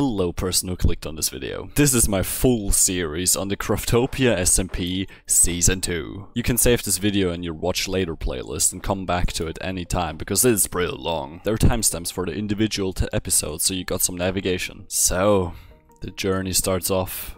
Hello person who clicked on this video. This is my full series on the Craftopia SMP Season 2. You can save this video in your watch later playlist and come back to it anytime because it is pretty long. There are timestamps for the individual episodes so you got some navigation. So, the journey starts off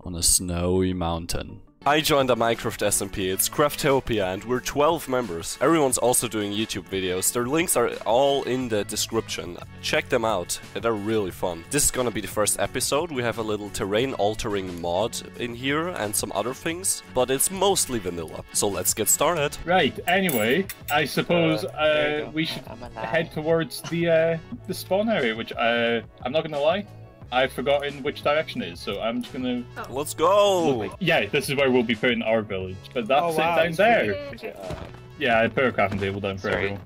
on a snowy mountain. I joined the Minecraft SMP, it's Craftopia and we're 12 members. Everyone's also doing YouTube videos, their links are all in the description. Check them out, they're really fun. This is gonna be the first episode, we have a little terrain altering mod in here and some other things, but it's mostly vanilla. So let's get started. Right. Anyway, I suppose Uh, uh, we should head towards the uh, the spawn area, which uh, I'm not gonna lie, I've forgotten which direction it is. So I'm just gonna. Oh. Let's go! Yeah, this is where we'll be putting our village, but that's Oh, it down there. Yeah, I put a crafting table down for Sorry. everyone.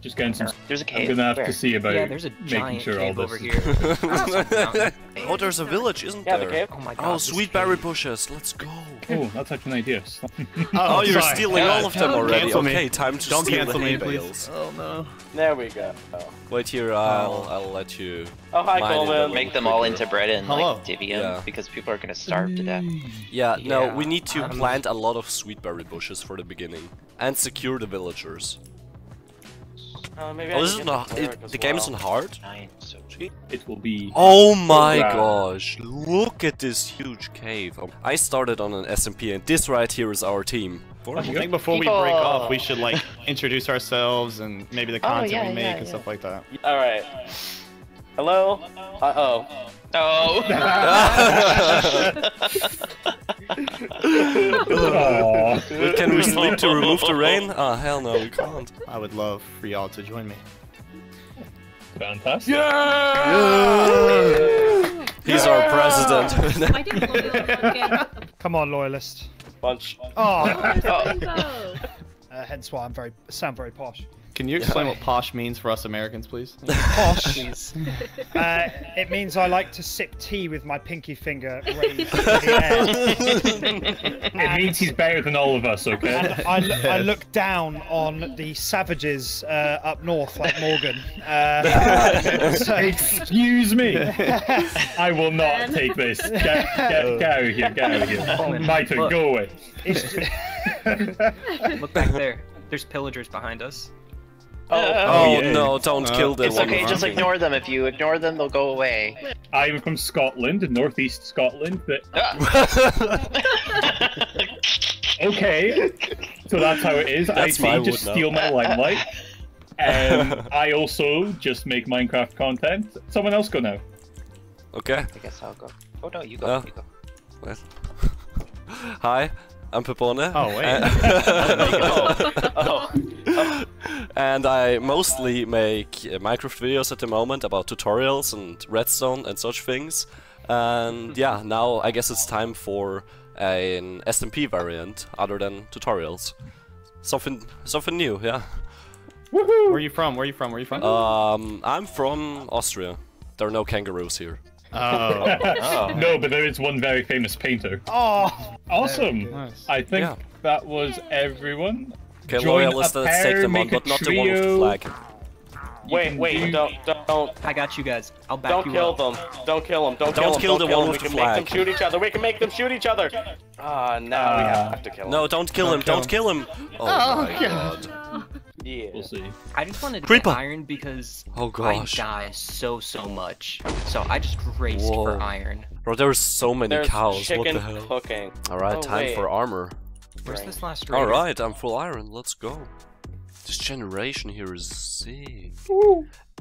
Just getting some. there's a I'm cave. gonna have Where? to see about Yeah, there's a making giant sure all cave this. over here. oh, there's a village, isn't Yeah, there? the cave. Oh my oh, god. Oh, sweet berry cave. bushes, let's go! Oh, that's actually an idea. Oh, oh, you're sorry. stealing Yeah, all of them already. Okay, time to Don't steal the me, hay bales. Oh no. There we go. Oh, Wait here, I'll, oh. I'll let you. oh hi, Mine Coleman. Make them all into bread and Hello. like Divium Yeah. because people are gonna starve to death. Yeah, no, we need to plant a lot of sweetberry bushes for the beginning and secure the villagers. Uh, maybe Oh, this is not. It, the game isn't hard. Nine, so it will be. Oh my Wow. gosh! Look at this huge cave. Um, I started on an SMP, and this right here is our team. I think before we break People- off, we should like introduce ourselves and maybe the Oh, content yeah, we make yeah, and yeah. stuff like that. All right. Hello. Uh oh. Oh. Aw. Can we sleep to remove the rain? Ah, hell no, we can't. I would love for y'all to join me. Fantastic. Yeah! He's our president. I didn't want to again. Come on, loyalist. Bunch. Oh, Oh. uh, hence why I'm very sound very posh. Can you explain what posh means for us Americans, please? Posh. uh, it means I like to sip tea with my pinky finger raised in the air. It means he's better than all of us, okay? And I, lo- I look down on the savages uh, up north, like Morgan. Uh, so, Excuse me. I will not take this. Get, get, get out of here. Get out of here. Coleman, My turn. Go away. it's, Look back there. There's pillagers behind us. Oh yeah. no, don't Uh, kill them. It's okay, just hunting. ignore them. If you ignore them, they'll go away. I'm from Scotland, northeast Scotland. But Ah. okay, so that's how it is. That's I see, just now. steal my limelight. Um, I also just make Minecraft content. Someone else go now. Okay. I guess I'll go. Oh no, you go. Oh. You go. Wait. Hi, I'm Pepone. Oh, wait. And I mostly make Minecraft videos at the moment about tutorials and redstone and such things. And yeah, now I guess it's time for an SMP variant other than tutorials. Something, something new, yeah. Where are you from? Where are you from? Where are you from? Um, I'm from Austria. There are no kangaroos here. Oh, Oh. No, but there is one very famous painter. oh, Awesome. nice. I think Yeah. that was everyone. Okay, Join loyalists, a let's take pair, them on, but not the one with the flag. Wait, wait, do- don't, don't, don't, I got you guys. I'll back don't you kill up. them. Don't kill them. Don't, Don't kill kill them. Don't one kill with them. the We can make them shoot each other. We can make them shoot each other. Ah, now we Ah. have to kill them. No, don't kill him, don't kill him! Oh, my god. Yeah. We'll see. I just wanted to Creeper. get iron because Oh gosh. I die so so much. So I just raced Whoa. for iron. Bro, there there's so many There's cows, what the hell? cooking. Alright, Oh, time wait. for armor. Where's Right. this last raider? Alright, I'm full iron, let's go. This generation here is sick.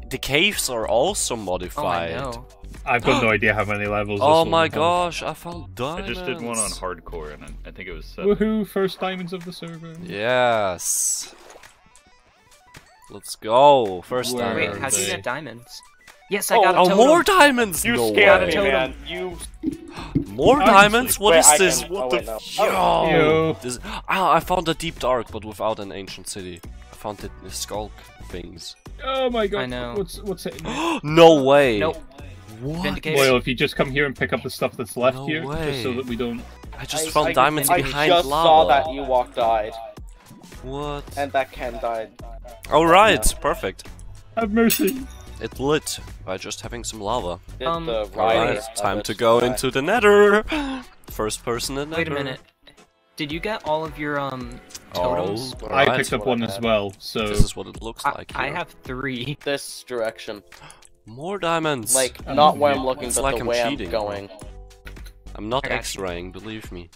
The caves are also Oh, I modified. know. I've got no idea how many levels. Oh this one my has. gosh, I found I just did one on hardcore, and I, I think it was seven. Woohoo! First diamonds of the server. Yes. Let's go. First time. Wait, how do you get diamonds? Yes, I Oh, got a totem. Oh, more diamonds! You no scared me, man. You. More diamonds? What Wait, is this? can- What oh, the wait, no. Yo! Yo. This... Ah, I found a deep dark, but without an ancient city. I found it in the sculk things. Oh my god. I know. What's what's it? no way! Nope. What? Vindicated. Well, if you just come here and pick up the stuff that's left No here, just so that we don't. I just I- found I- diamonds I behind just lava. saw that you walk died, What? and that can died. Alright, perfect. Have mercy. it lit by just having some lava. Did Um, Alright, rider Alright, of time to go die? into the nether! First person in nether. Wait a minute. Did you get all of your um Oh, totems? I picked up one as well, so This is what it looks I, like I have three. This direction. More diamonds! Like, Um, not where I'm looking, It's but like the I'm way cheating. I'm going. I'm not I got you. x-raying, believe me.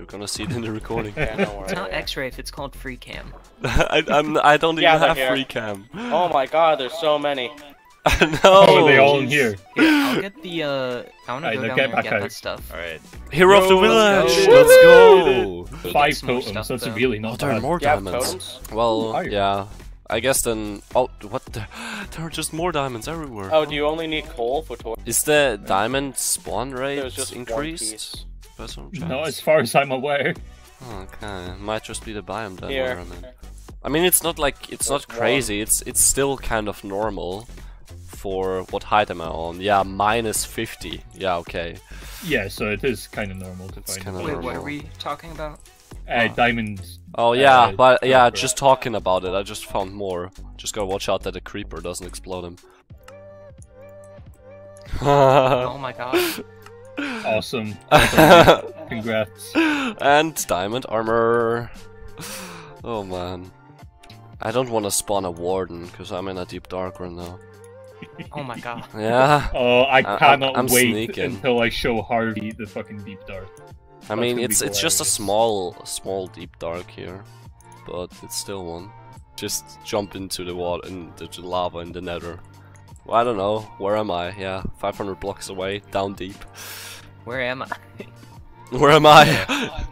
You're gonna see it in the recording. Yeah, I know where It's not they. X-ray if it's called free cam. I, I'm, I don't even Yeah, they're have here. free cam. Oh my god, there's so many. no! Oh, are they all in here? Here, I'll get the uh. I wanna Alright, go down get there and back get out. that stuff. Alright. Hero of the village! let's go. Let's go! Five some totems. stuff, That's though. really Oh, there are more Do diamonds. totems? Well, Are yeah. I guess then. Oh, what the? There are just more diamonds everywhere. Oh, do you only need coal for torch? Is the diamond spawn rate There's just one increased? Piece. by some Not chance? as far as I'm aware. Okay, might just be the biome then. Here. where I'm in. I mean, it's not like it's not There's crazy. It's it's still kind of normal for what height am I on? Yeah, minus 50. Yeah, okay. Yeah, so it is kind of normal to It's find. kinda Wait, what normal. are we talking about? Uh, diamonds. Oh yeah, Uh, but yeah, creeper. just talking about it, I just found more. Just gotta watch out that the creeper doesn't explode him. Oh my god. Awesome. Congrats. and diamond armor. Oh man. I don't want to spawn a warden because I'm in a deep dark right now. Oh my god. Yeah. Oh, I I- cannot I'm wait sneaking. until I show Harvey the fucking deep dark. I mean, it's it's just a small small deep dark here, but it's still one. Just jump into the water into the lava in the nether. Well, I don't know. Where am I? Yeah, 500 blocks away, down deep. Where am I? Where am I?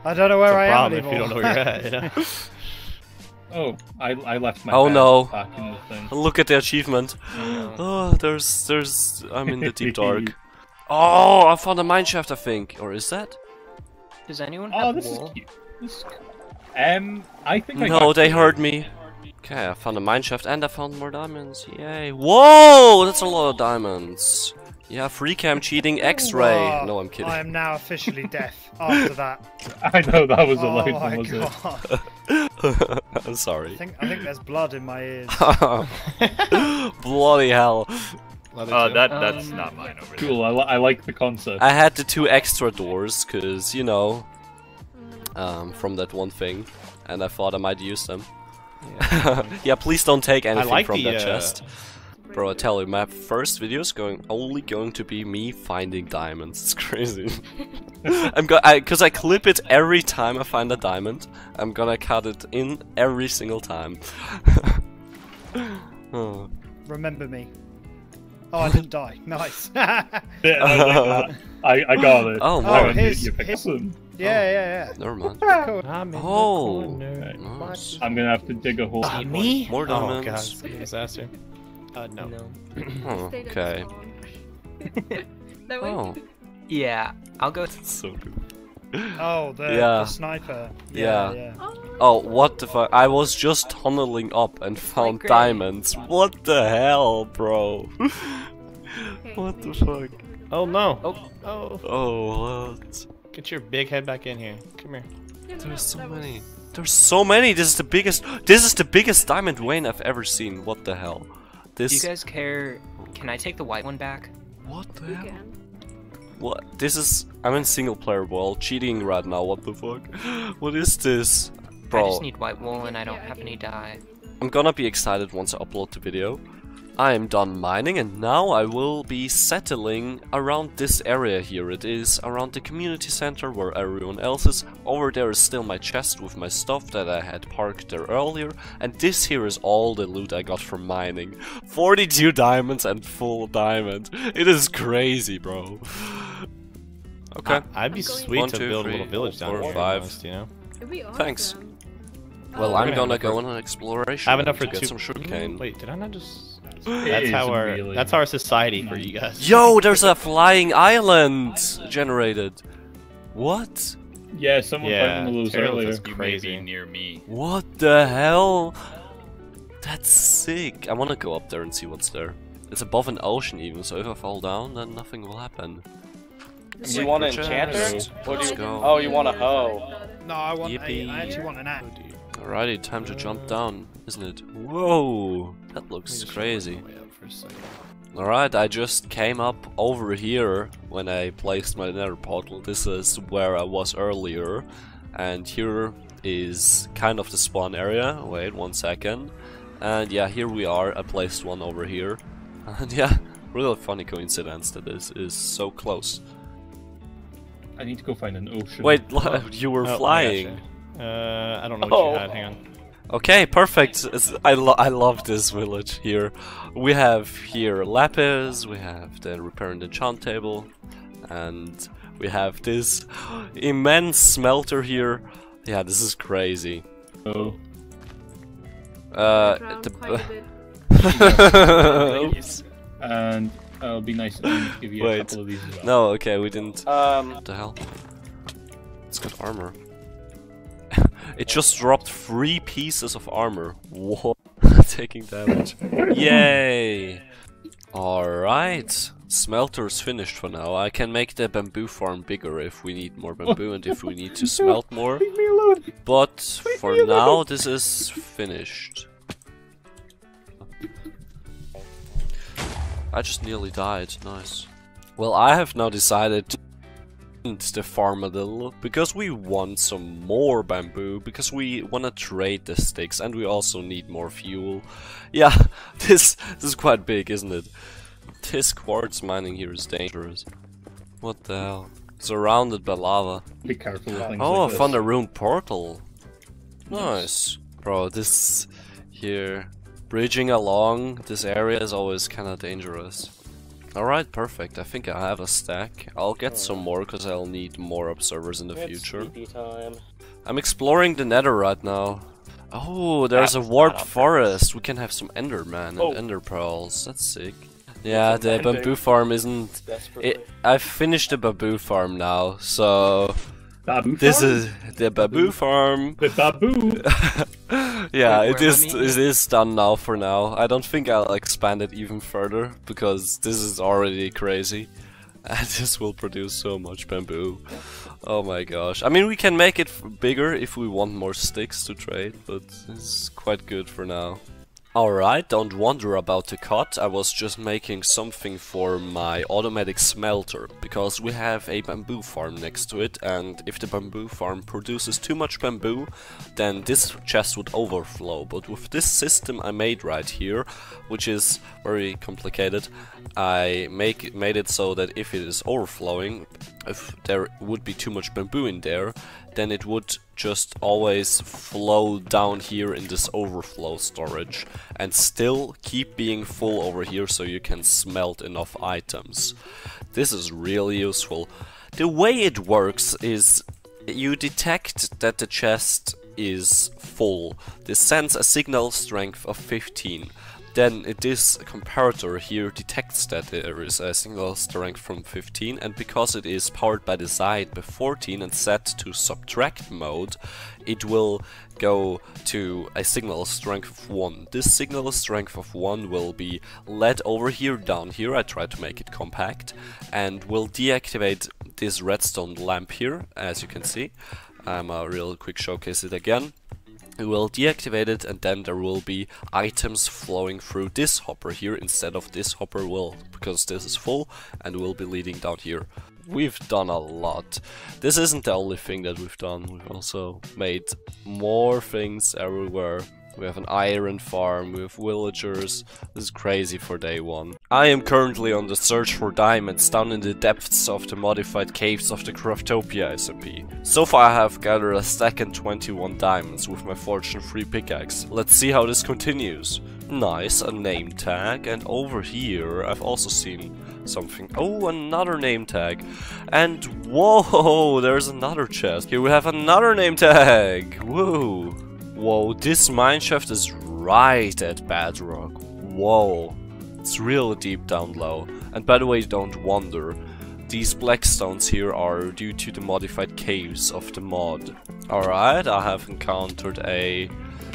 I don't know where It's a I am problem if anymore. you don't know where you're at. You know? Oh, I, I left my Oh, no. back in the thing. Look at the achievement. Oh, there's there's I'm in the deep dark. Oh, I found a mineshaft, I think. Or is that? Does anyone Oh, have this is cute. This is cool. Um, I think I No, got they heard me. Okay, I found a mineshaft and I found more diamonds. Yay! Whoa, that's a lot of diamonds. Yeah, free cam cheating X-ray. No, I'm kidding. I am now officially deaf after that. I know that was a oh loud my one, was it? god. I'm I sorry. think I think there's blood in my ears. Bloody hell. Leather Oh, that that's Um, not mine over there. Cool, I, li- I like the concept. I had the two extra doors, cause, you know, um, from that one thing. And I thought I might use them. yeah, please don't take anything like from the, that uh, chest. Bro, I tell you, my first video is going only going to be me finding diamonds. It's crazy. I'm go I cause I clip it every time I find a diamond. I'm gonna cut it in every single time. oh. Remember me. Oh, I didn't die. Nice. yeah, Yeah, I. I, I got it. Oh, Hang wow. on, you- his- you picked yeah, yeah. Never mind. Cool. I'm in Oh. the corner. Nice. I'm gonna have to dig a hole. Ah, me? More Oh god, it's a disaster. Uh, no. No. Oh, okay. spawn. that way. Oh, Yeah, I'll go. to... so good. Oh, the, Yeah. the sniper. Yeah. Yeah, yeah. Oh, Oh, what the fuck? I was just tunneling up and found great. diamonds. What the hell, bro? okay, what the fuck? Oh no. Oh. Oh. Oh, what? Get your big head back in here. Come here. Yeah, but There's so that was- many. There's so many. This is the biggest. This is the biggest diamond vein I've ever seen. What the hell? This. Do you guys care? Can I take the white one back? What the You hell? can. What? This is. I'm in single player world, cheating right now. What the fuck? What is this, bro? I just need white wool and I don't Yeah, have get any dye. I'm gonna be excited once I upload the video. I am done mining and now I will be settling around this area here. It is around the community center where everyone else is. Over there is still my chest with my stuff that I had parked there earlier. And this here is all the loot I got from mining. 42 diamonds and full diamond. It is crazy, bro. Okay. I, would be sweet One, to two, build a little village down four, here. to five. honest, you know. Awesome. Thanks. Oh, Well, We're I'm gonna gonna go on an exploration I have enough to for get two. some sugarcane. Wait, did I not just? It That's how our. really- That's our society for you guys. Yo, there's a flying island generated. What? Yeah, someone Yeah, found one of those Terrell earlier. is Crazy. near me. What the hell? That's sick. I wanna go up there and see what's there. It's above an ocean even, so if I fall down, then nothing will happen. You want an Chest. enchanter? Let's go. Oh, you want a hoe? No, I want. A, Yippee. I actually want an axe. Alrighty, time to jump down, isn't it? Whoa, that looks crazy. Alright, I just came up over here when I placed my nether portal. This is where I was earlier. And here is kind of the spawn area. Wait one second. And yeah, here we are. I placed one over here. And yeah, really funny coincidence that this is so close. I need to go find an ocean. Wait, you were Oh, I flying. Gotcha. Uh, I don't know what Oh. you had. Hang on. Okay, perfect. I, lo I love this village here. We have here lapis, we have the repair and enchant table, and we have this immense smelter here. Yeah, this is crazy. Oh. Uh, the quite a bit. Oops. And it'll be nice to give you a Wait. couple of these as well. No, okay, we didn't. Um, What the hell? It's got armor. It just dropped three pieces of armor. What? Taking damage. Yay! Alright. Smelter's finished for now. I can make the bamboo farm bigger if we need more bamboo and if we need to smelt more. Leave me alone! But for now, this is finished. I just nearly died. Nice. Well, I have now decided to the farm a little because we want some more bamboo because we want to trade the sticks and we also need more fuel. Yeah, this this is quite big, isn't it? This quartz mining here is dangerous. What the hell? Surrounded by lava. Be careful with things Oh, like I found this. a ruined portal. Nice. Bro, this here, bridging along this area is always kind of dangerous. Alright, perfect. I think I have a stack. I'll get some more because I'll need more observers in the it's future. time. I'm exploring the nether right now. Oh, there's a That's warped not forest. We can have some enderman and Oh. ender pearls. That's sick. Yeah, the Ending. bamboo farm isn't... It, I've finished the bamboo farm now, so... Babu This farm? is the bamboo farm. The babu! yeah, it is it is done now for now. I don't think I'll expand it even further because this is already crazy. And this will produce so much bamboo. Oh my gosh. I mean, we can make it bigger if we want more sticks to trade, but it's quite good for now. Alright, don't wonder about the cut, I was just making something for my automatic smelter, because we have a bamboo farm next to it, and if the bamboo farm produces too much bamboo, then this chest would overflow, but with this system I made right here, which is very complicated, I make made it so that if it is overflowing, if there would be too much bamboo in there, then it would just always flow down here in this overflow storage and still keep being full over here so you can smelt enough items. This is really useful. The way it works is you detect that the chest is full. This sends a signal strength of 15 then this comparator here detects that there is a signal strength from 15 and because it is powered by the side by 14 and set to subtract mode it will go to a signal strength of 1. This signal strength of 1 will be led over here down here, I try to make it compact, and will deactivate this redstone lamp here as you can see. Um, I'm a real quick showcase it again. We will deactivate it and then there will be items flowing through this hopper here instead of this hopper will because this is full and will be leading down here. We've done a lot. This isn't the only thing that we've done. We've also made more things everywhere. We have an iron farm, we have villagers. This is crazy for day one. I am currently on the search for diamonds down in the depths of the modified caves of the Craftopia SMP. So far I have gathered a stack and 21 diamonds with my fortune 3 pickaxe. Let's see how this continues. Nice, a name tag, and over here I've also seen something. Oh, another name tag. And whoa, there's another chest. Here we have another name tag. Whoa. Whoa, this mineshaft is right at bedrock. Whoa. It's real deep down low. And by the way, don't wonder. These black stones here are due to the modified caves of the mod. Alright, I have encountered a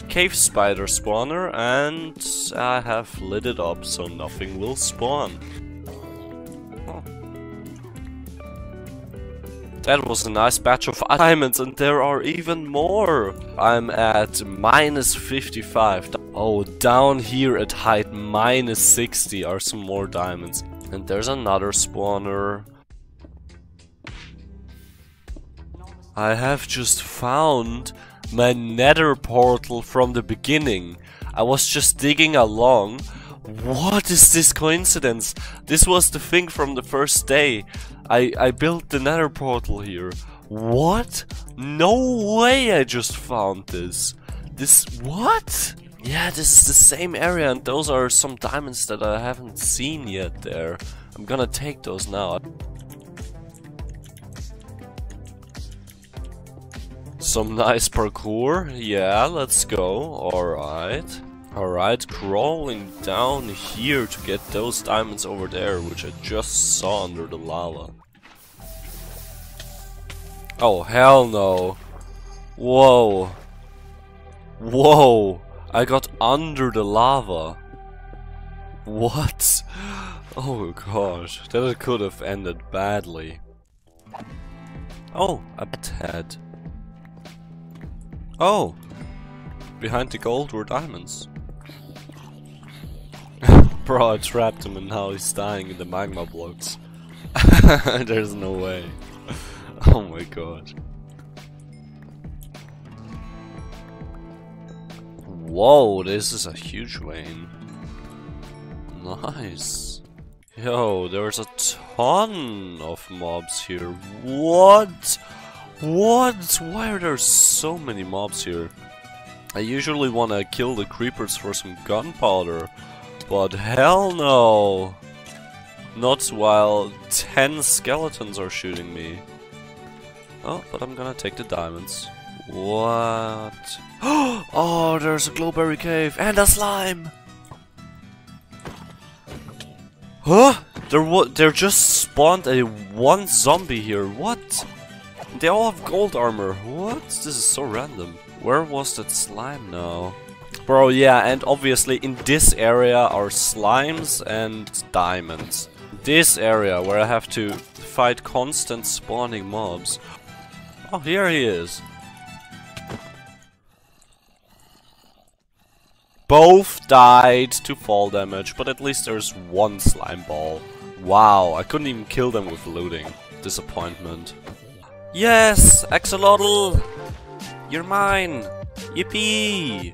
cave spider spawner and I have lit it up so nothing will spawn. That was a nice batch of diamonds and there are even more! I'm at minus 55. Oh, down here at height minus 60 are some more diamonds. And there's another spawner. I have just found my nether portal from the beginning. I was just digging along. What is this coincidence? This was the thing from the first day. I, I built the nether portal here. What? No way I just found this. This, what? Yeah, this is the same area and those are some diamonds that I haven't seen yet there. I'm gonna take those now. Some nice parkour. Yeah, let's go. Alright. Alright, crawling down here to get those diamonds over there, which I just saw under the lava. Oh, hell no. Whoa. Whoa. I got under the lava. What? Oh gosh, that could have ended badly. Oh, a bat head. Oh, behind the gold were diamonds. Bro, I trapped him and now he's dying in the magma blocks. There's no way. oh my god. Whoa, this is a huge vein. Nice. Yo, there's a ton of mobs here. What? What? Why are there so many mobs here? I usually want to kill the creepers for some gunpowder, but hell no! Not while 10 skeletons are shooting me. Oh, but I'm gonna take the diamonds. What? Oh, there's a glowberry cave and a slime! Huh? There wa there just spawned a one zombie here. What? They all have gold armor. What? This is so random. Where was that slime now? Bro, yeah, and obviously in this area are slimes and diamonds. This area where I have to fight constant spawning mobs. Oh, here he is. Both died to fall damage, but at least there's one slime ball. Wow, I couldn't even kill them with looting. Disappointment. Yes! Axolotl! You're mine! Yippee!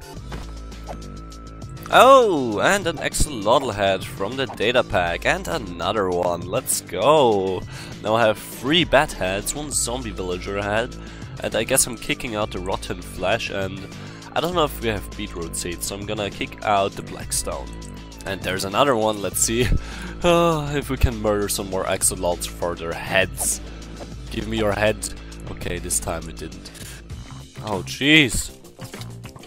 Oh, and an axolotl head from the data pack, and another one. Let's go! Now I have three bat heads, one zombie villager head, and I guess I'm kicking out the rotten flesh and I don't know if we have beetroot seeds, so I'm gonna kick out the blackstone. And there's another one, let's see uh, if we can murder some more axolotls for their heads. Give me your head. Okay, this time it didn't. Oh, jeez.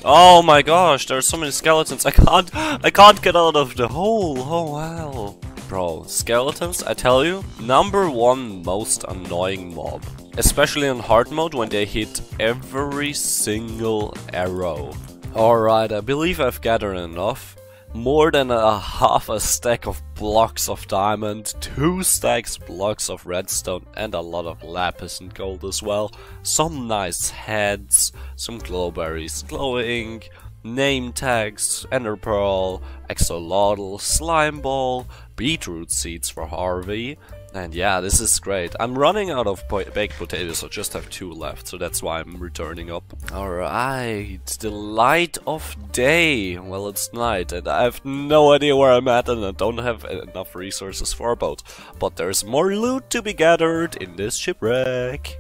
Oh my gosh, there are so many skeletons. I can't, I can't get out of the hole. Oh wow. Bro, skeletons, I tell you, number one most annoying mob. Especially on hard mode when they hit every single arrow. Alright, I believe I've gathered enough. More than a half a stack of blocks of diamond, two stacks blocks of redstone and a lot of lapis and gold as well. Some nice heads, some glowberries, glow ink, name tags, ender pearl, axolotl, slime ball, beetroot seeds for Harvey, and yeah, this is great. I'm running out of po baked potatoes, so just have two left, so that's why I'm returning up. Alright, the light of day. Well, it's night, and I have no idea where I'm at, and I don't have enough resources for a boat. But there's more loot to be gathered in this shipwreck.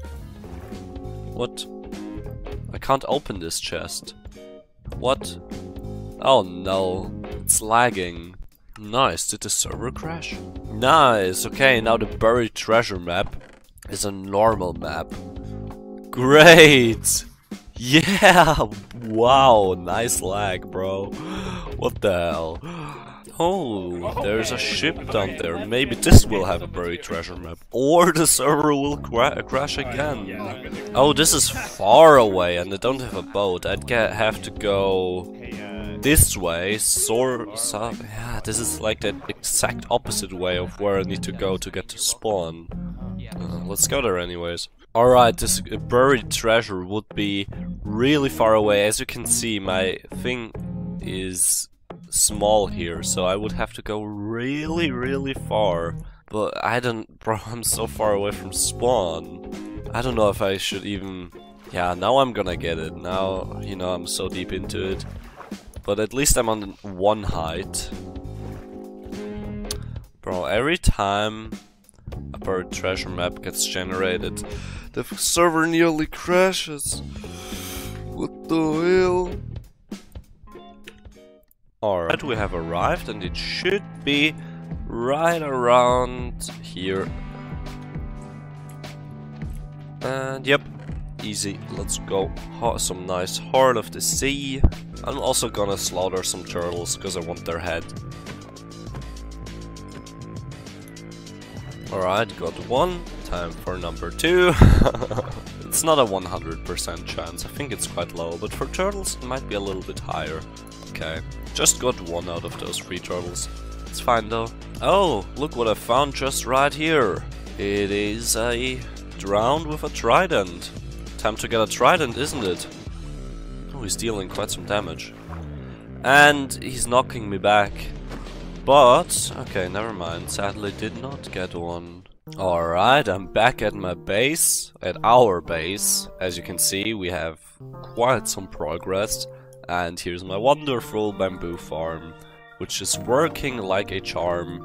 What? I can't open this chest. What? Oh no, it's lagging. Nice, did the server crash? Nice, okay, now the buried treasure map is a normal map. Great! Yeah! Wow, nice lag, bro. What the hell? Oh, there's a ship down there. Maybe this will have a buried treasure map. Or the server will cra crash again. Oh, this is far away and I don't have a boat. I'd get, have to go this way, so, so yeah, this is like the exact opposite way of where I need to go to get to spawn. Uh, let's go there anyways. Alright, this buried treasure would be really far away. As you can see, my thing is small here, so I would have to go really, really far. But I don't, bro, I'm so far away from spawn. I don't know if I should even, yeah, now I'm gonna get it. Now, you know, I'm so deep into it. But at least I'm on one height. Bro, every time a buried treasure map gets generated, the server nearly crashes. What the hell? Alright, we have arrived and it should be right around here. And yep, easy. Let's go. Ha some nice Heart of the Sea. I'm also gonna slaughter some turtles because I want their head. Alright, got one. Time for number two. it's not a 100% chance, I think it's quite low, but for turtles it might be a little bit higher. Okay, just got one out of those three turtles. It's fine though. Oh, look what I found just right here. It is a drowned with a trident. Time to get a trident, isn't it? Oh, he's dealing quite some damage. And he's knocking me back. But, okay, never mind. Sadly did not get one. Alright, I'm back at my base, at our base. As you can see, we have quite some progress. And here's my wonderful bamboo farm, which is working like a charm.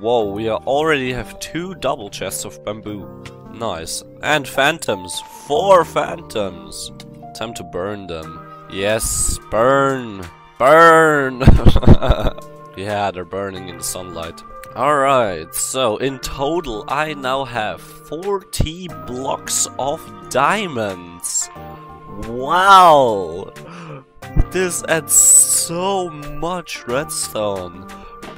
Whoa, we already have two double chests of bamboo. Nice. And phantoms. Four phantoms. Time to burn them. Yes, burn. Burn! yeah, they're burning in the sunlight. Alright, so in total I now have 40 blocks of diamonds. Wow! This adds so much redstone.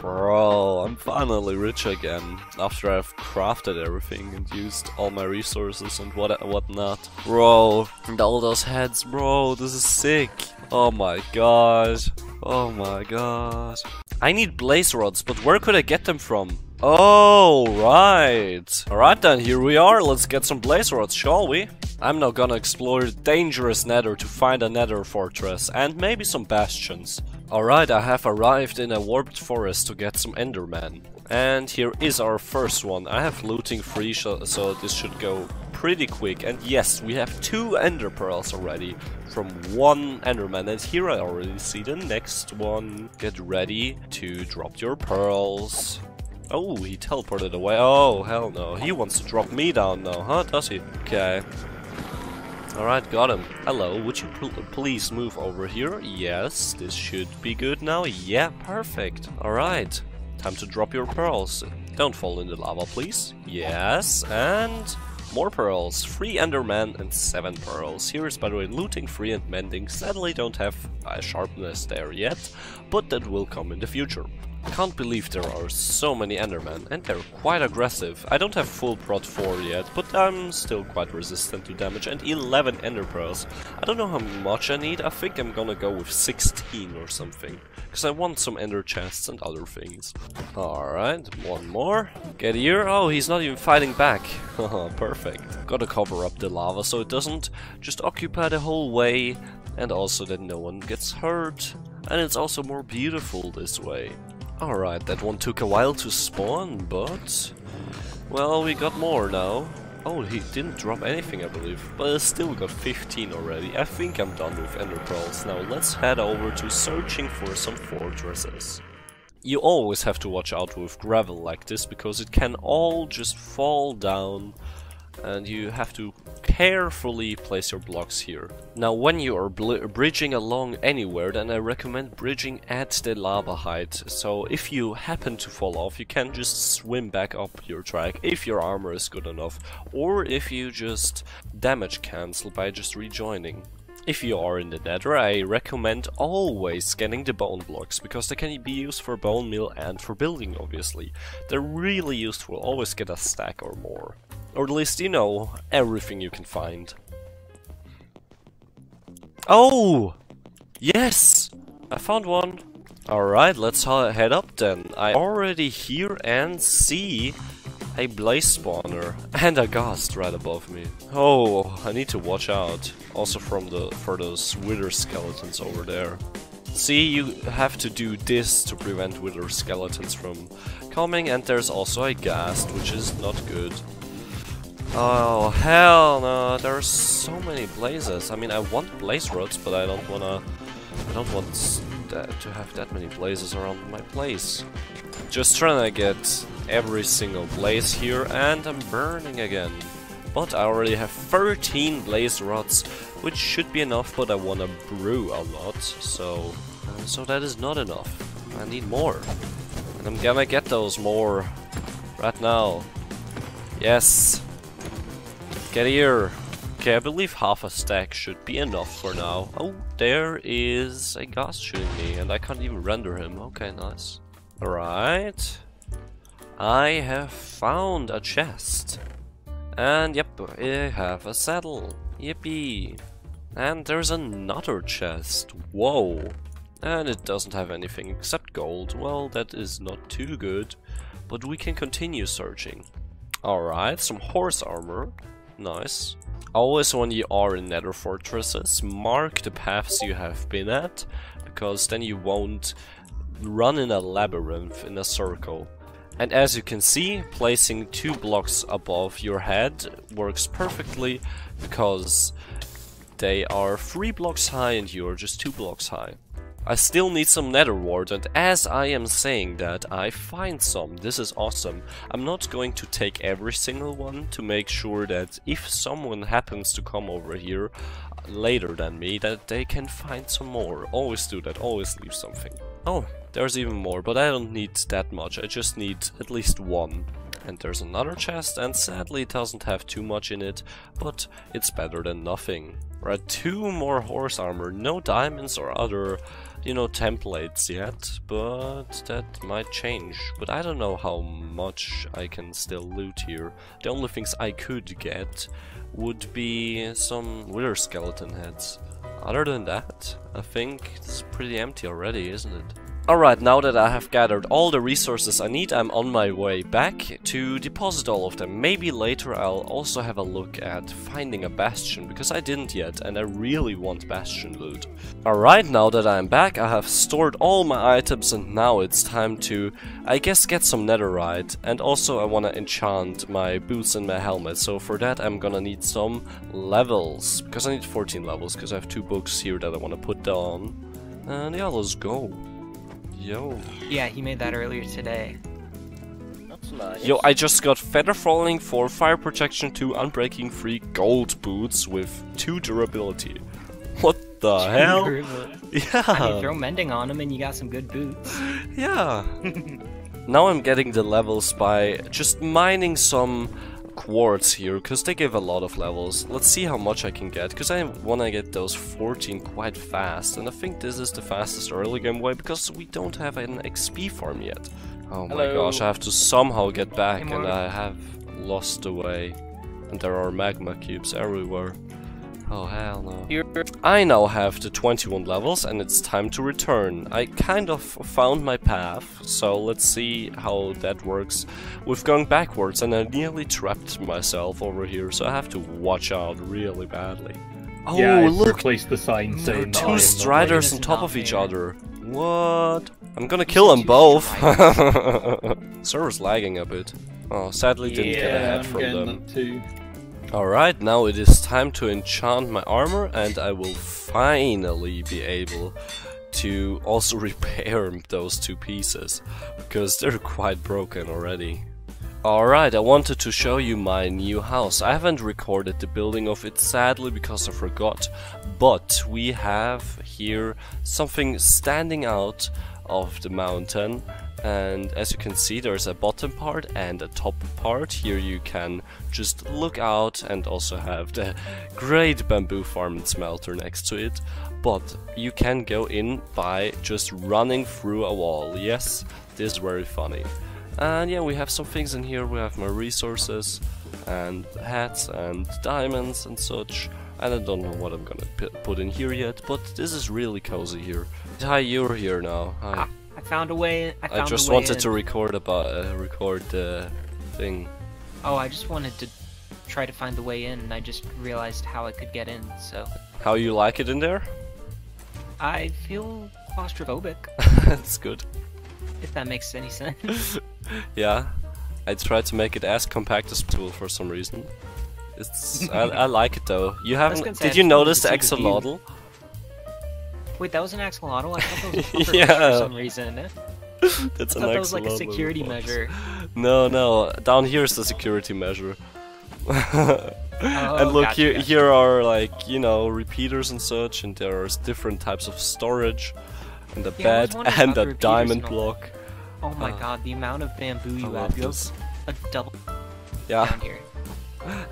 Bro, I'm finally rich again after I've crafted everything and used all my resources and what whatnot. Bro, and all those heads, bro, this is sick. Oh my god. Oh my god. I need blaze rods, but where could I get them from? Oh, right. Alright then, here we are. Let's get some blaze rods, shall we? I'm now gonna explore dangerous nether to find a nether fortress and maybe some bastions. Alright, I have arrived in a warped forest to get some enderman. And here is our first one. I have looting free, so this should go pretty quick. And yes, we have two ender pearls already from one enderman. And here I already see the next one. Get ready to drop your pearls. Oh, he teleported away. Oh, hell no. He wants to drop me down now, huh? Does he? Okay. Alright, got him. Hello, would you pl please move over here? Yes, this should be good now. Yeah, perfect. Alright, time to drop your pearls. Don't fall in the lava, please. Yes, and more pearls. Three endermen and seven pearls. Here is, by the way, looting free and mending. Sadly, don't have a sharpness there yet, but that will come in the future. Can't believe there are so many Endermen, and they're quite aggressive. I don't have full prot 4 yet, but I'm still quite resistant to damage, and 11 Ender Pearls. I don't know how much I need, I think I'm gonna go with 16 or something. Because I want some Ender Chests and other things. Alright, one more. Get here. Oh, he's not even fighting back. Perfect. Gotta cover up the lava so it doesn't just occupy the whole way, and also that no one gets hurt. And it's also more beautiful this way. Alright, that one took a while to spawn, but... Well, we got more now. Oh, he didn't drop anything, I believe. But still got 15 already. I think I'm done with Ender Pearls. Now let's head over to searching for some fortresses. You always have to watch out with gravel like this, because it can all just fall down and you have to carefully place your blocks here. Now when you are bridging along anywhere then I recommend bridging at the lava height so if you happen to fall off you can just swim back up your track if your armor is good enough or if you just damage cancel by just rejoining. If you are in the nether, I recommend always scanning the bone blocks, because they can be used for bone meal and for building, obviously. They're really useful, always get a stack or more. Or at least, you know, everything you can find. Oh! Yes! I found one. Alright, let's head up then. I already hear and see a blaze spawner and a ghast right above me. Oh, I need to watch out. Also from the for those wither skeletons over there. See, you have to do this to prevent wither skeletons from coming, and there's also a ghast, which is not good. Oh, hell no, there are so many blazes. I mean, I want blaze rods, but I don't wanna... I don't want that, to have that many blazes around my place. Just trying to get every single blaze here, and I'm burning again. But I already have 13 blaze rods, which should be enough, but I wanna brew a lot, so... Uh, so that is not enough. I need more. And I'm gonna get those more right now. Yes. Get here. Okay, I believe half a stack should be enough for now. Oh, there is a ghast shooting me, and I can't even render him. Okay, nice. Alright. I have found a chest. And yep, I have a saddle. Yippee. And there's another chest. Whoa. And it doesn't have anything except gold. Well, that is not too good. But we can continue searching. Alright, some horse armor. Nice. Always when you are in nether fortresses, mark the paths you have been at, because then you won't run in a labyrinth in a circle. And as you can see, placing two blocks above your head works perfectly, because they are three blocks high and you are just two blocks high. I still need some nether wart and as I am saying that I find some, this is awesome. I'm not going to take every single one to make sure that if someone happens to come over here uh, later than me that they can find some more. Always do that, always leave something. Oh, there's even more, but I don't need that much, I just need at least one. And there's another chest, and sadly it doesn't have too much in it, but it's better than nothing. Right, two more horse armor, no diamonds or other, you know, templates yet, but that might change. But I don't know how much I can still loot here. The only things I could get would be some wither skeleton heads. Other than that, I think it's pretty empty already, isn't it? Alright, now that I have gathered all the resources I need, I'm on my way back to deposit all of them. Maybe later I'll also have a look at finding a bastion, because I didn't yet, and I really want bastion loot. Alright, now that I'm back, I have stored all my items, and now it's time to, I guess, get some netherite. And also I want to enchant my boots and my helmet, so for that I'm gonna need some levels. Because I need 14 levels, because I have two books here that I want to put down. And yeah, let's go. Yo. Yeah, he made that earlier today. That's nice. Yo, I just got Feather Falling for Fire Protection 2 Unbreaking 3 Gold Boots with 2 Durability. What the hell? I mean, Yeah. throw mending on him and you got some good boots. Yeah. now I'm getting the levels by just mining some quartz here, because they give a lot of levels. Let's see how much I can get, because I want to get those 14 quite fast, and I think this is the fastest early game way, because we don't have an XP farm yet. Oh my Hello. gosh, I have to somehow get back, and I have lost the way. And there are magma cubes everywhere. Oh hell no. Here. I now have the 21 levels and it's time to return. I kind of found my path, so let's see how that works with going backwards and I nearly trapped myself over here, so I have to watch out really badly. Oh, yeah, look! replaced the sign There are saying that I am two not striders on top not of each other. What? I'm gonna kill them both. Server's lagging a bit. Oh, sadly didn't get a Yeah, head I'm from getting them. Alright, now it is time to enchant my armor and I will finally be able to also repair those two pieces because they're quite broken already. Alright, I wanted to show you my new house. I haven't recorded the building of it sadly because I forgot, but we have here something standing out of the mountain and as you can see there's a bottom part and a top part. Here you can just look out and also have the great bamboo farm and smelter next to it. But you can go in by just running through a wall. Yes this is very funny. And yeah we have some things in here. We have my resources and hats and diamonds and such. And I don't know what I'm gonna put in here yet but this is really cozy here. Hi you're here now. Hi found a way. I, found I just wanted in. to record about uh, record the thing. Oh, I just wanted to try to find the way in, and I just realized how I could get in. So How you like it in there? I feel claustrophobic, That's good. if that makes any sense. Yeah, I tried to make it as compact as possible for some reason. It's I, I like it though. You haven't? Did you notice the see the view. axolotl? Wait, that was an axolotl? I thought that was a Yeah. for some reason. That's I thought that was like a security measure. No, no. Down here is the security measure. Oh, and look gotcha, here. gotcha. Here are like you know repeaters and such, and there are different types of storage, and a Yeah, bed and a diamond and block. Oh my Ah. god, the amount of bamboo you have. You have a double Yeah. down here.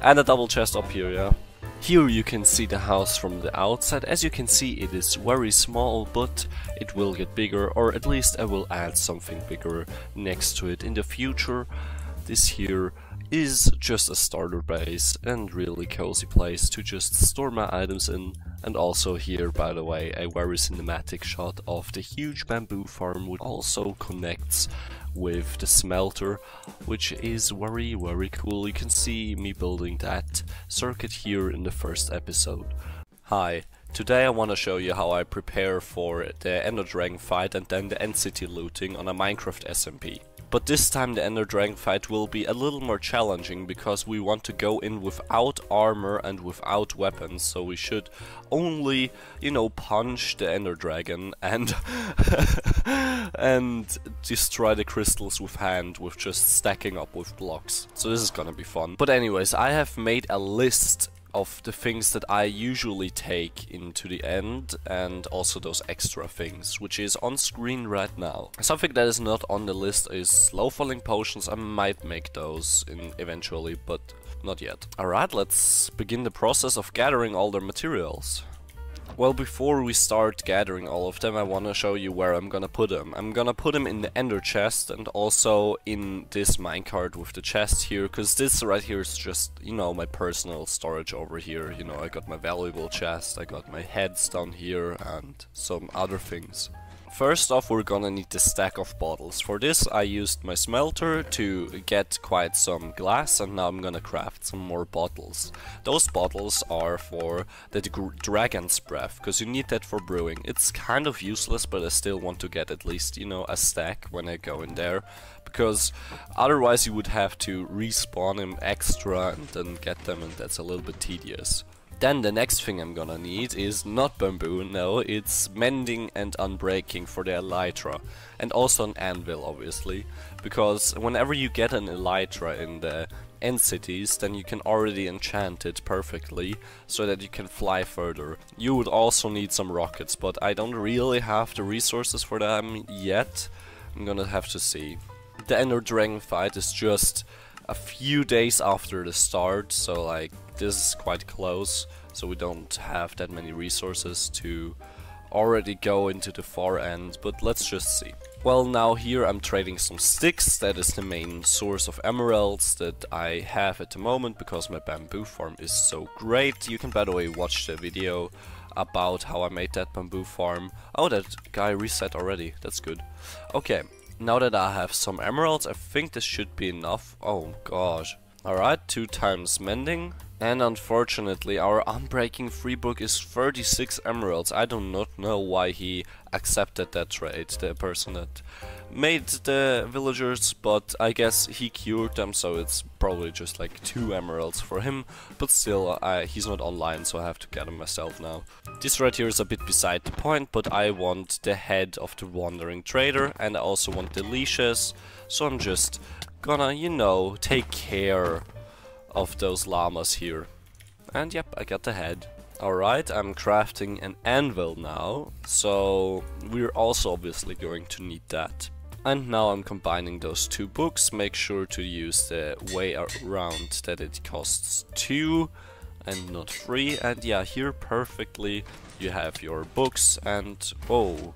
And a double chest up here, yeah. Here you can see the house from the outside. As you can see, it is very small, but it will get bigger, or at least I will add something bigger next to it in the future. This here is just a starter base and really cozy place to just store my items in. And also here, by the way, a very cinematic shot of the huge bamboo farm which also connects with the smelter, which is very, very cool. You can see me building that circuit here in the first episode. Hi, today I want to show you how I prepare for the Ender Dragon fight and then the End City looting on a Minecraft SMP. But this time the Ender Dragon fight will be a little more challenging because we want to go in without armor and without weapons, so we should only, you know, punch the Ender Dragon and and destroy the crystals with hand with just stacking up with blocks. So this is gonna be fun. But anyways, I have made a list of the things that I usually take into the end and also those extra things, which is on screen right now. Something that is not on the list is slow falling potions. I might make those in eventually, but not yet. Alright, let's begin the process of gathering all the materials. Well, before we start gathering all of them, I want to show you where I'm gonna put them. I'm gonna put them in the ender chest and also in this minecart with the chest here, because this right here is just, you know, my personal storage over here. You know, I got my valuable chest, I got my heads down here, and some other things. First off, we're gonna need the stack of bottles. For this, I used my smelter to get quite some glass, and now I'm gonna craft some more bottles. Those bottles are for the dragon's breath, because you need that for brewing. It's kind of useless, but I still want to get at least, you know, a stack when I go in there. Because otherwise you would have to respawn him extra and then get them, and that's a little bit tedious. Then the next thing I'm gonna need is not bamboo, no, it's mending and unbreaking for the elytra. And also an anvil, obviously. Because whenever you get an elytra in the end cities, then you can already enchant it perfectly, so that you can fly further. You would also need some rockets, but I don't really have the resources for them yet. I'm gonna have to see. The Ender Dragon fight is just a few days after the start, so like this is quite close, so we don't have that many resources to already go into the far end, but let's just see. Well, now here I'm trading some sticks, that is the main source of emeralds that I have at the moment because my bamboo farm is so great. You can by the way watch the video about how I made that bamboo farm. Oh, that guy reset already, that's good. Okay, now that I have some emeralds, I think this should be enough. Oh gosh. Alright, two times mending. And unfortunately, our unbreaking free book is 36 emeralds. I do not know why he accepted that trade, the person that made the villagers, but I guess he cured them, so it's probably just like two emeralds for him. But still, he's not online, so I have to get him myself now. This right here is a bit beside the point, but I want the head of the wandering trader, and I also want the leashes, so I'm just gonna, you know, take care of those llamas here. And yep, I got the head. Alright, I'm crafting an anvil now, so we're also obviously going to need that. And now I'm combining those two books, make sure to use the way around that it costs 2 and not 3. And yeah, here perfectly you have your books and oh,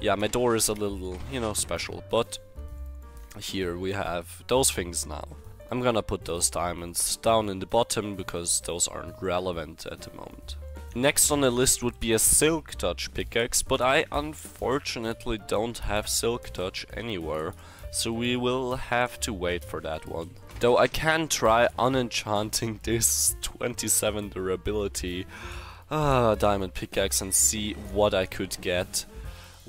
yeah, my door is a little, you know, special, but here we have those things now. I'm gonna put those diamonds down in the bottom because those aren't relevant at the moment. Next on the list would be a Silk Touch pickaxe, but I unfortunately don't have Silk Touch anywhere, so we will have to wait for that one. Though I can try unenchanting this 27 durability uh, diamond pickaxe and see what I could get.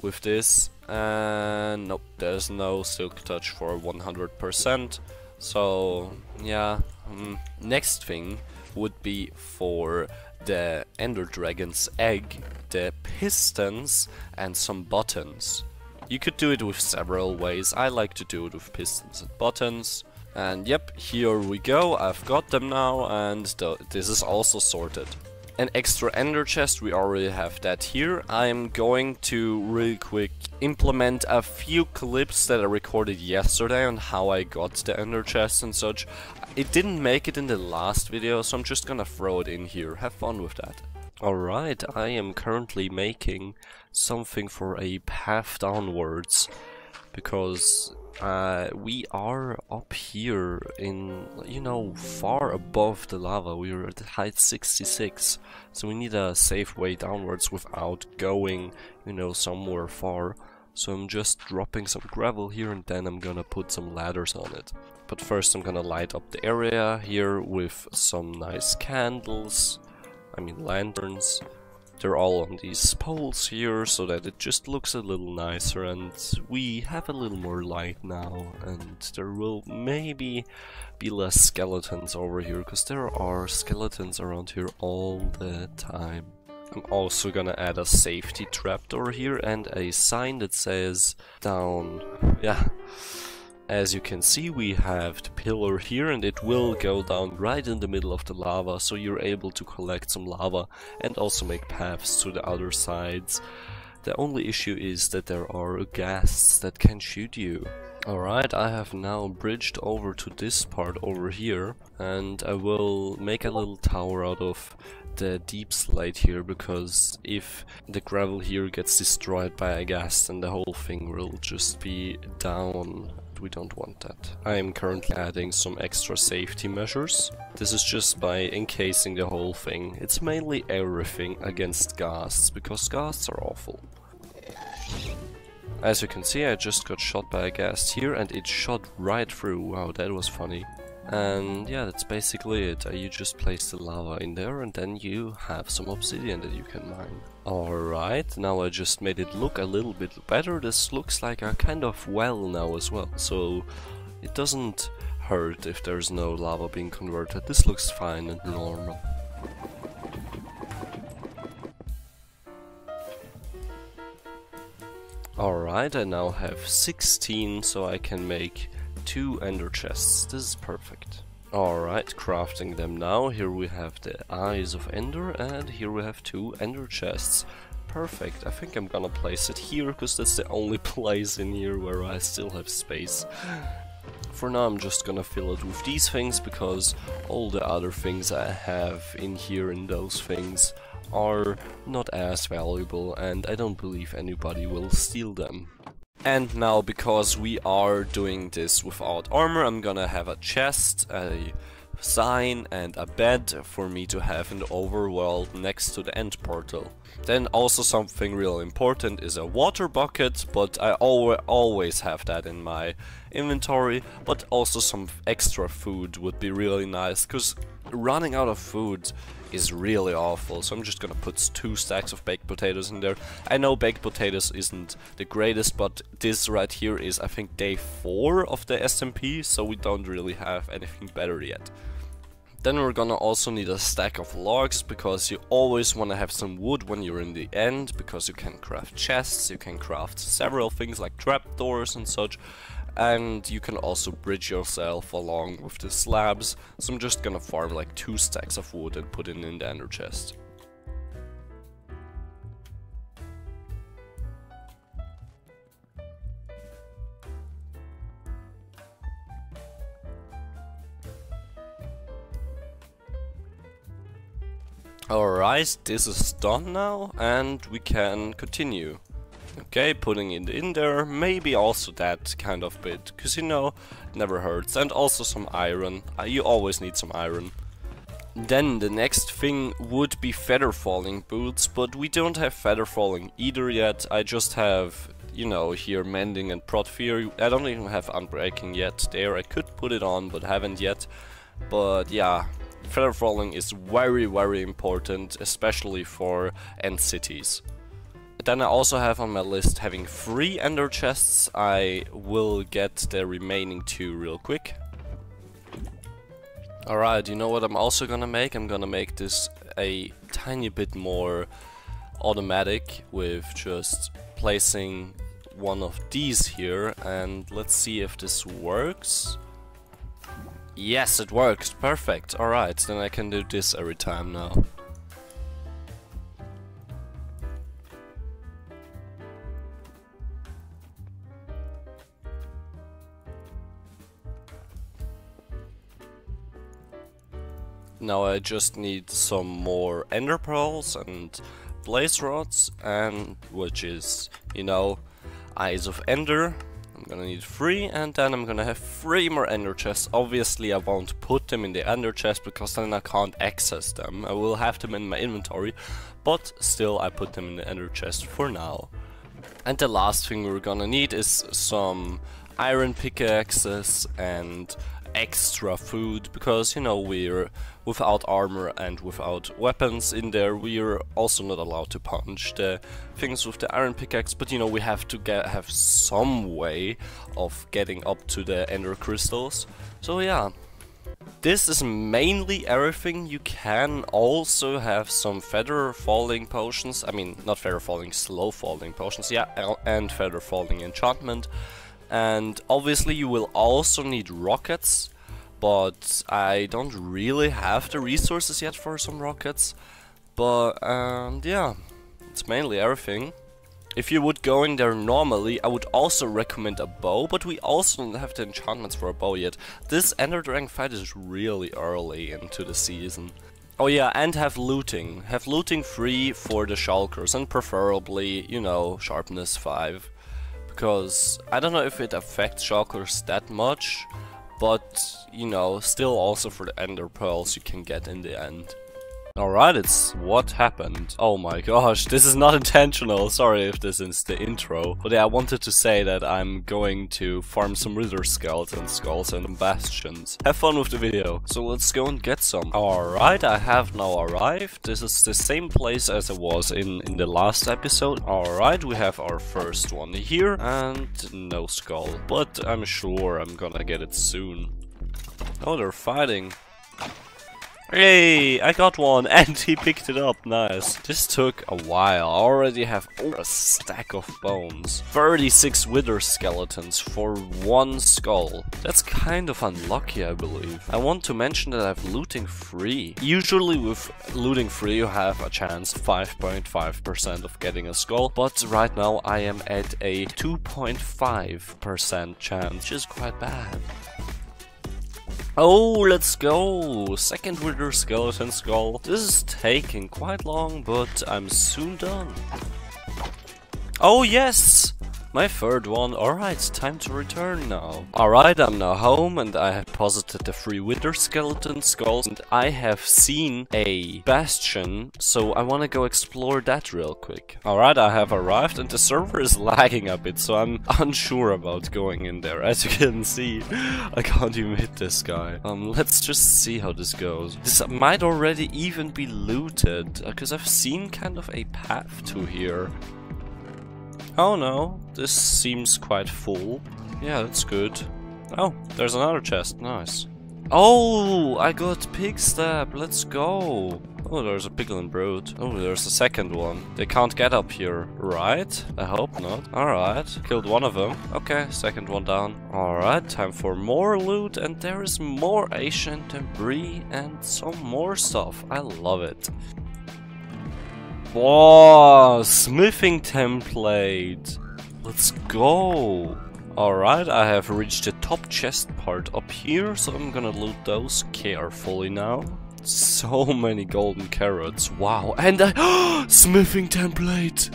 with this. And nope, there's no silk touch for 100%. So yeah, mm, next thing would be for the Ender Dragon's egg, the pistons and some buttons. You could do it with several ways, I like to do it with pistons and buttons. And yep, here we go, I've got them now and th this is also sorted. An extra ender chest, we already have that here. I'm going to really quick implement a few clips that I recorded yesterday on how I got the ender chest and such. It didn't make it in the last video, so I'm just gonna throw it in here. Have fun with that. Alright, I am currently making something for a path downwards because uh, we are up here in, you know, far above the lava. We are at height 66, so we need a safe way downwards without going, you know, somewhere far. So I'm just dropping some gravel here and then I'm gonna put some ladders on it. But first I'm gonna light up the area here with some nice candles, I mean lanterns. They're all on these poles here so that it just looks a little nicer and we have a little more light now and there will maybe be less skeletons over here because there are skeletons around here all the time. I'm also gonna add a safety trapdoor here and a sign that says down. Yeah. As you can see we have the pillar here and it will go down right in the middle of the lava so you're able to collect some lava and also make paths to the other sides. The only issue is that there are ghasts that can shoot you. Alright, I have now bridged over to this part over here and I will make a little tower out of the deepslate here because if the gravel here gets destroyed by a ghast then the whole thing will just be down we don't want that. I am currently adding some extra safety measures. This is just by encasing the whole thing. It's mainly everything against ghasts, because ghasts are awful. As you can see, I just got shot by a ghast here and it shot right through. Wow, that was funny. And yeah, that's basically it. You just place the lava in there and then you have some obsidian that you can mine. Alright, now I just made it look a little bit better. This looks like a kind of well now as well. So it doesn't hurt if there's no lava being converted. This looks fine and normal. Alright, I now have 16 so I can make two ender chests. This is perfect. Alright, crafting them now. Here we have the eyes of ender and here we have two ender chests. Perfect. I think I'm gonna place it here because that's the only place in here where I still have space. For now I'm just gonna fill it with these things because all the other things I have in here in those things are not as valuable and I don't believe anybody will steal them. And now, because we are doing this without armor, I'm gonna have a chest, a sign and a bed for me to have in the overworld next to the end portal. Then also something real important is a water bucket, but I al always have that in my inventory, but also some extra food would be really nice, because running out of food is really awful, so I'm just gonna put two stacks of baked potatoes in there. I know baked potatoes isn't the greatest, but this right here is I think day 4 of the SMP, so we don't really have anything better yet. Then we're gonna also need a stack of logs, because you always wanna have some wood when you're in the end, because you can craft chests, you can craft several things like trapdoors and such, and you can also bridge yourself along with the slabs, so I'm just gonna farm like two stacks of wood and put it in the ender chest. Alright, this is done now, and we can continue. Okay, putting it in there, maybe also that kind of bit, because you know, never hurts. And also some iron, uh, you always need some iron. Then the next thing would be feather falling boots, but we don't have feather falling either yet, I just have, you know, here mending and prot fear. I don't even have unbreaking yet there, I could put it on, but haven't yet. But yeah, feather falling is very very important, especially for end cities. Then I also have on my list having three ender chests. I will get the remaining two real quick. Alright, you know what I'm also gonna make? I'm gonna make this a tiny bit more automatic with just placing one of these here and let's see if this works. Yes, it works. Perfect. Alright, then I can do this every time now. Now I just need some more ender pearls and blaze rods and which is, you know, eyes of ender. I'm gonna need three and then I'm gonna have three more ender chests. Obviously I won't put them in the ender chest because then I can't access them. I will have them in my inventory, but still I put them in the ender chest for now. And the last thing we're gonna need is some iron pickaxes and extra food because you know we're without armor and without weapons in there we're also not allowed to punch the things with the iron pickaxe but you know we have to get have some way of getting up to the ender crystals so yeah this is mainly everything. You can also have some feather falling potions. I mean, not feather falling, slow falling potions. Yeah, and feather falling enchantment. And obviously you will also need rockets, but I don't really have the resources yet for some rockets. But um, yeah, it's mainly everything. If you would go in there normally, I would also recommend a bow, but we also don't have the enchantments for a bow yet. This Ender Dragon fight is really early into the season. Oh yeah, and have looting. Have looting free for the shulkers, and preferably, you know, sharpness 5 because I don't know if it affects shulkers that much, but you know, still also for the ender pearls you can get in the end. Alright, it's what happened. Oh my gosh, this is not intentional. Sorry if this is the intro. But yeah, I wanted to say that I'm going to farm some Wither skeleton skulls and bastions. Have fun with the video. So let's go and get some. Alright, I have now arrived. This is the same place as it was in, in the last episode. Alright, we have our first one here. And no skull. But I'm sure I'm gonna get it soon. Oh, they're fighting. Hey, I got one and he picked it up, nice. This took a while, I already have a stack of bones. 36 wither skeletons for one skull. That's kind of unlucky, I believe. I want to mention that I have looting free. Usually with looting free you have a chance 5.5% of getting a skull, but right now I am at a 2.5% chance, which is quite bad. Oh, let's go! Second Wither Skeleton Skull. This is taking quite long, but I'm soon done. Oh yes! My third one. Alright, time to return now. Alright, I'm now home and I have posited the three wither skeleton skulls and I have seen a bastion, so I want to go explore that real quick. Alright, I have arrived and the server is lagging a bit, so I'm unsure about going in there. As you can see, I can't even hit this guy. Um, let's just see how this goes. This might already even be looted, because I've seen kind of a path to here. Oh no, this seems quite full. Yeah, that's good. Oh, there's another chest, nice. Oh, I got Pigstep, let's go. Oh, there's a piglin brute. Oh, there's a second one. They can't get up here, right? I hope not. Alright, killed one of them. Okay, second one down. Alright, time for more loot and there is more ancient debris and some more stuff. I love it. Whoa, smithing template. Let's go. Alright, I have reached the top chest part up here, so I'm gonna loot those carefully now. So many golden carrots, wow. And I- smithing template!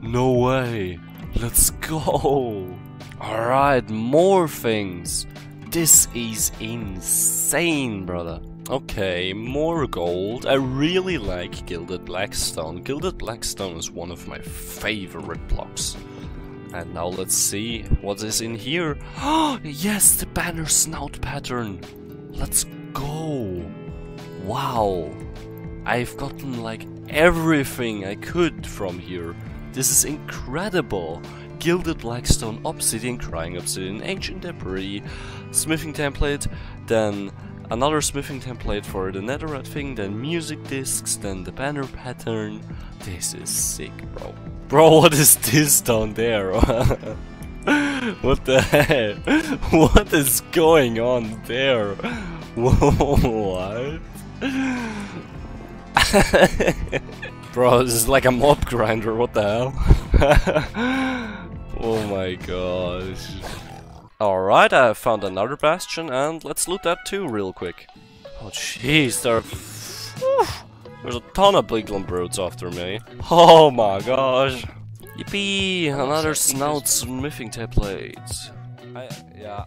No way. Let's go. Alright, more things. This is insane, brother. Okay, more gold. I really like Gilded Blackstone. Gilded Blackstone is one of my favorite blocks. And now let's see what is in here. Oh, yes, the banner snout pattern. Let's go. Wow. I've gotten like everything I could from here. This is incredible! Gilded blackstone, obsidian, crying obsidian, ancient debris, smithing template, then another smithing template for the netherite thing, then music discs, then the banner pattern. This is sick, bro. Bro, what is this down there? what the heck? What is going on there? what? Bro, this is like a mob grinder, what the hell? oh my gosh. Alright, I found another bastion and let's loot that too real quick. Oh jeez, there Whew. There's a ton of Piglin brutes after me. Oh my gosh. Yippee! Another snout smithing template. I, yeah.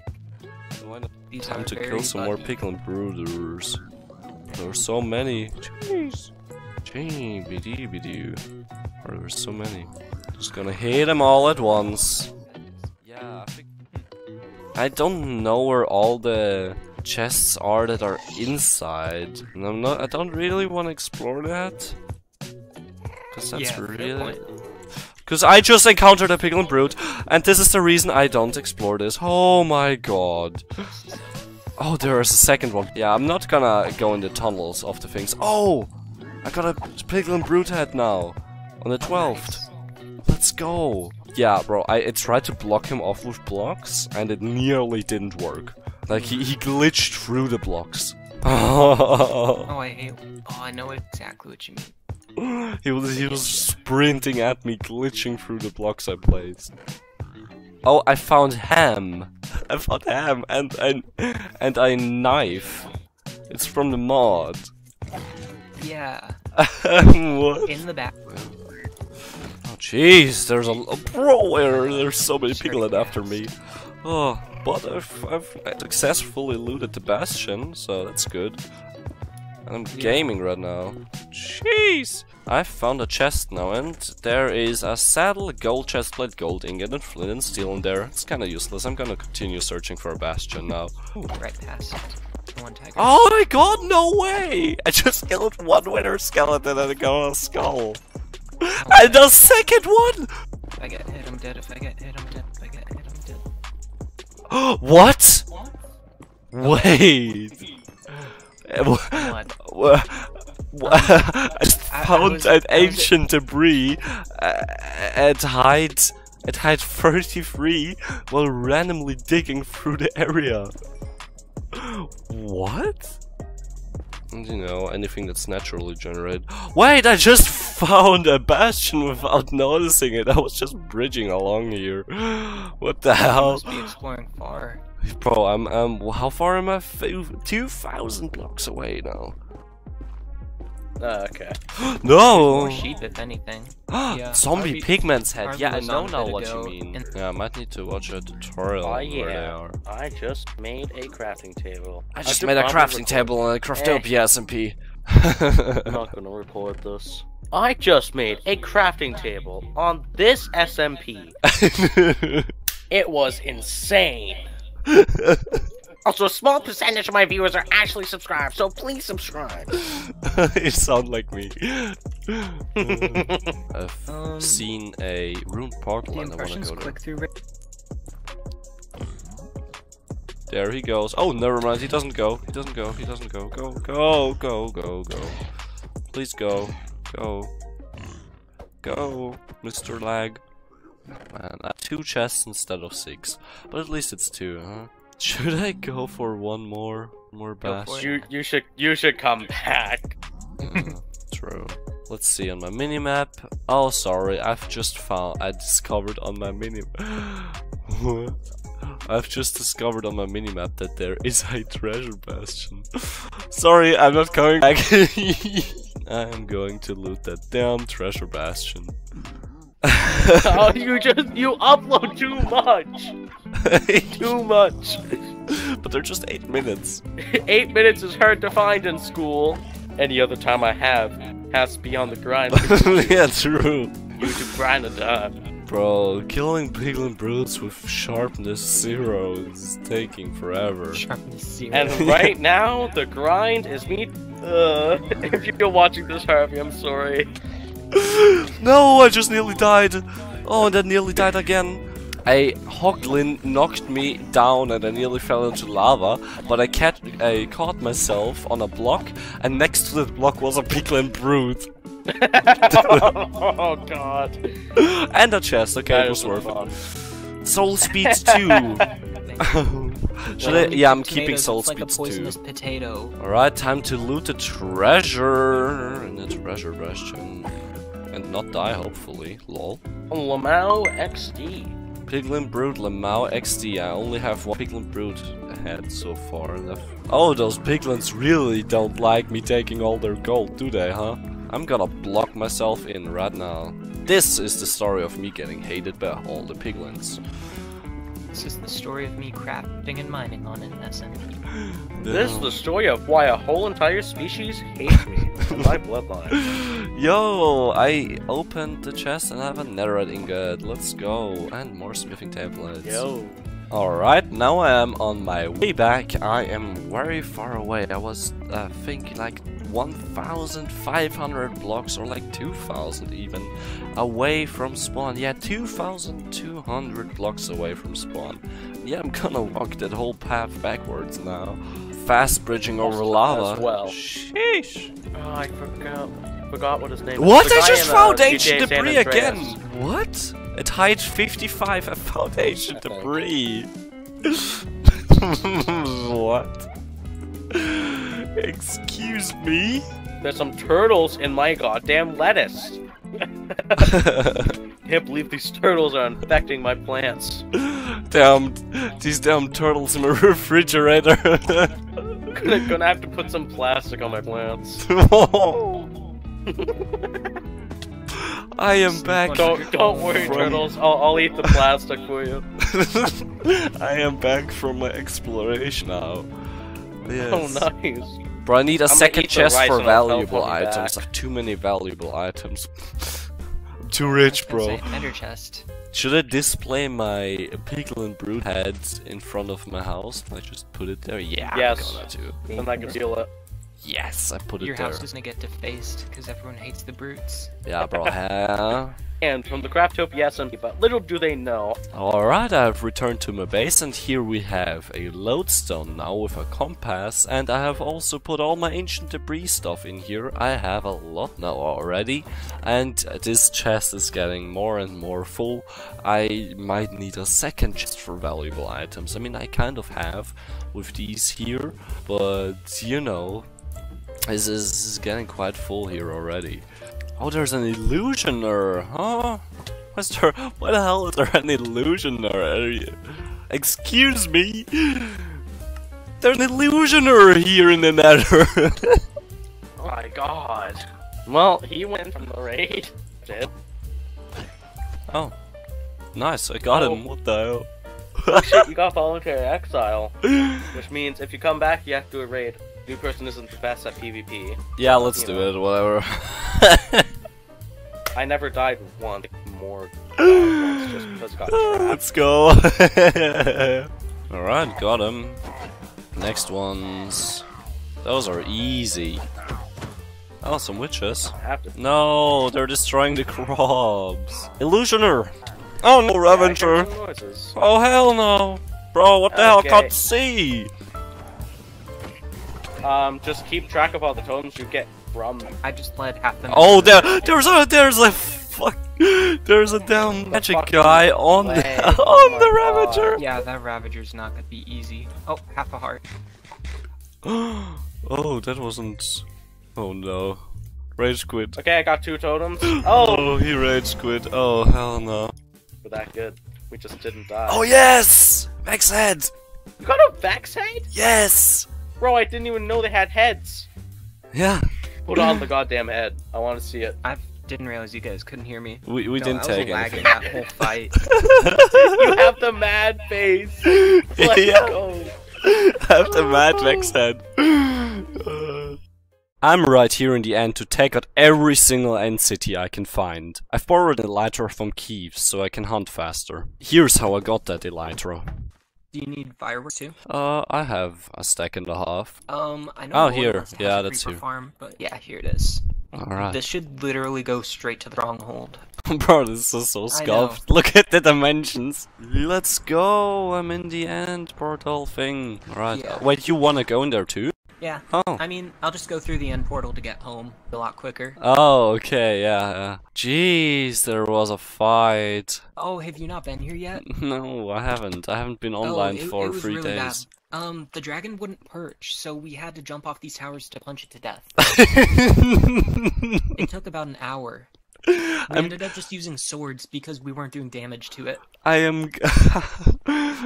Why not? These Time to kill some more. Piglin brooders. There's so many. Jeez. Jeebidee-bidoo. Oh, there's so many. Just gonna hit them all at once. Yeah, I don't know where all the chests are that are inside. And I'm not- I don't really want to explore that. Cause that's Yeah, really... Because I just encountered a Piglin Brute, and this is the reason I don't explore this. Oh my god. Oh, there is a second one. Yeah, I'm not gonna go in the tunnels of the things. Oh! I got a Piglin Brute head now. On the 12th. Let's go. Yeah, bro, I, I tried to block him off with blocks, and it nearly didn't work. Like, he, he glitched through the blocks. Oh, I hate. Oh, I know exactly what you mean. he was he was sprinting at me, glitching through the blocks I placed. Oh, I found ham. I found ham and and and a knife. It's from the mod. Yeah, what? in the back. Jeez, there's a oh, bro. Where there's so many people that after me. Oh, but I've, I've successfully looted the bastion, so that's good. I'm gaming right now. Jeez! I found a chest now, and there is a saddle, a gold chestplate, gold ingot, and flint and steel in there. It's kind of useless. I'm gonna continue searching for a bastion now. Right past one tiger. Oh my god, no way! I just killed one wither skeleton and a gold skull. And the second one! If I get hit, I'm dead. If I get hit, I'm dead. If I get hit, I'm dead. what? Wait. What? Wha- wha- I just I- I found an ancient debris at height at height 33 while randomly digging through the area. What? And, You know, anything that's naturally generated. Wait, I just found a bastion without noticing it. I was just bridging along here. What the hell? must be exploring far. Bro, I'm um how far am I? Two thousand blocks away now. Uh, okay. No! More sheep, if anything. Yeah, Zombie I'd be- pigment's head. Yeah, I know now what you mean. in- Yeah, I might need to watch a tutorial Oh on where they yeah, are. I just made a crafting table. I just should made a crafting record- table on a Craftopia SMP. I'm not gonna record this. I just made a crafting table on this SMP. It was insane. Also, a small percentage of my viewers are actually subscribed, so please subscribe. you sound like me. I've Um, seen a rune portal The and I wanna impressions go there. click through. There he goes. Oh, never mind. He doesn't go. He doesn't go. He doesn't go. Go, go, go, go, go. Please go. Go. Go, Mr. Lag. Man, I have two chests instead of six. But at least it's two, huh? Should I go for one more? More bash? You you should you should come back. Yeah, true. Let's see on my minimap. Oh, sorry, I've just found. I discovered on my mini. I've just discovered on my minimap that there is a treasure bastion. sorry, I'm not coming back. I'm going to loot that damn treasure bastion. Oh, you just you upload too much. Too much. but they're just eight minutes. Eight minutes is hard to find in school. Any other time I have has to be on the grind. yeah, true. YouTube grind it up. Bro, killing piglin brutes with sharpness zero is taking forever. Sharpness zero. And right now, the grind is me. Uh, if you're watching this, Harvey, I'm sorry. no, I just nearly died. Oh, and I nearly died again. A hoglin knocked me down and I nearly fell into lava, but I, cat I caught myself on a block, and next to the block was a piglin brute. oh god. and a chest, okay, That it was worth fun. it. Soul Speeds 2! Should I? Yeah, I'm keeping Tomatoes, Soul it's like a Speeds 2. potato. Alright, time to loot the treasure in the treasure bastion. And not die, hopefully. Lol. Lamau XD. Piglin Brute Lamau XD. I only have one Piglin Brute ahead so far. left. Oh, those piglins really don't like me taking all their gold, do they, huh? I'm gonna block myself in right now. This is the story of me getting hated by all the piglins. This is the story of me crafting and mining on an SMP. This is the story of why a whole entire species hates me. My bloodline. Yo, I opened the chest and I have a netherite ingot. Let's go. And more smithing tablets. Yo. Alright, now I am on my way back. I am very far away. I was, uh, think, like 1,500 blocks or like 2,000 even away from spawn. Yeah, 2,200 blocks away from spawn. Yeah, I'm gonna walk that whole path backwards now. Fast bridging over lava. As well. Sheesh. Oh, I forgot. Forgot what his name What? is. The I just uh, found ancient debris again! What? At height 55 I found ancient debris. what? Excuse me? There's some turtles in my goddamn lettuce. Can't believe these turtles are infecting my plants. damn, these damn turtles in my refrigerator. gonna, gonna have to put some plastic on my plants. I am back. Don't don't worry, from- turtles. I'll I'll eat the plastic for you. I am back from my exploration now. Yes. Oh, nice. Bro, I need a I'm second chest for valuable items. I have too many valuable items. I'm too rich, bro. It's ender chest. Should I display my piglin brute head in front of my house? I just put it there? Yeah, Yes. I'm gonna do. Then I can steal it. Yes, I put it Your there. house doesn't get defaced because everyone hates the brutes. Yeah, bro. from the Craftopia SMP, but little do they know. Alright, I've returned to my base and here we have a lodestone now with a compass and I have also put all my ancient debris stuff in here. I have a lot now already and this chest is getting more and more full. I might need a second chest for valuable items. I mean, I kind of have with these here, but you know, this is getting quite full here already. Oh, there's an illusioner, huh? What's there? Why the hell is there an illusioner? Excuse me? There's an illusioner here in the nether. Oh my god. Well, he went from the raid. Did. oh, nice! I got Oh. him. What the hell? Oh shit, you got voluntary exile. Which means if you come back, you have to do a raid. New person isn't the best at PvP. Yeah, let's do know. it. Whatever. I never died once. More once just because got. Let's go. Alright, got him. Next ones. Those are easy. Oh, some witches. I. No, they're destroying the crops. Illusioner! Oh no, Ravager! heard some noises. Oh hell no! Bro, what the hell? Okay. Can't see! Um, just keep track of all the totems you get from. I just let half them. Oh, there, there's a, there's a fuck, there's a damn magic guy is on the, on Oh the my God. Ravager. Yeah, that Ravager's not gonna be easy. Oh, half a heart. oh, that wasn't. Oh no, rage quit. Okay, I got two totems. Oh, Oh, he rage quit. Oh hell no. we're that good. We just didn't die. Oh yes, Max head. You got a Vex head? Yes. Bro, I didn't even know they had heads. Yeah. Put on the goddamn head. I want to see it. I didn't realize you guys couldn't hear me. We we No, didn't I take lagging anything. that whole fight. you have the mad face. Let's Yeah. go. have the Mad Max head. Uh, I'm right here in the end to take out every single end city I can find. I've borrowed an elytra from Keves so I can hunt faster. Here's how I got that elytra. Do you need fireworks too? Uh, I have a stack and a half. Um, I know. Oh, Lloyd here. wants to Yeah, a that's creeper here. Farm, but yeah, here it is. Alright. This should literally go straight to the stronghold. Bro, this is so scuffed. Look at the dimensions. Let's go. I'm in the end portal thing. Alright. Yeah. Wait, you wanna go in there too? Yeah. Oh. I mean, I'll just go through the end portal to get home a lot quicker. Oh, okay, yeah, yeah. Jeez, there was a fight. Oh, have you not been here yet? No, I haven't. I haven't been online oh, it, for it was three really days. Bad. Um, the dragon wouldn't perch, so we had to jump off these towers to punch it to death. it took about an hour. We I'm- ended up just using swords because we weren't doing damage to it. I am.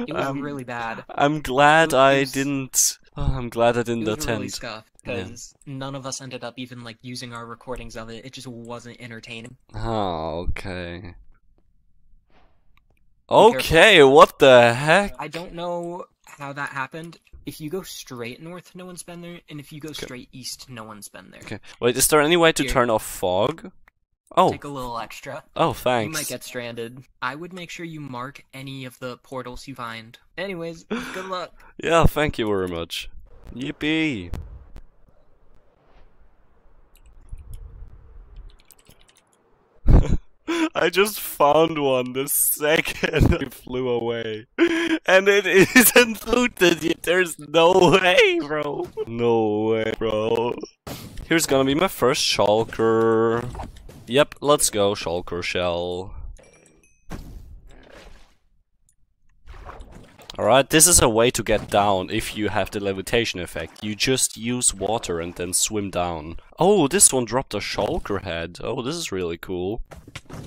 It was I'm- really bad. I'm glad It I didn't. Oh, I'm glad I didn't was really attend. scuffed Yeah. because none of us ended up even like using our recordings of it. It just wasn't entertaining. Oh, okay. Okay, what the heck? I don't know how that happened. If you go straight north, no one's been there, and if you go straight east, no one's been there. Okay. Wait, is there any way to Here. turn off fog? Oh, Take a little extra. oh, thanks. You might get stranded. I would make sure you mark any of the portals you find. Anyways, good luck. Yeah, thank you very much. Yippee! I just found one the second I flew away. And it isn't looted yet. There's no way, bro. No way, bro. Here's gonna be my first shulker. Yep, let's go, shulker shell. Alright, this is a way to get down if you have the levitation effect. You just use water and then swim down. Oh, this one dropped a shulker head. Oh, this is really cool.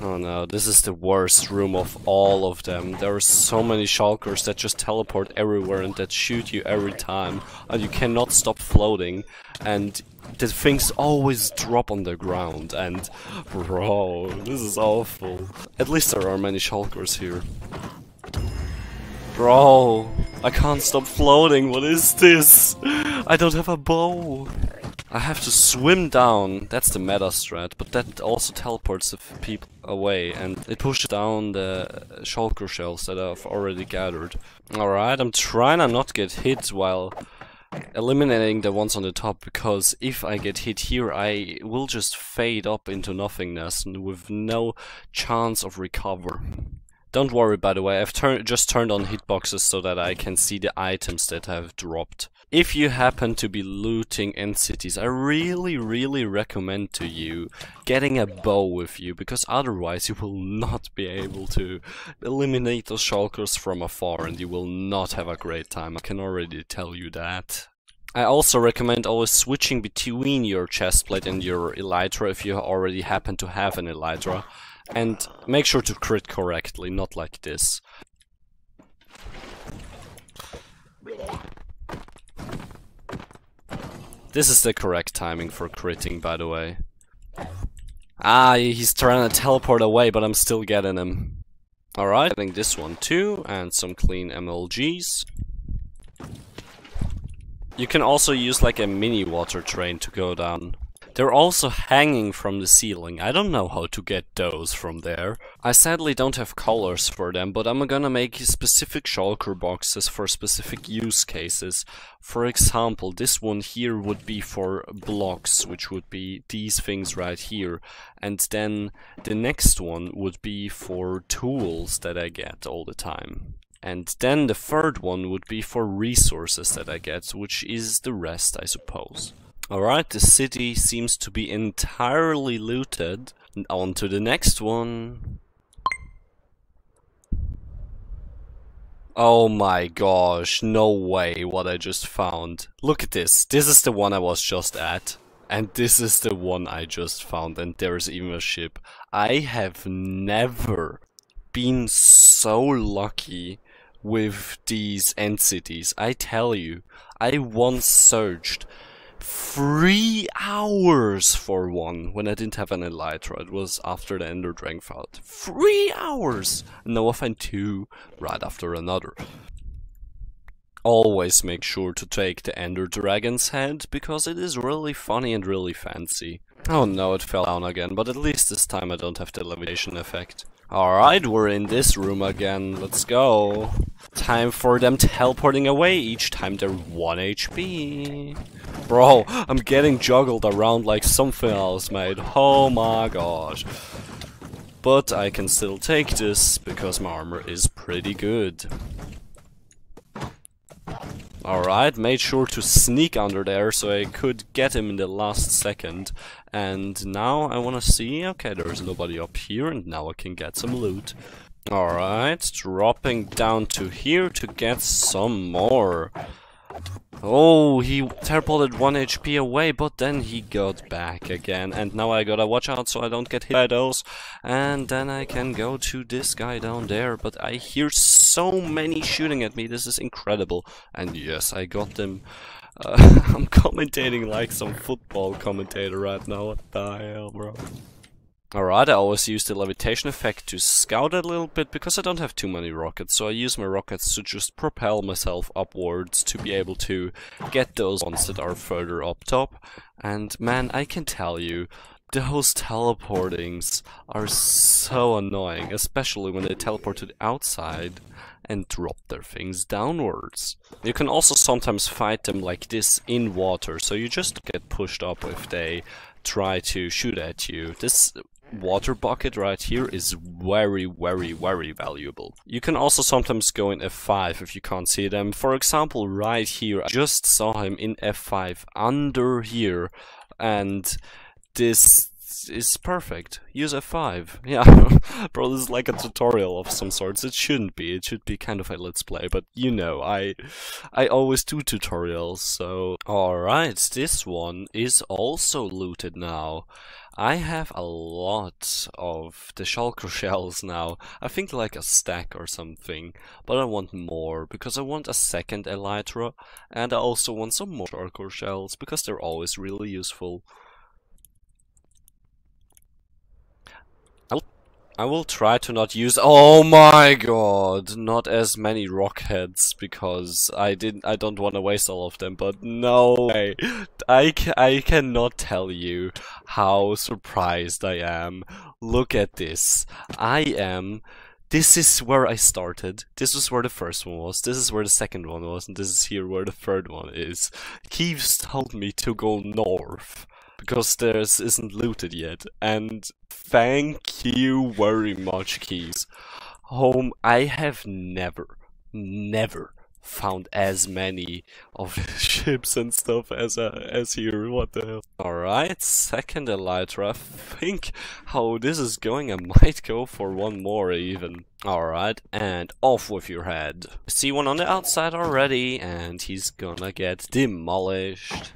Oh no, this is the worst room of all of them. There are so many shulkers that just teleport everywhere and that shoot you every time. And you cannot stop floating. And the things always drop on the ground. And bro, this is awful. At least there are many shulkers here. Bro, I can't stop floating. What is this? I don't have a bow. I have to swim down. That's the meta strat, but that also teleports the people away and it pushes down the shulker shells that I've already gathered. Alright, I'm trying to not get hit while eliminating the ones on the top because if I get hit here I will just fade up into nothingness with no chance of recover. Don't worry, by the way, I've turn just turned on hitboxes so that I can see the items that I've dropped. If you happen to be looting in cities, I really, really recommend to you getting a bow with you, because otherwise you will not be able to eliminate those shulkers from afar and you will not have a great time, I can already tell you that. I also recommend always switching between your chestplate and your elytra if you already happen to have an elytra. And make sure to crit correctly, not like this. This is the correct timing for critting, by the way. Ah, he's trying to teleport away, but I'm still getting him. Alright, think this one too, and some clean MLGs. You can also use like a mini water train to go down. They're also hanging from the ceiling. I don't know how to get those from there. I sadly don't have colors for them, but I'm gonna make specific shulker boxes for specific use cases. For example, this one here would be for blocks, which would be these things right here. And then the next one would be for tools that I get all the time. And then the third one would be for resources that I get, which is the rest, I suppose. Alright, the city seems to be entirely looted. On to the next one. Oh my gosh, no way what I just found. Look at this. This is the one I was just at. And this is the one I just found. And there's even a ship. I have never been so lucky with these end cities. I tell you, I once searched three hours for one when I didn't have an Elytra. It was after the Ender Dragon fight. Three hours! Now I find two right after another. Always make sure to take the Ender Dragon's head because it is really funny and really fancy. Oh no, it fell down again, but at least this time I don't have the levitation effect. Alright, we're in this room again. Let's go. Time for them teleporting away each time they're 1 HP. Bro, I'm getting juggled around like something else, mate. Oh my gosh. But I can still take this because my armor is pretty good. Alright, made sure to sneak under there so I could get him in the last second. And now I wanna see, okay, there's nobody up here and now I can get some loot. Alright, dropping down to here to get some more. Oh, he teleported 1 HP away, but then he got back again. And now I gotta watch out so I don't get hit by those. And then I can go to this guy down there. But I hear so many shooting at me. This is incredible. And yes, I got them. Uh, I'm commentating like some football commentator right now. What the hell, bro? Alright, I always use the levitation effect to scout a little bit because I don't have too many rockets, so I use my rockets to just propel myself upwards to be able to get those ones that are further up top. And man, I can tell you, those teleportings are so annoying, especially when they teleport to the outside and drop their things downwards. You can also sometimes fight them like this in water, so you just get pushed up if they try to shoot at you. This water bucket right here is very, very, very valuable. You can also sometimes go in F5 if you can't see them. For example, right here, I just saw him in F5 under here, and this is perfect. Use F5. Yeah, bro, this is like a tutorial of some sorts. It shouldn't be. It should be kind of a let's play, but you know, I I always do tutorials, so... Alright, this one is also looted now. I have a lot of the shulker shells now. I think like a stack or something. But I want more because I want a second elytra and I also want some more shulker shells because they're always really useful. I will try to not use- Oh my god! Not as many rockheads because I didn't- I don't want to waste all of them, but no way! I, ca I cannot tell you how surprised I am. Look at this. I am this is where I started. This is where the first one was. This is where the second one was. And this is here where the third one is. Keves told me to go north. Because there's isn't looted yet. And thank you very much, Keves. Home, I have never, never found as many of the ships and stuff as uh, as here. What the hell? Alright, second elytra. I think how this is going, I might go for one more even. Alright, and off with your head. See one on the outside already, and he's gonna get demolished.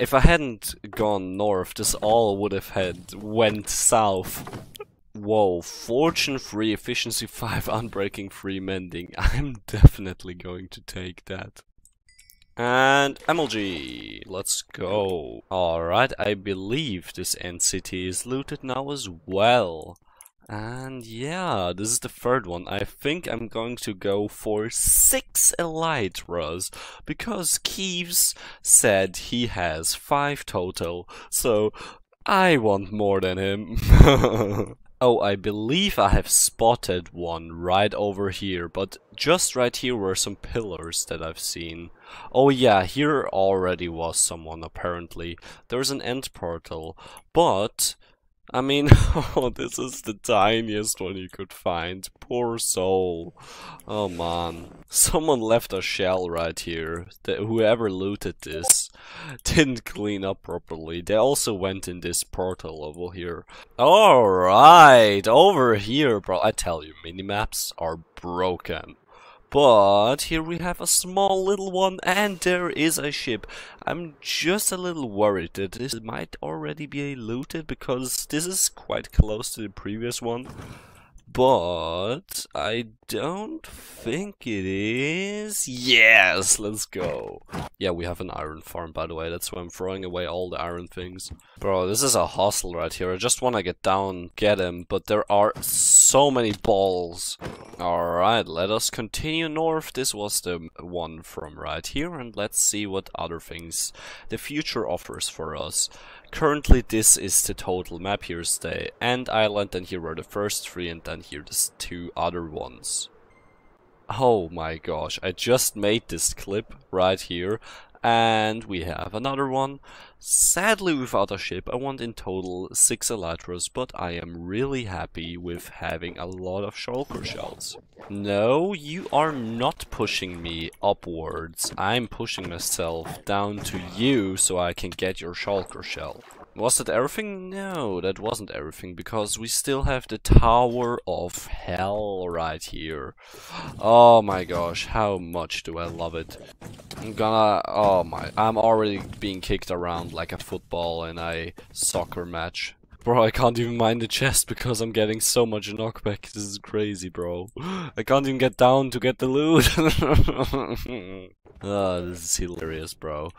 If I hadn't gone north, this all would have had went south. Whoa, fortune 3, efficiency 5, unbreaking 3, mending. I'm definitely going to take that. And MLG, let's go. Alright, I believe this end city is looted now as well. And yeah, this is the third one. I think I'm going to go for six Elytras because Keves said he has five total, so I want more than him. Oh, I believe I have spotted one right over here, but just right here were some pillars that I've seen. Oh yeah, here already was someone apparently. There's an end portal, but I mean, oh, this is the tiniest one you could find. Poor soul. Oh man. Someone left a shell right here. The, whoever looted this didn't clean up properly. They also went in this portal over here. Alright, over here, bro. I tell you, minimaps are broken. But here we have a small little one and there is a ship. I'm just a little worried that this might already be looted because this is quite close to the previous one. But I don't think it is. Yes, let's go. Yeah, we have an iron farm, by the way. That's why I'm throwing away all the iron things. Bro, this is a hustle right here. I just want to get down, get him, but there are so many balls. Alright, let us continue north. This was the one from right here, and let's see what other things the future offers for us. Currently, this is the total map. Here's the End Island, and here are the first three, and then here the two other ones. Oh my gosh, I just made this clip right here and we have another one. Sadly without a ship, I want in total 6 Elytras, but I am really happy with having a lot of shulker shells. No, you are not pushing me upwards, I'm pushing myself down to you so I can get your shulker shell. Was that everything? No, that wasn't everything, because we still have the Tower of Hell right here. Oh my gosh, how much do I love it. I'm gonna... oh my... I'm already being kicked around like a football in a soccer match. Bro, I can't even mind the chest because I'm getting so much knockback. This is crazy, bro. I can't even get down to get the loot. oh, this is hilarious, bro.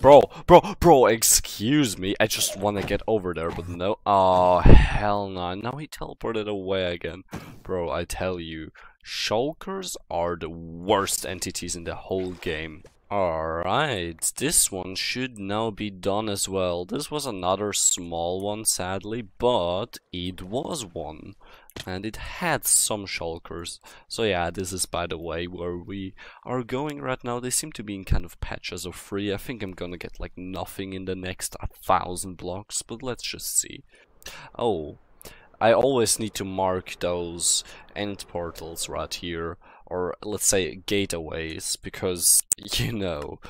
Bro, bro, bro, excuse me. I just want to get over there, but no. Oh, hell no. Now he teleported away again. Bro, I tell you, shulkers are the worst entities in the whole game. Alright, this one should now be done as well. This was another small one, sadly, but it was one. And it had some shulkers. So yeah, this is by the way where we are going right now. They seem to be in kind of patches of free. I think I'm gonna get like nothing in the next thousand blocks, but let's just see. Oh, I always need to mark those end portals right here or let's say gateways because you know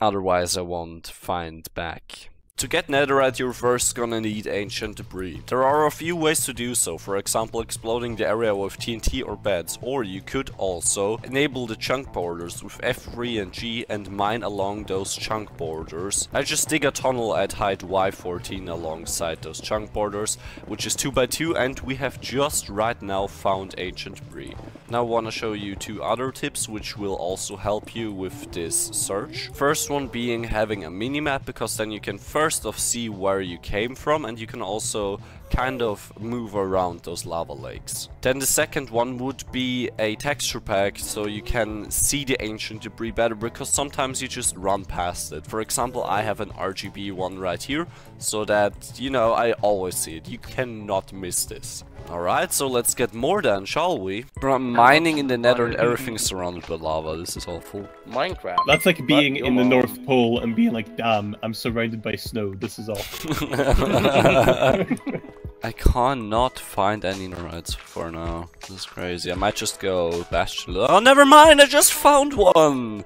otherwise I won't find back. To get netherite you're first gonna need ancient debris. There are a few ways to do so, for example exploding the area with TNT or beds, or you could also enable the chunk borders with F3 and G and mine along those chunk borders. I just dig a tunnel at height Y14 alongside those chunk borders, which is 2x2 and we have just right now found ancient debris. Now I wanna show you two other tips which will also help you with this search. First one being having a minimap because then you can first of see where you came from and you can also kind of move around those lava lakes. Then the second one would be a texture pack so you can see the ancient debris better because sometimes you just run past it. For example, I have an RGB one right here so that, you know, I always see it. You cannot miss this. Alright, so let's get more then, shall we? Bro, I'm mining in the nether and everything's surrounded by lava. This is awful. Minecraft. That's like being in the North Pole and being like, damn, I'm surrounded by snow. This is awful. I cannot find any nerites for now. This is crazy. I might just go Bastion. Oh, never mind! I just found one!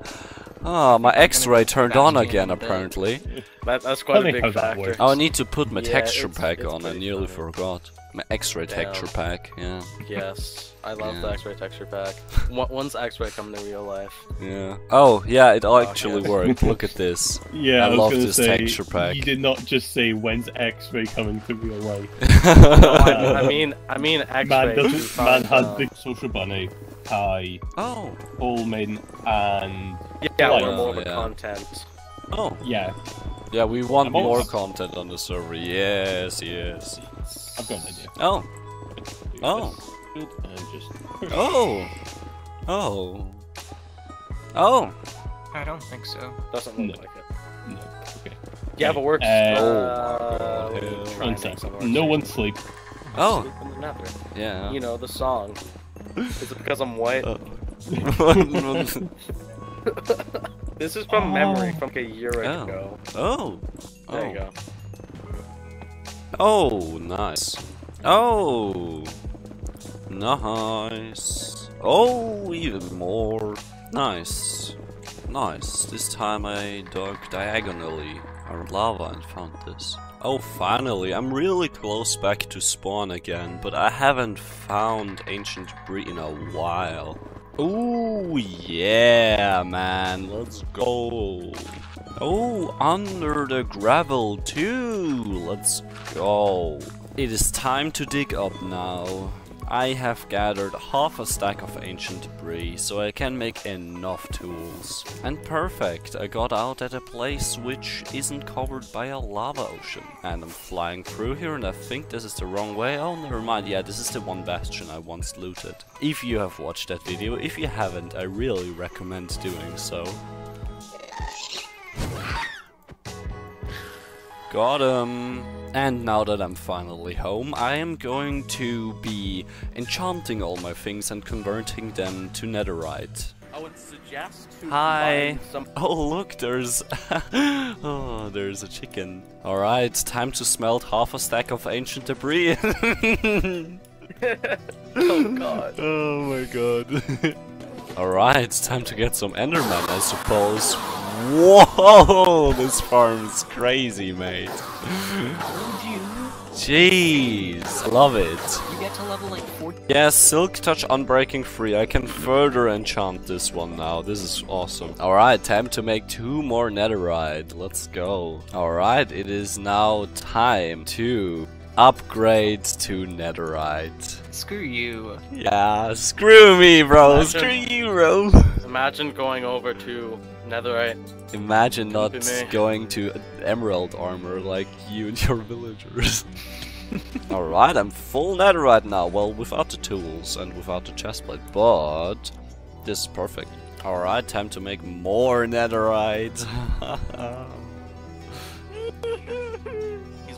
Ah, my X-ray turned on again, apparently. That, that's quite a big how factor. Oh, I need to put my Yeah, texture it's- pack it's on. I nearly funny. forgot. My X-ray Damn. texture pack, yeah. Yes, I love the X-ray texture pack. Wh- When's X-ray coming to real life? Yeah. Oh, yeah, it Oh, actually yeah. worked. Look at this. Yeah, I I, love this say, texture pack. You did not just say when's X-ray coming to real life. I, I mean, I mean X-ray. Man, doesn't, man has the social bunny, Kai, oh. Pullman, and Yeah, Like- we're more of a Yeah. content. Oh. yeah, Yeah, we want I'm more also- content on the server. Yes, yes. I've got an idea. Oh. Oh. Just Oh. Oh. Oh. I don't think so. Doesn't look No. like it. no, okay. Yeah, but we're. Uh, uh, Oh my we God. can try One and make sec. some No one sleep. Oh. Sleep in the. Yeah. You know the song. Is it because I'm white? Oh. This is from memory Oh. from like a year Oh. ago. oh. There you Oh. go. Oh, nice. Oh. Nice. Oh, even more. Nice. Nice. This time I dug diagonally around lava and found this. Oh, finally. I'm really close back to spawn again, but I haven't found ancient debris in a while. Ooh, yeah, man. Let's go. Oh, under the gravel too. Let's go. It is time to dig up now. I have gathered half a stack of ancient debris, so I can make enough tools. And perfect, I got out at a place which isn't covered by a lava ocean. And I'm flying through here and I think this is the wrong way. Oh, never mind, yeah, this is the one bastion I once looted. If you have watched that video, if you haven't, I really recommend doing so. Got him! And now that I'm finally home, I am going to be enchanting all my things and converting them to netherite. I would suggest to Hi! Oh look, there's... oh, there's a chicken. Alright, time to smelt half a stack of ancient debris. Oh god. Oh my god. Alright, it's time to get some Enderman, I suppose. Whoa, this farm is crazy, mate. Jeez, love it. You get to level like 40. Yes, Silk Touch Unbreaking free. I can further enchant this one now. This is awesome. Alright, time to make two more netherite. Let's go. Alright, it is now time to upgrade to netherite. Screw you. Yeah, screw me, bro. Imagine- Screw you, bro. Imagine going over to Netherite. Imagine not going to emerald armor like you and your villagers. Alright, I'm full netherite now. Well, without the tools and without the chestplate, but this is perfect. Alright, time to make more netherite.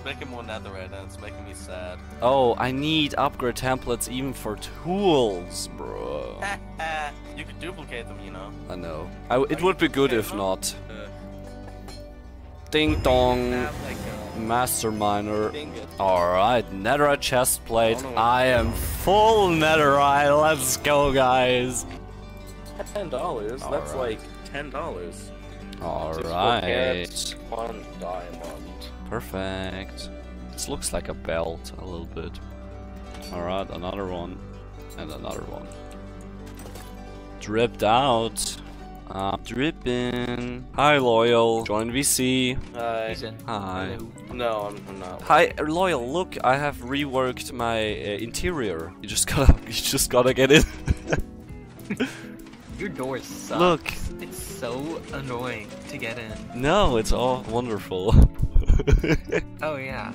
He's making more Netherite and it's making me sad. oh, I need upgrade templates even for tools, bro. you could duplicate them, you know. I know. I w it would be good if not. Uh, ding dong. Uh, Master Miner. Alright, netherite chest plate. I am full netherite. Let's go, guys. Ten dollars. That's Alright. like ten dollars. Alright. One diamond. Perfect. This looks like a belt a little bit. Alright, another one. And another one. Dripped out. I'm dripping. Hi, Loyal. Join VC. Hi. Hi. Hello. No, I'm, I'm not. Hi, Loyal. Look, I have reworked my uh, interior. You just gotta, you just gotta get in. Your door sucks. Look. It's so annoying to get in. no, it's all wonderful. Oh yeah.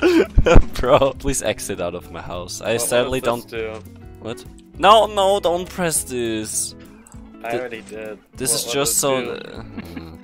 Bro, please exit out of my house. I What- what sadly don't. do? What? No, no, don't press this. I Th- already did. This What- is what just does so.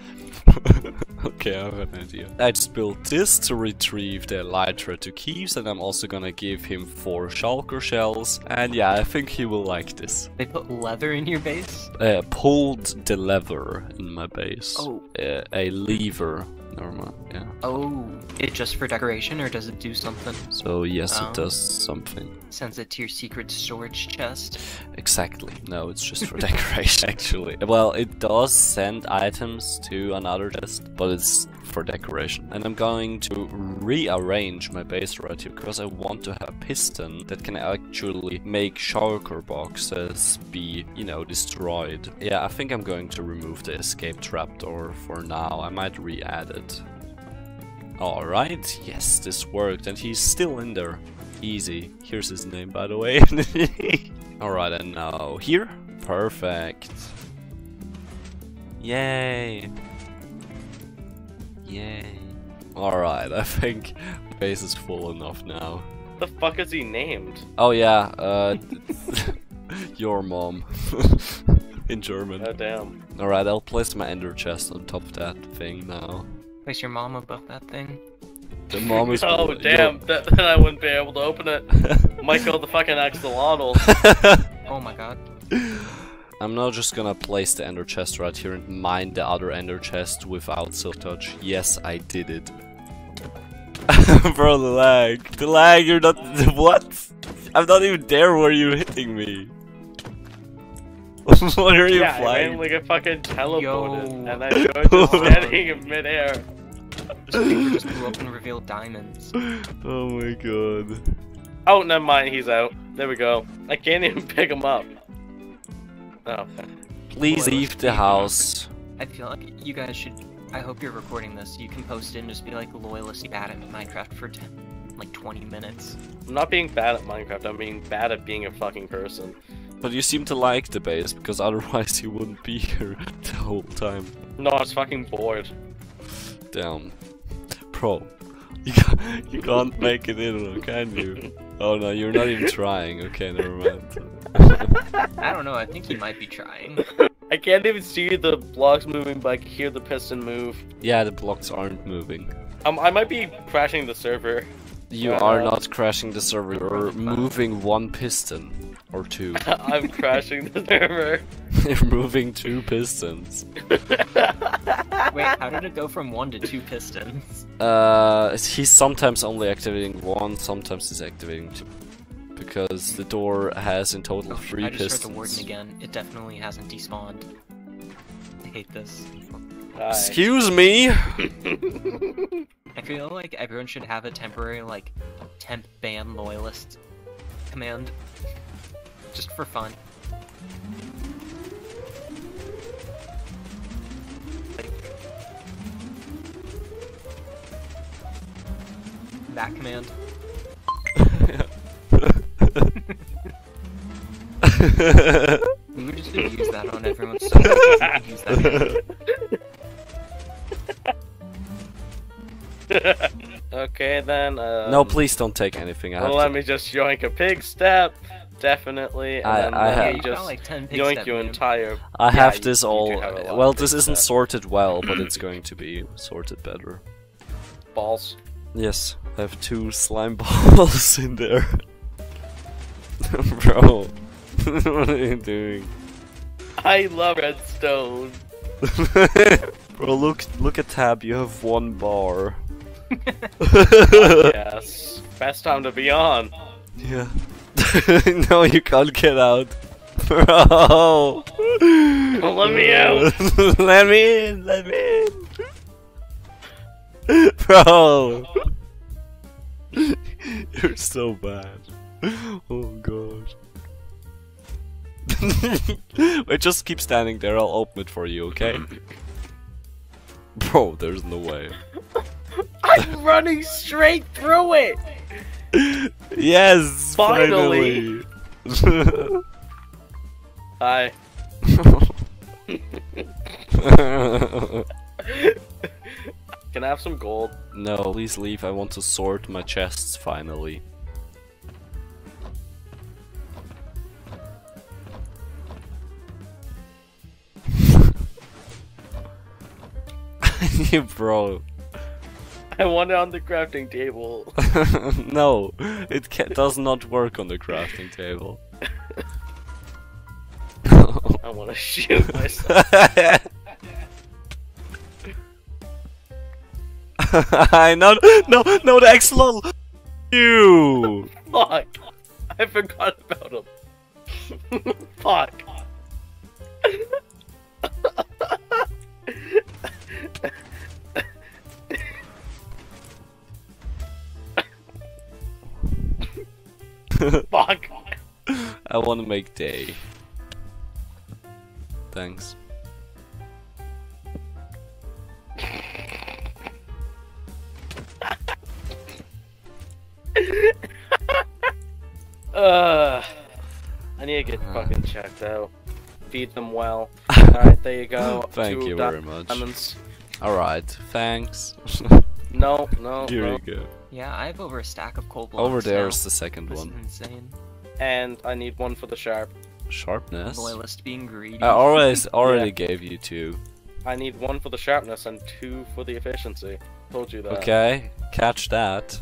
it do? th- okay, I have an idea. I just built this to retrieve the elytra to Keves, and I'm also gonna give him four shulker shells. And yeah, I think he will like this. They put leather in your base. Uh, pulled the lever in my base. Oh. Uh, a lever. Normal, yeah. Oh, it just for decoration or does it do something? So yes, Oh. it does something. Sends it to your secret storage chest. Exactly. No, it's just for decoration, actually. Well, it does send items to another chest, but it's for decoration. And I'm going to rearrange my base right here because I want to have a piston that can actually make shulker boxes be, you know, destroyed. Yeah, I think I'm going to remove the escape trapdoor for now. I might re-add it. Alright, yes, this worked, and he's still in there. Easy. Here's his name, by the way. Alright, and now here. Perfect. Yay. Yay. Alright, I think base is full enough now. The fuck is he named? Oh yeah, uh... your mom. In German. Oh damn. Alright, I'll place my ender chest on top of that thing now. Place your mom above that thing. The mom is Oh damn, that, then I wouldn't be able to open it. Michael the fucking axolotl. Oh my god. I'm now just gonna place the ender chest right here and mine the other ender chest without silk touch. Yes, I did it. Bro, the lag. The lag, you're not- what? I'm not even there where you're hitting me. what are you yeah, I flying? randomly get fucking teleported, Yo. and I joined just standing in midair. This creeper just blew up and revealed diamonds. Oh my god. Oh, never mind, he's out. There we go. I can't even pick him up. Oh, okay. Please Boy, leave the house. I feel like you guys should. I hope you're recording this. You can post it and just be like loyalisty bad at Minecraft for 10, like 20 minutes. I'm not being bad at Minecraft, I'm being bad at being a fucking person. But you seem to like the base, because otherwise you wouldn't be here the whole time. No, I was fucking bored. Damn. Pro. You, ca- you can't make it in, can you? Oh no, you're not even trying. Okay, never mind. I don't know, I think he might be trying. I can't even see the blocks moving, but I can hear the piston move. Yeah, the blocks aren't moving. Um, I might be crashing the server. You Uh, are not crashing the server, you're moving one piston. Or two. I'm crashing the server. you're moving two pistons. Wait, how did it go from one to two pistons? Uh, he's sometimes only activating one, sometimes he's activating two. Because the door has in total three I just pistons. heard the warden again. It definitely hasn't despawned. I hate this. Excuse me? I feel like everyone should have a temporary, like, temp ban loyalist command. Just for fun. Like, that command. We would just use that on everyone so much. we could use that okay then. Um, no, please don't take anything. I Well, let to... me just yoink a Pigstep. Definitely. And I- then I have- me Yeah, just like, 10 pig yoink step, your man. entire. I have you- this you all. do have well, this isn't step. sorted well, but it's going to be sorted better. balls. Yes, I have two slime balls in there. Bro, what are you doing? I love redstone. Bro, look, look at Tab. You have one bar. yes. Best time to be on. Yeah. no, you can't get out. Bro. Don't let me out. let me in. Let me in. Bro. You're so bad. Oh god. Wait, just keep standing there. I'll open it for you, okay? Mm-hmm. Bro, there's no way. I'm running straight through it. Yes, Finally. finally. Hi. Can I have some gold? no, please leave. I want to sort my chests finally. you bro. I want it on the crafting table. no, it does not work on the crafting table. I want to shoot myself. I know, no, no, the X-lol. You. Fuck. I forgot about him. Fuck. Fuck. I want to make day. Thanks. Uh, I need to get fucking checked out. Feed them well. Alright, there you go. Thank Two you very much. Alright, thanks. No, no, Here no. you go. Yeah, I have over a stack of coal blocks. Over there now. is the second This one. is insane. And I need one for the sharp. Sharpness. Loyalist being greedy. I always already Yeah. gave you two. I need one for the sharpness and two for the efficiency. Told you that. Okay, catch that.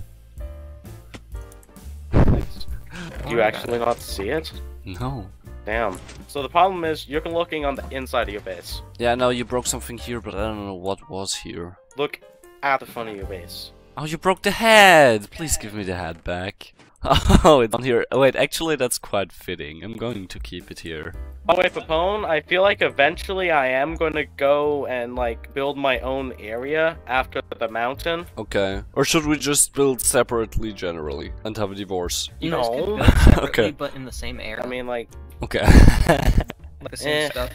Do Oh you my actually not see it? No. Damn. So the problem is, you're looking on the inside of your base. Yeah, no, you broke something here, but I don't know what was here. Look at the front of your base. Oh, you broke the head! Please give me the head back. Oh, it's on here. Oh, wait, actually, that's quite fitting. I'm going to keep it here. Oh wait, Pepone, I feel like eventually I am going to go and like build my own area after the mountain. Okay. Or should we just build separately generally and have a divorce? You guys No. build Okay. but in the same area. I mean, like, Okay. like the same eh. stuff.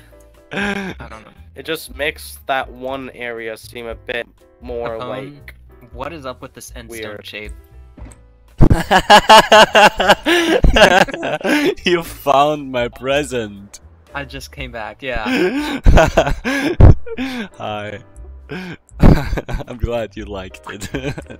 I don't know. it just makes that one area seem a bit more Capone, like. What is up with this endstone weird. shape? you found my present. I just came back. Yeah. Hi. I'm glad you liked it.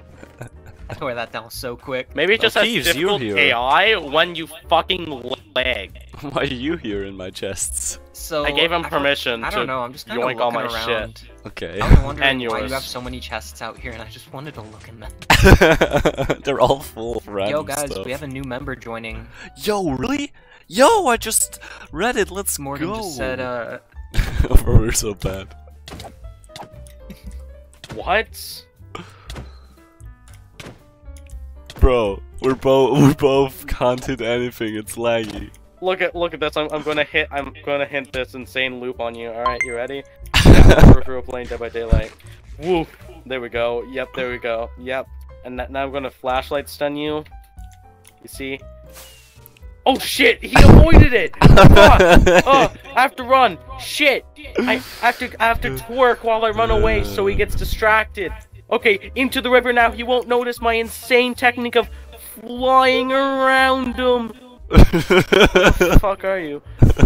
I tore that down so quick. Maybe it just Oh, has Thieves, you're difficult here. AI when you fucking lag. Why are you here in my chests? So I gave him don't- permission I don't to know. I'm just kind of yoink looking all my around. shit. Okay. I was wondering And why you have so many chests out here, and I just wanted to look in them. They're all full of random Yo, guys, stuff. we have a new member joining. Yo, really? Yo, I just read it. Let's Morgan go. just said, uh, We're so bad. What? Bro, we're both we're both can't anything. It's laggy. Look at look at this. I'm, I'm gonna hit. I'm gonna hit this insane loop on you. All right, you ready? We're playing Dead by Daylight. Woo! There we go. Yep, there we go. Yep. And that, now I'm gonna flashlight stun you. You see? Oh shit! He avoided it. Fuck! Oh, I have to run. Shit! I, I have to I have to twerk while I run away so he gets distracted. Okay, into the river now. He won't notice my insane technique of flying around him. fuck are you?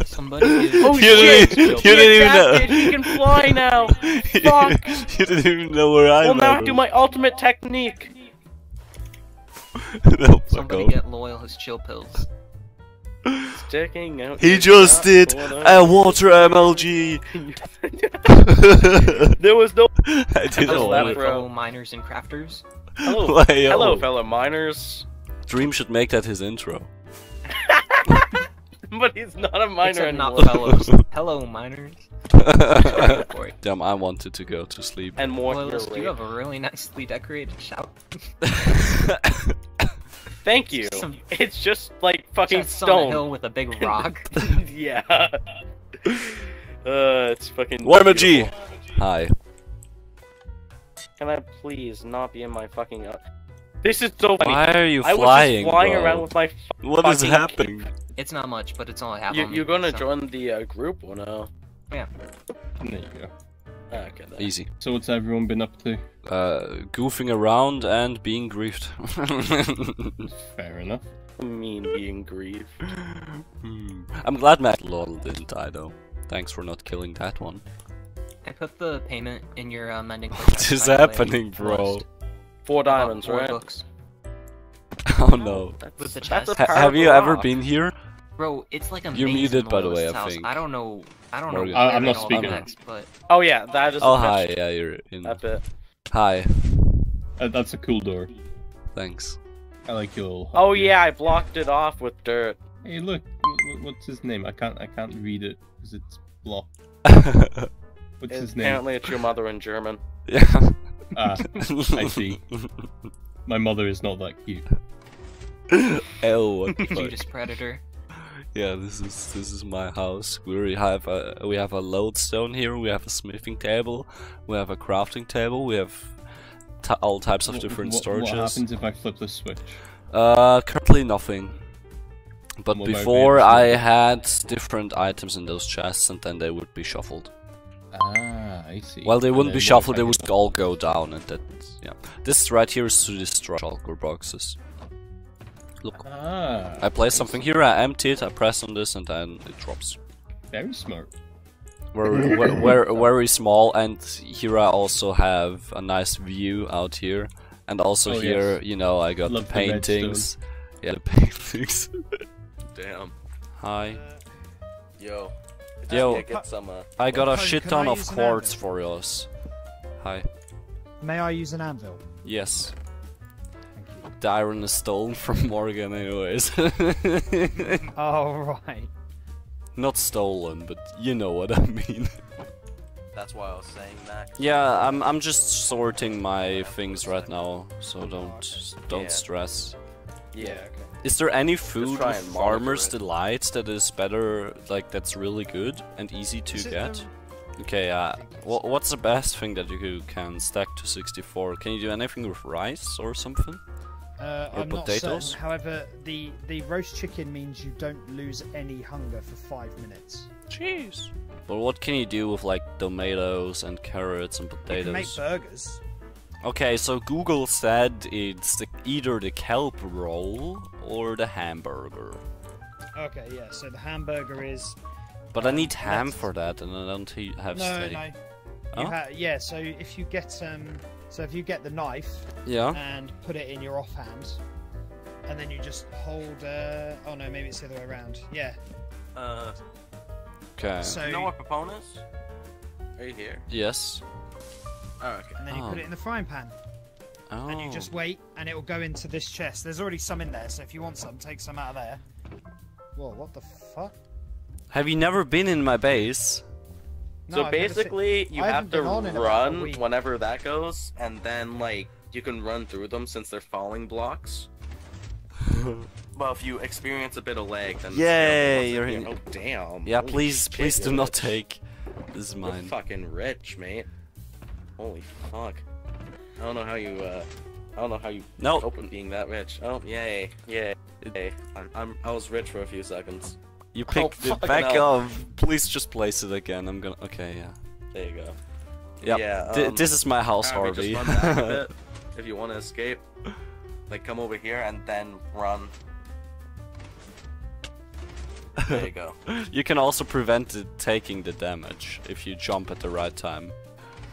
somebody is... Oh You shit! didn't- you he didn't even know. He can fly now. Fuck. you didn't even know where I Well, now I do my ultimate technique. no, fuck Somebody off. get loyal his chill pills. Sticking out. He just did a water MLG. there was no. I didn't Hello, know. lab it. fellow miners and crafters. Hello, Why, yo. hello, fellow miners. Dream should make that his intro. But he's not a miner Except anymore. not fellows. Hello, miners. For it. Damn, I wanted to go to sleep. And more Loyalist, here. you have a really nicely decorated shout. Thank you. Some- It's just like fucking Chests on a hill with a big rock. yeah. Uh, it's fucking. Water MLG. beautiful. Hi. Can I please not be in my fucking? Uh... This is so funny. Why are you I was flying, just flying bro? around with my. What is fucking- happening? it's not much, but it's all happening. You, you're gonna so- join the uh, group or no? Yeah. There you go. Ah, Okay. Then. Easy. So what's everyone been up to? Uh, goofing around and being griefed. Fair enough. mean being grieved. Hmm. I'm glad Matt Lol didn't die though. Thanks for not killing that one. I put the payment in your uh, mending. What is happening, bro? Four diamonds, four right? books. Oh no. That's, With the chest. Ha- have you ever been here? Bro, it's like a You're muted, by the way, I house. think. I don't know. I don't Morgan. know. I, I'm not speaking. connects, but Oh yeah, that is. Oh hi, yeah, you're in. That bit. Hi, Uh, that's a cool door. thanks. I like your. little Oh here. yeah, I blocked it off with dirt. Hey, look. wh- wh- What's his name? I can't. I can't read it because it's blocked. What's his name? Apparently, it's your mother in German. yeah. Ah, I see. My mother is not that cute. L, what the fuck? cutest predator. Yeah, this is this is my house. We have a we have a lodestone here. We have a smithing table. We have a crafting table. We have all types of different what, What storages. happens if I flip the switch? Uh, currently nothing. But What before? I had different items in those chests, and then they would be shuffled. Ah, I see. Well, they wouldn't be shuffled; they would all go down, and that yeah. This right here is to destroy shulker boxes. Look, Ah, I place something here, I empty it, I press on this, and then it drops. very smart. We're, we're, we're very small, and here I also have a nice view out here. And also Oh, here, yes. you know, I got Love the the paintings. Yeah, the paintings. Damn. Hi. Yo. Yo. get some. Uh... I got a shit ton of quartz anvil? for us. Hi. May I use an anvil? Yes. Thank. The iron is stolen from Morgan, anyways. Oh right. Not stolen, but you know what I mean. That's why I was saying that. yeah, I'm I'm just sorting my things right now, so don't don't Yeah. stress. Yeah. Okay. Is there any food with Farmer's it. Delight that is better, like that's really good and easy to Is get? Okay, uh, what's the best thing that you can stack to 64? Can you do anything with rice or something? Uh, Or I'm not potatoes? certain. However, the the roast chicken means you don't lose any hunger for five minutes. Jeez. But what can you do with like tomatoes and carrots and potatoes? You can make burgers. Okay, so Google said it's the, either the kelp roll or the hamburger. Okay, yeah. So the hamburger is But I need ham let's- for that, and I don't have no, steak. no. You Oh? ha- yeah. So if you get um, so if you get the knife Yeah. and put it in your offhand, and then you just hold. Uh, oh no, maybe it's the other way around. Yeah. Uh, Okay. So you know what Proponus? Are you here? Yes. Oh, okay. and then you put Oh. it in the frying pan, Oh. and you just wait, and it will go into this chest. There's already some in there, so if you want some, take some out of there. Whoa, what the fuck? Have you never been in my base? No, so I've seen- basically, you I have to been on in about a run whenever that goes, and then like you can run through them since they're falling blocks. well, if you experience a bit of lag, then Yay, you're you're in- Oh damn! Yeah, Holy please, shit, please do you're not take. This is You're mine. fucking rich, mate. Holy fuck! I don't know how you. uh... I don't know how you Nope. open being that rich. Oh yay, yay! Yay. I'm, I'm I was rich for a few seconds. You Oh, picked it back hell. up. Please just place it again. I'm gonna. Okay, yeah. There you go. Yep. Yeah. Um, this is my house, Harvey, Harvey. Just run back a bit if you want to escape. Like come over here and then run. There you go. you can also prevent it taking the damage if you jump at the right time.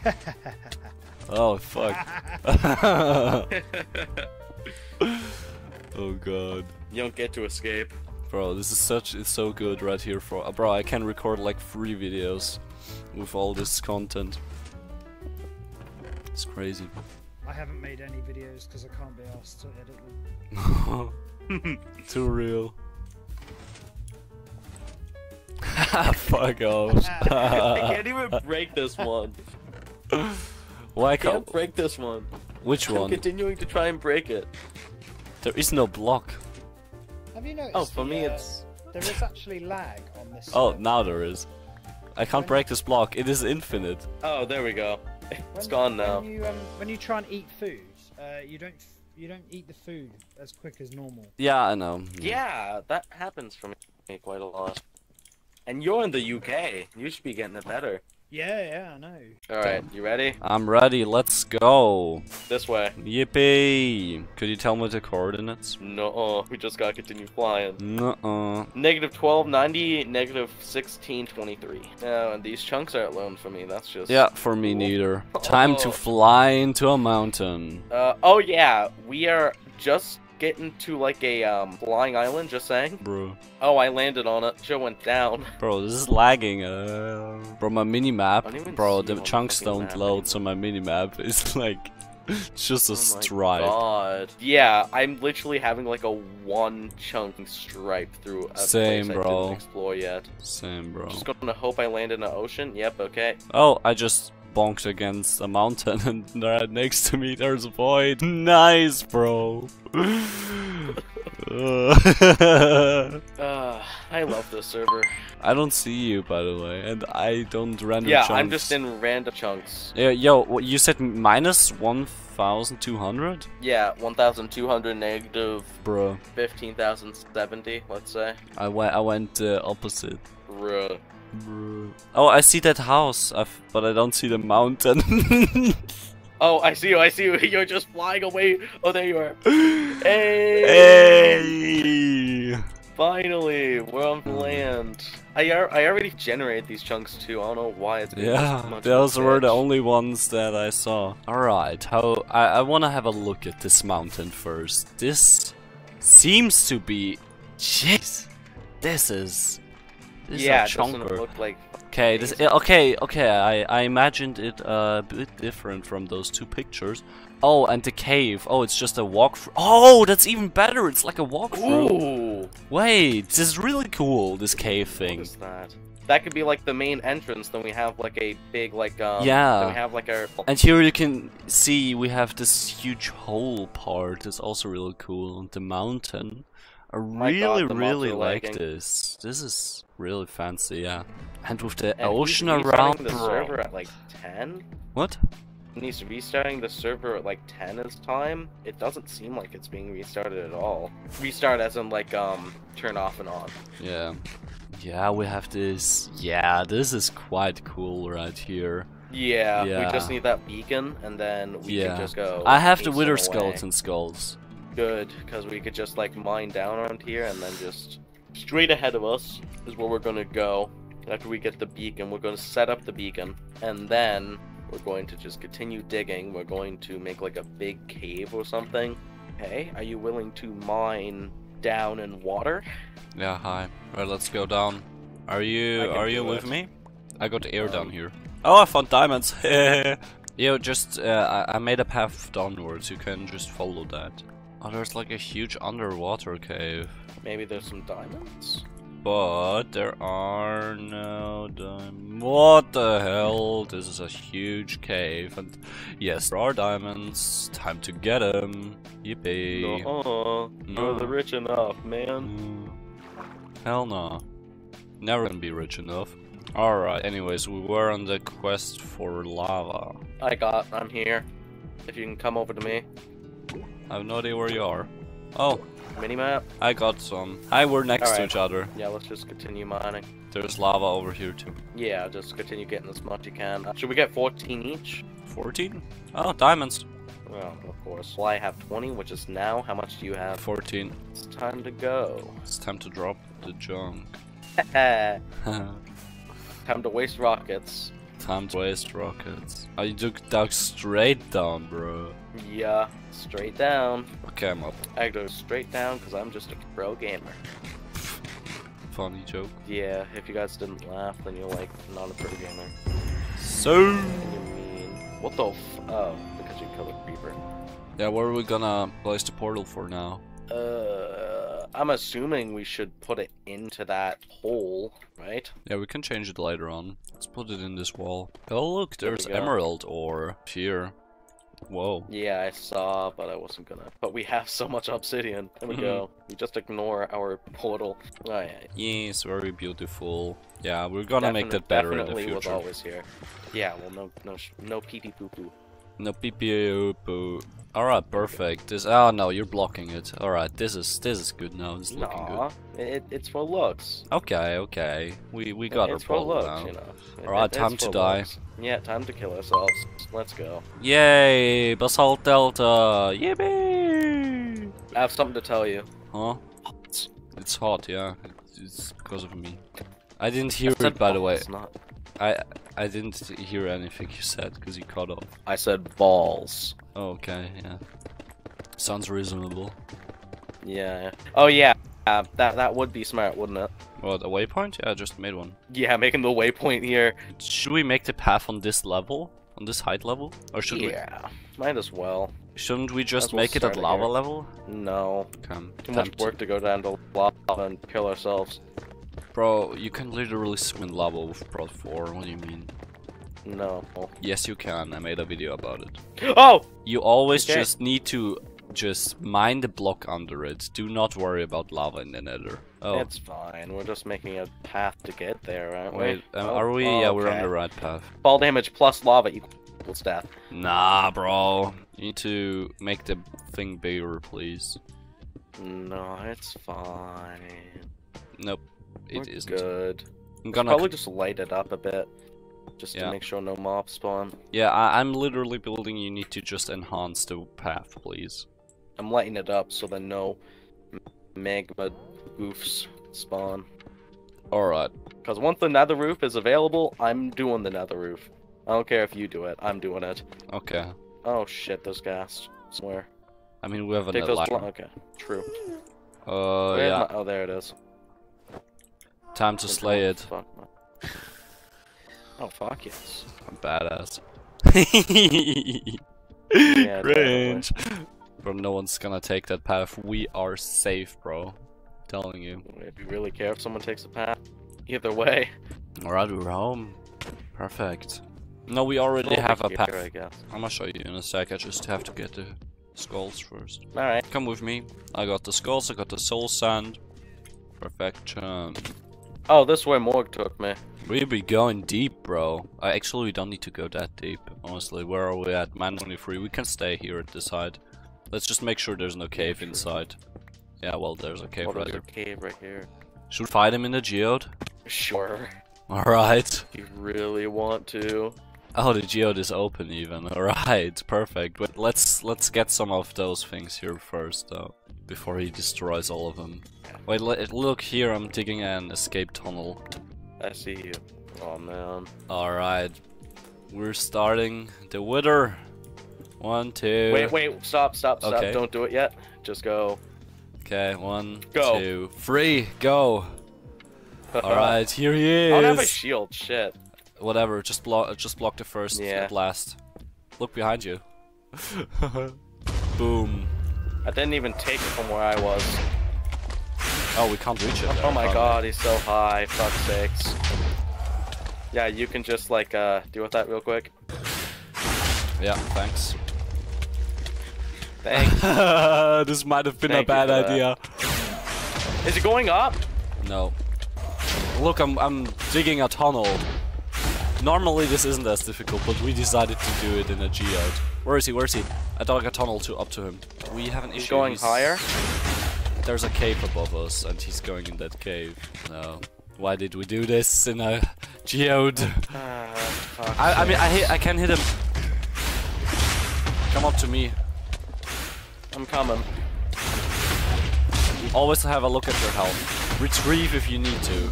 oh fuck. oh god. You don't get to escape. Bro, this is such it's so good right here for uh, bro, I can record like three videos with all this content. It's crazy. I haven't made any videos because I can't be asked to edit them. Too real. Fuck off. I can't even break this one. Why can't can't? break this one. Which I'm one? continuing to try and break it. There is no block. Have you noticed? Oh, for the, me uh, it's. there is actually lag on this. Oh, server. now there is. I can't break this block. It is infinite. Oh, there we go. It's When- gone now. When you um, when you try and eat food, uh, you don't you don't eat the food as quick as normal. Yeah, I know. Yeah, that happens for me quite a lot. And you're in the UK. You should be getting it better. Yeah, yeah, I know. Alright, you ready? I'm ready. Let's go. This way. Yippee! Could you tell me the coordinates? No, we just gotta continue flying. Nuh-uh. Negative 1290, negative 1623. No, and these chunks aren't loaned for me, that's just... Yeah, for me neither. Time to fly into a mountain. Uh, oh yeah, we are just getting to like a um, flying island, just saying. Bro. Oh, I landed on it. Show went down. Bro, this is lagging. Uh, bro, my minimap. I Bro, the you on the chunks don't map load, so my minimap is like it's just a Oh stripe. God. Yeah, I'm literally having like a one chunk stripe through a Same, place I bro. didn't explore yet. Same, bro. Just gonna hope I land in the ocean. Yep, okay. Oh, I just bonked against a mountain and right next to me there's a void. Nice, bro. Uh, I love this server. I don't see you, by the way, and I don't render yeah, chunks. I'm just in random chunks. Yeah, yo, what, you said minus 1,200? Yeah, 1,200 negative Bro, 15,070, let's say. I went, I went uh, opposite. Bruh. Oh, I see that house, I've, but I don't see the mountain. Oh, I see you, I see you. You're just flying away. Oh, there you are. Hey! hey! Finally, we're on land. I, I already generated these chunks too. I don't know why it's Yeah, so much those were the only ones that I saw. Alright, how I, I wanna have a look at this mountain first. This seems to be jeez. This is this yeah, it is a doesn't chunker. look like. Okay, this okay, okay, I, I imagined it a bit different from those two pictures. Oh, and the cave. Oh, it's just a walkthrough. Oh, that's even better. It's like a walkthrough. Ooh, Wait, this is really cool. This cave thing. is that? That could be like the main entrance. Then we have like a big like um. Yeah. Then we have like our. And here you can see we have this huge hole part. It's also really cool the mountain. I really, God, really like lagging. this. This is really fancy, yeah. And with the and he's ocean restarting around, the bro. server at like ten. What? And he's restarting the server at like 10 his time. It doesn't seem like it's being restarted at all. Restart as in like um turn off and on. Yeah. Yeah, we have this. Yeah, this is quite cool right here. Yeah, Yeah. we just need that beacon, and then we Yeah. can just go. I have the wither skeleton skulls. Good, because we could just like mine down around here, and then just straight ahead of us is where we're gonna go. After we get the beacon, we're gonna set up the beacon, and then we're going to just continue digging. We're going to make like a big cave or something. Hey, are you willing to mine down in water? Yeah, hi. Right, let's go down. Are you are you with it. me? I got air down Um, here. Oh, I found diamonds. Yo, just uh, I, I made a path downwards. You can just follow that. Oh, there's like a huge underwater cave, Maybe there's some diamonds. but there are no diamonds. What the hell? This is a huge cave, and yes, there are diamonds. Time to get them. Yippee! No, No. you're rich enough, man. Mm. Hell no. Never gonna be rich enough. Alright, anyways, we were on the quest for lava. I got. I'm here. If you can come over to me. I have no idea where you are. Oh, Minimap. I got some. Hi, we're next to each other. Yeah, let's just continue mining. There's lava over here too. Yeah, just continue getting as much you can. Should we get 14 each? 14? Oh, diamonds. Well, of course. Well, I have 20, which is now. How much do you have? 14. It's time to go. It's time to drop the junk. time time to waste rockets. Time to waste rockets. Oh, you dug, dug straight down, bro. Yeah, straight down. Okay, I'm up. I go straight down because I'm just a pro gamer. Funny joke. Yeah, if you guys didn't laugh, then you're like not a pro gamer. So. You mean what the? F oh, because you killed a creeper. Yeah, where are we gonna place the portal for now? Uh, I'm assuming we should put it into that hole, right? Yeah, we can change it later on. Let's put it in this wall. Oh look, there's go. emerald ore here. Whoa. Yeah, I saw, but I wasn't gonna. But we have so much obsidian. There we go. We just ignore our portal. Oh yeah. Yes, very beautiful. Yeah, we're gonna make that better in the definitely was always here. Yeah, well, no, no, no pee pee poo poo. No pee poo. Alright, perfect. This oh no, you're blocking it. Alright, this is this is good now. It's looking Nah, it, it's for looks. Okay, okay. We we got our for portal looks, now. you know. Alright, it- time to die. looks. Yeah, time to kill ourselves. Let's go. Yay! Basalt Delta! Yippee! I have something to tell you. Huh? It's hot, yeah. It's because of me. I didn't hear I it, by the way. balls, not- I I didn't hear anything you said because you cut off. I said balls. Oh, okay, yeah. Sounds reasonable. Yeah. Oh yeah. Uh, that that would be smart, wouldn't it? What, a waypoint? Yeah, I just made one. Yeah, making the waypoint here. Should we make the path on this level? On this height level? Or should we yeah, might as well. Shouldn't we just well make it at lava here. level? No, Come. too much work to go down to lava and kill ourselves. Bro, you can literally swim in lava with Prot 4. What do you mean? No. Yes, you can. I made a video about it. Oh! You always Okay. just need to just mine the block under it. Do not worry about lava in the nether. Oh, It's fine. We're just making a path to get there, aren't wait. we? Um, Oh, are we? Yeah, we're on the right path. Fall damage plus lava equals death. Nah, bro. You need to make the thing bigger, please. No, it's fine. Nope, it isn't. good. I'm gonna. probably just light it up a bit, just Yeah. to make sure no mobs spawn. Yeah, I I'm literally building. You need to just enhance the path, please. I'm lighting it up so that no magma goofs spawn. Alright. Because once the nether roof is available, I'm doing the nether roof. I don't care if you do it, I'm doing it. Okay. Oh shit, there's ghast somewhere. I mean, we have Take a those ladder. Okay, true. Uh, Where's yeah. my- oh, there it is. Time to slay it. Fuck. Oh, fuck yes. I'm badass. Yeah, Cringe. Bro, no one's gonna take that path. We are safe, bro. telling you. If you really care if someone takes a path, either way. Alright, we're home. Perfect. No, we already have a path. I guess. I'm gonna show you in a sec. I just have to get the skulls first. Alright. Come with me. I got the skulls, I got the soul sand. Perfection. Oh, this way Morg took me. We be going deep, bro. I actually we don't need to go that deep. Honestly, where are we at? Man 23. We can stay here at this side. Let's just make sure there's no cave inside. Yeah, well, there's a cave right there. cave right here. Should we fight him in the geode? Sure. Alright. You really want to. Oh, the geode is open even. Alright, perfect. But let's let's get some of those things here first, though, before he destroys all of them. Wait, look here. I'm digging an escape tunnel. I see you. Oh man. Alright, we're starting the wither. One, two. Wait, wait, stop, stop, stop. Okay. Don't do it yet. Just go. Okay, one, Go. two, three, go. Alright, here he is. I don't have a shield. Shit. Whatever, just block, just block the first Yeah. blast. Look behind you. Boom. I didn't even take it from where I was. Oh, we can't reach it. Oh my can god, he's so high. Fuck sakes. Yeah, you can just like uh deal with that real quick. Yeah, thanks. Thanks. this might have been Thank a bad idea. Is it going up? No. Look, I'm I'm digging a tunnel. Normally this isn't as difficult, but we decided to do it in a geode. Where is he? Where is he? I dug a tunnel to up to him. We have an issue. He's going higher? There's a cave above us, and he's going in that cave. No. Why did we do this in a geode? Ah, fuck I, I mean, I hit, I can hit him. Come up to me. I'm coming. Always have a look at your health. Retrieve if you need to.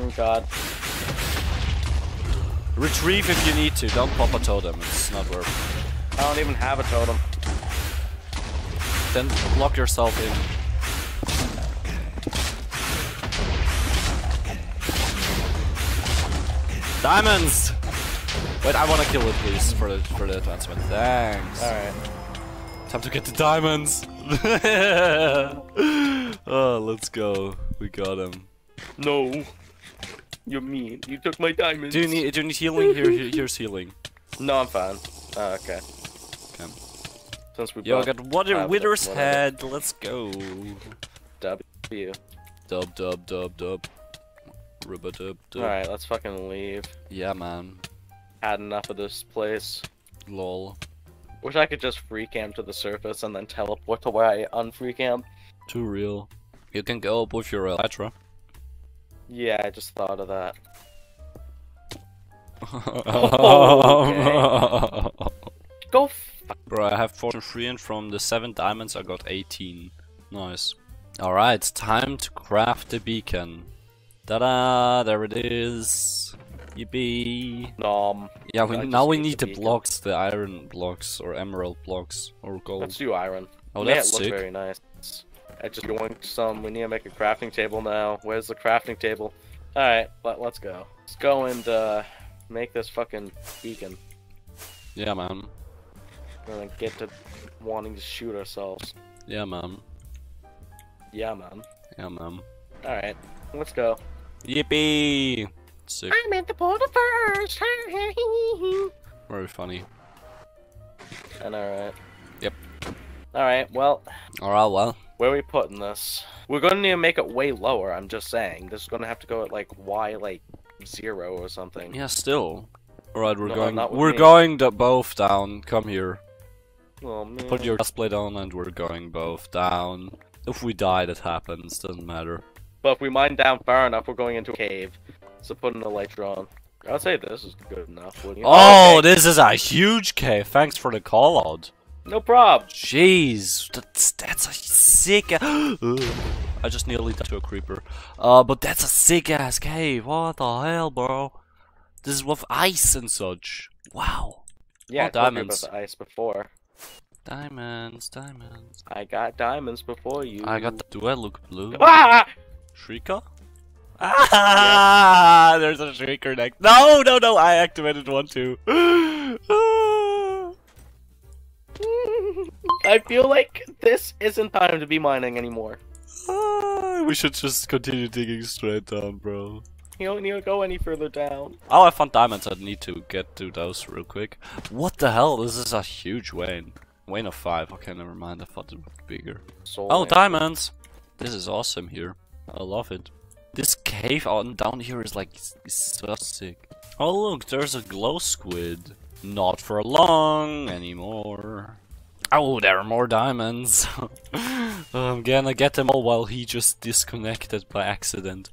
Oh god. Retrieve if you need to. Don't pop a totem. It's not worth. it. I don't even have a totem. Then lock yourself in. Diamonds! Wait, I wanna kill it, please, for the for the advancement. Thanks. Alright. Time to get the diamonds. oh, let's go. We got him. No. You're mean. You took my diamonds. Do you need do you need healing? Here, here here's healing. No, I'm fine. Oh, okay. Okay. Since we Yo, I both got water Wither's whatever. head. Let's go. W. Dub dub dub dub. Rubba dub dub. Alright, let's fucking leave. Yeah, man. Had enough of this place. Lol. Wish I could just free cam to the surface and then teleport to where I unfree cam. Too real. You can go up with your uh, Elytra. Yeah, I just thought of that. Go f- Bro, I have 43 and from the 7 diamonds I got 18. Nice. Alright, time to craft the beacon. Ta-da! There it is. Yippee! Nom. Yeah, we, now we need need the the blocks, the iron blocks, or emerald blocks, or gold. Let's do iron. Oh, Man, that's it looks sick. very nice. I just yoinked some. We need to make a crafting table now. Where's the crafting table? Alright, let, let's go. Let's go and uh, make this fucking beacon. Yeah, man. And then get to wanting to shoot ourselves. Yeah, man. Yeah, man. Yeah, man. Alright, let's go. Yippee! Sick. I'm at the border first. Very funny. and alright. Yep. Alright, well, Alright, well. where are we putting this? We're gonna need to make it way lower, I'm just saying. This is gonna have to go at like Y like zero or something. Yeah, still. Alright, we're No, going. We're me. going the both down. Come here. Oh man. Put your display down, and we're going both down. If we die, that happens. Doesn't matter. But if we mine down far enough, we're going into a cave. So putting the lights on. I'd say this is good enough, wouldn't you? Oh, Okay. this is a huge cave. Thanks for the call out. No problem. Jeez, that's that's a sick. I just nearly died to a creeper. Uh, but that's a sick ass cave. What the hell, bro? This is with ice and such. Wow. Yeah, Oh, I told diamonds. about the ice before. Diamonds, diamonds. I got diamonds before you. I got. The, do I look blue? Ah! Shrieker? Ah! There's a shrieker next. No, no, no! I activated one too. I feel like this isn't time to be mining anymore. Ah, we should just continue digging straight down, bro. You don't need to go any further down. Oh, I found diamonds. I need to get to those real quick. What the hell? This is a huge vein. Vein of five. Okay, never mind. I thought it would be bigger. Soul Oh, diamonds! This is awesome here. I love it. This cave on down here is like so sick. Oh look, there's a glow squid. Not for long anymore. Oh, there are more diamonds. I'm gonna get them all while he just disconnected by accident.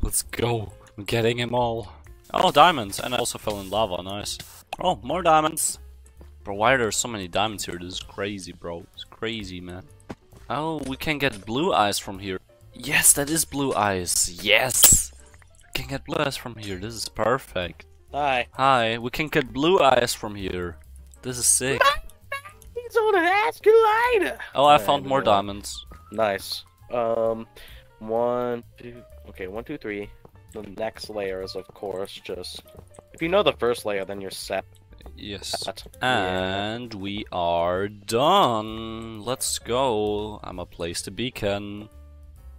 Let's go. I'm getting them all. Oh, diamonds! And I also fell in lava, nice. Oh, more diamonds! Bro, why are there so many diamonds here? This is crazy, bro. It's crazy, man. Oh, we can get blue ice from here. Yes, that is blue ice. Yes! We can get blue ice from here. This is perfect. Hi. Hi, we can get blue ice from here. This is sick. He's on an escalator. Oh, I found more diamonds. Nice. Um, one, two. Okay, one, two, three. The next layer is, of course, just. If you know the first layer, then you're set. Yes. That. And we are done. Let's go. I'ma place the beacon.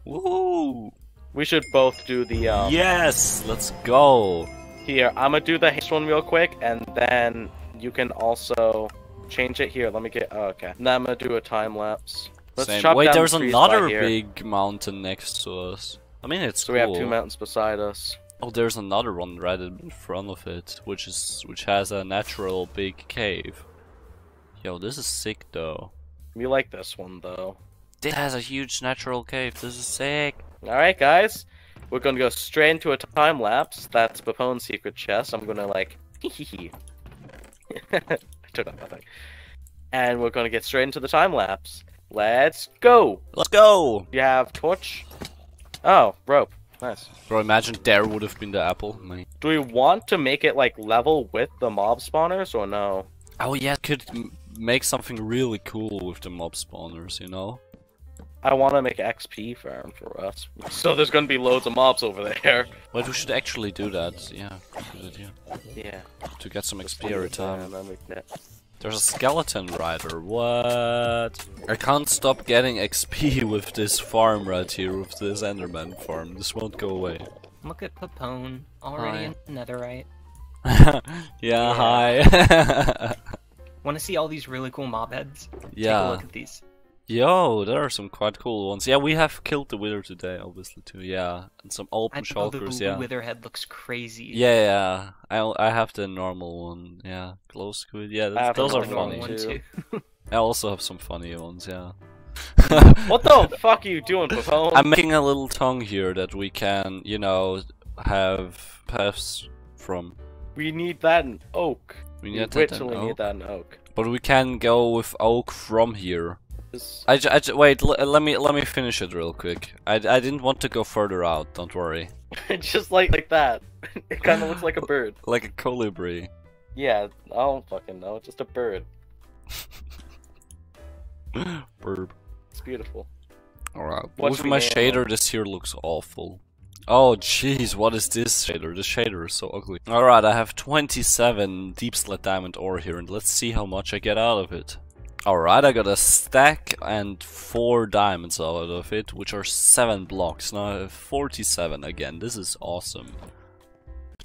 Woo! We should both do the um. Yes, let's go. Here, I'm gonna do the haste one real quick, and then you can also change it here. Let me get. Oh, okay. Now I'm gonna do a time lapse. Let's Same. Wait, the there's another big mountain next to us. I mean, it's So we have two mountains beside us. Oh, there's another one right in front of it, which is which has a natural big cave. Yo, this is sick though. We like this one though. This has a huge natural cave. This is sick. All right, guys. We're gonna go straight into a time lapse. That's Pepone's secret chest. I'm gonna like. I took out nothing. And we're gonna get straight into the time lapse. Let's go. Let's go. You have torch. Oh, rope. Nice. Bro, imagine there would have been the apple. Man. Do we want to make it like level with the mob spawners or no? Oh yeah, could make something really cool with the mob spawners, you know? I want to make XP farm for us. So there's gonna be loads of mobs over there. But we should actually do that. Yeah, good idea. Yeah. To get some XP every time. And then we can- There's a skeleton rider. What? I can't stop getting XP with this farm right here, with this Enderman farm. This won't go away. Look at Pepone, already Hi. in Netherite. yeah, hi. Want to see all these really cool mob heads? Take a yeah. look at these. Yo, there are some quite cool ones. Yeah, we have killed the wither today, obviously too. Yeah, and some open I, Yeah, the shulkers. blue Yeah. witherhead looks crazy. Yeah, yeah. I I have the normal one. Yeah, glow squid. Yeah, that's, those are the normal funny. one too. I also have some funny ones. Yeah. What the fuck are you doing, Pepone? I'm making a little tongue here that we can, you know, have paths from. We need that in oak. We We need that in oak. need that in oak. But we can go with oak from here. I, ju- I ju- wait. L- let me let me finish it real quick. I, I didn't want to go further out. Don't worry. just like like that. It kind of looks like a bird. Like a colibri. Yeah, I don't fucking know. Just a bird. Burb. It's beautiful. Alright. With my shader, this here looks awful. Oh jeez, what is this shader? The shader is so ugly. Alright, I have 27 deepslate diamond ore here, and let's see how much I get out of it. Alright, I got a stack and 4 diamonds out of it, which are 7 blocks. Now I have 47 again, this is awesome.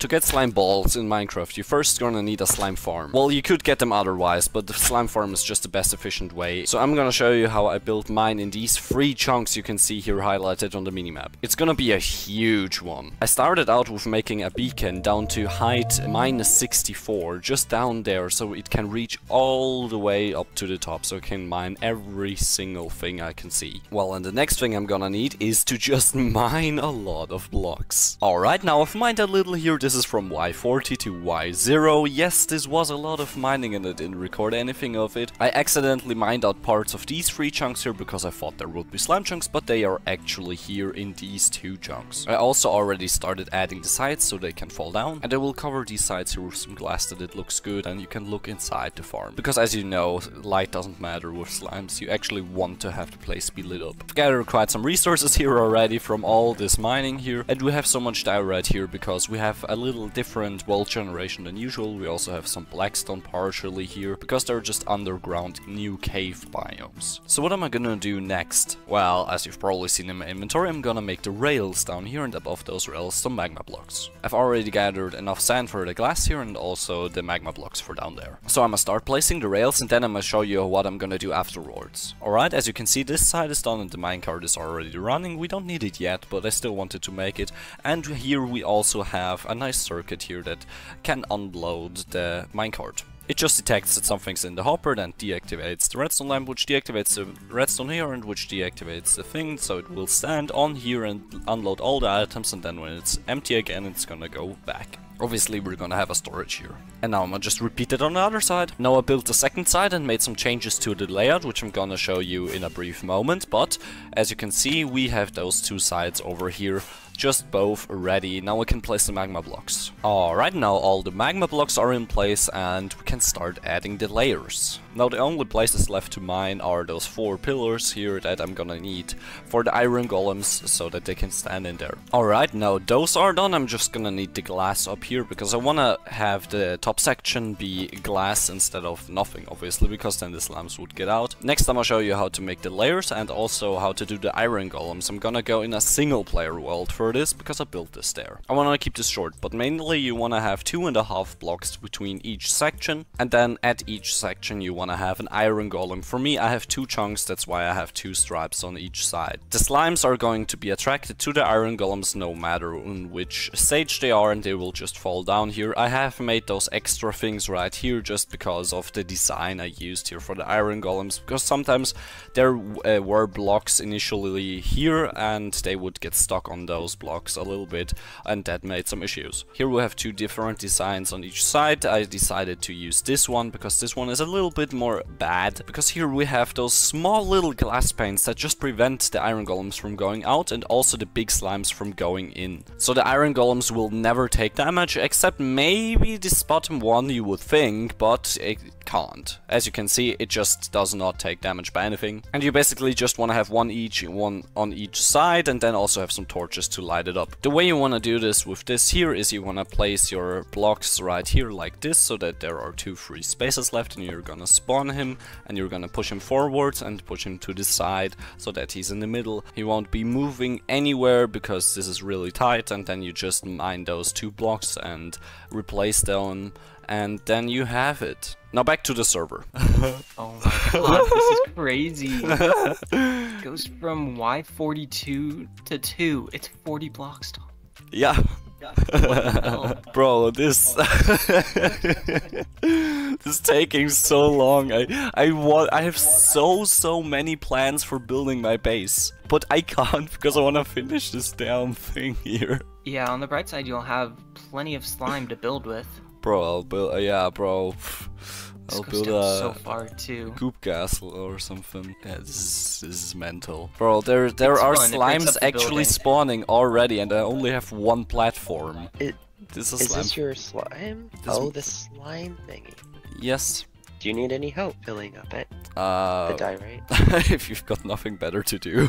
To get slime balls in Minecraft, you first gonna need a slime farm. Well, you could get them otherwise, but the slime farm is just the best efficient way. So I'm gonna show you how I built mine in these three chunks you can see here highlighted on the minimap. It's gonna be a huge one. I started out with making a beacon down to height minus 64, just down there, so it can reach all the way up to the top, so it can mine every single thing I can see. Well, and the next thing I'm gonna need is to just mine a lot of blocks. Alright, now I've mined a little here, this is from Y40 to Y0. Yes, this was a lot of mining and I didn't record anything of it. I accidentally mined out parts of these three chunks here because I thought there would be slime chunks, but they are actually here in these two chunks. I also already started adding the sides so they can fall down, and I will cover these sides here with some glass that it looks good and you can look inside the farm. Because as you know, light doesn't matter with slimes, you actually want to have the place be lit up. I've gathered quite some resources here already from all this mining here, and we have so much diorite here because we have a little different wall generation than usual. We also have some blackstone partially here, because they're just underground new cave biomes. So what am I gonna do next? Well, as you've probably seen in my inventory, I'm gonna make the rails down here, and above those rails some magma blocks. I've already gathered enough sand for the glass here, and also the magma blocks for down there. So I'm gonna start placing the rails, and then I'm gonna show you what I'm gonna do afterwards. Alright, as you can see, this side is done and the minecart is already running. We don't need it yet, but I still wanted to make it. And here we also have a nice circuit here that can unload the minecart. It just detects that something's in the hopper, then deactivates the redstone lamp, which deactivates the redstone here, and which deactivates the thing, so it will stand on here and unload all the items, and then when it's empty again, it's gonna go back. Obviously we're gonna have a storage here. And now I'm gonna just repeat it on the other side. Now I built the second side and made some changes to the layout, which I'm gonna show you in a brief moment, but as you can see we have those two sides over here just both ready. Now we can place the magma blocks. Alright, now all the magma blocks are in place and we can start adding the layers. Now the only places left to mine are those four pillars here that I'm gonna need for the iron golems so that they can stand in there. Alright, now those are done, I'm just gonna need the glass up here because I wanna have the top section be glass instead of nothing obviously because then the slimes would get out. Next time I'm gonna show you how to make the layers and also how to do the iron golems. I'm gonna go in a single player world for this because I built this there. I wanna keep this short but mainly you wanna have two and a half blocks between each section and then at each section you wanna have an iron golem. For me I have two chunks that's why I have two stripes on each side. The slimes are going to be attracted to the iron golems no matter in which stage they are and they will just fall down here. I have made those extra things right here just because of the design I used here for the iron golems because sometimes there uh, were blocks initially here and they would get stuck on those blocks a little bit and that made some issues. Here we have two different designs on each side. I decided to use this one because this one is a little bit more bad because here we have those small little glass panes that just prevent the iron golems from going out and also the big slimes from going in. So the iron golems will never take damage except maybe this bottom one you would think but it can't. As you can see it just does not take damage by anything and you basically just want to have one each one on each side and then also have some torches to light it up. The way you want to do this with this here is you want to place your blocks right here like this so that there are two free spaces left and you're gonna spawn him and you're gonna push him forwards and push him to the side so that he's in the middle. He won't be moving anywhere because this is really tight and then you just mine those two blocks and replace them and then you have it. Now back to the server. Oh my god, this is crazy. It goes from Y42 to 2. It's 40 blocks tall. yeah. Bro, this this is taking so long. I I want I have so so many plans for building my base, but I can't because I want to finish this damn thing here. Yeah, on the bright side, you'll have plenty of slime to build with. Bro, I'll build. Uh, yeah, bro. I'll goes build down a so far too. goop castle or something. Yeah, this is this is mental, bro. There there It's are fun, slimes actually building. spawning already, and I only have one platform. It- this is, Is slime. this your slime? This- oh, the slime thingy. Yes. Do you need any help filling up it? Uh, the diorite? if you've got nothing better to do.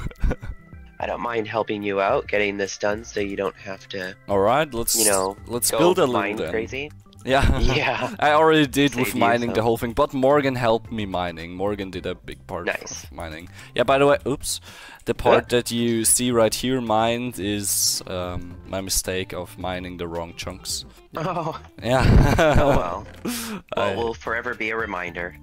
I don't mind helping you out, getting this done, so you don't have to, All right, let's you know, let's build a little mine crazy. Yeah, Yeah. I already did Save with mining the whole thing, but Morgan helped me mining. Morgan did a big part Nice. of mining. Yeah, by the way, oops, the part that you see right here mined is um, my mistake of mining the wrong chunks. Oh, Yeah. oh well. Well, I- will forever be a reminder.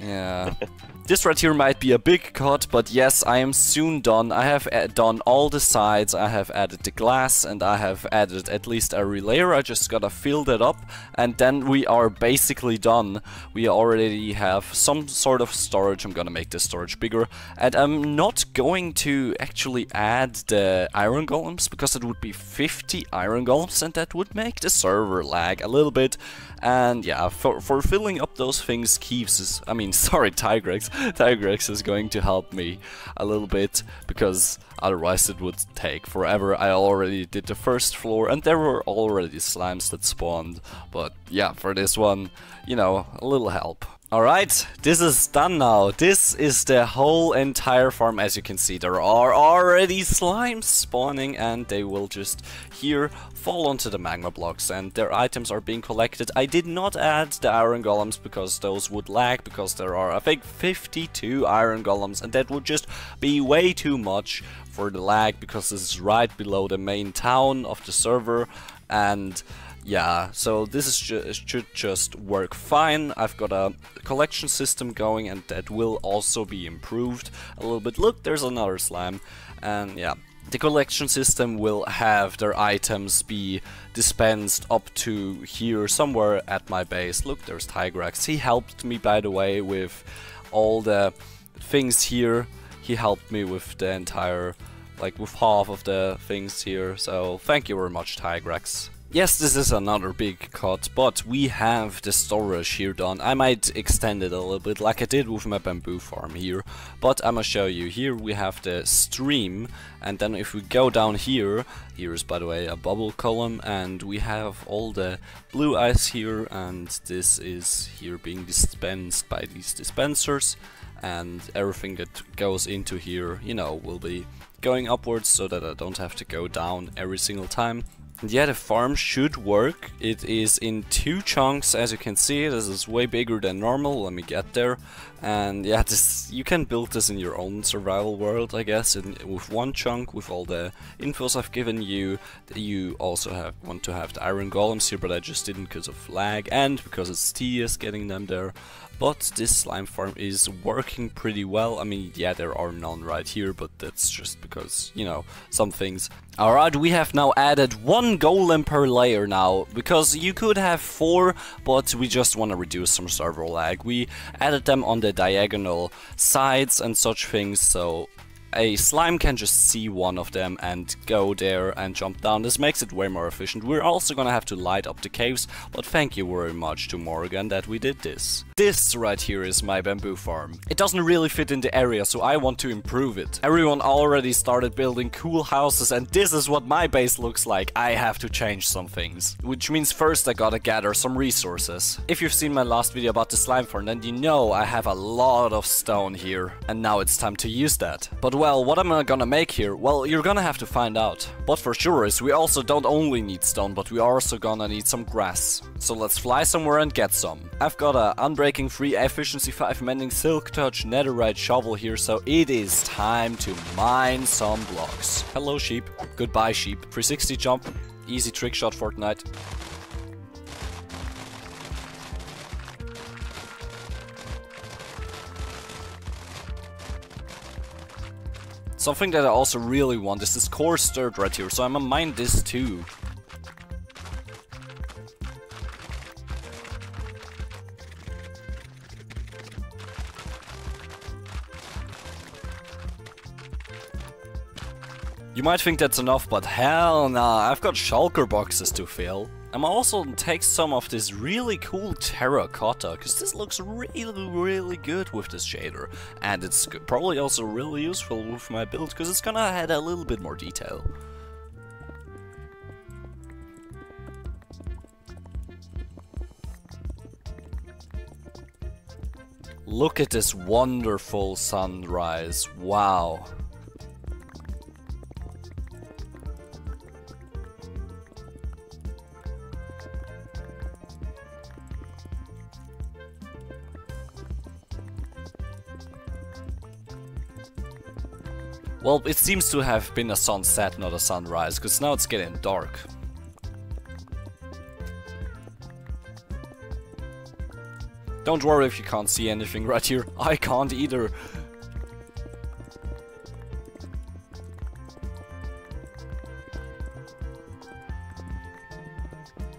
Yeah. this right here might be a big cut, but yes, I am soon done. I have done all the sides, I have added the glass, and I have added at least a relayer. I just gotta fill that up, and then we are basically done. We already have some sort of storage. I'm gonna make the storage bigger, and I'm not going to actually add the iron golems, because it would be 50 iron golems, and that would make the server lag a little bit. And yeah, for, for filling up those things, Keves is, I mean, sorry, Tygrax, Tygrax is going to help me a little bit, because otherwise it would take forever. I already did the first floor, and there were already slimes that spawned, but yeah, for this one, you know, a little help. Alright, this is done now. This is the whole entire farm. As you can see, there are already slimes spawning and they will just here fall onto the magma blocks and their items are being collected. I did not add the iron golems because those would lag because there are I think 52 iron golems and that would just be way too much for the lag because this is right below the main town of the server and yeah, so this is ju should just work fine. I've got a collection system going and that will also be improved a little bit. Look, there's another slime. And yeah, The collection system will have their items be dispensed up to here somewhere at my base. Look, there's Tygrax. He helped me, by the way, with all the things here. He helped me with the entire, like with half of the things here. So thank you very much, Tygrax. Yes, this is another big cut, but we have the storage here done. I might extend it a little bit like I did with my bamboo farm here, but I'm gonna show you. Here we have the stream, and then if we go down here, here's by the way a bubble column, and we have all the blue ice here, and this is here being dispensed by these dispensers, and everything that goes into here, you know, will be going upwards so that I don't have to go down every single time. Yeah, the farm should work. It is in two chunks, as you can see. This is way bigger than normal. Let me get there. And yeah, this you can build this in your own survival world, I guess. In, with one chunk, with all the infos I've given you. You also have want to have the iron golems here, but I just didn't because of lag and because it's tedious getting them there. But this slime farm is working pretty well. I mean, yeah, there are none right here, but that's just because, you know, some things. Alright, we have now added one golem per layer now, because you could have four, but we just want to reduce some server lag. We added them on the diagonal sides and such things, so a slime can just see one of them and go there and jump down. This makes it way more efficient. We're also gonna have to light up the caves, but thank you very much to Morgan that we did this. This right here is my bamboo farm. It doesn't really fit in the area, so I want to improve it. Everyone already started building cool houses and this is what my base looks like. I have to change some things. Which means first I gotta gather some resources. If you've seen my last video about the slime farm, then you know I have a lot of stone here. And now it's time to use that. But well, what am I gonna make here? Well, you're gonna have to find out. But for sure is we also don't only need stone, but we are also gonna need some grass. So let's fly somewhere and get some. I've got a Unbreaking 3 Efficiency 5 Mending Silk Touch Netherite shovel here, so it is time to mine some blocks. Hello sheep. Goodbye sheep. 360 jump. Easy trick shot Fortnite. Something that I also really want is this coarse dirt right here, so I'm gonna mine this too. You might think that's enough, but hell nah, I've got shulker boxes to fill. I'm also take some of this really cool terracotta, because this looks really, really good with this shader. And it's probably also really useful with my build, because it's gonna add a little bit more detail. Look at this wonderful sunrise, wow. Well, it seems to have been a sunset, not a sunrise, because now it's getting dark. Don't worry if you can't see anything right here. I can't either.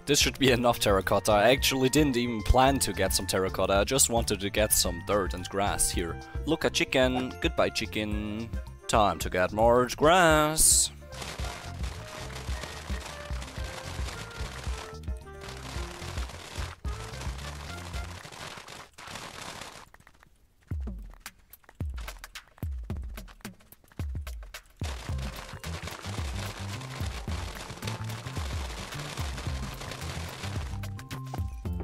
This should be enough terracotta. I actually didn't even plan to get some terracotta. I just wanted to get some dirt and grass here. Look at chicken. Goodbye chicken. Time to get more grass.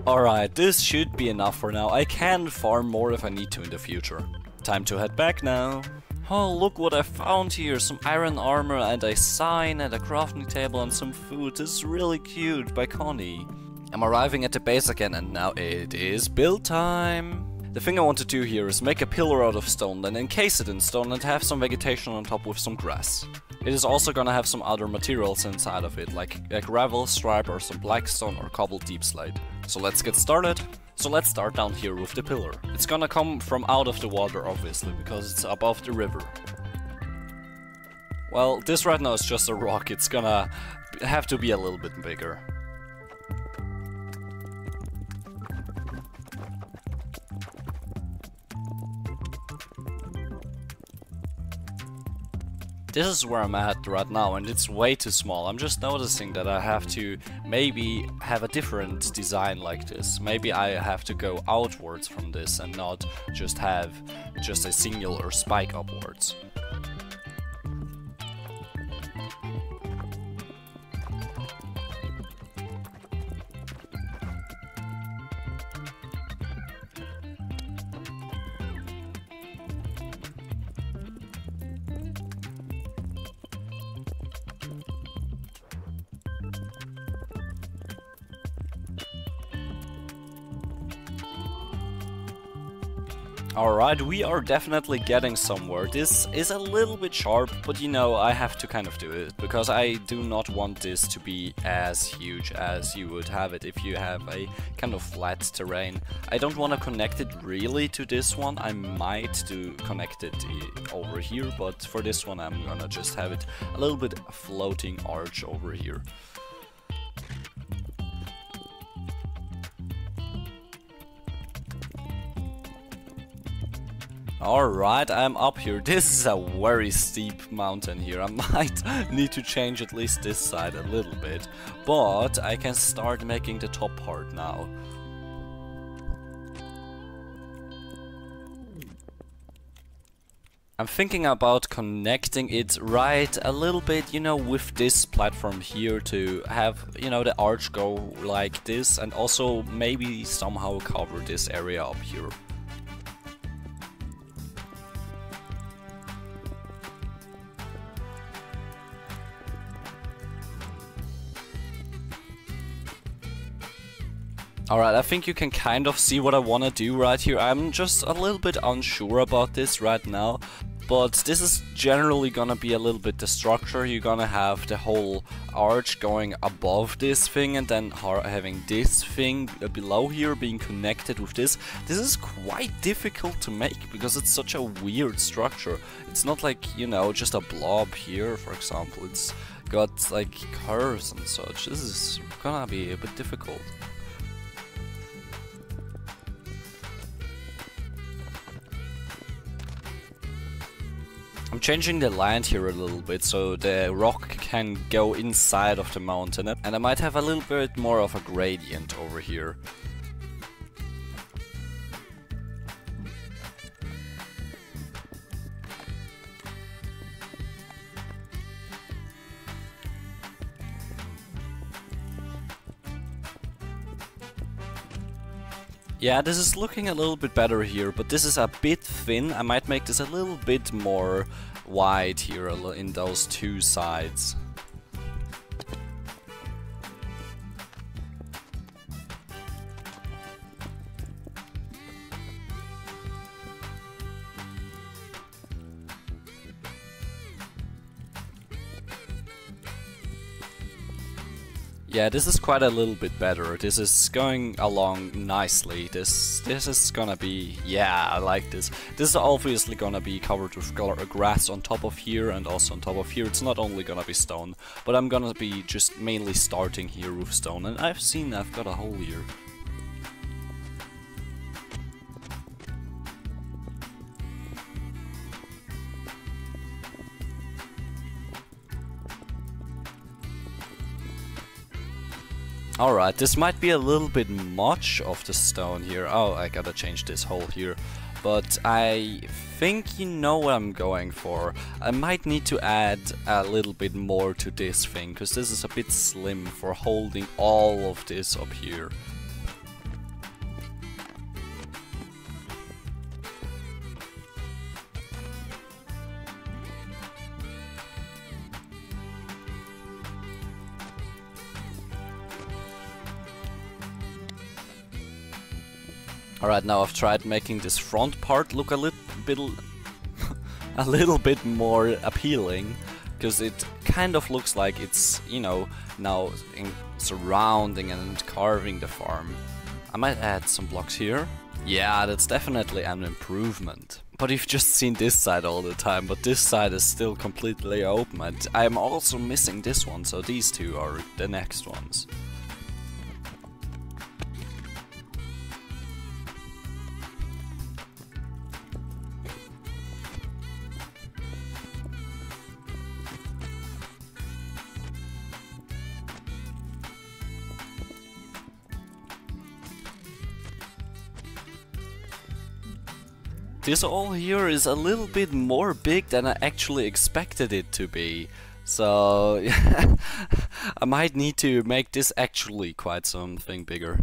Alright, this should be enough for now. I can farm more if I need to in the future. Time to head back now. Oh, look what I found here. Some iron armor and a sign and a crafting table and some food. This is really cute by Connie. I'm arriving at the base again and now it is build time. The thing I want to do here is make a pillar out of stone, then encase it in stone and have some vegetation on top with some grass. It is also gonna have some other materials inside of it, like a gravel stripe or some blackstone or cobbled deepslate. So let's get started. So let's start down here with the pillar. It's gonna come from out of the water obviously, because it's above the river. Well, this right now is just a rock. It's gonna have to be a little bit bigger. This is where I'm at right now and it's way too small. I'm just noticing that I have to maybe have a different design like this. Maybe I have to go outwards from this and not just have just a singular spike upwards. Alright, we are definitely getting somewhere. This is a little bit sharp, but you know, I have to kind of do it, because I do not want this to be as huge as you would have it if you have a kind of flat terrain. I don't want to connect it really to this one, I might do connect it over here, but for this one I'm gonna just have it a little bit floating arch over here. Alright, I'm up here. This is a very steep mountain here. I might need to change at least this side a little bit. But I can start making the top part now. I'm thinking about connecting it right a little bit, you know, with this platform here to have, you know, the arch go like this and also maybe somehow cover this area up here. Alright, I think you can kind of see what I want to do right here. I'm just a little bit unsure about this right now. But this is generally gonna be a little bit the structure. You're gonna have the whole arch going above this thing and then having this thing below here being connected with this. This is quite difficult to make because it's such a weird structure. It's not like, you know, just a blob here, for example. It's got like curves and such. This is gonna be a bit difficult. I'm changing the land here a little bit so the rock can go inside of the mountain and I might have a little bit more of a gradient over here. Yeah, this is looking a little bit better here, but this is a bit thin. I might make this a little bit more wide here in those two sides. Yeah, this is quite a little bit better. This is going along nicely. This this is gonna be... Yeah, I like this. This is obviously gonna be covered with grass on top of here and also on top of here. It's not only gonna be stone, but I'm gonna be just mainly starting here with stone. And I've seen I've got a hole here. Alright, this might be a little bit much of the stone here. Oh, I gotta change this hole here. But I think you know what I'm going for. I might need to add a little bit more to this thing, because this is a bit slim for holding all of this up here. Alright, now I've tried making this front part look a little bit a little bit more appealing because it kind of looks like it's, you know, now surrounding and carving the farm. I might add some blocks here. Yeah, that's definitely an improvement. But you've just seen this side all the time, but this side is still completely open. And I'm also missing this one, so these two are the next ones. This all here is a little bit more big than I actually expected it to be. So I might need to make this actually quite something bigger.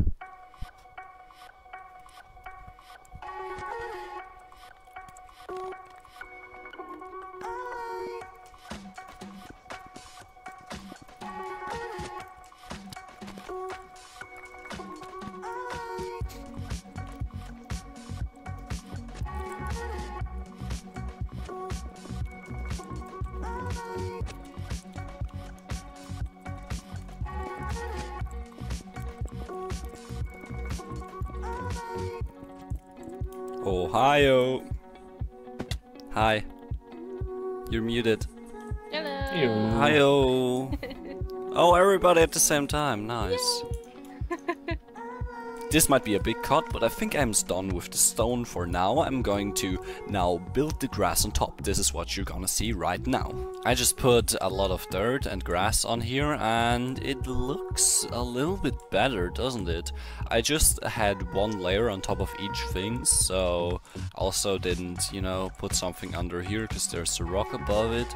Ohio. Hi. You're muted. Hello. Hi-oh. oh, everybody at the same time. Nice. This might be a big cut, but I think I'm done with the stone for now. I'm going to now build the grass on top. This is what you're gonna see right now. I just put a lot of dirt and grass on here and it looks a little bit better, doesn't it? I just had one layer on top of each thing, so also didn't, you know, put something under here because there's a rock above it.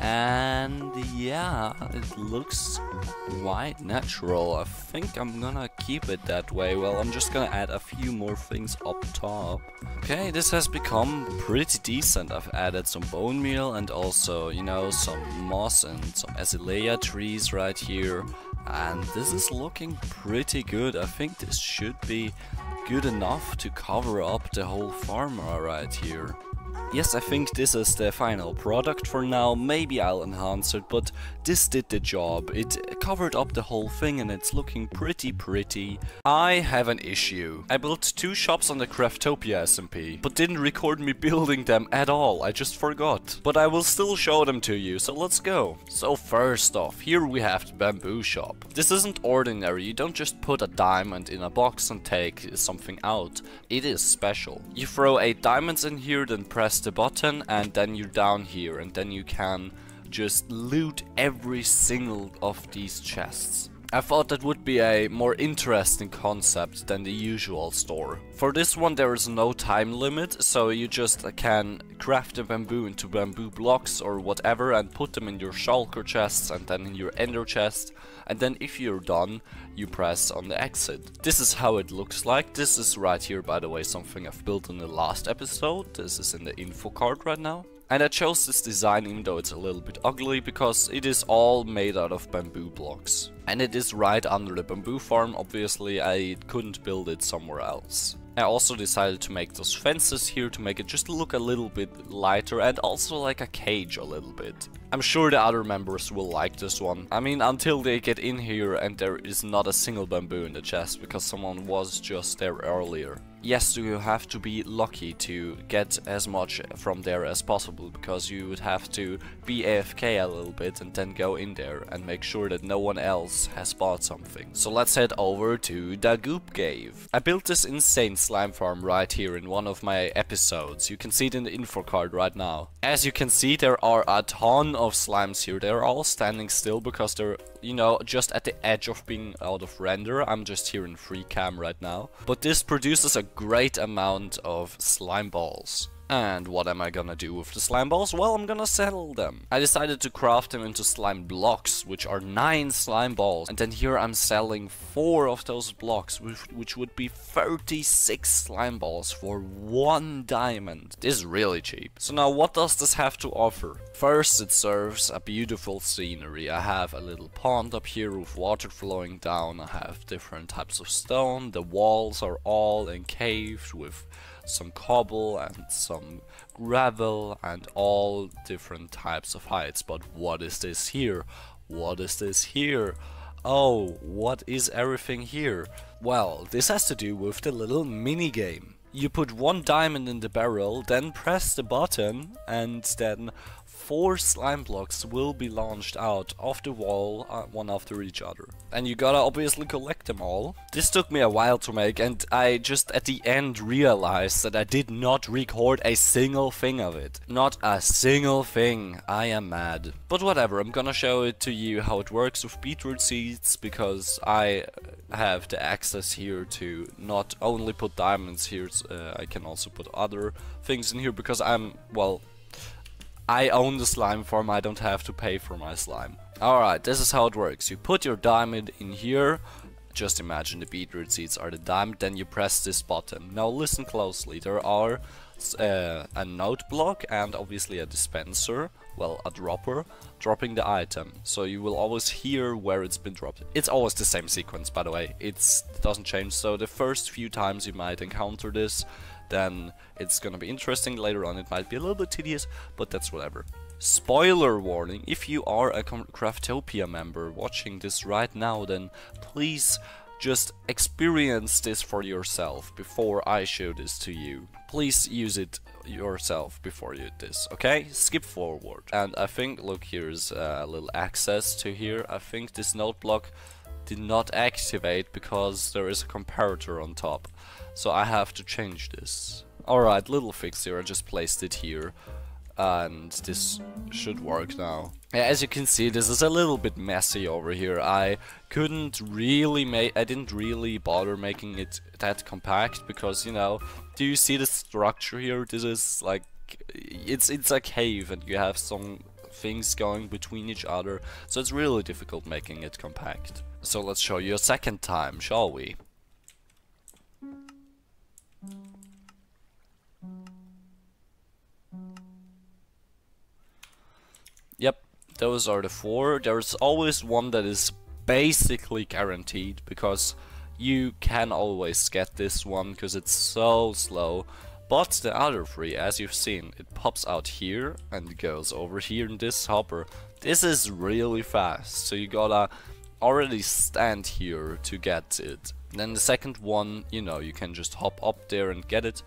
And yeah, it looks quite natural. I think I'm gonna keep it that way. Well, I'm just gonna add a few more things up top. Okay, this has become pretty decent. I've added some bone meal and also, you know, some moss and some azalea trees right here. And this is looking pretty good. I think this should be good enough to cover up the whole farm right here. Yes, I think this is the final product for now, maybe I'll enhance it, but this did the job. It covered up the whole thing and it's looking pretty pretty. I have an issue. I built two shops on the Craftopia SMP, but didn't record me building them at all, I just forgot. But I will still show them to you, so let's go. So first off, here we have the bamboo shop. This isn't ordinary, you don't just put a diamond in a box and take something out. It is special. You throw 8 diamonds in here, then press the button and then you're down here and then you can just loot every single of these chests. I thought that would be a more interesting concept than the usual store. For this one there is no time limit, so you just uh, can craft the bamboo into bamboo blocks or whatever and put them in your shulker chests and then in your ender chest and then if you're done you press on the exit. This is how it looks like. This is right here by the way something I've built in the last episode. This is in the info card right now. And I chose this design even though it's a little bit ugly because it is all made out of bamboo blocks. And it is right under the bamboo farm, obviously I couldn't build it somewhere else. I also decided to make those fences here to make it just look a little bit lighter and also like a cage a little bit. I'm sure the other members will like this one. I mean until they get in here and there is not a single bamboo in the chest because someone was just there earlier. Yes, you have to be lucky to get as much from there as possible because you would have to be AFK a little bit and then go in there and make sure that no one else has bought something. So let's head over to the Goop Cave. I built this insane slime farm right here in one of my episodes. You can see it in the info card right now. As you can see there are a ton of slimes here. They're all standing still because they're you know, just at the edge of being out of render. I'm just here in free cam right now. But this produces a great amount of slime balls. And what am I gonna do with the slime balls? Well, I'm gonna sell them. I decided to craft them into slime blocks, which are 9 slime balls. And then here I'm selling 4 of those blocks, which, which would be 36 slime balls for 1 diamond. This is really cheap. So now what does this have to offer? First, it serves a beautiful scenery. I have a little pond up here with water flowing down. I have different types of stone. The walls are all encaved with some cobble and some gravel and all different types of heights. But what is this here? What is this here? Oh, what is everything here? Well, this has to do with the little mini game. You put one diamond in the barrel, then press the button, and then four slime blocks will be launched out of the wall, uh, one after each other. And you gotta obviously collect them all. This took me a while to make, and I just at the end realized that I did not record a single thing of it. Not a single thing. I am mad. But whatever, I'm gonna show it to you how it works with beetroot seeds, because I have the access here to not only put diamonds here, uh, I can also put other things in here, because I'm, well, I own the slime farm, I don't have to pay for my slime. Alright, this is how it works. You put your diamond in here, just imagine the beetroot seeds are the diamond, then you press this button. Now listen closely, there are uh, a note block and obviously a dispenser, well a dropper, dropping the item. So you will always hear where it's been dropped. It's always the same sequence by the way, it's, it doesn't change. So the first few times you might encounter this, then it's gonna be interesting. Later on it might be a little bit tedious, but that's whatever. Spoiler warning, if you are a Craftopia member watching this right now, then please just experience this for yourself before I show this to you. Please use it yourself before you do this, okay? Skip forward. And I think, look, here's a little access to here. I think this note block did not activate because there is a comparator on top. So I have to change this. Alright, little fix here, I just placed it here. And this should work now. As you can see, this is a little bit messy over here. I couldn't really make, I didn't really bother making it that compact because, you know, do you see the structure here? This is like, it's, it's a cave and you have some things going between each other. So it's really difficult making it compact. So let's show you a second time, shall we? Yep, those are the four. There's always one that is basically guaranteed because you can always get this one because it's so slow. But the other three, as you've seen, it pops out here and goes over here in this hopper. This is really fast, so you gotta already stand here to get it. Then the second one, you know, you can just hop up there and get it.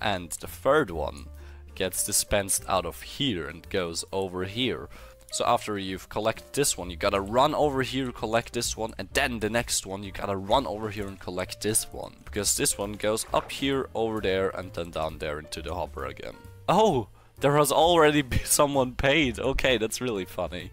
And the third one gets dispensed out of here and goes over here. So after you've collected this one, you gotta run over here, collect this one, and then the next one, you gotta run over here and collect this one. Because this one goes up here, over there, and then down there into the hopper again. Oh! There has already been someone paid. Okay, that's really funny.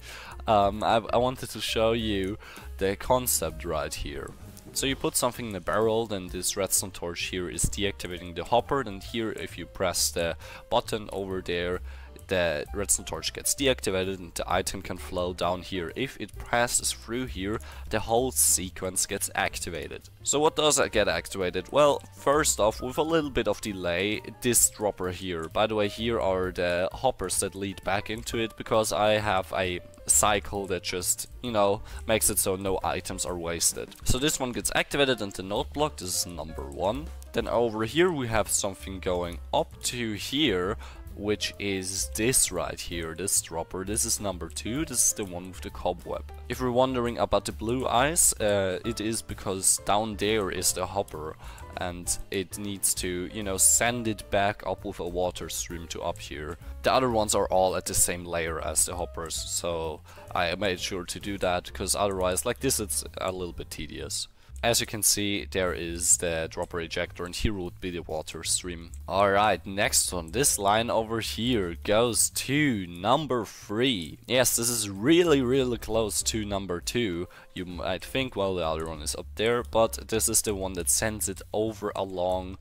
Um, I, I wanted to show you the concept right here. So you put something in the barrel, then this redstone torch here is deactivating the hopper, and here if you press the button over there, the redstone torch gets deactivated and the item can flow down here. If it passes through here, the whole sequence gets activated. So what does that get activated? Well, first off, with a little bit of delay, this dropper here. By the way, here are the hoppers that lead back into it, because I have a cycle that just, you know, makes it so no items are wasted. So this one gets activated into note block, this is number one. Then over here we have something going up to here, which is this right here, this dropper. This is number two, this is the one with the cobweb. If you're wondering about the blue ice, uh, it is because down there is the hopper and it needs to, you know, send it back up with a water stream to up here. The other ones are all at the same layer as the hoppers, so I made sure to do that, because otherwise, like this, it's a little bit tedious. As you can see, there is the dropper ejector and here would be the water stream. Alright, next one. This line over here goes to number 3. Yes, this is really, really close to number 2. You might think, well, the other one is up there, but this is the one that sends it over along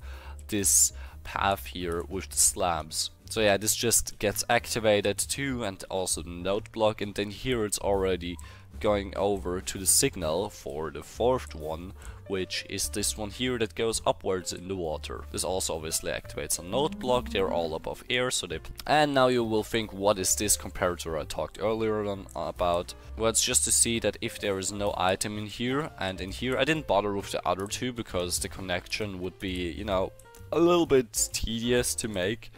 this path here with the slabs. So yeah, this just gets activated too, and also the note block, and then here it's already going over to the signal for the fourth one, which is this one here that goes upwards in the water. This also obviously activates a note block, they're all above air, so they... And now you will think, what is this comparator I talked earlier on about? Well, it's just to see that if there is no item in here, and in here, I didn't bother with the other two, because the connection would be, you know, a little bit tedious to make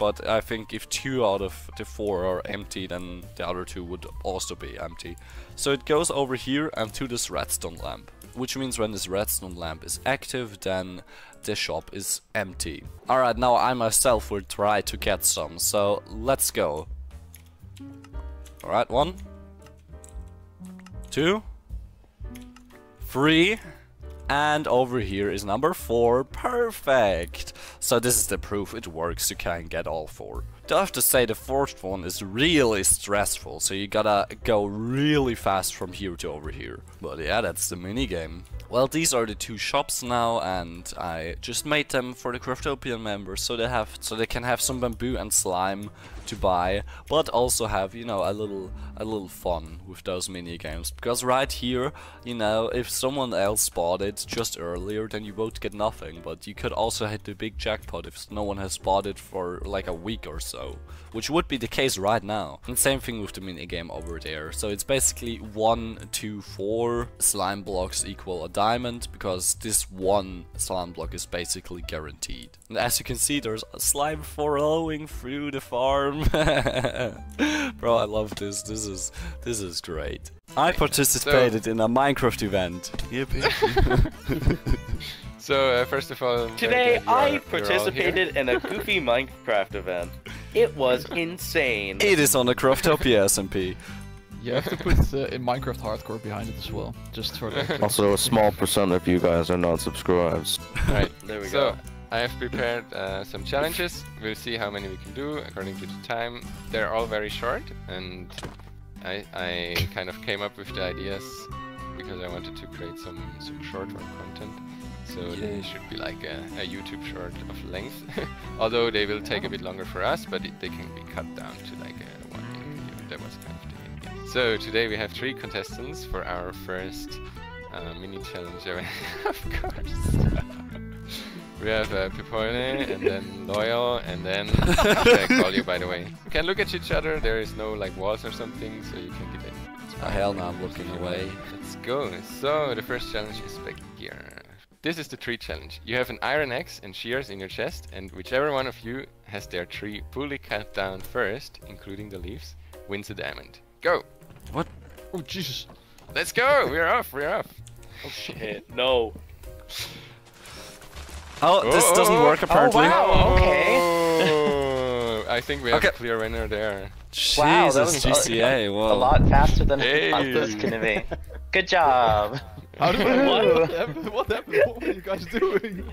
but I think if two out of the four are empty, then the other two would also be empty. So it goes over here and to this redstone lamp. which means when this redstone lamp is active, then the shop is empty. Alright, now I myself will try to get some, so let's go. Alright, one, two, three, and over here is number four. Perfect! So this is the proof it works, you can get all four. I have to say the fourth one is really stressful, so you gotta go really fast from here to over here. But yeah, that's the minigame. Well, these are the two shops now, and I just made them for the Craftopian members, so they have, so they can have some bamboo and slime to buy, but also have, you know, a little, a little fun with those mini games. Because right here, you know, if someone else bought it just earlier, then you won't get nothing. But you could also hit the big jackpot if no one has bought it for like a week or so, which would be the case right now. And same thing with the mini game over there. So it's basically one, two, four slime blocks equal a diamond, because this one slime block is basically guaranteed. And as you can see, there's a slime flowing through the farm. Bro, I love this. This is this is great. I participated in a Minecraft event. Yippee. So uh, first of all, Today glad I participated in a goofy Minecraft event. It was insane. it is on the Craftopia SMP. You have to put uh, in Minecraft hardcore behind it as well, just for the. Also, a small percent of you guys are not subscribed. Right. There we so, go. I have prepared uh, some challenges. We'll see how many we can do according to the time. They're all very short, and I, I kind of came up with the ideas because I wanted to create some, some short form content. So they should be like a, a YouTube short of length. Although they will take a bit longer for us, but it, they can be cut down to like a one minute video. That was kind of the idea. So today we have three contestants for our first uh, mini challenge. of course. We have uh, Pipoine, and then Loyal, and then I call you by the way. You can look at each other, there is no like walls or something, so you can debate. Oh, hell no, I'm looking away. Let's go. So the first challenge is back here. This is the tree challenge. You have an iron axe and shears in your chest, and whichever one of you has their tree fully cut down first, including the leaves, wins a diamond. Go! What? Oh Jesus! Let's go! We're off, we're off. Oh shit, no. Oh, oh, this doesn't oh, oh. work apparently. wow, okay. Oh, I think we have Okay. a clear winner there. Wow, that Jesus, was a- GCA, A wow. lot faster than I thought Hey. this was gonna be. Good job. How did I, Woo. what, happened? What happened? What were you guys doing?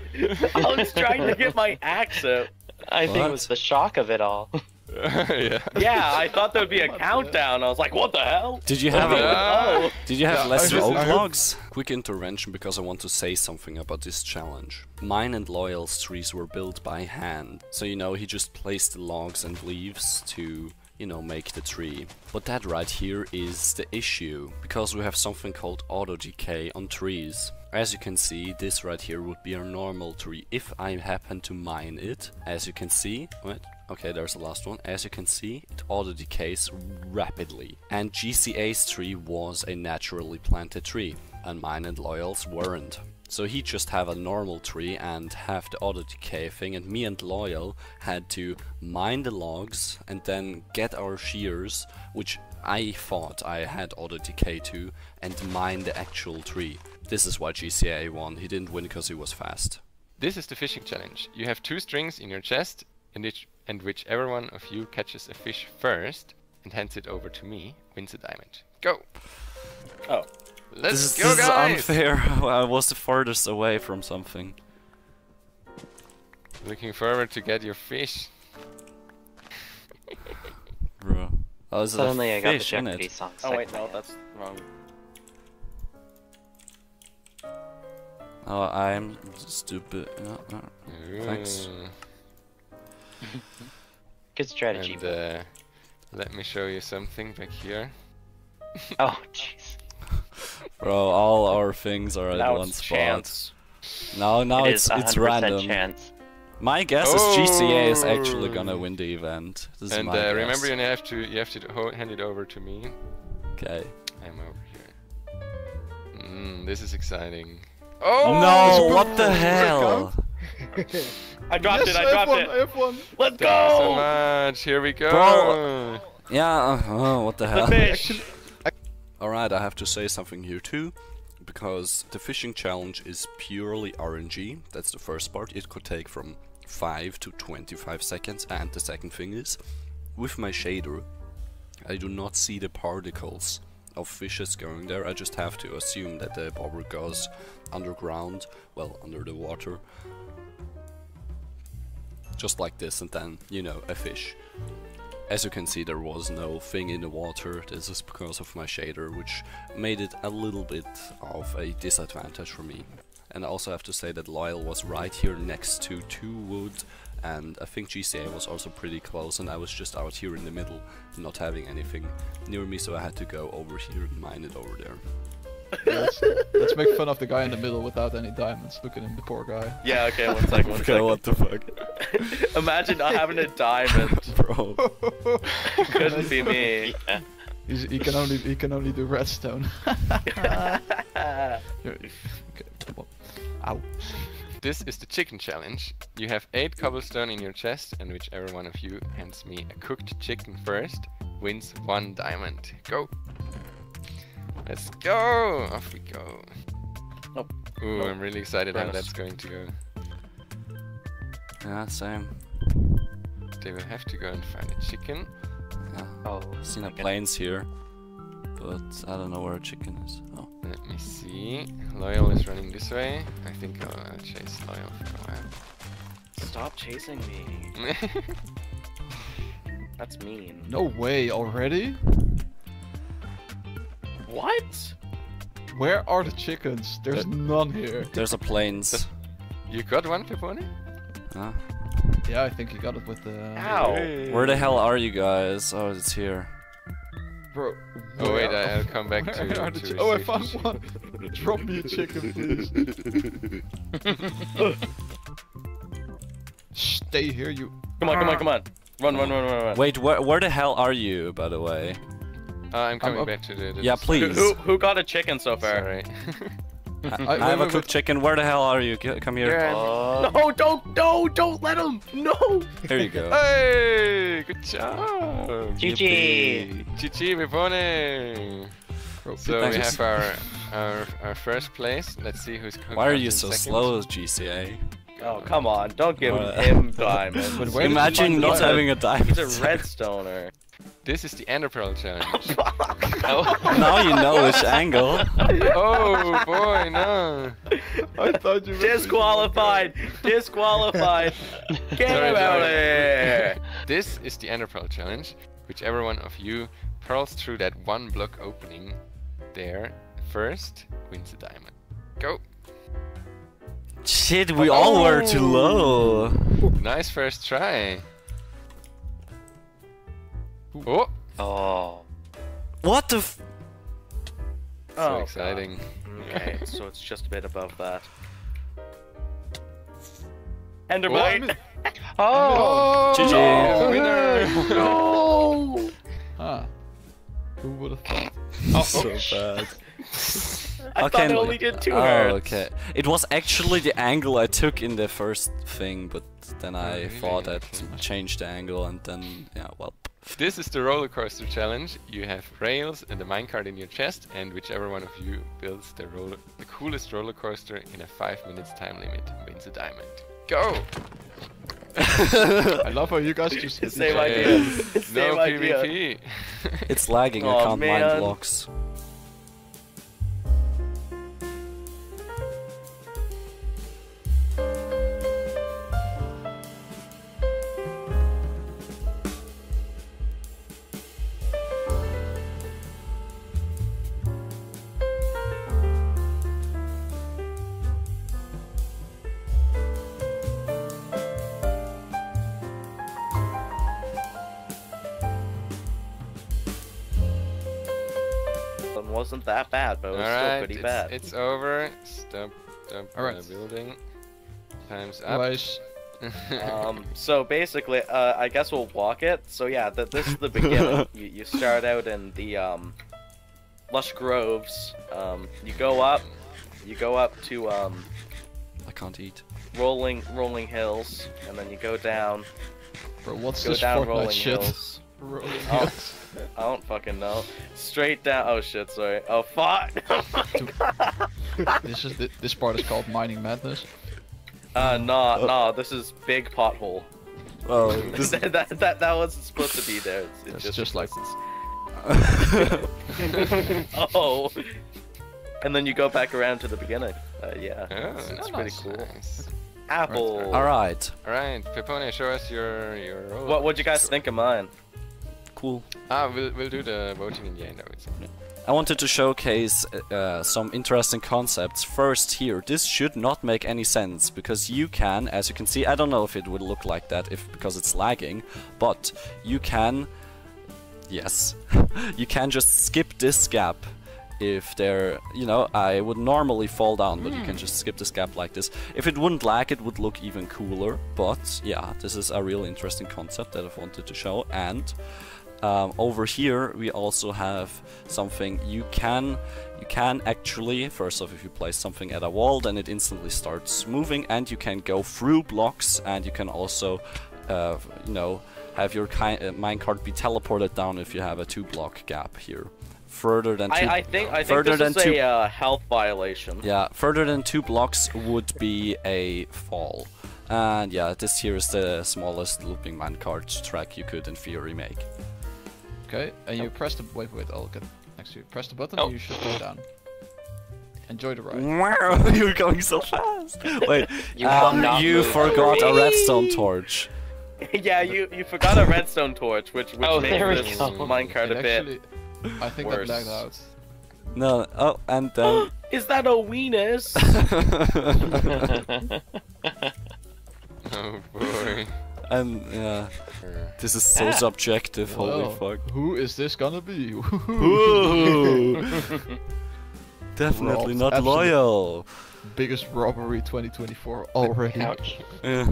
I was trying to get my axe out. I think it was the shock of it all. yeah. Yeah, I thought there would be a countdown. I was like, what the hell? Did you have a, Oh. Did you have Yeah, less just- oak I heard- logs? Quick intervention because I want to say something about this challenge. Mine and Loyal's trees were built by hand, so you know he just placed the logs and leaves to you know make the tree. But that right here is the issue because we have something called auto decay on trees. As you can see, this right here would be a normal tree if I happen to mine it. As you can see, wait, Okay, there's the last one. As you can see, it auto decays rapidly. And GCA's tree was a naturally planted tree, and mine and Loyal's weren't. So he just have a normal tree and have the auto decay thing, and me and Loyal had to mine the logs and then get our shears, which I thought I had auto decay to, and mine the actual tree. This is why GCA won. He didn't win because he was fast. This is the fishing challenge. You have two strings in your chest, and, which, and whichever one of you catches a fish first and hands it over to me wins a diamond. Go! Oh. Let's this is, go, this is unfair. I was the farthest away from something. Looking forward to get your fish. Bro. Oh, this is Suddenly I got the fish in Jeopardy it. song. Oh wait, no, my that's wrong. Oh, I'm stupid. No, no. Thanks. Mm. Ooh. Good strategy. And uh, let me show you something back here. Oh, jeez. Bro, all our things are at Now one it's spot. chance. No, now It it's it's random. chance. My guess is GCA is Oh. actually gonna win the event. This is and my uh, guess. remember, you have to you have to hand it over to me. Okay. I'm over here. Mm, this is exciting. Oh no! What the hell? I dropped yes, it, I I have dropped one, it. I have one. Let's Thank you so much. Here we go. Bro. Yeah. Uh, oh, what the The hell? fish. Alright, I have to say something here too. because the fishing challenge is purely RNG. That's the first part. It could take from 5 to 25 seconds. And the second thing is, with my shader, I do not see the particles of fishes going there. I just have to assume that the bobber goes underground, well, under the water. Just like this, and then, you know, a fish. As you can see, there was no thing in the water. This is because of my shader, which made it a little bit of a disadvantage for me. And I also have to say that Loyal was right here next to two wood, and I think GCA was also pretty close, and I was just out here in the middle, not having anything near me, so I had to go over here and mine it over there. Let's, let's make fun of the guy in the middle without any diamonds. Look at him, the poor guy. Yeah, okay, one second, one Okay, second. what the fuck? Imagine not having a diamond. Bro. Couldn't be me. He's, he can only he can only do redstone. Uh. Okay, come on. Ow. This is the chicken challenge. You have 8 cobblestone in your chest, and whichever one of you hands me a cooked chicken first wins 1 diamond. Go! Let's go! Off we go. Oh. Ooh, Oh. I'm really excited how that's going to go. Yeah, same. They will have to go and find a chicken. Yeah. Oh, Seen my a plains here, but I don't know where a chicken is. Oh. Let me see. Loyal is running this way. I think I'll uh, chase Loyal for a while. Stop chasing me. That's mean. No way already? What? Where are the chickens? There's none here. There's a plains. You got one, Peponi? Huh? Yeah, I think you got it with the. Ow. Where the hell are you guys? Oh, it's here. Bro. Oh wait, where- I'll come back where to, are the to Oh, I receive found one. Drop me a chicken, please. Stay here, you. Come on, come on, ah. come on. Run, run, run, run, run. Wait, where, where the hell are you, by the way? Uh, I'm coming up- back to the. the Yeah, please. Who, who got a chicken so far? Sorry. I, I- I have a cooked chicken. Where the hell are you? Come here. Uh, no, don't, no, don't let him. No. There you go. hey, good job. GG. GG, Peponi. Bro, So Thanks. we have our, our our first place. Let's see who's. who Why are you so second. slow, GCA? Oh, come on. Don't give Uh, him diamonds. But where Imagine not diamond? having a diamond. He's a redstoner. This is the Ender Pearl challenge. Oh. now you know which angle. oh boy, no. I thought you were. Disqualified. Disqualified. Get Sorry, out of here. This is the Ender Pearl challenge. Whichever one of you pearls through that one block opening there first wins a diamond. Go. Shit, we all were too low. Nice first try. Oh, Oh. What the f- so Oh, exciting. Okay, so it's just a bit above that. Ender Oh, bite. Oh. GG. Oh, winner. No. Ah. Who would have thought? Oh, so bad. I Okay, thought it only did two Oh, hearts. okay. It was actually the angle I took in the first thing, but then I really? thought I'd change the angle and then, yeah, well. This is the roller coaster challenge. You have rails and a minecart in your chest, and whichever one of you builds the roller, the coolest roller coaster in a five minutes time limit wins a diamond. Go! I love how you guys just hit Same each other. idea. no Same idea. PvP. It's lagging, I can't man. mine blocks. Wasn't that bad, but it was still Alright, pretty it's, bad. it's over. Stop, stop Alright. uh, building. Time's up. Guys, um, so basically, uh, I guess we'll walk it. So yeah, th this is the beginning. you, you start out in the um, lush groves. Um, you go up, you go up to um, I can't eat. rolling rolling hills, and then you go down, bro, what's go this down Fortnite rolling shit? hills, Rolling Oh, hills. I don't fucking know. Straight down. Oh shit, sorry. Oh fuck. Oh my god. this is th this part is called mining madness. Uh, no, no, this is big pothole. Oh, that, that, that, that wasn't supposed to be there. It's, it's It's just, just like oh. And then you go back around to the beginning. Uh, yeah, Oh, it's, it's pretty nice. cool. Nice. Apple. Alright, Alright, Pepone, show us your your. What what'd you guys think of mine? Cool. Ah, we'll we'll do the voting in the end. I would say. I wanted to showcase uh, some interesting concepts first here. This should not make any sense because you can, as you can see, I don't know if it would look like that if because it's lagging, but you can, yes, you can just skip this gap if there, you know, I would normally fall down, but you can just skip this gap like this. If it wouldn't lag, it would look even cooler, but yeah, this is a really interesting concept that I've wanted to show, and um, over here we also have something you can you can actually first off if you place something at a wall then it instantly starts moving and you can go through blocks and you can also uh, you know have your ki- uh, minecart be teleported down if you have a two block gap here further than two I, I think I think further this than is two a uh, health violation. yeah, further than two blocks would be a fall. And yeah, this here is the smallest looping minecart track you could in theory make. Okay, and you press the wait wait I'll get next to you. Press the button Oh. and you should go down. Enjoy the ride. Wow, you're going so fast. Wait, You um, you forgot a redstone torch. yeah, you you forgot a redstone torch, which which Oh, makes there we this go. minecart It a bit. actually, I think worse. that lagged out. No, oh, and then Is that a weenus? Oh boy. And yeah, this is so Ah. subjective. Holy Well, fuck. Who is this gonna be? Definitely Robbed. not Absolute loyal. Biggest robbery 2024 already. Ouch. Yeah.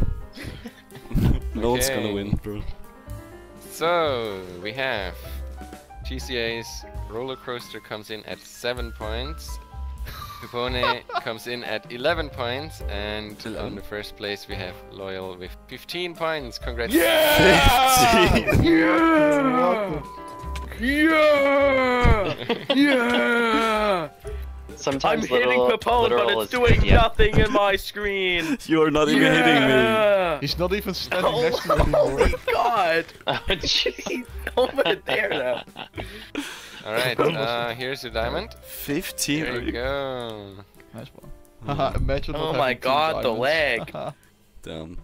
no one's gonna win, bro. So we have GCA's roller coaster comes in at seven points. Pupone comes in at 11 points, and on the first place we have Loyal with 15 points. Congratulations! Yeah! Yeah! Yeah! yeah! Sometimes I'm hitting little- Papone, but it's doing yeah. nothing in my screen. You're not even hitting me. He's not even standing Oh, next to me anymore. Holy God! Oh, oh, jeez. He's over there now. Alright, uh, here's your diamond. 15? There you you- go. Nice one. Haha, Imagine Oh my God, the leg. Damn.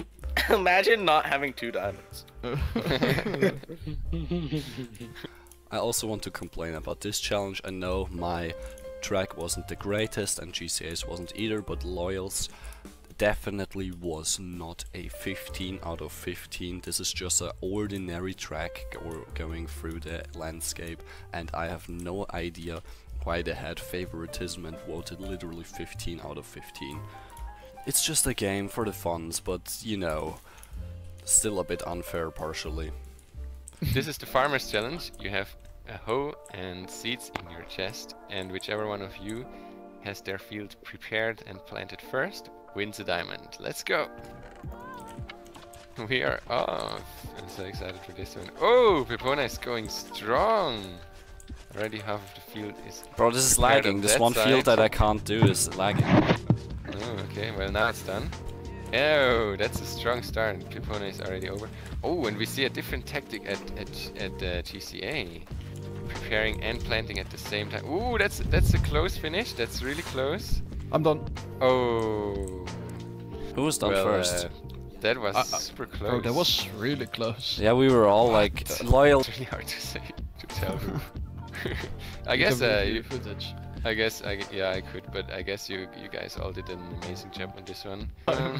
Imagine not having two diamonds. I also want to complain about this challenge. I know my track wasn't the greatest and GCA's wasn't either, but Loyal's definitely was not a 15 out of 15. This is just an ordinary track go going through the landscape, and I have no idea why they had favoritism and voted literally 15 out of 15. It's just a game for the funs, but you know, still a bit unfair partially. this is the farmer's challenge. You have a hoe and seeds in your chest, and whichever one of you has their field prepared and planted first wins a diamond. Let's go! We are off! I'm so excited for this one. Oh, Pepona is going strong! Already half of the field is Bro, this is lagging. This one field that I can't do is lagging. Oh, okay, well now it's done. Oh, that's a strong start. Pipone is already over. Oh, and we see a different tactic at at at uh, GCA, preparing and planting at the same time. Ooh, that's that's a close finish. That's really close. I'm done. Oh. Who was done well, first? uh, that was Uh, uh, super close. Bro, that was really close. Yeah, we were all like loyal. It's loyal. really hard to say to tell who. I You guess uh, you, footage. I guess I g- yeah I could, but I guess you you guys all did an amazing job on this one. Um,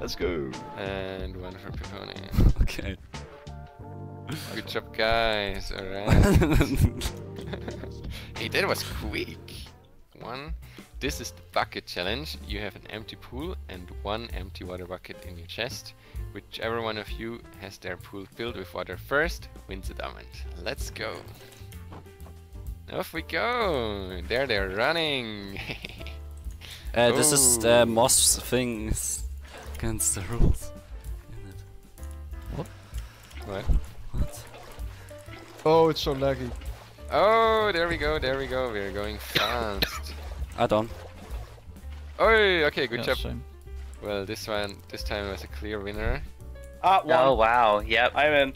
Let's go. and one for Pipone. Okay. Good job, guys. Alright. hey, that was quick. One. This is the bucket challenge. You have an empty pool and one empty water bucket in your chest. Whichever one of you has their pool filled with water first wins a diamond. Let's go. Off we go. There they're running. Uh, this is the Oh. moss things against the rules. What? Oh, it's so laggy. Oh, there we go, there we go. We're going fast. I done. Oh, okay, good Yeah, job. same. Well, this one, this time was a clear winner. Ah, one. Oh wow, yep. I'm in.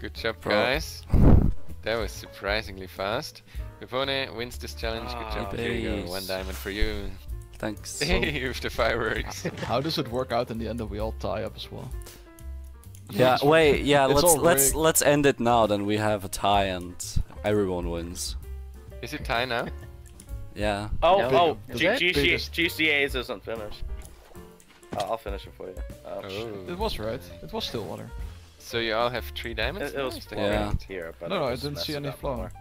Good job, Bro. guys. That was surprisingly fast. Pepone wins this challenge. Good Ah, job. Here you go. One diamond for you. Thanks. With the fireworks. How does it work out in the end that we all tie up as well? Yeah, wait, yeah, let's let's let's end it now then we have a tie and everyone wins. Is it tie now? Yeah. Oh, No. oh, Is G- it? GC Biggest- GCA's isn't finished. Oh, I'll finish it for you. Oh, Oh. It was right. It was still water. So you all have three diamonds? It, it was now? Is that four Yeah. right here, but No, no, I didn't see any up flow. more.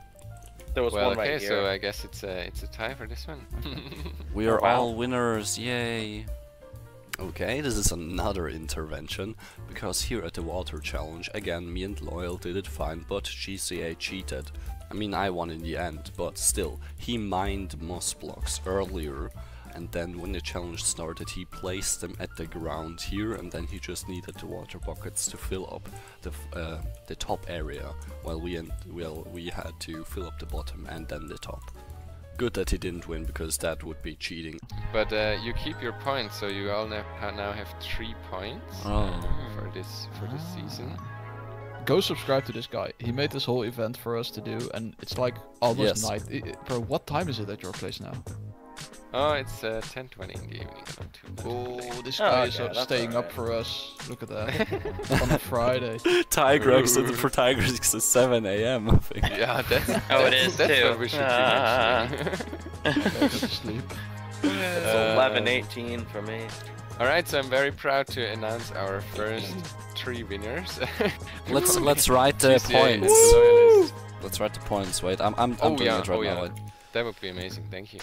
There was well, one okay, right here. so I guess it's a it's a tie for this one. We are Oh, wow. all winners, yay! Okay, this is another intervention, because here at the water challenge, again, me and Loyal did it fine, but GCA cheated. I mean, I won in the end, but still, he mined moss blocks earlier, and then when the challenge started, he placed them at the ground here, and then he just needed the water buckets to fill up the uh, the top area, while we and well we had to fill up the bottom and then the top. Good that he didn't win because that would be cheating. but uh, you keep your points, so you all now, have three points Oh. for this for this season. Go subscribe to this guy. He made this whole event for us to do, and it's like almost Yes. night. I- I- bro, what time is it at your place now? Oh, it's uh, 10:20 in the evening. Not too much Oh, late. this Oh, guy is okay, uh, that's staying up for us. Look at that. on a Friday. Tygrax and for Tygrax is 7 a.m. I think. Yeah, that's Oh, it that's, is that's too. what we should do actually. Sleep. It's Uh, 11, 18 for me. Alright, so I'm very proud to announce our first three winners. Let's let's write the GCA points. is the loyalist. Let's write the points. Wait, I'm I'm, I'm Oh doing yeah, it right oh now. yeah. That would be amazing, thank you.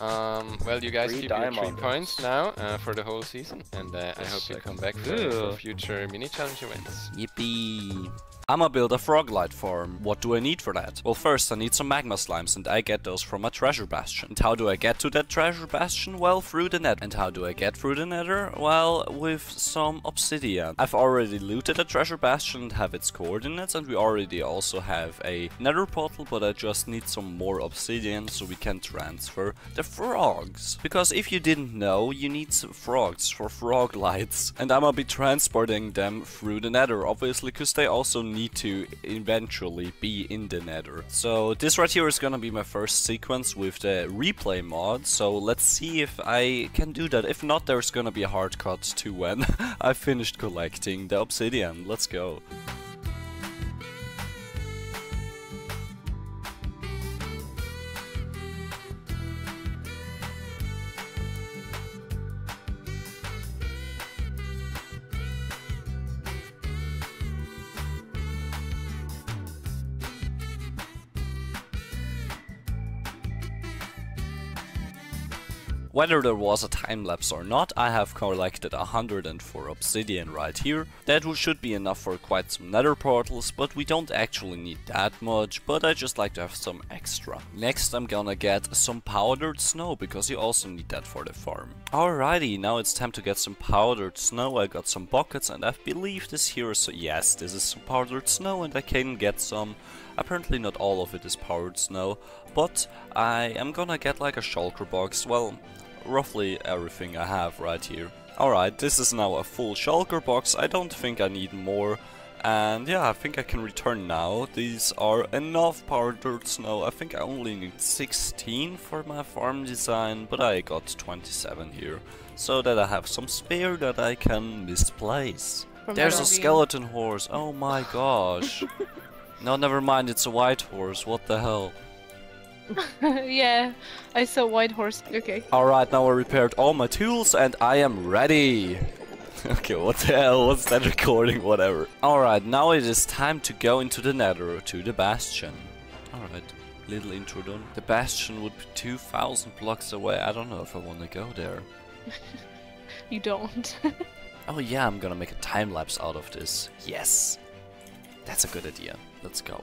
Um, well, you guys Three keep your three points now uh, for the whole season, and uh, I hope you come back for, for future mini challenge events. Yippee! I'ma build a frog light farm. What do I need for that? Well, first I need some magma slimes, and I get those from a treasure bastion. And how do I get to that treasure bastion? Well, through the nether. And how do I get through the nether? Well, with some obsidian. I've already looted a treasure bastion and have its coordinates, and we already also have a nether portal, but I just need some more obsidian so we can transfer the frogs. Because if you didn't know, you need frogs for frog lights. And I'ma be transporting them through the nether, obviously, because they also need to eventually be in the nether. So this right here is gonna be my first sequence with the replay mod, so let's see if I can do that. If not, there's gonna be a hard cut to when I finished collecting the obsidian. Let's go. Whether there was a time lapse or not, I have collected 104 obsidian right here. That should be enough for quite some nether portals, but we don't actually need that much, but I just like to have some extra. Next I'm gonna get some powdered snow, because you also need that for the farm. Alrighty, now it's time to get some powdered snow. I got some buckets and I believe this here is... So yes, this is some powdered snow and I can get some Apparently not all of it is powdered snow, but I am gonna get like a shulker box, well, roughly everything I have right here. Alright, this is now a full shulker box, I don't think I need more, and yeah, I think I can return now. These are enough powdered snow, I think I only need 16 for my farm design, but I got 27 here, so that I have some spare that I can misplace. From There's a skeleton horse, oh my gosh. No, never mind, it's a white horse, what the hell. yeah, I saw white horse. Okay. Alright, now I repaired all my tools and I am ready. okay, what the hell, what's that recording, whatever. Alright, now it is time to go into the nether, to the bastion. Alright, little intro done. The bastion would be 2000 blocks away, I don't know if I want to go there. You don't. Oh yeah, I'm gonna make a time lapse out of this. Yes! That's a good idea. Let's go.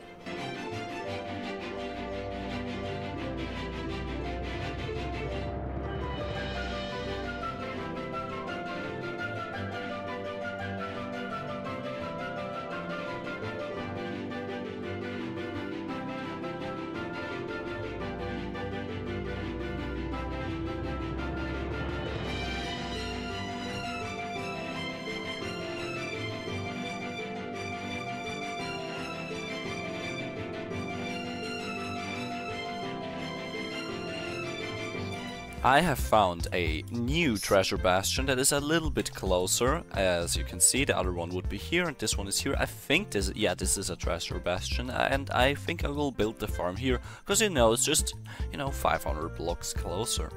I have found a new treasure bastion that is a little bit closer. As you can see, the other one would be here and this one is here. I think this, yeah, this is a treasure bastion and I think I will build the farm here because you know, it's just, you know, 500 blocks closer.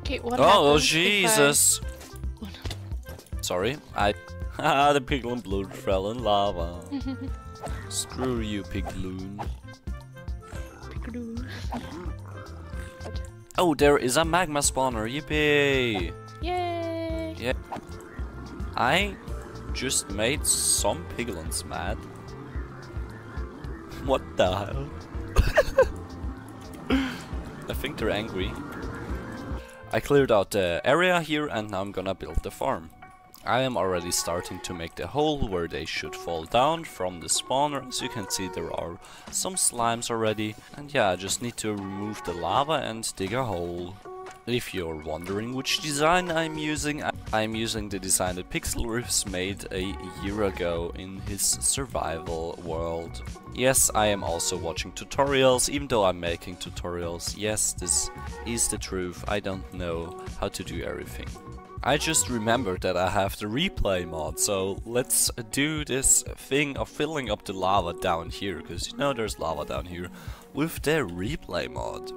Okay, what oh, if I- Jesus! Sorry, I... Ah, the piglin brute fell in lava. Screw you, pigloon. Oh, there is a magma spawner, yippee! Yay! Yeah. I just made some piglins mad. What the hell? I think they're angry. I cleared out the area here and now I'm gonna build the farm. I am already starting to make the hole where they should fall down from the spawner. As you can see there are some slimes already. And yeah, I just need to remove the lava and dig a hole. If you're wondering which design I'm using, I'm using the design that Pixlriffs made a year ago in his survival world. Yes, I am also watching tutorials, even though I'm making tutorials. Yes, this is the truth, I don't know how to do everything. I just remembered that I have the replay mod, so let's do this thing of filling up the lava down here, because you know there's lava down here, with the replay mod.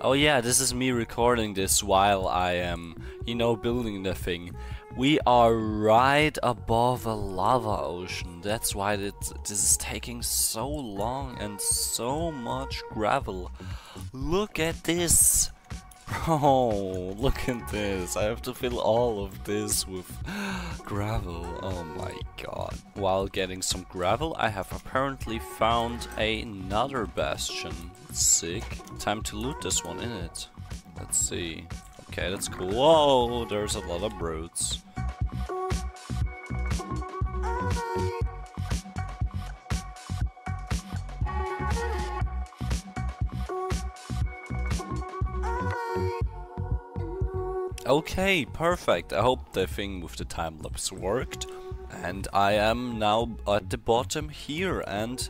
Oh yeah, this is me recording this while I am, you know, building the thing. We are right above a lava ocean. That's why it, this is taking so long and so much gravel. Look at this. Bro, oh, look at this. I have to fill all of this with gravel. Oh my god. While getting some gravel, I have apparently found another bastion. Sick. Time to loot this one in it. Let's see. Okay, that's cool. Whoa, there's a lot of brutes. Okay, perfect. I hope the thing with the time lapse worked. And I am now at the bottom here and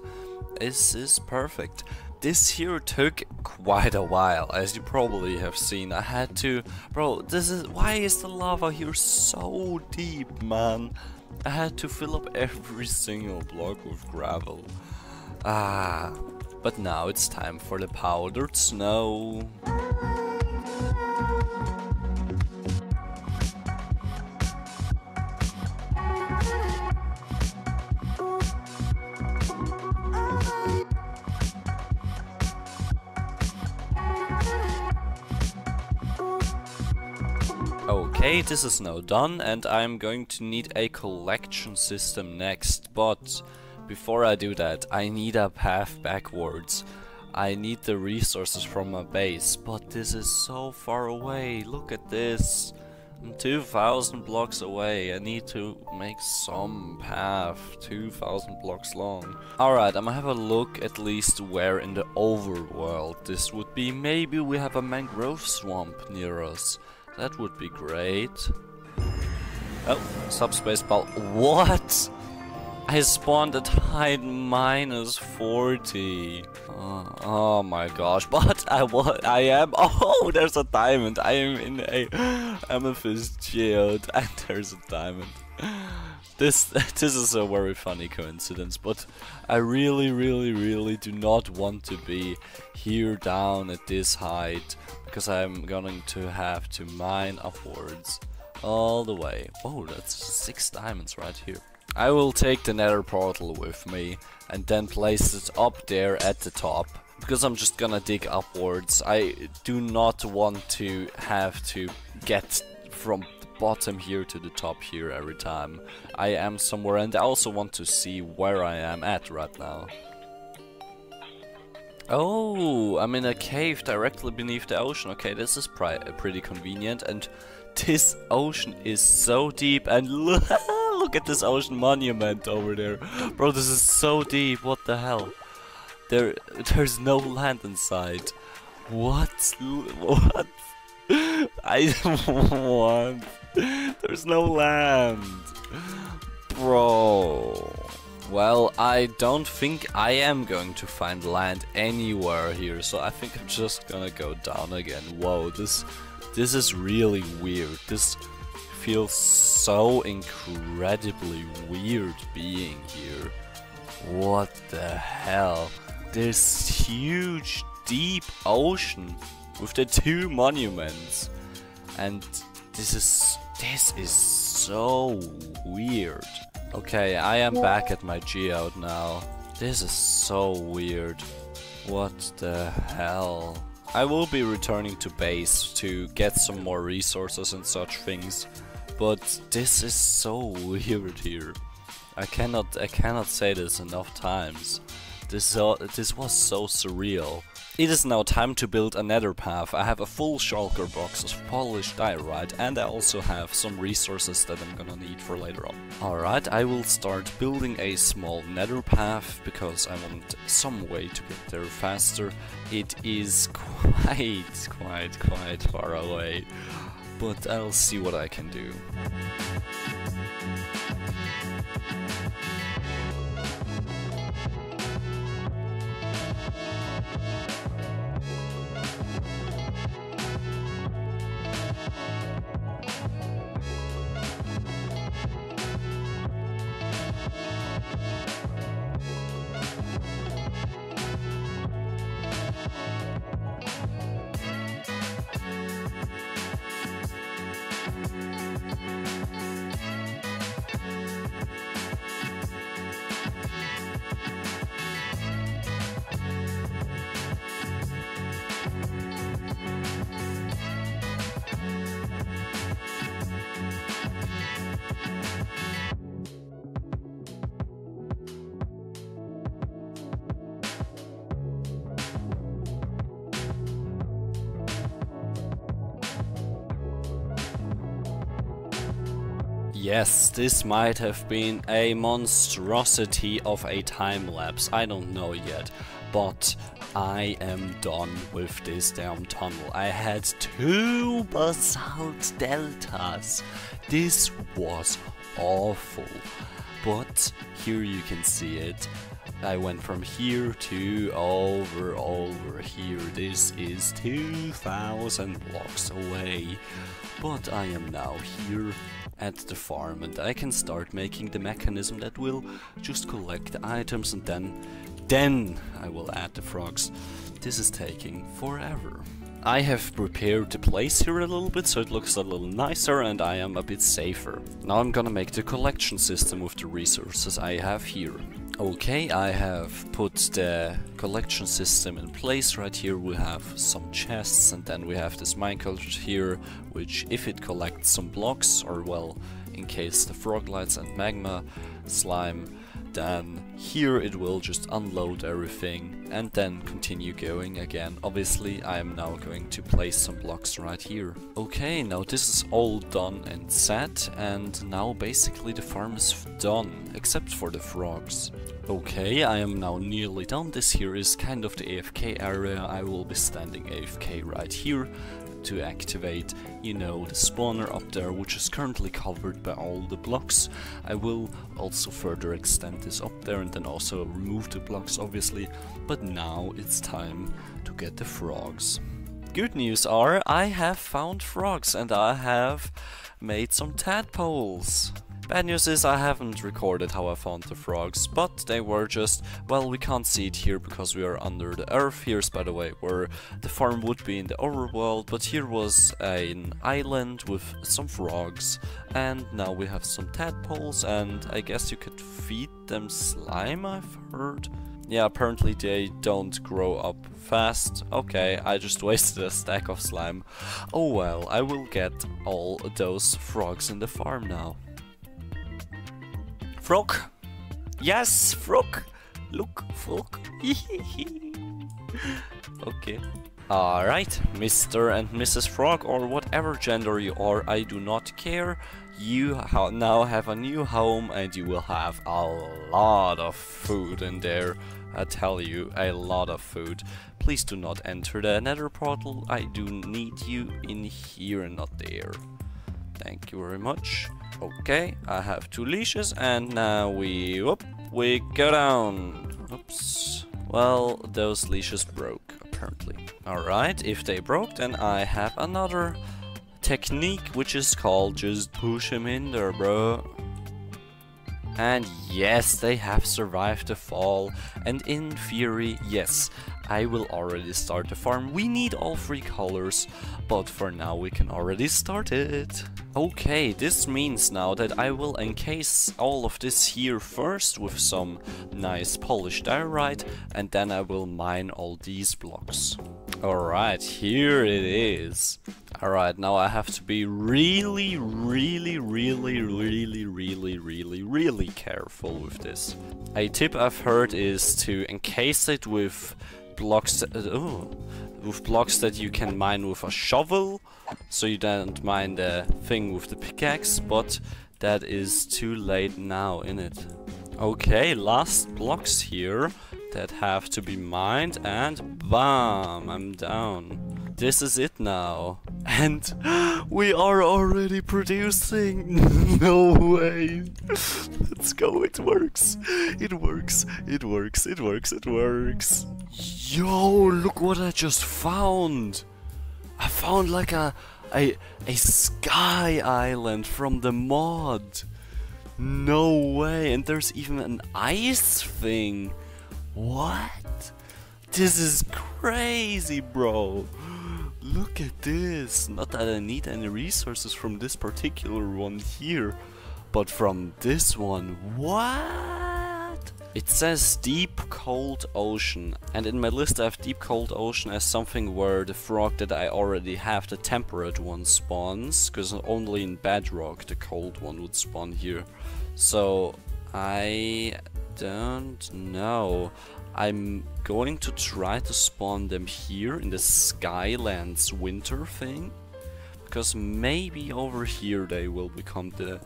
this is perfect. This here took quite a while, as you probably have seen. I had to... Bro, this is... Why is the lava here so deep, man? I had to fill up every single block with gravel. Ah... But now it's time for the powdered snow. Okay, this is now done and I'm going to need a collection system next, but before I do that, I need a path backwards. I need the resources from my base, but this is so far away, look at this. I'm 2000 blocks away, I need to make some path, 2000 blocks long. Alright, I'm gonna have a look at least where in the overworld this would be. Maybe we have a mangrove swamp near us. That would be great. Oh, subspace ball. What? I spawned at height minus 40. Oh, oh my gosh, but I what I am. Oh, there's a diamond. I am in a amethyst geode, and there's a diamond. This this is a very funny coincidence, but I really, really, really do not want to be here down at this height because I'm going to have to mine upwards all the way. Oh, that's six diamonds right here. I will take the nether portal with me and then place it up there at the top because I'm just gonna dig upwards. I do not want to have to get from the bottom here to the top here every time I am somewhere and I also want to see where I am at right now. Oh, I'm in a cave directly beneath the ocean. Okay, this is pri uh, pretty convenient and this ocean is so deep and look, at this ocean monument over there. Bro, this is so deep. What the hell? There there's no land inside. What? What? I want. There's no land. Bro. Well, I don't think I am going to find land anywhere here, so I think I'm just gonna go down again. Whoa, this this is really weird. This feels so incredibly weird being here. What the hell? This huge, deep ocean with the two monuments. And this is this is so weird. Okay, I am back at my geode now. This is so weird. What the hell? I will be returning to base to get some more resources and such things. But this is so weird here. I cannot I cannot say this enough times. This uh, this was so surreal. It is now time to build a nether path. I have a full shulker box of polished diorite and I also have some resources that I'm gonna need for later on. Alright, I will start building a small nether path because I want some way to get there faster. It is quite, quite, quite far away, but I'll see what I can do. Yes, this might have been a monstrosity of a time lapse, I don't know yet, but I am done with this damn tunnel. I had two basalt deltas. This was awful, but here you can see it. I went from here to over over here. This is 2000 blocks away. But I am now here at the farm and I can start making the mechanism that will just collect the items and then then I will add the frogs. This is taking forever. I have prepared the place here a little bit so it looks a little nicer and I am a bit safer. Now I'm gonna make the collection system with the resources I have here. Okay, I have put the collection system in place. Right here we have some chests and then we have this minecart here, which if it collects some blocks, or well, in case the froglights and magma slime, then here it will just unload everything and then continue going again. Obviously I am now going to place some blocks right here. Okay, now this is all done and set and now basically the farm is done, except for the frogs. Okay, I am now nearly done. This here is kind of the AFK area. I will be standing AFK right here to activate, you know, the spawner up there, which is currently covered by all the blocks. I will also further extend this up there and then also remove the blocks, obviously. But now it's time to get the frogs. Good news are, I have found frogs and I have made some tadpoles. Bad news is I haven't recorded how I found the frogs, but they were just, well we can't see it here because we are under the earth. Here's by the way where the farm would be in the overworld, but here was an island with some frogs and now we have some tadpoles and I guess you could feed them slime I've heard. Yeah, apparently they don't grow up fast. Okay, I just wasted a stack of slime. Oh well, I will get all those frogs in the farm now. Frog! Yes, frog! Look, frog! okay. Alright, Mr. and Mrs. Frog, or whatever gender you are, I do not care. You ha now have a new home and you will have a lot of food in there. I tell you, a lot of food. Please do not enter the nether portal. I do need you in here and not there. Thank you very much. Okay, I have two leashes and now we whoop, we go down. Oops. Well, those leashes broke, apparently. Alright, if they broke, then I have another technique, which is called just push him in there, bro. And yes, they have survived the fall. And in theory, yes, I will already start the farm. We need all three colors, but for now we can already start it. Okay, this means now that I will encase all of this here first with some nice polished diorite, and then I will mine all these blocks. Alright, here it is. Alright, now I have to be really, really, really, really, really, really, really careful with this. A tip I've heard is to encase it with blocks that, oh, with blocks that you can mine with a shovel, so you don't mine the thing with the pickaxe, but that is too late now, in it. Okay, last blocks here that have to be mined, and bam, I'm down. This is it now. And we are already producing. no way. Let's go, it works. It works, it works, it works, it works. Yo, look what I just found. I found like a a a sky island from the mod. No way, and there's even an ice thing. What? This is crazy, bro. Look at this. Not that I need any resources from this particular one here, but from this one. What? It says deep cold ocean, and in my list I have deep cold ocean as something where the frog that I already have, the temperate one, spawns, because only in bedrock the cold one would spawn here. So I don't know. I'm going to try to spawn them here in the Skylands winter thing. Because maybe over here they will become the,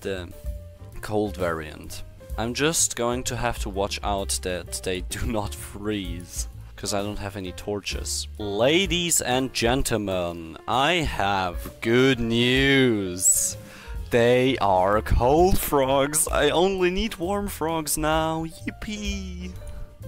the cold variant. I'm just going to have to watch out that they do not freeze. Because I don't have any torches. Ladies and gentlemen, I have good news. They are cold frogs. I only need warm frogs now. Yippee!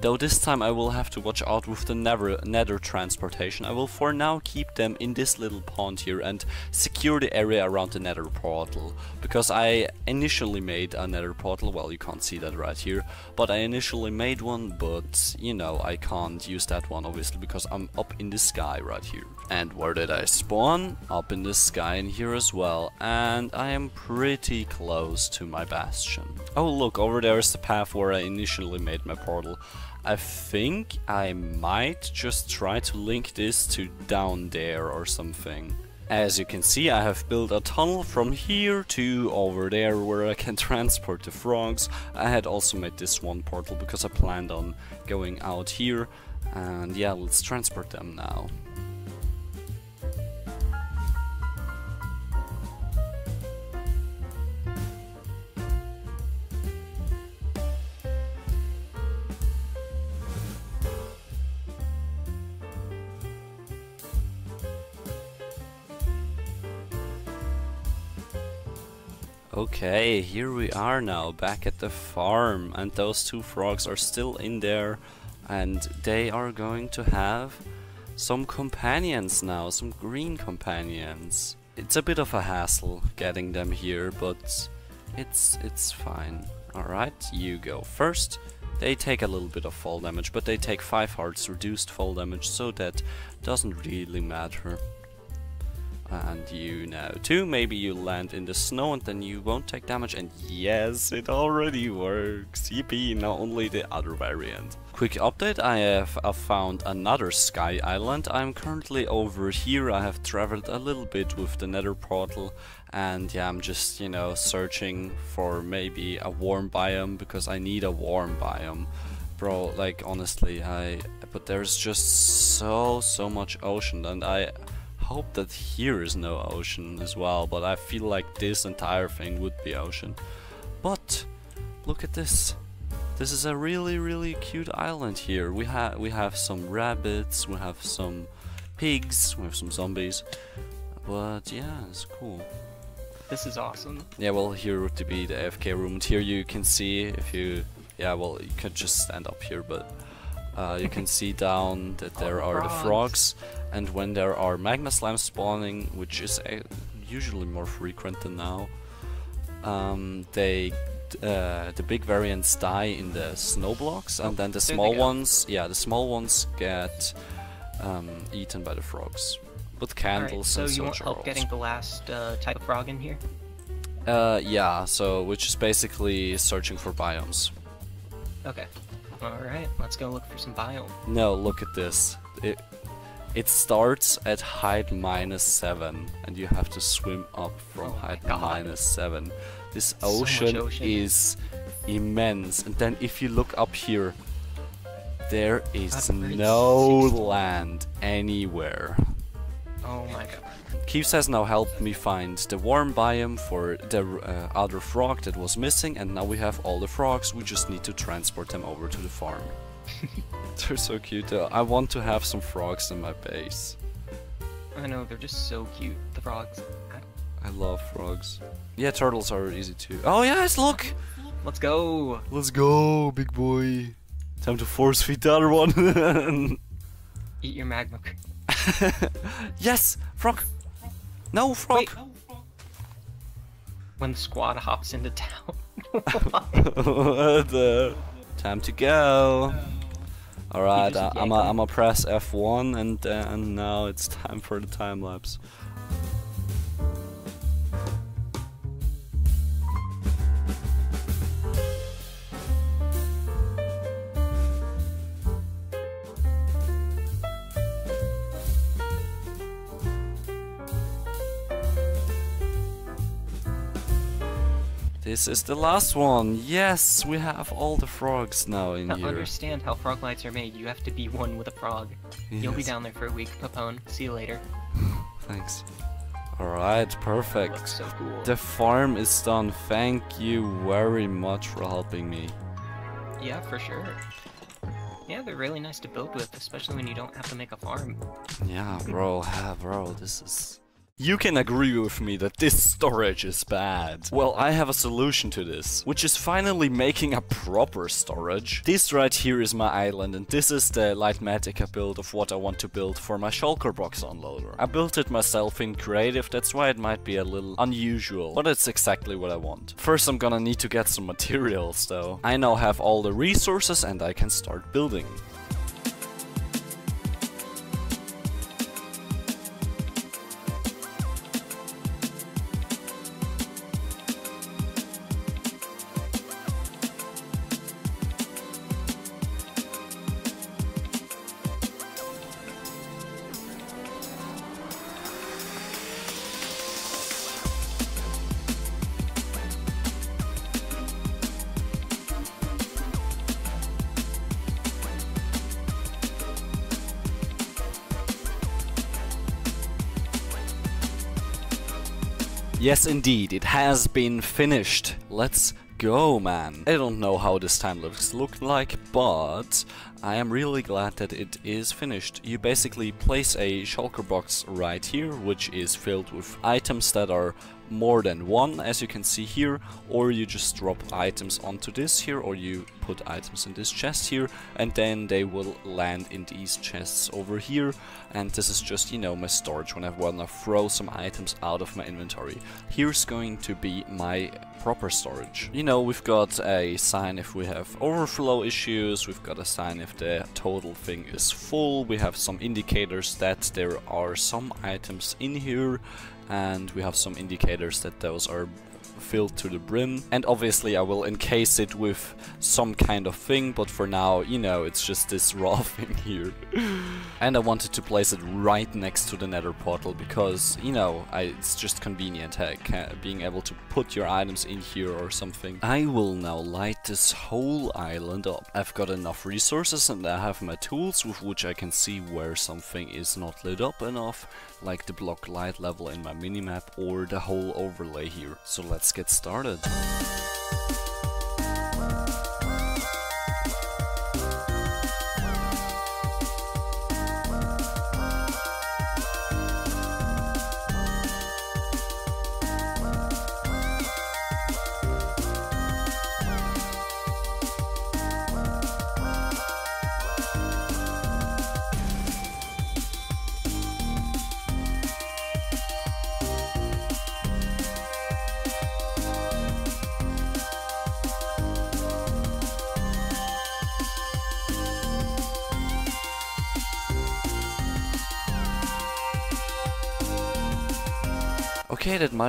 Though this time I will have to watch out with the nether, nether transportation. I will for now keep them in this little pond here and secure the area around the nether portal. Because I initially made a nether portal, well you can't see that right here, but I initially made one, but you know I can't use that one obviously because I'm up in the sky right here. And where did I spawn? Up in the sky in here as well, and I am pretty close to my bastion. Oh look, over there is the path where I initially made my portal. I think I might just try to link this to down there or something. As you can see I have built a tunnel from here to over there where I can transport the frogs. I had also made this one portal because I planned on going out here and yeah let's transport them now. Okay, here we are now, back at the farm, and those two frogs are still in there, and they are going to have some companions now, some green companions. It's a bit of a hassle getting them here, but it's it's fine. Alright, you go first. They take a little bit of fall damage, but they take 5 hearts reduced fall damage, so that doesn't really matter. And you now too, maybe you land in the snow and then you won't take damage and yes, it already works. Yippee, now only the other variant. Quick update, I have uh, found another sky island. I'm currently over here, I have traveled a little bit with the nether portal and yeah, I'm just, you know, searching for maybe a warm biome because I need a warm biome. Bro, like honestly, I but there's just so so much ocean and I hope that here is no ocean as well, but I feel like this entire thing would be ocean. But look at this. This is a really really cute island here. We have we have some rabbits, we have some pigs, we have some zombies. But yeah, it's cool. This is awesome. Yeah, well, here would be the AFK room. And here you can see if you, yeah, well, you could just stand up here, but uh, you can see down that there are the frogs, and when there are magma slimes spawning, which is uh, usually more frequent than now, um, they uh, the big variants die in the snow blocks, and then the small ones, yeah, the small ones get um, eaten by the frogs. Alright, candles so and you want help getting the last uh, type of frog in here? Uh, yeah, so which is basically searching for biomes. Okay. Alright, let's go look for some biome. No, look at this. It it starts at height minus seven, and you have to swim up from Oh height minus seven. This So ocean, ocean. is immense, and then if you look up here, there is God, we're at no land anywhere. Oh my god. Keves has now helped me find the warm biome for the uh, other frog that was missing, and now we have all the frogs. We just need to transport them over to the farm. They're so cute. Though. I want to have some frogs in my base. I know, they're just so cute, the frogs. I love frogs. Yeah, turtles are easy too. Oh yes, look! Let's go! Let's go, big boy. Time to force feed the other one. Eat your magma. yes, frog. No, frog. Wait. When the squad hops into town. What the- Time to go. Alright, uh, I'm yank 'em. going to press F1 and then now it's time for the time lapse. This is the last one. Yes, we have all the frogs now in to here. understand how frog lights are made, you have to be one with a frog. You'll be down there for a week, Pepone. See you later. Thanks. Alright, perfect. Looks so cool. The farm is done. Thank you very much for helping me. Yeah, for sure. Yeah, they're really nice to build with, especially when you don't have to make a farm. Yeah, bro, ah, bro, this is... You can agree with me that this storage is bad. Well, I have a solution to this, which is finally making a proper storage. This right here is my island, and this is the Litematica build of what I want to build for my Shulker box unloader. I built it myself in creative, that's why it might be a little unusual, but it's exactly what I want. First I'm gonna need to get some materials though. I now have all the resources and I can start building. Yes, indeed, it has been finished. Let's go, man. I don't know how this time looks look like, but I am really glad that it is finished. You basically place a shulker box right here, which is filled with items that are more than one, as you can see here, or you just drop items onto this here, or you put items in this chest here, and then they will land in these chests over here, and this is just, you know, my storage when I wanna throw some items out of my inventory. Here's going to be my proper storage. You know, we've got a sign if we have overflow issues, we've got a sign if the total thing is full, we have some indicators that there are some items in here, and we have some indicators that those are filled to the brim. And obviously I will encase it with some kind of thing but for now you know it's just this raw thing here. And I wanted to place it right next to the nether portal because you know I, it's just convenient heck uh, being able to put your items in here or something. I will now light this whole island up. I've got enough resources and I have my tools with which I can see where something is not lit up enough like the block light level in my minimap or the whole overlay here. So let's get started.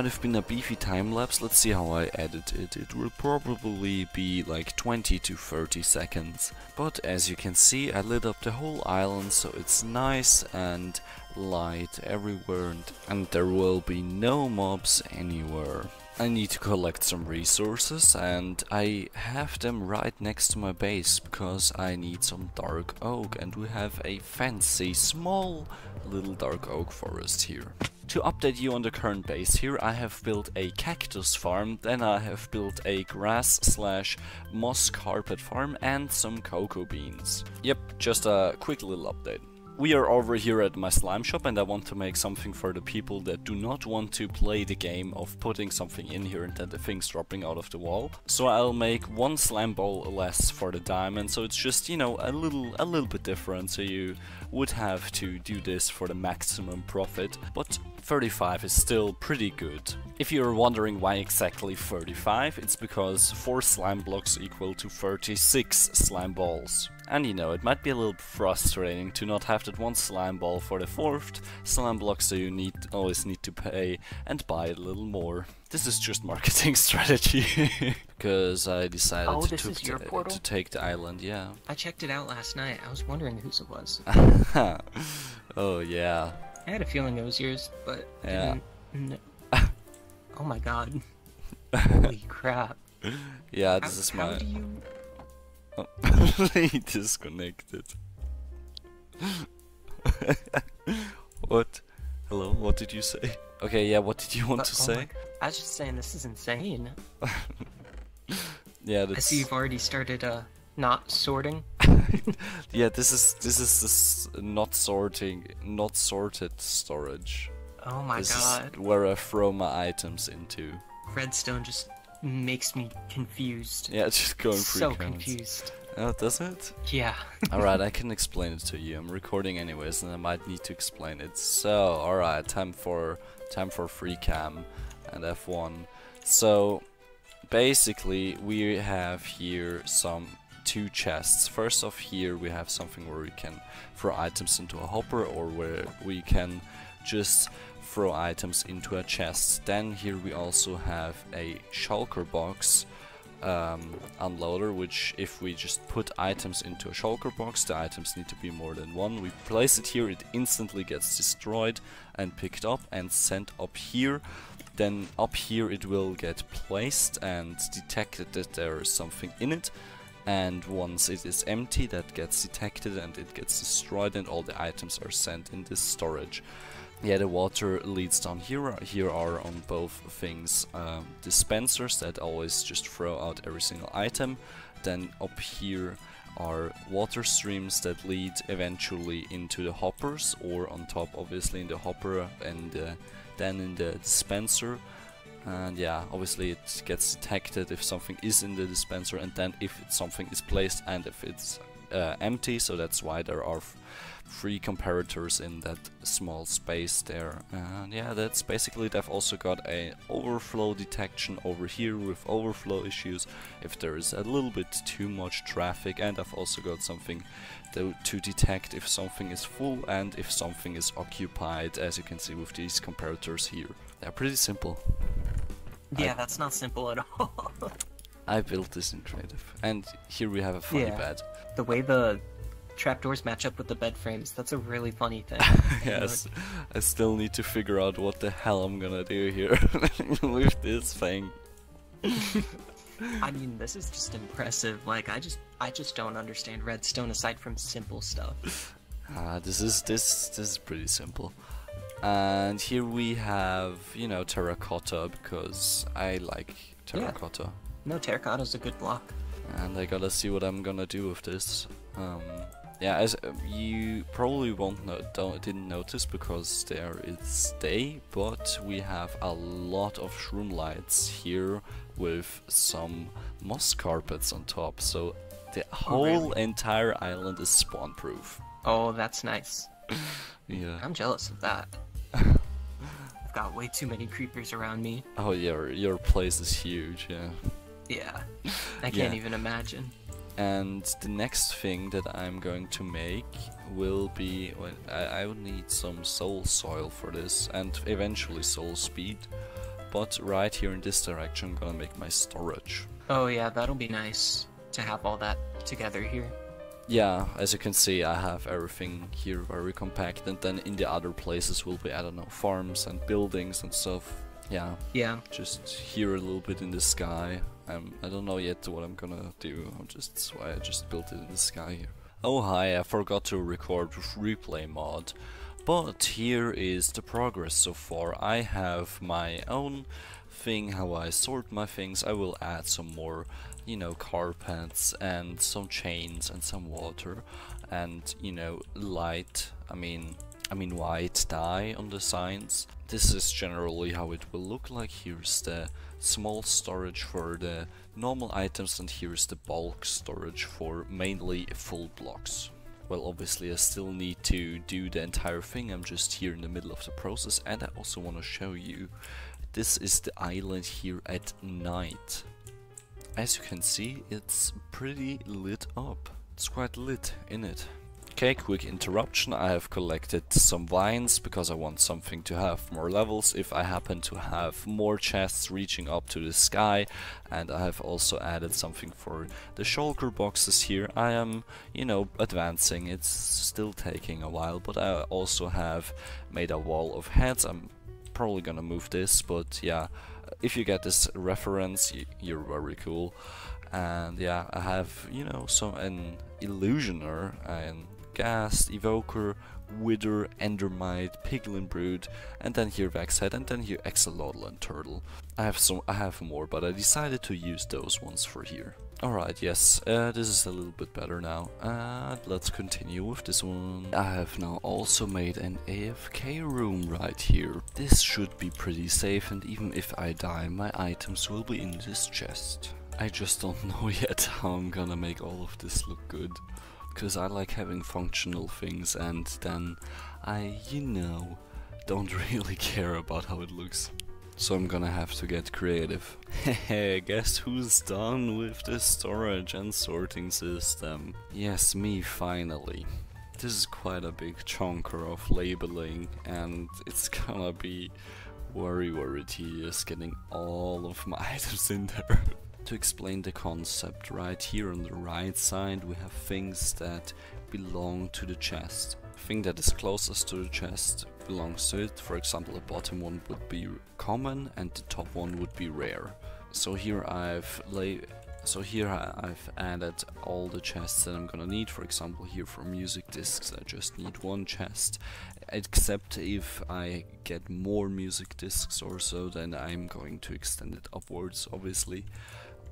Might have been a beefy time lapse. Let's see how I edit it. It will probably be like 20 to 30 seconds. But as you can see, I lit up the whole island so it's nice and light everywhere and, and there will be no mobs anywhere. I need to collect some resources and I have them right next to my base because I need some dark oak and we have a fancy small little dark oak forest here. To update you on the current base here, I have built a cactus farm, then I have built a grass slash moss carpet farm and some cocoa beans. Yep, just a quick little update. We are over here at my slime shop and I want to make something for the people that do not want to play the game of putting something in here and then the thing's dropping out of the wall. So I'll make one slime ball less for the diamond so it's just, you know, a little a little bit different so you would have to do this for the maximum profit. But 35 is still pretty good. If you're wondering why exactly 35, it's because 4 slime blocks equal to 36 slime balls. And you know, it might be a little frustrating to not have that one slime ball for the fourth slime block, so you need always need to pay and buy a little more. This is just marketing strategy. because I decided Oh, to, is to- to take the island, yeah. I checked it out last night. I was wondering whose it was. oh yeah. I had a feeling it was yours, but Yeah. didn't oh my god. Holy crap. Yeah, How- this is how my. do you- Oh, he disconnected. what? Hello, what did you say? Okay, yeah, what did you want Uh, to oh say? my- I was just saying this is insane. yeah, I see you've already started uh not sorting. yeah, this is this is this not sorting, not sorted storage. Oh my this god. Where I throw my items into. Redstone just makes me confused. Yeah, it's just going free So counts. confused. Oh, does it? Yeah. alright, I can explain it to you. I'm recording anyways, and I might need to explain it. So, alright, time for time for free cam and F1. So, basically, we have here some two chests. First off, here we have something where we can throw items into a hopper, or where we can just throw items into a chest. Then here we also have a shulker box um, unloader, which if we just put items into a shulker box, the items need to be more than one. We place it here, it instantly gets destroyed and picked up and sent up here. Then up here it will get placed and detected that there is something in it. And once it is empty, that gets detected and it gets destroyed and all the items are sent in this storage. Yeah, the water leads down here. Here are on both things um, dispensers that always just throw out every single item. Then up here are water streams that lead eventually into the hoppers, or on top, obviously, in the hopper, and then in the dispenser. And yeah, obviously it gets detected if something is in the dispenser, and then if something is placed and if it's uh, empty. So that's why there are three comparators in that small space there. And yeah, that's basically it. I've also got a overflow detection over here with overflow issues if there is a little bit too much traffic. And I've also got something to, to detect if something is full and if something is occupied, as you can see with these comparators here. They're pretty simple. Yeah, that's not simple at all. I built this in creative. And here we have a funny yeah. bed. The way the trapdoors match up with the bed frames, that's a really funny thing. yes, I still need to figure out what the hell I'm gonna do here with this thing. I mean, this is just impressive. Like, I just, I just don't understand redstone aside from simple stuff. Ah, this is this this is pretty simple. And here we have, you know, terracotta because I like terracotta. Yeah. No, terracotta's a good block. And I gotta see what I'm gonna do with this. Um, yeah, as uh, you probably won't know, don't didn't notice because there is day, but we have a lot of shroom lights here with some moss carpets on top. So the whole really? entire island is spawn proof. Oh, that's nice. Yeah. I'm jealous of that. I've got way too many creepers around me. Oh, your your place is huge. Yeah. Yeah, I can't Yeah. even imagine. And the next thing that I'm going to make will be... Well, I, I would need some soul soil for this, and eventually soul speed. But right here in this direction I'm gonna make my storage. Oh yeah, that'll be nice to have all that together here. Yeah, as you can see I have everything here very compact and then in the other places will be, I don't know, farms and buildings and stuff. Yeah. Yeah. Just here a little bit in the sky. Um, I don't know yet what I'm gonna do, I'm just, why I just built it in the sky here. Oh hi, I forgot to record replay mod. But here is the progress so far. I have my own thing how I sort my things. I will add some more, you know, carpets and some chains and some water and, you know, light. I mean, I mean white dye on the signs. This is generally how it will look like. Here's the small storage for the normal items and here's the bulk storage for mainly full blocks. Well, obviously I still need to do the entire thing, I'm just here in the middle of the process and I also want to show you, this is the island here at night. As you can see, it's pretty lit up. It's quite lit in it. Okay, quick interruption. I have collected some vines because I want something to have more levels if I happen to have more chests reaching up to the sky. And I have also added something for the shulker boxes here. I am, you know, advancing. It's still taking a while, but I also have made a wall of heads. I'm probably gonna move this, but yeah, if you get this reference, you're very cool. And yeah, I have, you know, some an illusioner and Ghast, Evoker, Wither, Endermite, Piglin Brute, and then here Vexhead, and then here Axolotl and Turtle. I have some, I have more, but I decided to use those ones for here. Alright, yes, uh, this is a little bit better now. And let's continue with this one. I have now also made an AFK room right here. This should be pretty safe and even if I die, my items will be in this chest. I just don't know yet how I'm gonna make all of this look good because I like having functional things and then I, you know, don't really care about how it looks. So I'm gonna have to get creative. Hehe, guess who's done with the storage and sorting system? Yes, me finally. This is quite a big chunker of labeling and it's gonna be very very tedious getting all of my items in there. To explain the concept, right here on the right side we have things that belong to the chest. Thing that is closest to the chest belongs to it. For example, the bottom one would be common and the top one would be rare. So here I've lay so here I've added all the chests that I'm gonna need. For example, here for music discs I just need one chest. Except if I get more music discs or so, then I'm going to extend it upwards, obviously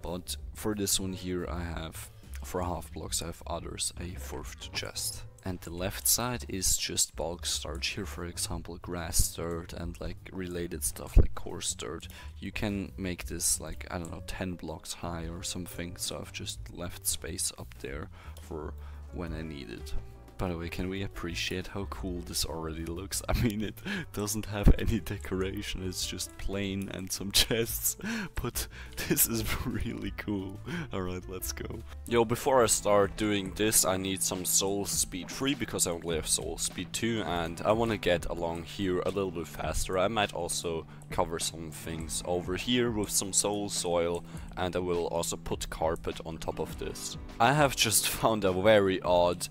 but for this one here I have for half blocks I have others a fourth chest. And the left side is just bulk starch, here for example grass dirt and like related stuff like coarse dirt. You can make this like I don't know 10 blocks high or something so I've just left space up there for when I need it by the way, can we appreciate how cool this already looks? I mean, it doesn't have any decoration, it's just plain and some chests, but this is really cool. Alright, let's go. Yo, before I start doing this, I need some soul speed 3 because I only have soul speed 2 and I want to get along here a little bit faster. I might also cover some things over here with some soul soil and I will also put carpet on top of this. I have just found a very odd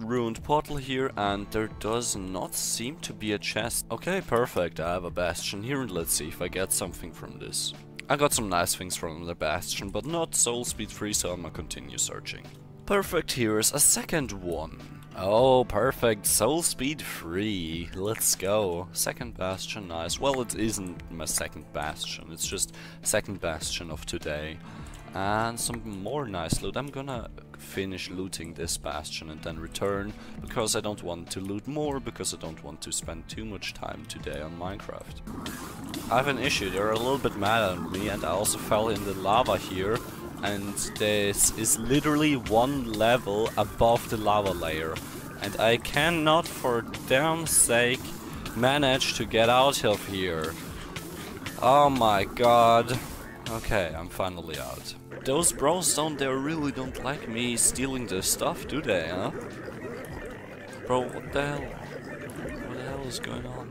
ruined portal here and there does not seem to be a chest. Okay, perfect, I have a bastion here and let's see if I get something from this. I got some nice things from the bastion, but not soul speed free, so I'm gonna continue searching. Perfect, here's a second one. Oh, perfect, soul speed free. Let's go. Second bastion, nice. Well, it isn't my second bastion, it's just second bastion of today. And some more nice loot. I'm gonna finish looting this bastion and then return because I don't want to loot more because I don't want to spend too much time today on Minecraft. I have an issue, they're a little bit mad at me and I also fell in the lava here and this is literally one level above the lava layer and I cannot for damn sake manage to get out of here. Oh my god. Okay, I'm finally out. Those bros don't, they really don't like me stealing their stuff, do they, huh? Bro, what the hell? What the hell is going on?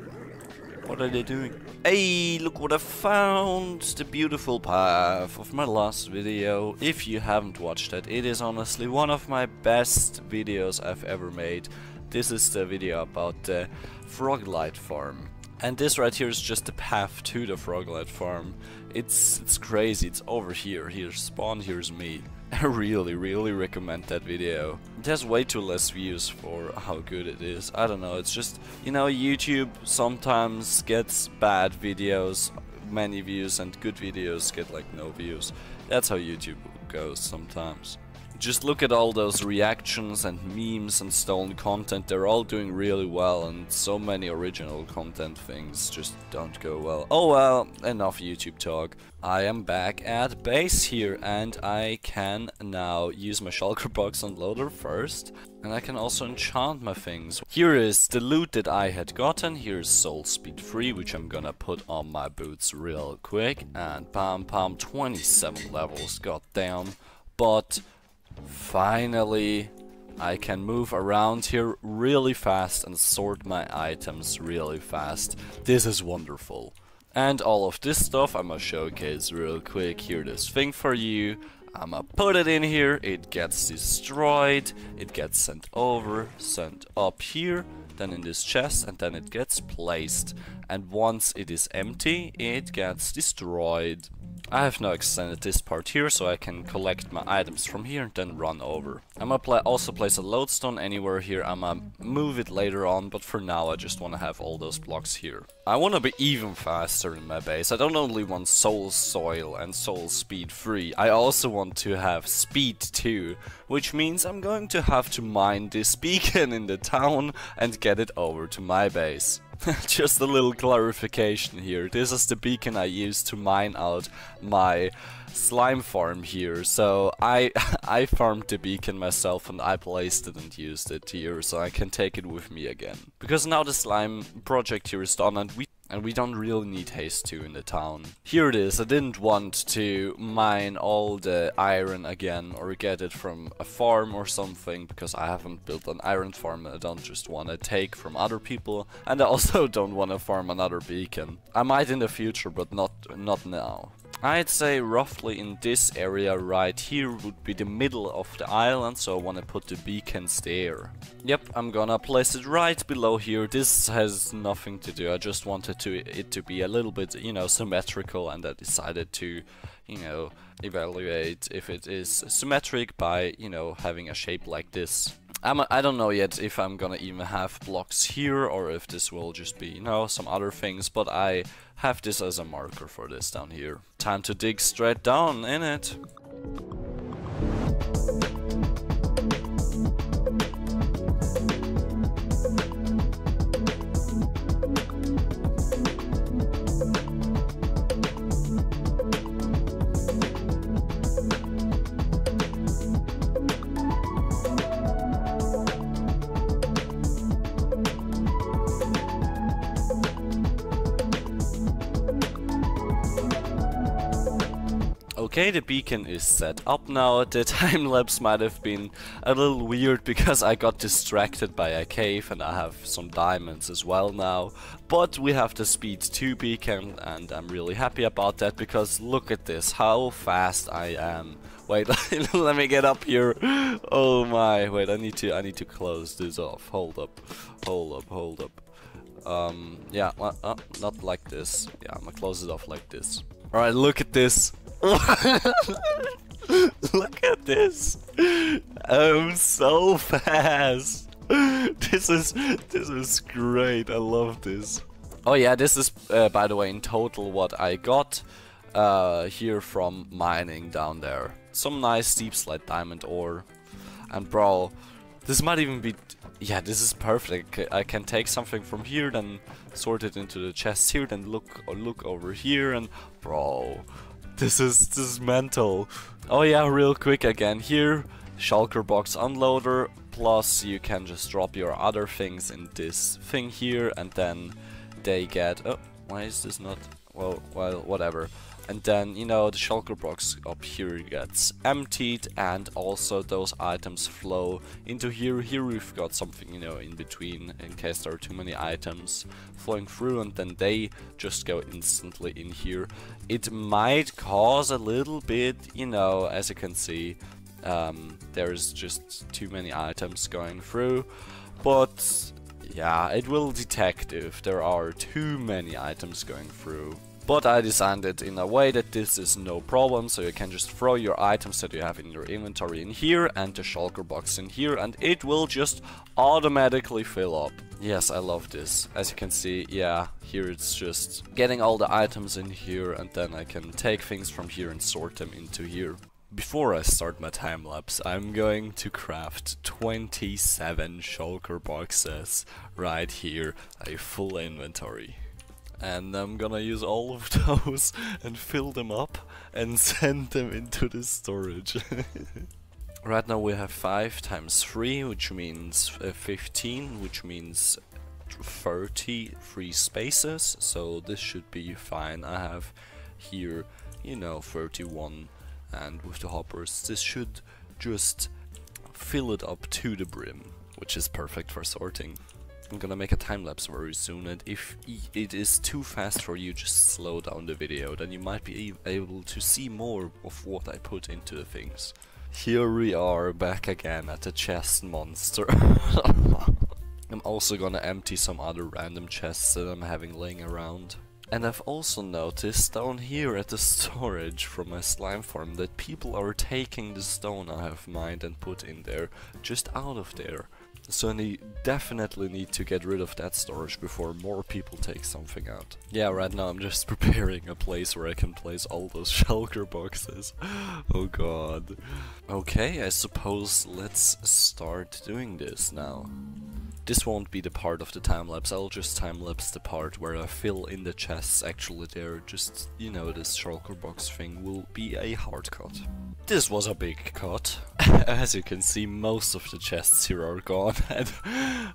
What are they doing? Hey, look what I found! The beautiful path of my last video. If you haven't watched it, it is honestly one of my best videos I've ever made. This is the video about the Froglight farm. And this right here is just the path to the Froglight farm. It's it's crazy, it's over here. Here's Spawn, here's me. I really, really recommend that video. It has way too less views for how good it is. I don't know, it's just, you know, YouTube sometimes gets bad videos, many views, and good videos get like no views. That's how YouTube goes sometimes. Just look at all those reactions and memes and stolen content, they're all doing really well and so many original content things just don't go well. Oh well, enough YouTube talk. I am back at base here and I can now use my shulker box unloader first and I can also enchant my things. Here is the loot that I had gotten, here's soul speed 3 which I'm gonna put on my boots real quick and pam pam 27 levels, goddamn. But Finally, I can move around here really fast and sort my items really fast. This is wonderful. And all of this stuff I'ma showcase real quick. Here this thing for you. I'ma put it in here, it gets destroyed, it gets sent over, sent up here, then in this chest, and then it gets placed. And once it is empty, it gets destroyed. I have now extended this part here so I can collect my items from here and then run over. I'ma pla also place a lodestone anywhere here, I'ma move it later on, but for now I just wanna have all those blocks here. I wanna be even faster in my base. I don't only want soul soil and soul speed 3, I also want to have speed 2, which means I'm going to have to mine this beacon in the town and get it over to my base. Just a little clarification here. This is the beacon I used to mine out my slime farm here. So I I farmed the beacon myself and I placed it and used it here so I can take it with me again. Because now the slime project here is done and we and we don't really need haste 2 in the town. Here it is, I didn't want to mine all the iron again or get it from a farm or something because I haven't built an iron farm I don't just want to take from other people and I also don't want to farm another beacon. I might in the future but not, not now. I'd say roughly in this area right here would be the middle of the island, so I want to put the beacons there. Yep, I'm gonna place it right below here. This has nothing to do, I just wanted to it to be a little bit, you know, symmetrical and I decided to, you know, evaluate if it is symmetric by, you know, having a shape like this. I'm don't know yet if I'm gonna even have blocks here or if this will just be, you know, some other things, but I have this as a marker for this down here. Time to dig straight down in it. Okay, the beacon is set up now. The time lapse might have been a little weird because I got distracted by a cave and I have some diamonds as well now. But we have the speed 2 beacon and I'm really happy about that because look at this, how fast I am. Wait, let me get up here. Oh my, wait, I need to I need to close this off. Hold up. Hold up, hold up. Um, yeah, uh, not like this. Yeah, I'm gonna close it off like this. Alright, look at this. Look at this. I'm so fast. This is this is great. I love this. Oh yeah, this is uh, by the way in total what I got uh, here from mining down there. Some nice deepslate diamond ore. And bro, this might even be yeah, this is perfect. I can take something from here, then sort it into the chest here, then look look over here, and bro, this is this is mental. Oh yeah, real quick again here, shulker box unloader. Plus you can just drop your other things in this thing here, and then they get. Oh, why is this not? Well, well, whatever. And then you know the shulker box up here gets emptied and also those items flow into here. Here we've got something you know in between in case there are too many items flowing through and then they just go instantly in here. It might cause a little bit you know as you can see um, there's just too many items going through. But yeah it will detect if there are too many items going through but I designed it in a way that this is no problem, so you can just throw your items that you have in your inventory in here and the shulker box in here and it will just automatically fill up. Yes, I love this. As you can see, yeah, here it's just getting all the items in here and then I can take things from here and sort them into here. Before I start my time lapse, I'm going to craft 27 shulker boxes right here, a full inventory and I'm gonna use all of those and fill them up and send them into the storage. right now we have 5 times 3 which means uh, 15 which means 30 free spaces so this should be fine. I have here you know 31 and with the hoppers this should just fill it up to the brim which is perfect for sorting. I'm gonna make a time lapse very soon and if it is too fast for you just slow down the video then you might be able to see more of what I put into the things. Here we are back again at the chest monster. I'm also gonna empty some other random chests that I'm having laying around. And I've also noticed down here at the storage from my slime farm that people are taking the stone I have mined and put in there just out of there. So I definitely need to get rid of that storage before more people take something out. Yeah, right now I'm just preparing a place where I can place all those shulker boxes. oh god. Okay, I suppose let's start doing this now. This won't be the part of the time-lapse, I'll just time-lapse the part where I fill in the chests actually there, just, you know, this shulker box thing will be a hard cut. This was a big cut. As you can see, most of the chests here are gone, and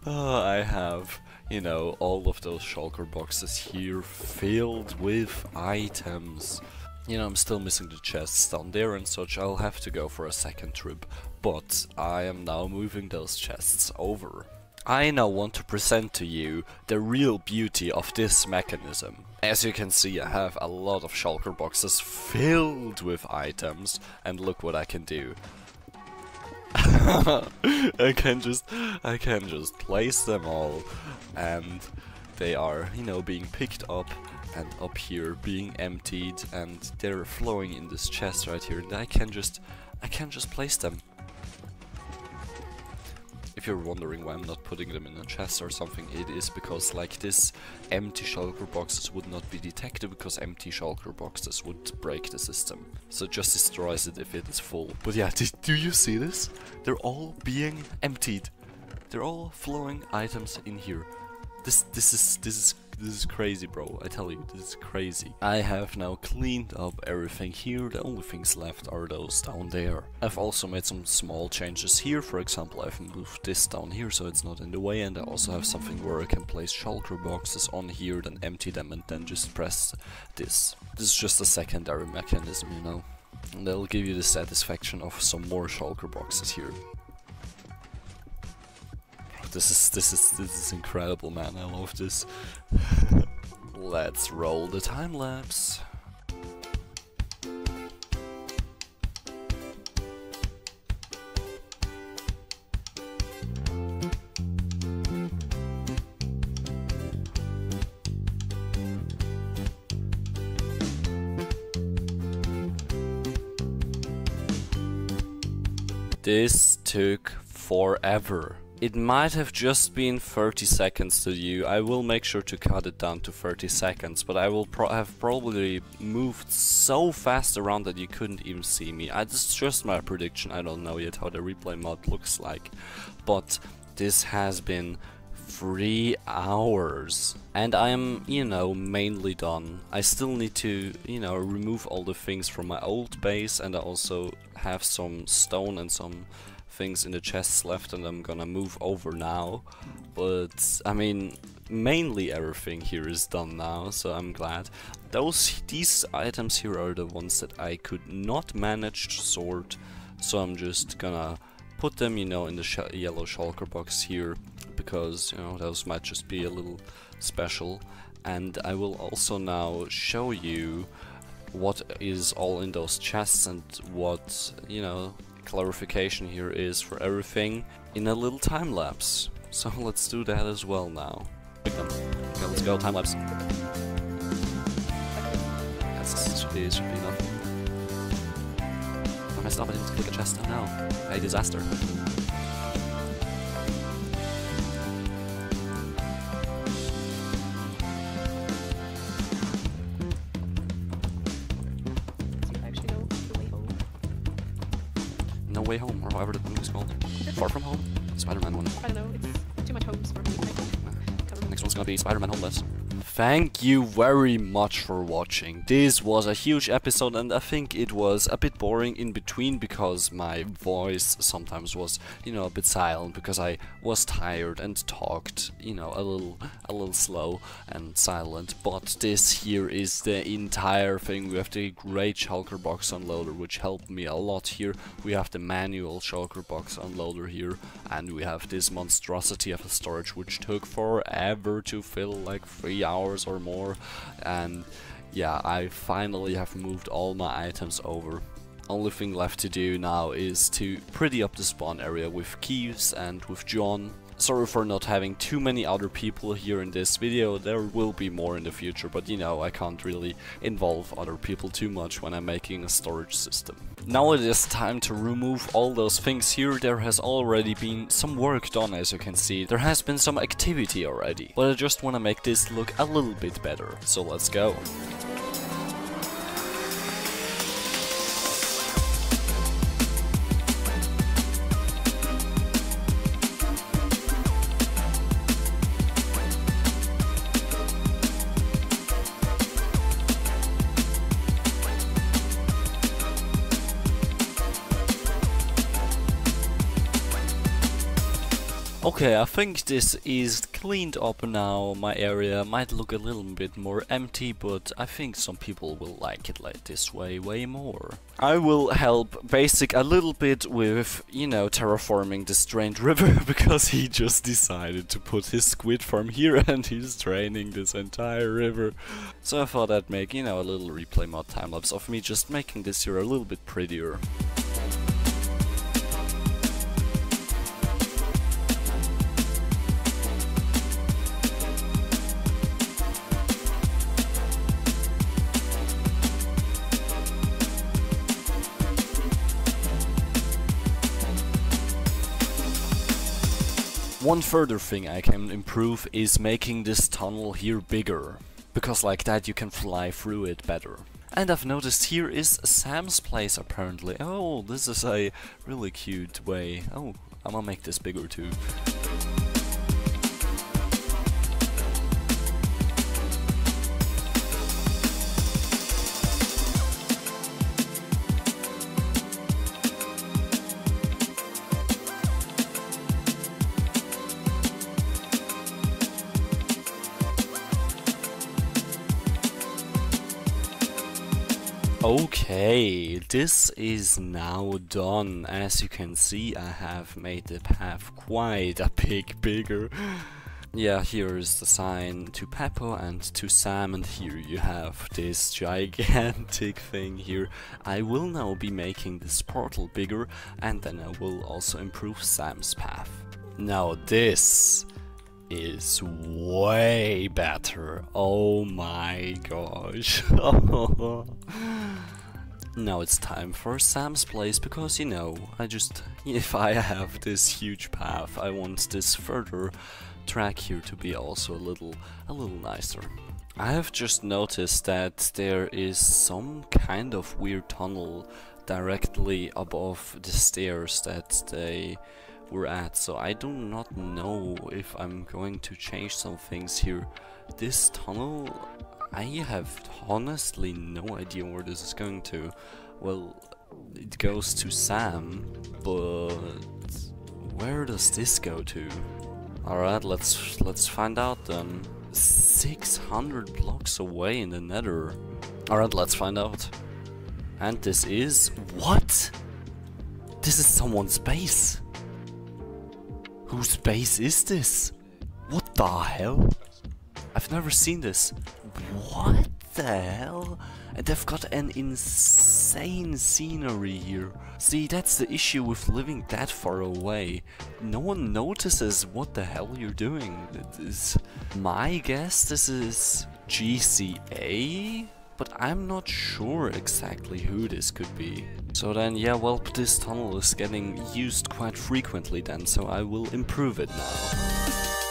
uh, I have, you know, all of those shulker boxes here filled with items. You know, I'm still missing the chests down there and such, I'll have to go for a second trip, but I am now moving those chests over. I now want to present to you the real beauty of this mechanism. As you can see I have a lot of shulker boxes filled with items and look what I can do. I can just I can just place them all and they are, you know, being picked up and up here being emptied and they're flowing in this chest right here and I can just I can just place them if you're wondering why I'm not putting them in a chest or something, it is because like this, empty shulker boxes would not be detected because empty shulker boxes would break the system. So just destroys it if it is full. But yeah, do you see this? They're all being emptied. They're all flowing items in here. This this is this is this is crazy, bro. I tell you, this is crazy. I have now cleaned up everything here. The only things left are those down there. I've also made some small changes here. For example, I've moved this down here so it's not in the way. And I also have something where I can place shulker boxes on here, then empty them and then just press this. This is just a secondary mechanism, you know. And that'll give you the satisfaction of some more shulker boxes here this is this is this is incredible, man. I love this. Let's roll the time lapse. This took forever. It might have just been 30 seconds to you. I will make sure to cut it down to 30 seconds, but I will pro have probably moved so fast around that you couldn't even see me. I, just my prediction. I don't know yet how the replay mod looks like. But this has been three hours and I'm you know mainly done I still need to you know remove all the things from my old base and I also have some stone and some things in the chests left and I'm gonna move over now. But, I mean, mainly everything here is done now, so I'm glad. Those, these items here are the ones that I could not manage to sort, so I'm just gonna put them, you know, in the sh yellow shulker box here, because, you know, those might just be a little special. And I will also now show you what is all in those chests and what, you know, clarification here is for everything in a little time lapse. So let's do that as well now. Okay, let's go, time lapse. That's should be, should be enough. I messed up, I didn't click a chest, oh no. A disaster. Way Home, or however the movie's called. Far From Home? Spider-Man one. I don't know, it's too much homes for me. Next one's gonna be Spider-Man Homeless. Thank you very much for watching. This was a huge episode and I think it was a bit boring in between because my voice sometimes was, you know, a bit silent because I was tired and talked, you know, a little a little slow and silent. But this here is the entire thing. We have the great shulker box unloader which helped me a lot here. We have the manual shulker box unloader here and we have this monstrosity of a storage which took forever to fill like 3 hours hours or more. And yeah I finally have moved all my items over. Only thing left to do now is to pretty up the spawn area with Keves and with John Sorry for not having too many other people here in this video, there will be more in the future, but you know, I can't really involve other people too much when I'm making a storage system. Now it is time to remove all those things here, there has already been some work done as you can see, there has been some activity already, but I just wanna make this look a little bit better, so let's go. Okay, I think this is cleaned up now. My area might look a little bit more empty, but I think some people will like it like this way way more. I will help Basic a little bit with, you know, terraforming this drained river, because he just decided to put his squid farm here and he's draining this entire river. So I thought I'd make, you know, a little replay mod time-lapse of me just making this here a little bit prettier. One further thing I can improve is making this tunnel here bigger, because like that you can fly through it better. And I've noticed here is Sam's place apparently. Oh, this is a really cute way. Oh, I'm gonna make this bigger too. Okay, this is now done. As you can see, I have made the path quite a bit bigger. Yeah, here is the sign to Peppo and to Sam and here you have this gigantic thing here. I will now be making this portal bigger and then I will also improve Sam's path. Now this is way better. Oh my gosh. now it's time for Sam's place because you know, I just if I have this huge path, I want this further track here to be also a little a little nicer. I have just noticed that there is some kind of weird tunnel directly above the stairs that they we're at, so I do not know if I'm going to change some things here. This tunnel, I have honestly no idea where this is going to. Well, it goes to Sam, but where does this go to? Alright, let's let's find out then. 600 blocks away in the nether. Alright, let's find out. And this is... What? This is someone's base. Whose base is this? What the hell? I've never seen this. What the hell? And they've got an insane scenery here. See, that's the issue with living that far away. No one notices what the hell you're doing. It is my guess this is GCA? But I'm not sure exactly who this could be. So then, yeah, well, this tunnel is getting used quite frequently then, so I will improve it now.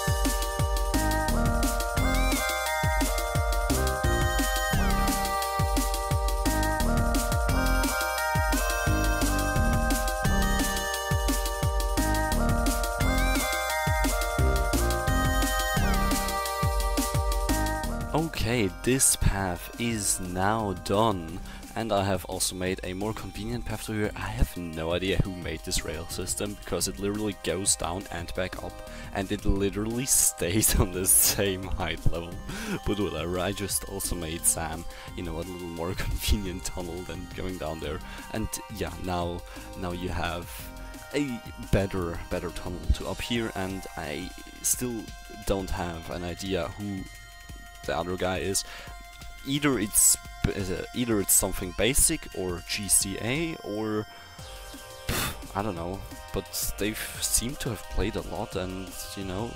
Okay, this path is now done. And I have also made a more convenient path to here. I have no idea who made this rail system, because it literally goes down and back up. And it literally stays on the same height level. But whatever, I just also made Sam, you know, a little more convenient tunnel than going down there. And yeah, now, now you have a better, better tunnel to up here. And I still don't have an idea who the other guy is. Either it's uh, either it's something basic or GCA or pff, I don't know. But they seem to have played a lot, and you know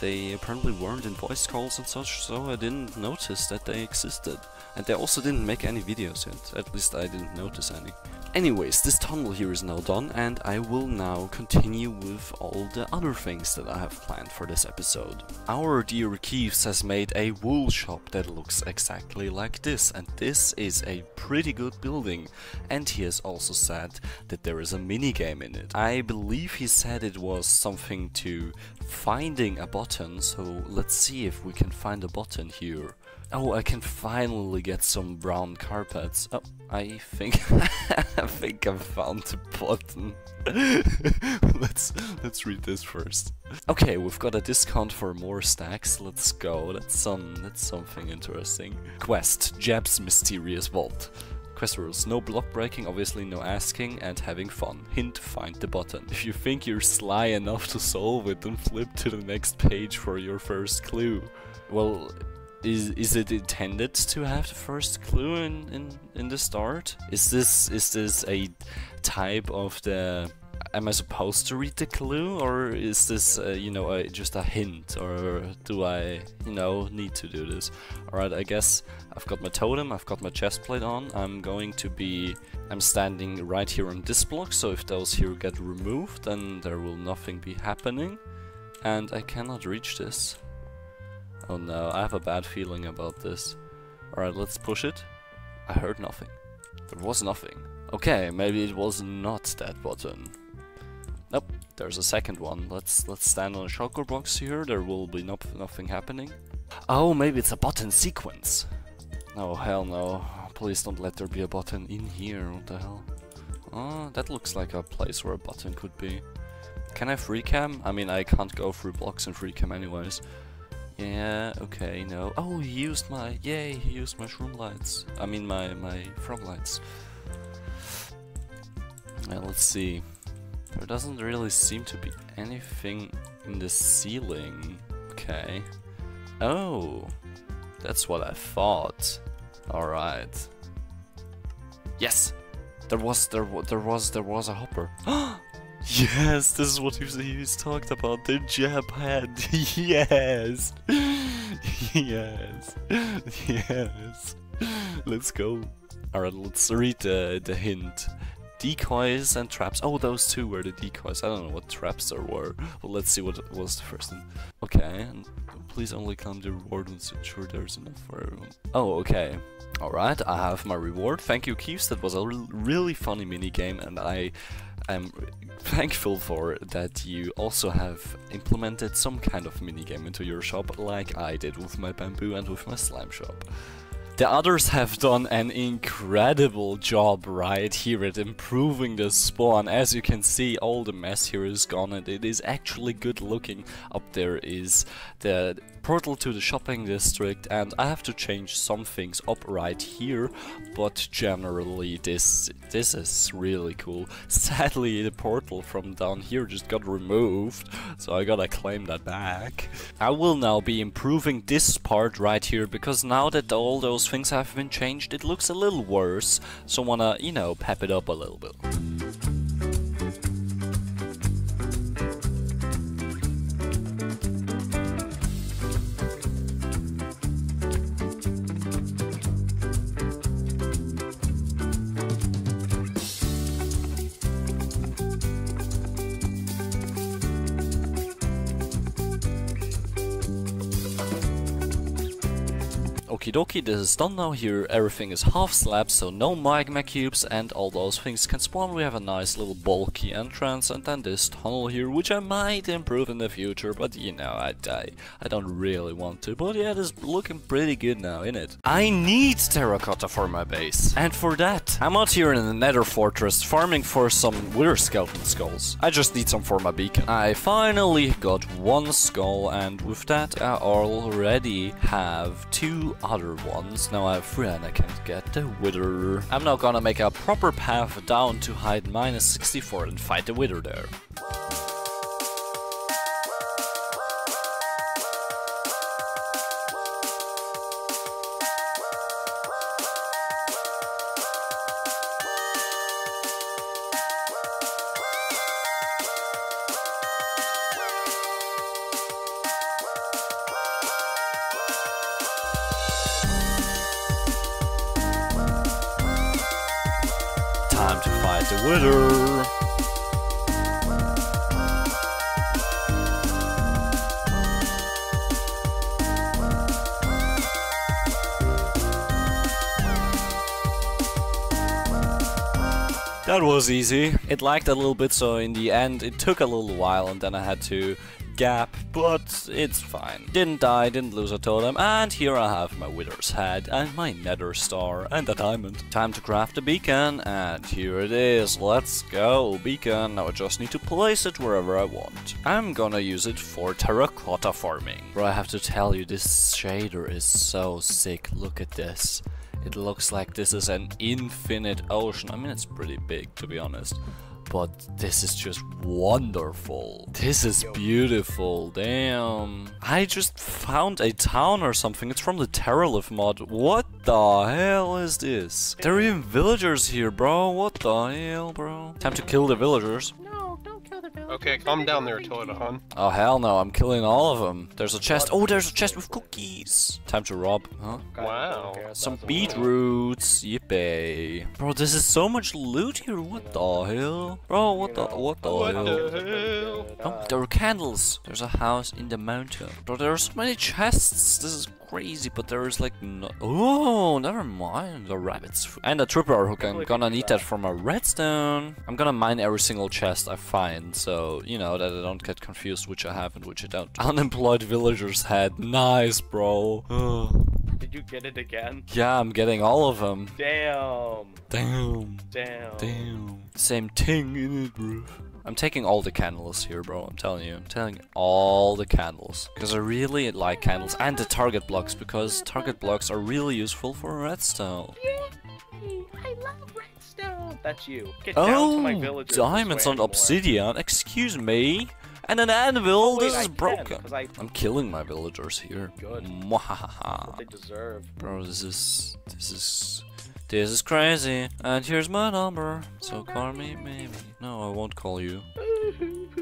they apparently weren't in voice calls and such, so I didn't notice that they existed. And they also didn't make any videos yet. At least I didn't notice any. Anyways, this tunnel here is now done and I will now continue with all the other things that I have planned for this episode. Our dear Keves has made a wool shop that looks exactly like this and this is a pretty good building and he has also said that there is a minigame in it. I believe he said it was something to finding a button so let's see if we can find a button here. Oh, I can finally get some brown carpets. Oh, I think I think I found the button. let's let's read this first. Okay, we've got a discount for more stacks. Let's go. That's some that's something interesting. Quest: Jeb's mysterious vault. Quest rules, no block breaking, obviously no asking, and having fun. Hint, find the button. If you think you're sly enough to solve it, then flip to the next page for your first clue. Well, is is it intended to have the first clue in, in, in the start? Is this is this a type of the am I supposed to read the clue or is this uh, you know just a hint or do I you know need to do this? Alright I guess I've got my totem, I've got my chest plate on, I'm going to be I'm standing right here on this block so if those here get removed then there will nothing be happening and I cannot reach this. Oh no, I have a bad feeling about this. Alright, let's push it. I heard nothing. There was nothing. Okay, maybe it was not that button. Nope, there's a second one. Let's let's stand on a shulker box here. There will be no, nothing happening. Oh, maybe it's a button sequence. No, hell no. Please don't let there be a button in here. What the hell? Oh, that looks like a place where a button could be. Can I free cam? I mean, I can't go through blocks in free cam anyways. Yeah, okay, no. Oh, he used my, yay, he used my shroom lights. I mean my, my frog lights. Well, let's see. There doesn't really seem to be anything in the ceiling. Okay. Oh, that's what I thought. Alright. Yes! There was, there, there was, there was a hopper. Oh, Yes, this is what he he's talked about. The head. yes. yes. Yes. Let's go. Alright, let's read the, the hint. Decoys and traps. Oh, those two were the decoys. I don't know what traps there were. Well, let's see what was the first one. Okay, and please only count the reward and ensure there's enough for everyone. Oh, okay. Alright, I have my reward. Thank you, Keves. That was a really funny mini game, and I am thankful for that you also have implemented some kind of minigame into your shop, like I did with my bamboo and with my slime shop. The others have done an incredible job right here at improving the spawn. As you can see, all the mess here is gone and it is actually good looking. Up there is the portal to the shopping district and I have to change some things up right here but generally this this is really cool. Sadly the portal from down here just got removed so I gotta claim that back. I will now be improving this part right here because now that all those things have been changed it looks a little worse so I wanna you know pep it up a little bit. Okie dokie, this is done now here, everything is half slab, so no magma cubes and all those things can spawn. We have a nice little bulky entrance and then this tunnel here, which I might improve in the future, but you know, I, I, I don't really want to. But yeah, is looking pretty good now, innit? I need terracotta for my base, and for that, I'm out here in the nether fortress farming for some wither skeleton skulls. I just need some for my beacon. I finally got one skull, and with that I already have two other ones. Now I have three and I can't get the wither. I'm now gonna make a proper path down to height minus 64 and fight the wither there. Wither. That was easy. It lagged a little bit, so in the end it took a little while and then I had to gap, but it's fine. Didn't die, didn't lose a totem, um, and here I have my Wither's head and my Nether star and a diamond. Time to craft a beacon, and here it is. Let's go, beacon. Now I just need to place it wherever I want. I'm gonna use it for terracotta farming. Bro, I have to tell you, this shader is so sick. Look at this. It looks like this is an infinite ocean. I mean, it's pretty big, to be honest. But this is just wonderful. This is beautiful. Damn. I just found a town or something. It's from the Terralith mod. What the hell is this? There are even villagers here, bro. What the hell, bro? Time to kill the villagers. Okay, calm down there, Toadahan. Oh hell no, I'm killing all of them. There's a chest. Oh, there's a chest with cookies. Time to rob, huh? Wow. Some beetroots. Yippee. Bro, this is so much loot here. What the hell? Bro, what the what the What hell? the hell? Oh, there are candles. There's a house in the mountain. Bro, there are so many chests. This is crazy, but there is like no. Oh, never mind. The rabbits and a tripwire hook. I'm gonna need that for my redstone. I'm gonna mine every single chest I find, so you know that I don't get confused which I have and which I don't. Unemployed villagers head. Nice, bro. Did you get it again? Yeah, I'm getting all of them. Damn. Damn. Damn. Damn. Same thing in it, bro. I'm taking all the candles here, bro. I'm telling you. I'm telling all the candles. Because I really like candles. And the target blocks, because target blocks are really useful for redstone. Yay! I love redstone. That's you. Get down to my Oh, villagers. this diamonds way on obsidian. Excuse me. And an anvil. Oh, wait, this I is can, broken. 'cause I- I'm killing my villagers here. Good. Mwahaha. What they deserve. Bro, this is this is this is crazy. And here's my number. So call me maybe. No, I won't call you.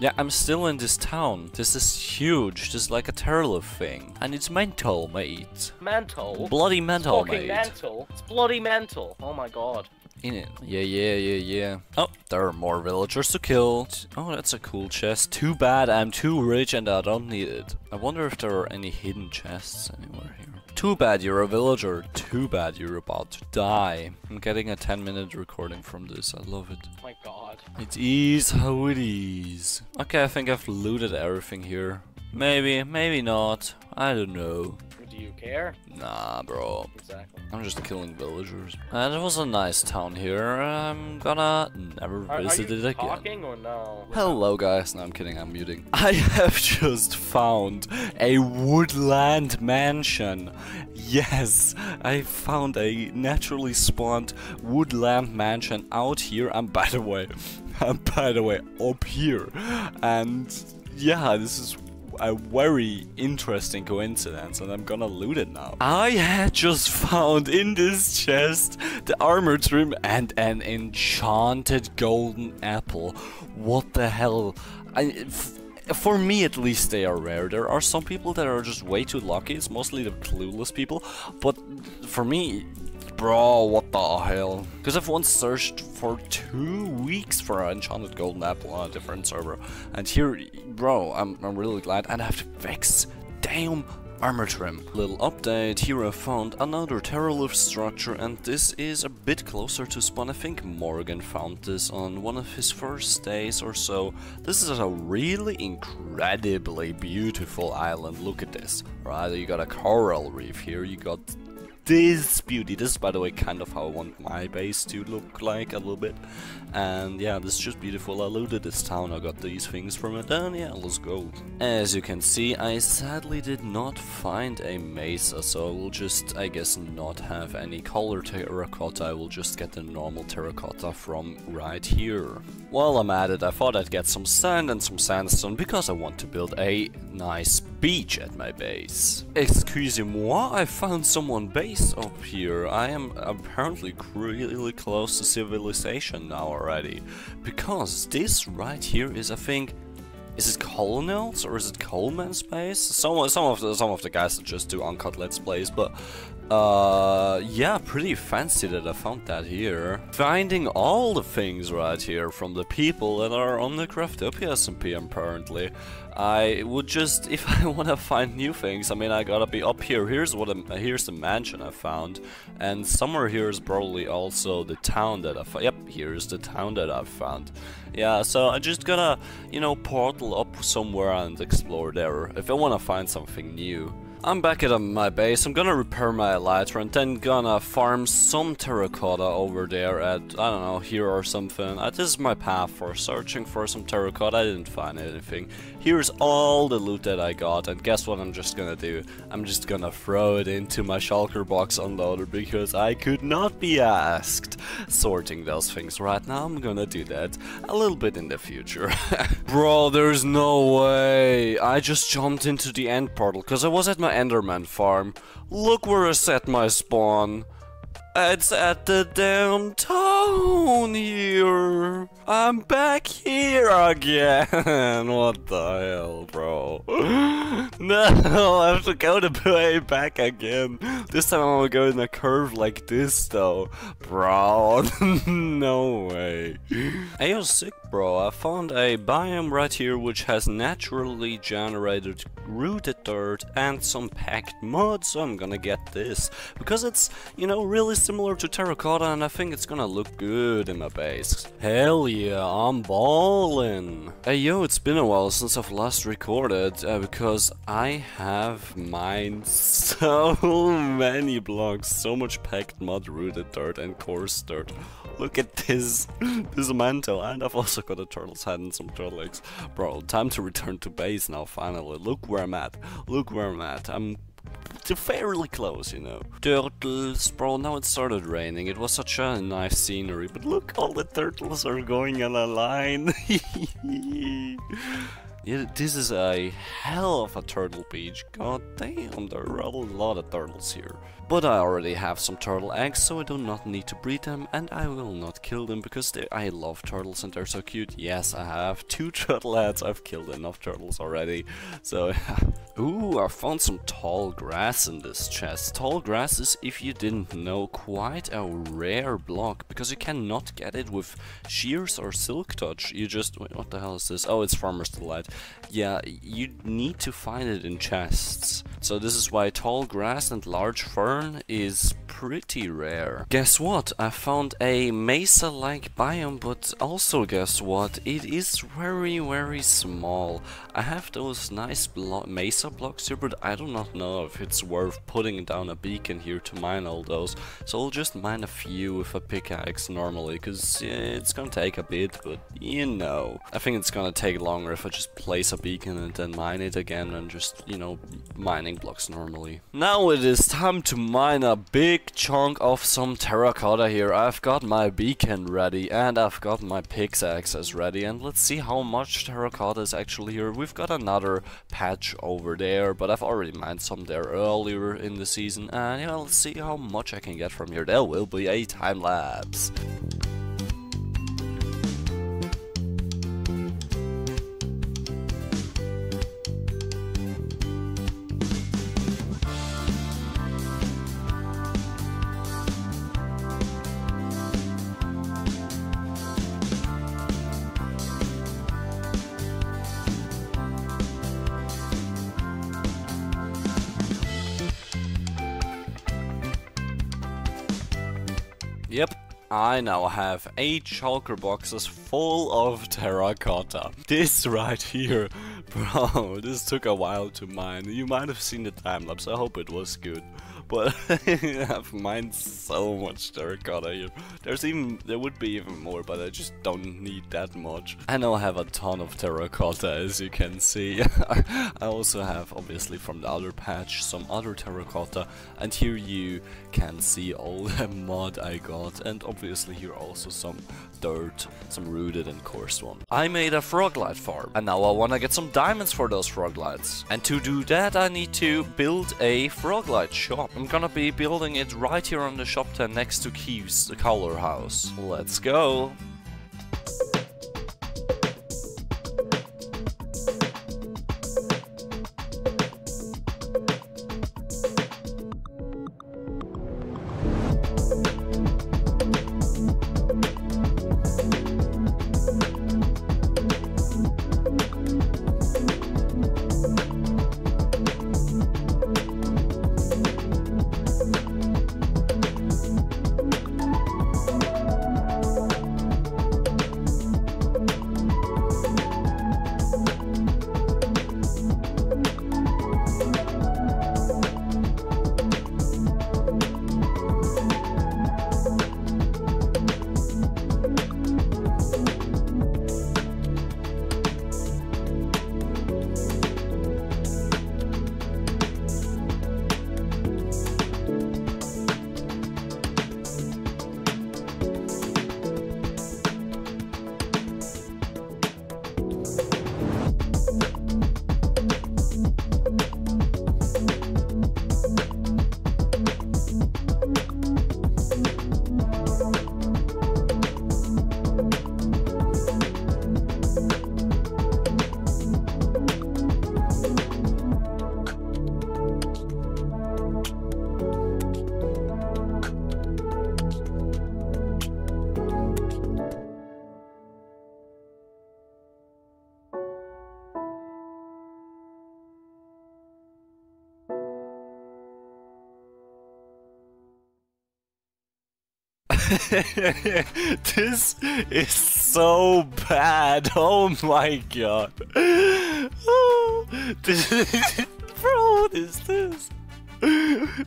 Yeah, I'm still in this town. This is huge. This is like a Terralith thing. And it's mental, mate. Mental. Bloody mental, mate. mental. It's bloody mental. Oh my god. In it. Yeah, yeah, yeah, yeah. Oh, there are more villagers to kill. Oh, that's a cool chest. Too bad I'm too rich and I don't need it. I wonder if there are any hidden chests anywhere here. Too bad you're a villager. Too bad you're about to die. I'm getting a 10 minute recording from this. I love it. Oh my god. It is how it is. Okay, I think I've looted everything here. Maybe, maybe not. I don't know. You care? Nah, bro. Exactly. I'm just killing villagers. And it was a nice town here. I'm gonna never Are, are visit you it again. talking or no? Hello guys, no I'm kidding, I'm muting. I have just found a woodland mansion. Yes, I found a naturally spawned woodland mansion out here and by the way, and by the way, up here. And yeah, this is a very interesting coincidence and I'm gonna loot it now. I had just found in this chest the armor trim and an enchanted golden apple. What the hell? For me at least they are rare. There are some people that are just way too lucky, it's mostly the clueless people, but for me, bro, what the hell? Because I've once searched for two weeks for an enchanted golden apple on a different server, and here, bro, I'm, I'm really glad, and I have to fix, damn, armor trim. Little update, here I found another Terralith structure and this is a bit closer to spawn. I think Morgan found this on one of his first days or so. This is a really incredibly beautiful island, look at this. Right, you got a coral reef here, you got this beauty. This is, by the way, kind of how I want my base to look like a little bit. And yeah, this is just beautiful. I looted this town, I got these things from it, and yeah, let's go. As you can see, I sadly did not find a mesa, so I will just, I guess, not have any color terracotta. I will just get the normal terracotta from right here. While I'm at it, I thought I'd get some sand and some sandstone because I want to build a nice beach at my base. Excusez-moi, I found someone base up here. I am apparently really close to civilization now already. Because this right here is, I think, is it Colonel's or is it Coleman's base? Some, some of the some of the guys that just do uncut let's plays, but uh, yeah, pretty fancy that I found that here. Finding all the things right here from the people that are on the Craftopia SMP apparently. I would just, if I want to find new things, I mean, I gotta be up here. Here's what I'm, here's the mansion I found, and somewhere here is probably also the town that I found. Yep, here's the town that I found. Yeah, so I just gotta, you know, portal up somewhere and explore there if I want to find something new. I'm back at um, my base, I'm gonna repair my elytra and then gonna farm some terracotta over there at, I don't know, here or something. This is my path for searching for some terracotta, I didn't find anything. Here's all the loot that I got, and guess what I'm just gonna do? I'm just gonna throw it into my shulker box unloader because I could not be asked sorting those things right now. I'm gonna do that a little bit in the future. Bro, there's no way. I just jumped into the end portal because I was at my Enderman farm. Look where I set my spawn. It's at the downtown here. I'm back here again. what the hell, bro? no, I have to go the way back again. This time I'm gonna go in a curve like this, though. Bro, no way. Hey, yo, sick, bro. I found a biome right here which has naturally generated rooted dirt and some packed mud, so I'm gonna get this. Because it's, you know, really similar to terracotta and I think it's gonna look good in my base. Hell yeah, I'm ballin'. Hey yo, it's been a while since I've last recorded uh, because I have mined so many blocks, so much packed mud, rooted dirt and coarse dirt. Look at this, this mantle and I've also got a turtle's head and some turtle eggs. Bro, time to return to base now finally. Look where I'm at, look where I'm at. I'm fairly close, you know. Turtles, bro, now it started raining. It was such a nice scenery, but look, all the turtles are going on a line. yeah, this is a hell of a turtle beach. God damn, there are a lot of turtles here. But I already have some turtle eggs, so I do not need to breed them, and I will not kill them because I love turtles and they're so cute. Yes, I have two turtle heads. I've killed enough turtles already. So, yeah. Ooh, I found some tall grass in this chest. Tall grass is, if you didn't know, quite a rare block because you cannot get it with shears or silk touch. You just... Wait, what the hell is this? Oh, it's Farmer's Delight. yeah, you need to find it in chests. So this is why tall grass and large fern is pretty rare. Guess what? I found a mesa-like biome, but also guess what? It is very, very small. I have those nice blo mesa blocks here, but I do not know if it's worth putting down a beacon here to mine all those. So I'll just mine a few with a pickaxe normally, because yeah, it's gonna take a bit, but you know. I think it's gonna take longer if I just place a beacon and then mine it again and just, you know, mining blocks normally. Now it is time to mine a big chunk of some terracotta here. I've got my beacon ready and I've got my pickaxes ready and let's see how much terracotta is actually here. We've got another patch over there, but I've already mined some there earlier in the season and yeah, let's see how much I can get from here. There will be a time lapse. Yep, I now have 8 shulker boxes full of terracotta. This right here, bro, this took a while to mine. You might have seen the time lapse, I hope it was good. But I've mined so much terracotta here. There's even, there would be even more, but I just don't need that much. I now have a ton of terracotta, as you can see. I also have, obviously from the other patch, some other terracotta. And here you can see all the mud I got. And obviously here also some dirt, some rooted and coarse one. I made a froglight farm. And now I wanna get some diamonds for those froglights. And to do that I need to build a froglight shop. I'm gonna be building it right here on the shop tent next to Keith's the color house. Let's go! this is so bad. Oh my god. This, bro, what is this?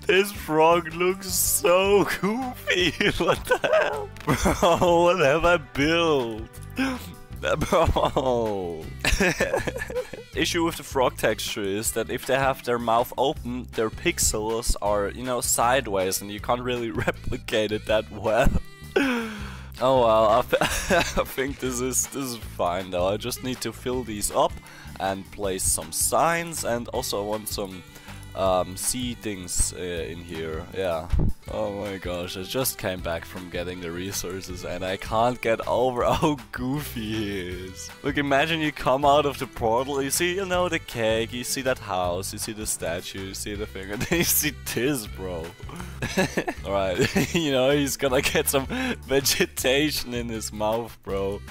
This frog looks so goofy. What the hell? Bro, what have I built? Bro. Issue with the frog texture is that if they have their mouth open, their pixels are, you know, sideways and you can't really replicate it that well. Oh well, I, I think this is this is fine though. I just need to fill these up and place some signs and also I want some um, seedings uh, in here. Yeah. Oh my gosh, I just came back from getting the resources and I can't get over how goofy he is. Look, imagine you come out of the portal, you see, you know, the cake, you see that house, you see the statue, you see the thing, and then you see this, bro. Alright, you know, he's gonna get some vegetation in his mouth, bro.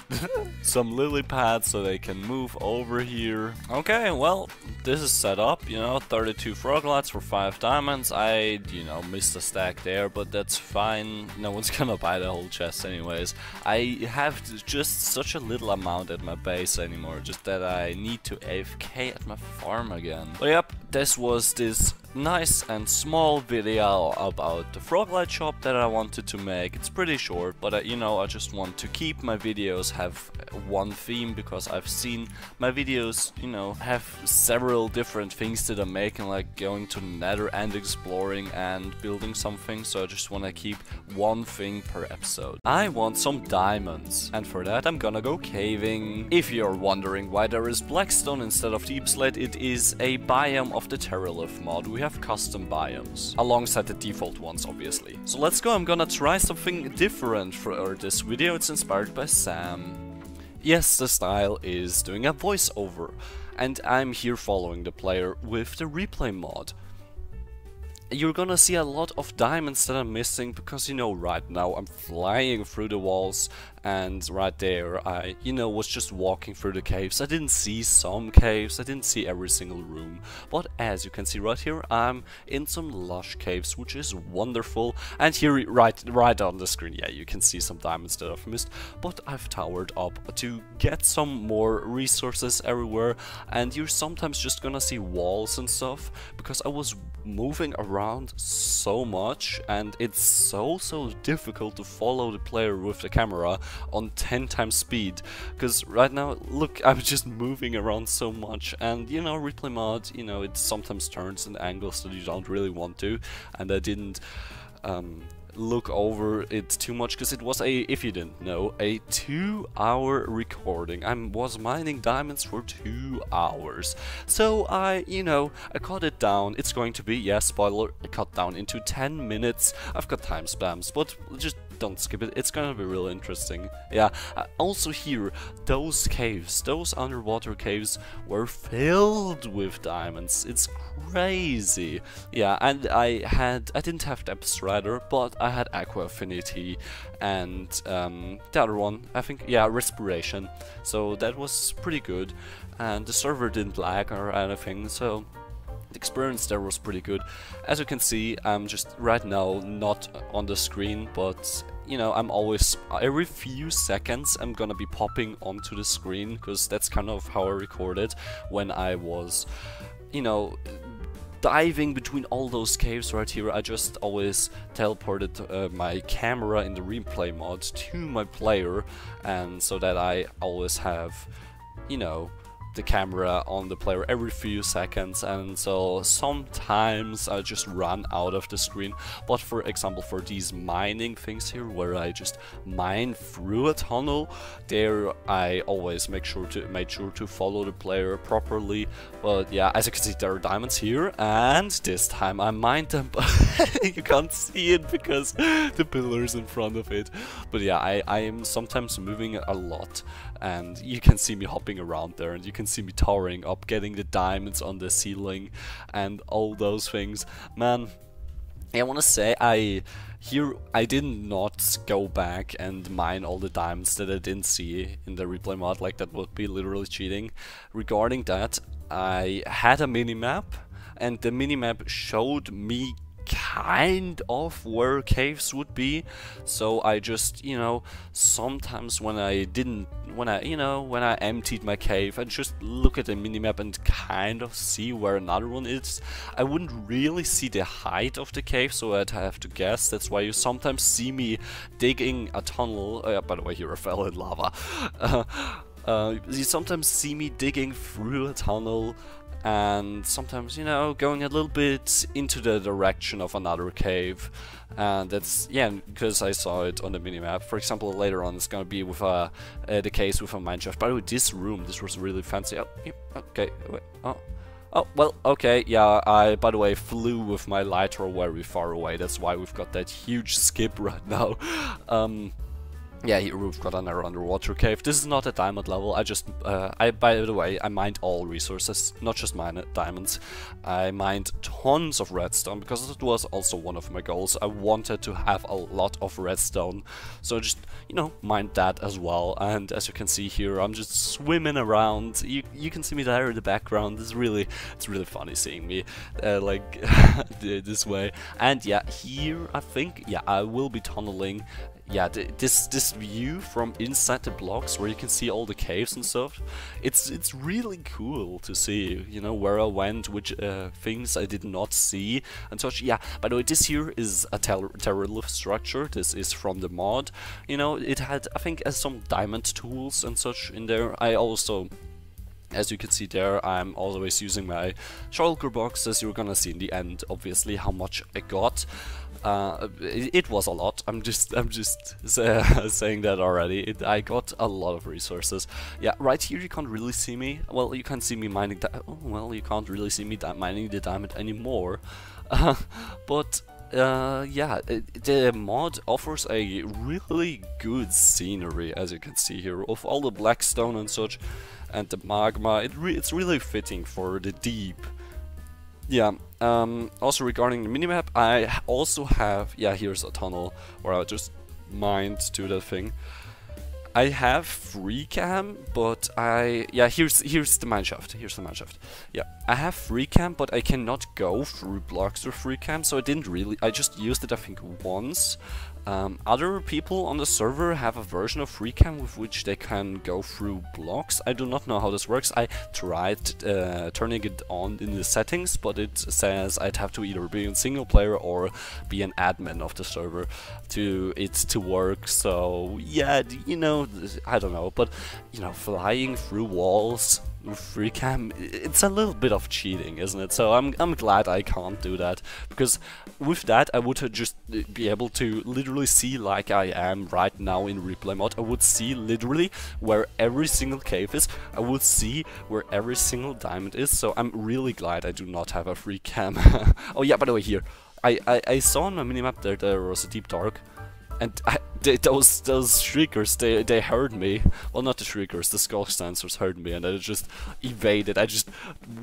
some lily pads so they can move over here. Okay, well, this is set up, you know, 32 froglights for 5 diamonds. I, you know, missed a stack there, but that's fine. No one's gonna buy the whole chest anyways. I have just such a little amount at my base anymore, just that I need to AFK at my farm again. But yep, this was this nice and small video about the Froglight shop that I wanted to make. It's pretty short, but uh, you know, I just want to keep my videos have one theme because I've seen my videos, you know, have several different things that I'm making, like going to the nether and exploring and building something, so I just want to keep one thing per episode. I want some diamonds, and for that I'm gonna go caving. If you're wondering why there is blackstone instead of deepslate, it is a biome of the Terralith mod. We have custom biomes, alongside the default ones obviously. So let's go, I'm gonna try something different for this video, it's inspired by Sam. Yes, the style is doing a voiceover, and I'm here following the player with the replay mod. You're gonna see a lot of diamonds that I'm missing because you know right now I'm flying through the walls and right there I, you know, was just walking through the caves. I didn't see some caves, I didn't see every single room, but as you can see right here, I'm in some lush caves, which is wonderful. And here, right, right on the screen, yeah, you can see some diamonds that I've missed, but I've towered up to get some more resources everywhere, and you're sometimes just gonna see walls and stuff, because I was moving around so much, and it's so, so difficult to follow the player with the camera on 10 times speed because right now look I'm just moving around so much and you know replay mod you know it sometimes turns in angles that you don't really want to and I didn't um, look over it too much because it was a, if you didn't know, a two hour recording. I was mining diamonds for two hours. So I, you know, I cut it down. It's going to be, yes yeah, spoiler, cut down into 10 minutes. I've got time spams, but just don't skip it. It's gonna be real interesting. Yeah, uh, also here, those caves, those underwater caves were filled with diamonds. It's crazy. Yeah, and I had, I didn't have Depth Strider, but I had Aqua Affinity and um, the other one, I think, yeah, Respiration. So that was pretty good. And the server didn't lag or anything, so the experience there was pretty good. As you can see, I'm just right now not on the screen, but you know, I'm always, every few seconds I'm gonna be popping onto the screen, because that's kind of how I recorded when I was, you know, diving between all those caves right here, I just always teleported uh, my camera in the replay mod to my player, and so that I always have, you know, the camera on the player every few seconds and so sometimes I just run out of the screen. But for example for these mining things here where I just mine through a tunnel there I always make sure to make sure to follow the player properly. But yeah as you can see there are diamonds here and this time I mined them. But you can't see it because the pillars in front of it. But yeah I, I am sometimes moving a lot and you can see me hopping around there and you can see me towering up getting the diamonds on the ceiling and all those things. Man I want to say I here I did not go back and mine all the diamonds that I didn't see in the replay mod like that would be literally cheating. Regarding that I had a minimap and the minimap showed me kind of where caves would be. So I just you know sometimes when I didn't when I you know when I emptied my cave and just look at the minimap and kind of see where another one is. I wouldn't really see the height of the cave so I'd have to guess. That's why you sometimes see me digging a tunnel. Uh, by the way here I fell in lava. Uh, uh, you sometimes see me digging through a tunnel and sometimes you know going a little bit into the direction of another cave. And that's yeah because I saw it on the minimap. For example later on it's gonna be with uh, uh the case with a mineshaft. By the way this room this was really fancy. Oh, okay wait, oh. Oh, well, okay, yeah, I, by the way, flew with my Elytra very far away, that's why we've got that huge skip right now. Um, yeah, here we've got another underwater cave. This is not a diamond level, I just, uh, I, by the way, I mined all resources, not just mine diamonds. I mined tons of redstone, because it was also one of my goals. I wanted to have a lot of redstone, so just, you know, mined that as well. And as you can see here, I'm just swimming around. You, you can see me there in the background. It's really, it's really funny seeing me, uh, like, this way. And yeah, here, I think, yeah, I will be tunneling yeah, th this this view from inside the blocks where you can see all the caves and stuff, it's it's really cool to see, you know, where I went, which uh, things I did not see and such. Yeah, by the way, this here is a Terralith structure, this is from the mod, you know, it had, I think, uh, some diamond tools and such in there. I also as you can see there, I'm always using my shulker box, as you're gonna see in the end, obviously, how much I got. Uh, it, was a lot. I'm just, I'm just uh, saying that already. It, I got a lot of resources. Yeah, right here you can't really see me. Well, you can't see me mining that. Oh, well, you can't really see me mining the diamond anymore. Uh, but uh, yeah, it, the mod offers a really good scenery, as you can see here, of all the black stone and such, and the magma. It re it's really fitting for the deep. Yeah, um, also regarding the minimap, I also have, yeah, here's a tunnel where I just mined to that thing. I have free cam, but I yeah here's here's the mineshaft. Here's the mineshaft. Yeah, I have free cam, but I cannot go through blocks with free cam, so I didn't really. I just used it I think once, um, other people on the server have a version of FreeCam with which they can go through blocks. I do not know how this works. I tried uh, turning it on in the settings, but it says I'd have to either be in single player or be an admin of the server to it to work. So yeah, you know, I don't know, but you know, flying through walls free cam, it's a little bit of cheating, isn't it? So I'm, I'm glad I can't do that, because with that I would just uh, be able to literally see like I am right now in replay mode. I would see literally where every single cave is, I would see where every single diamond is, so I'm really glad I do not have a free cam. oh yeah, by the way here, I, I, I saw on my minimap there there was a deep dark, and I, they, those those shriekers, they they heard me. Well, not the shriekers, the sculk sensors heard me, and I just evaded. I just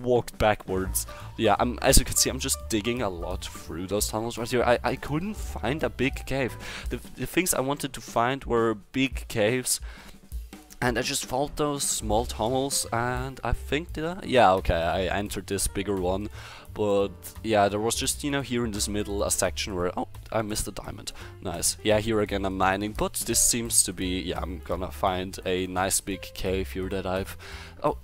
walked backwards. Yeah, I'm as you can see, I'm just digging a lot through those tunnels right here. I I couldn't find a big cave. The the things I wanted to find were big caves. And I just followed those small tunnels and I think I? Yeah, okay, I entered this bigger one but yeah, there was just, you know, here in this middle a section where, oh, I missed a diamond. Nice. Yeah, here again I'm mining, but this seems to be, yeah, I'm gonna find a nice big cave here that I've... Oh,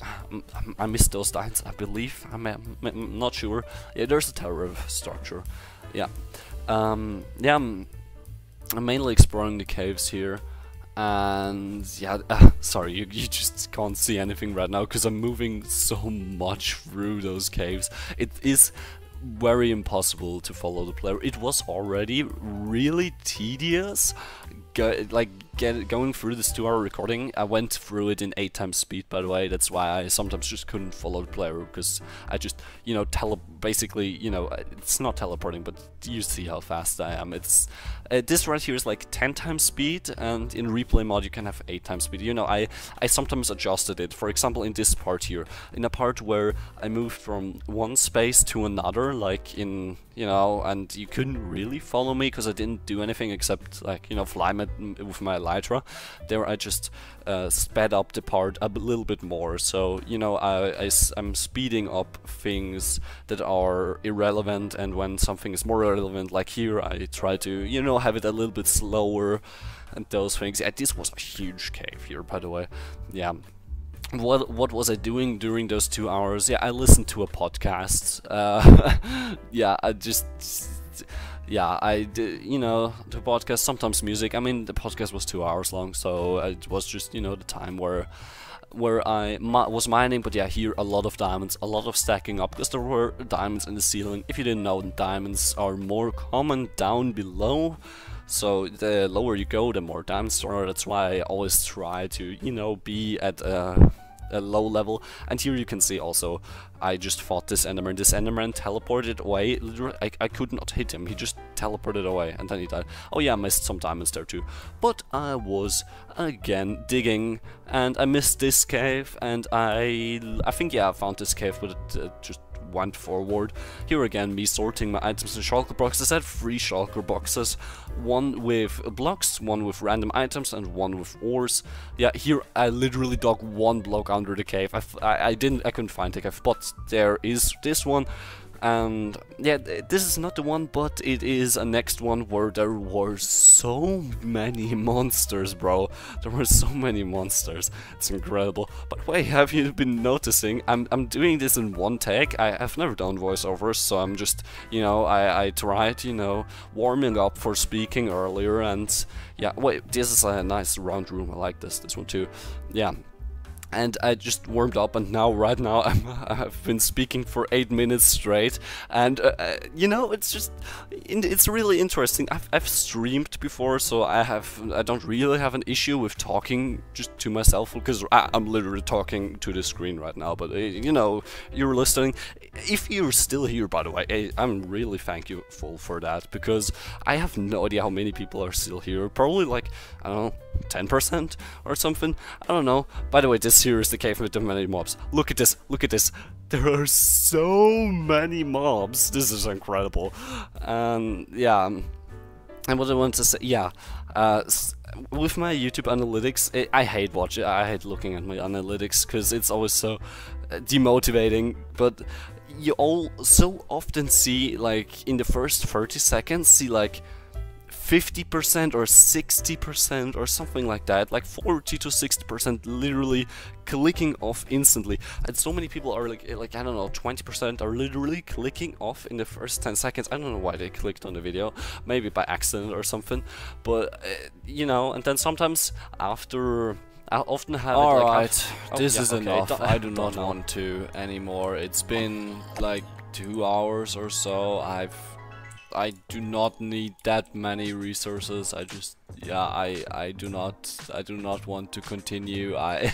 I missed those diamonds, I believe. I'm, I'm not sure. Yeah, there's a tower of structure. Yeah. Um, yeah, I'm, I'm mainly exploring the caves here and yeah uh, sorry you, you just can't see anything right now because I'm moving so much through those caves. It is very impossible to follow the player. It was already really tedious go, like get going through this two hour recording I went through it in eight times speed by the way. That's why I sometimes just couldn't follow the player because I just you know tele basically you know it's not teleporting but you see how fast I am. It's uh, this right here is like 10 times speed and in replay mode you can have 8 times speed. You know I I sometimes adjusted it. For example in this part here in a part where I moved from one space to another like in you know and you couldn't really follow me because I didn't do anything except like you know fly my, with my elytra. There I just uh, sped up the part a little bit more. So, you know, I, I, I'm speeding up things that are irrelevant and when something is more relevant, like here, I try to, you know, have it a little bit slower and those things. Yeah, this was a huge cave here, by the way. Yeah, what what was I doing during those two hours? Yeah, I listened to a podcast. Uh, yeah, I just yeah, I did, you know, the podcast, sometimes music. I mean, the podcast was two hours long, so it was just, you know, the time where where I was mining, but yeah, here a lot of diamonds, a lot of stacking up, because there were diamonds in the ceiling. If you didn't know, diamonds are more common down below, so the lower you go, the more diamonds are. That's why I always try to, you know, be at a uh, low level. And here you can see also, I just fought this Enderman. This Enderman teleported away. Literally, I, I could not hit him. He just teleported away and then he died. Oh yeah, I missed some diamonds there too. But I was again digging and I missed this cave and I I think yeah I found this cave but it uh, just went forward. Here again, me sorting my items in shulker boxes. I had three shulker boxes, one with blocks, one with random items, and one with ores. Yeah, here I literally dug one block under the cave. I, I, didn't, I couldn't find the cave, but there is this one and yeah this is not the one but it is a next one where there were so many monsters bro. There were so many monsters. It's incredible. But wait have you been noticing? I'm, I'm doing this in one take. I have never done voiceovers so I'm just you know I, I tried you know warming up for speaking earlier and yeah wait this is a nice round room. I like this this one too. Yeah and I just warmed up and now right now I'm, I've been speaking for 8 minutes straight. And uh, uh, you know it's just it's really interesting. I've, I've streamed before so I have I don't really have an issue with talking just to myself because I'm literally talking to the screen right now but uh, you know you're listening. If you're still here by the way eh, I'm really thankful for that because I have no idea how many people are still here. Probably like I don't know 10% or something I don't know by the way this here is the cave with the many mobs. Look at this, look at this. There are so many mobs. This is incredible. And yeah, um, and what I want to say, yeah, uh, with my YouTube analytics, it, I hate watching, I hate looking at my analytics because it's always so uh, demotivating. But you all so often see like in the first 30 seconds, see like 50% or 60% or something like that, like 40 to 60% literally clicking off instantly. And so many people are like, like I don't know, 20% are literally clicking off in the first 10 seconds. I don't know why they clicked on the video, maybe by accident or something, but uh, you know, and then sometimes after I often have All it like right, oh, this yeah, is okay, enough. don't- I do not want to anymore. It's been like two hours or so. I've I do not need that many resources. I just yeah, I I do not I do not want to continue. I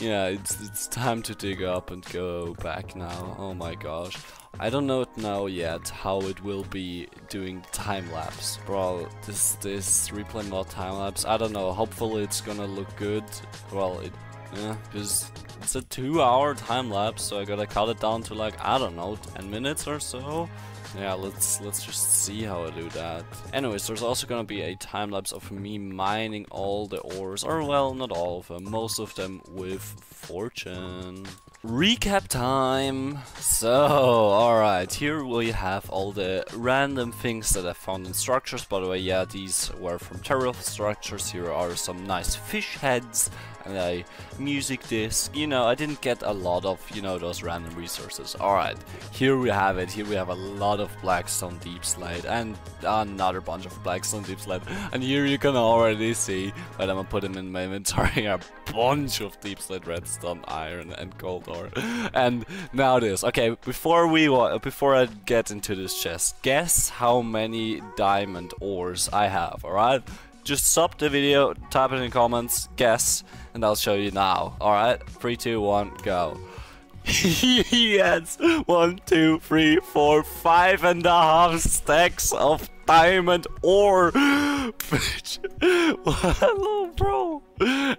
yeah, it's it's time to dig up and go back now. Oh my gosh. I don't know it now yet how it will be doing time lapse. Bro, this this replay mod time lapse. I don't know. Hopefully it's gonna look good. Well, it yeah, because it's a two hour time lapse, so I gotta cut it down to like I don't know, 10 minutes or so. Yeah, let's let's just see how I do that. Anyways, there's also gonna be a time lapse of me mining all the ores, or well, not all of them, most of them with fortune. Recap time! So, alright, here we have all the random things that I found in structures. By the way, yeah, these were from Terra structures. Here are some nice fish heads and a music disc. You know, I didn't get a lot of, you know, those random resources. Alright, here we have it. Here we have a lot of Blackstone Deepslate and another bunch of Blackstone Deepslate. And here you can already see, but I'm gonna put them in my inventory, a bunch of Deepslate Redstone, Iron and Gold ore. And now this. Okay, before we before I get into this chest, guess how many diamond ores I have, alright? Just stop the video, type it in the comments, guess, and I'll show you now. Alright? Three, two, one, go. yes! One, two, three, four, five and a half stacks of diamond ore! Bitch. Hello, bro!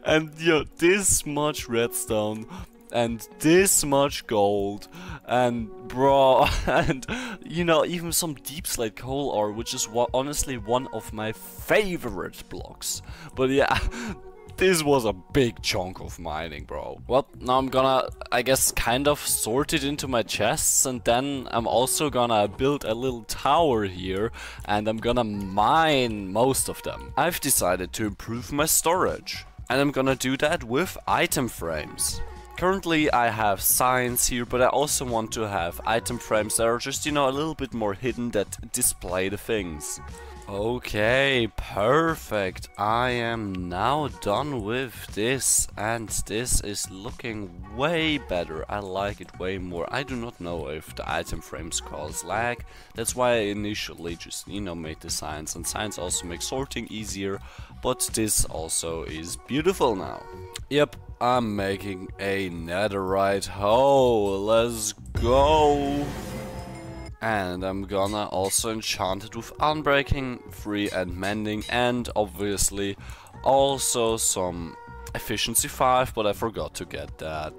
And yo, this much redstone and this much gold and bro and you know even some deepslate coal ore which is honestly one of my favorite blocks. But yeah this was a big chunk of mining bro. Well now i'm gonna i guess kind of sort it into my chests and then i'm also gonna build a little tower here and i'm gonna mine most of them. I've decided to improve my storage and i'm gonna do that with item frames Currently I have signs here, but I also want to have item frames that are just, you know, a little bit more hidden that display the things. Okay, perfect. I am now done with this and this is looking way better. I like it way more. I do not know if the item frames cause lag. That's why I initially just, you know, made the signs and signs also make sorting easier. But this also is beautiful now. Yep, I'm making a netherite hole. Let's go. And I'm gonna also enchant it with Unbreaking, Free and Mending and obviously also some Efficiency 5, but I forgot to get that.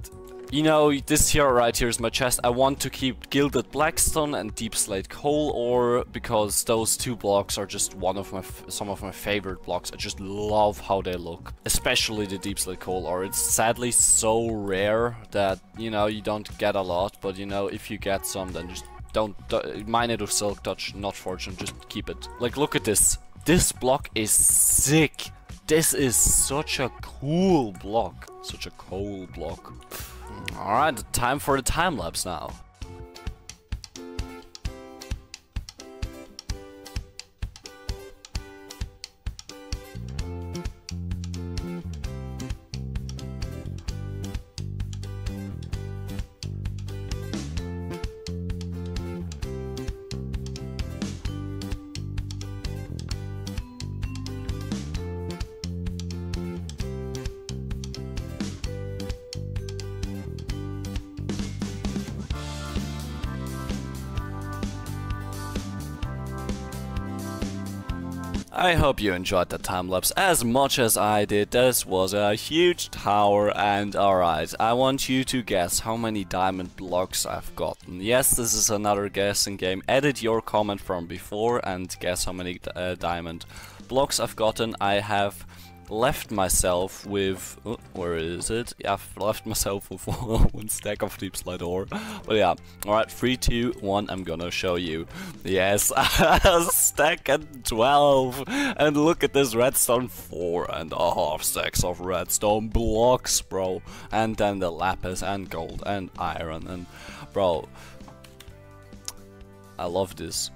You know, this here right here is my chest. I want to keep Gilded Blackstone and Deepslate Coal ore because those two blocks are just one of my some of my favorite blocks. I just love how they look, especially the Deepslate Coal ore. It's sadly so rare that, you know, you don't get a lot, but you know, if you get some then just don't, mine it with silk touch, not fortune, just keep it. Like, look at this. This block is sick. This is such a cool block. Such a cool block. Alright, time for the time lapse now. I hope you enjoyed the time lapse as much as I did. This was a huge tower and alright, I want you to guess how many diamond blocks I've gotten. Yes, this is another guessing game. Edit your comment from before and guess how many uh, diamond blocks I've gotten. I have left myself with... Oh, where is it? Yeah, I've left myself with one stack of deepslate ore. But yeah, alright, 3, 2, 1, I'm gonna show you. Yes, stack and 12. And look at this redstone, four and a half stacks of redstone blocks, bro. And then the lapis and gold and iron and... Bro, I love this.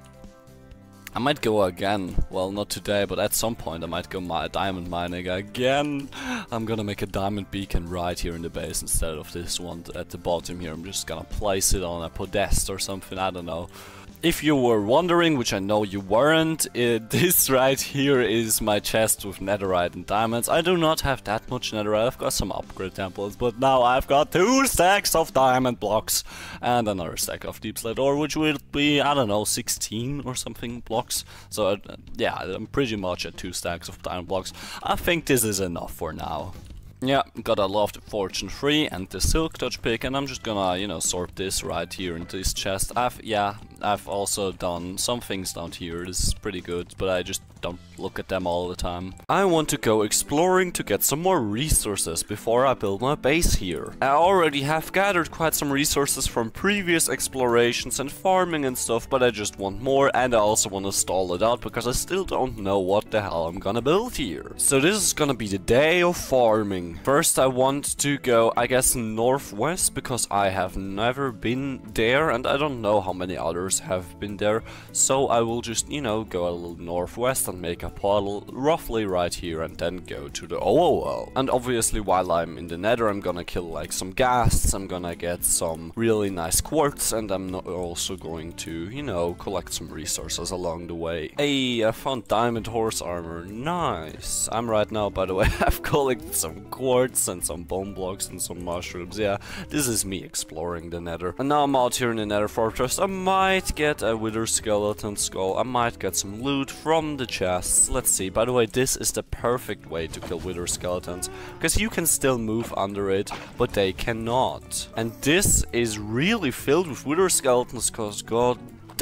I might go again. Well, not today, but at some point I might go my diamond mining again. I'm gonna make a diamond beacon right here in the base instead of this one at the bottom here. I'm just gonna place it on a podest or something, I don't know. If you were wondering, which I know you weren't, it, this right here is my chest with netherite and diamonds. I do not have that much netherite, I've got some upgrade temples, but now I've got two stacks of diamond blocks and another stack of deepslate ore, which will be, I don't know, 16 or something blocks. So uh, yeah, I'm pretty much at two stacks of diamond blocks. I think this is enough for now. Yeah, got a Loft Fortune 3 and the Silk Touch pick and I'm just gonna, you know, sort this right here into this chest. I've, yeah, I've also done some things down here, this is pretty good, but I just don't look at them all the time. I want to go exploring to get some more resources before I build my base here. I already have gathered quite some resources from previous explorations and farming and stuff, but I just want more and I also want to stall it out because I still don't know what the hell I'm gonna build here. So this is gonna be the day of farming. First I want to go, I guess, northwest because I have never been there and I don't know how many others have been there. So I will just, you know, go a little northwest and make a portal roughly right here and then go to the overworld. And obviously while I'm in the nether I'm gonna kill like some ghasts, I'm gonna get some really nice quartz and I'm also going to, you know, collect some resources along the way. Hey, I found diamond horse armor, nice. I'm right now, by the way, I've collected some quartz and some bone blocks and some mushrooms, yeah. This is me exploring the nether. And now I'm out here in the nether fortress, I might get a wither skeleton skull, I might get some loot from the chests. Let's see, by the way, this is the perfect way to kill wither skeletons, because you can still move under it, but they cannot. And this is really filled with wither skeletons, because god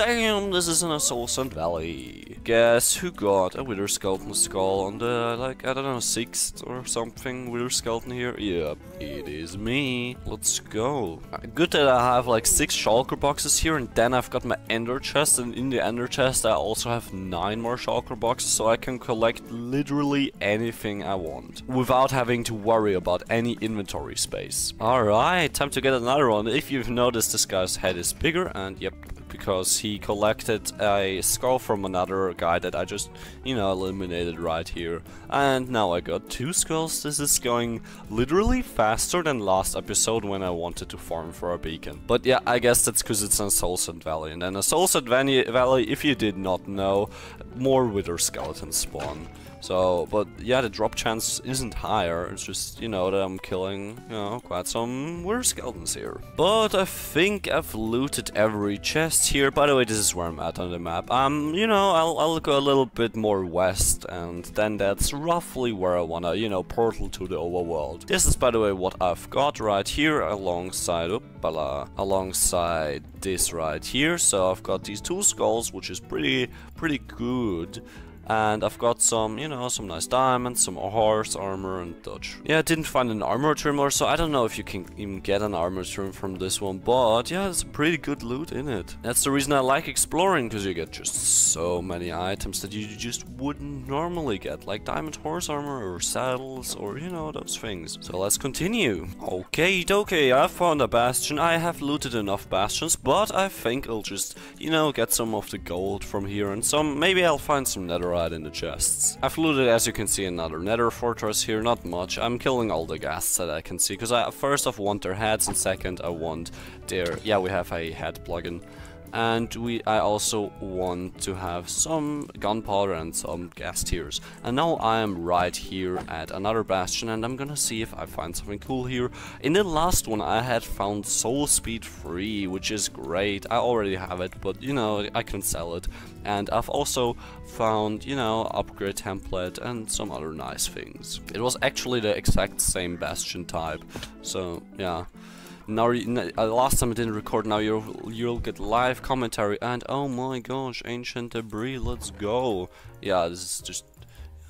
damn, this is in a Soul Sand Valley. Guess who got a Wither Skeleton skull on the, like, I don't know, 6th or something Wither Skeleton here? Yep, it is me. Let's go. Uh, good that I have like 6 Shulker boxes here and then I've got my Ender chest and in the Ender chest I also have 9 more Shulker boxes so I can collect literally anything I want without having to worry about any inventory space. Alright, time to get another one. If you've noticed this guy's head is bigger and yep, because he collected a skull from another guy that I just, you know, eliminated right here. And now I got two skulls. This is going literally faster than last episode when I wanted to farm for a beacon. But yeah, I guess that's because it's in Soulsand Valley. And then a Soulsand Valley, if you did not know, more Wither skeletons spawn. So, but yeah, the drop chance isn't higher, it's just, you know, that I'm killing, you know, quite some wither skeletons here. But I think I've looted every chest here. By the way, this is where I'm at on the map. Um, you know, I'll, I'll go a little bit more west, and then that's roughly where I wanna, you know, portal to the overworld. This is, by the way, what I've got right here alongside, oopala, alongside this right here. So I've got these two skulls, which is pretty, pretty good. And I've got some, you know, some nice diamonds, some horse armor and dodge. Yeah, I didn't find an armor trimmer, so I don't know if you can even get an armor trim from this one. But yeah, it's pretty good loot in it. That's the reason I like exploring, because you get just so many items that you just wouldn't normally get. Like diamond horse armor or saddles or, you know, those things. So let's continue. Okay, okay, I found a bastion. I have looted enough bastions, but I think I'll just, you know, get some of the gold from here and some, maybe I'll find some netherite in the chests. I've looted, as you can see, another nether fortress here, not much. I'm killing all the ghasts that I can see, because I first I want their heads, and second I want their... Yeah, we have a head plugin and we I also want to have some gunpowder and some ghast tears. And now I am right here at another bastion and I'm gonna see if I find something cool here. In the last one I had found soul speed 3 which is great. I already have it but you know I can sell it. And I've also found you know upgrade template and some other nice things. It was actually the exact same bastion type so yeah. Now, uh, last time I didn't record, now you'll, you'll get live commentary, and oh my gosh, ancient debris, let's go. Yeah, this is just,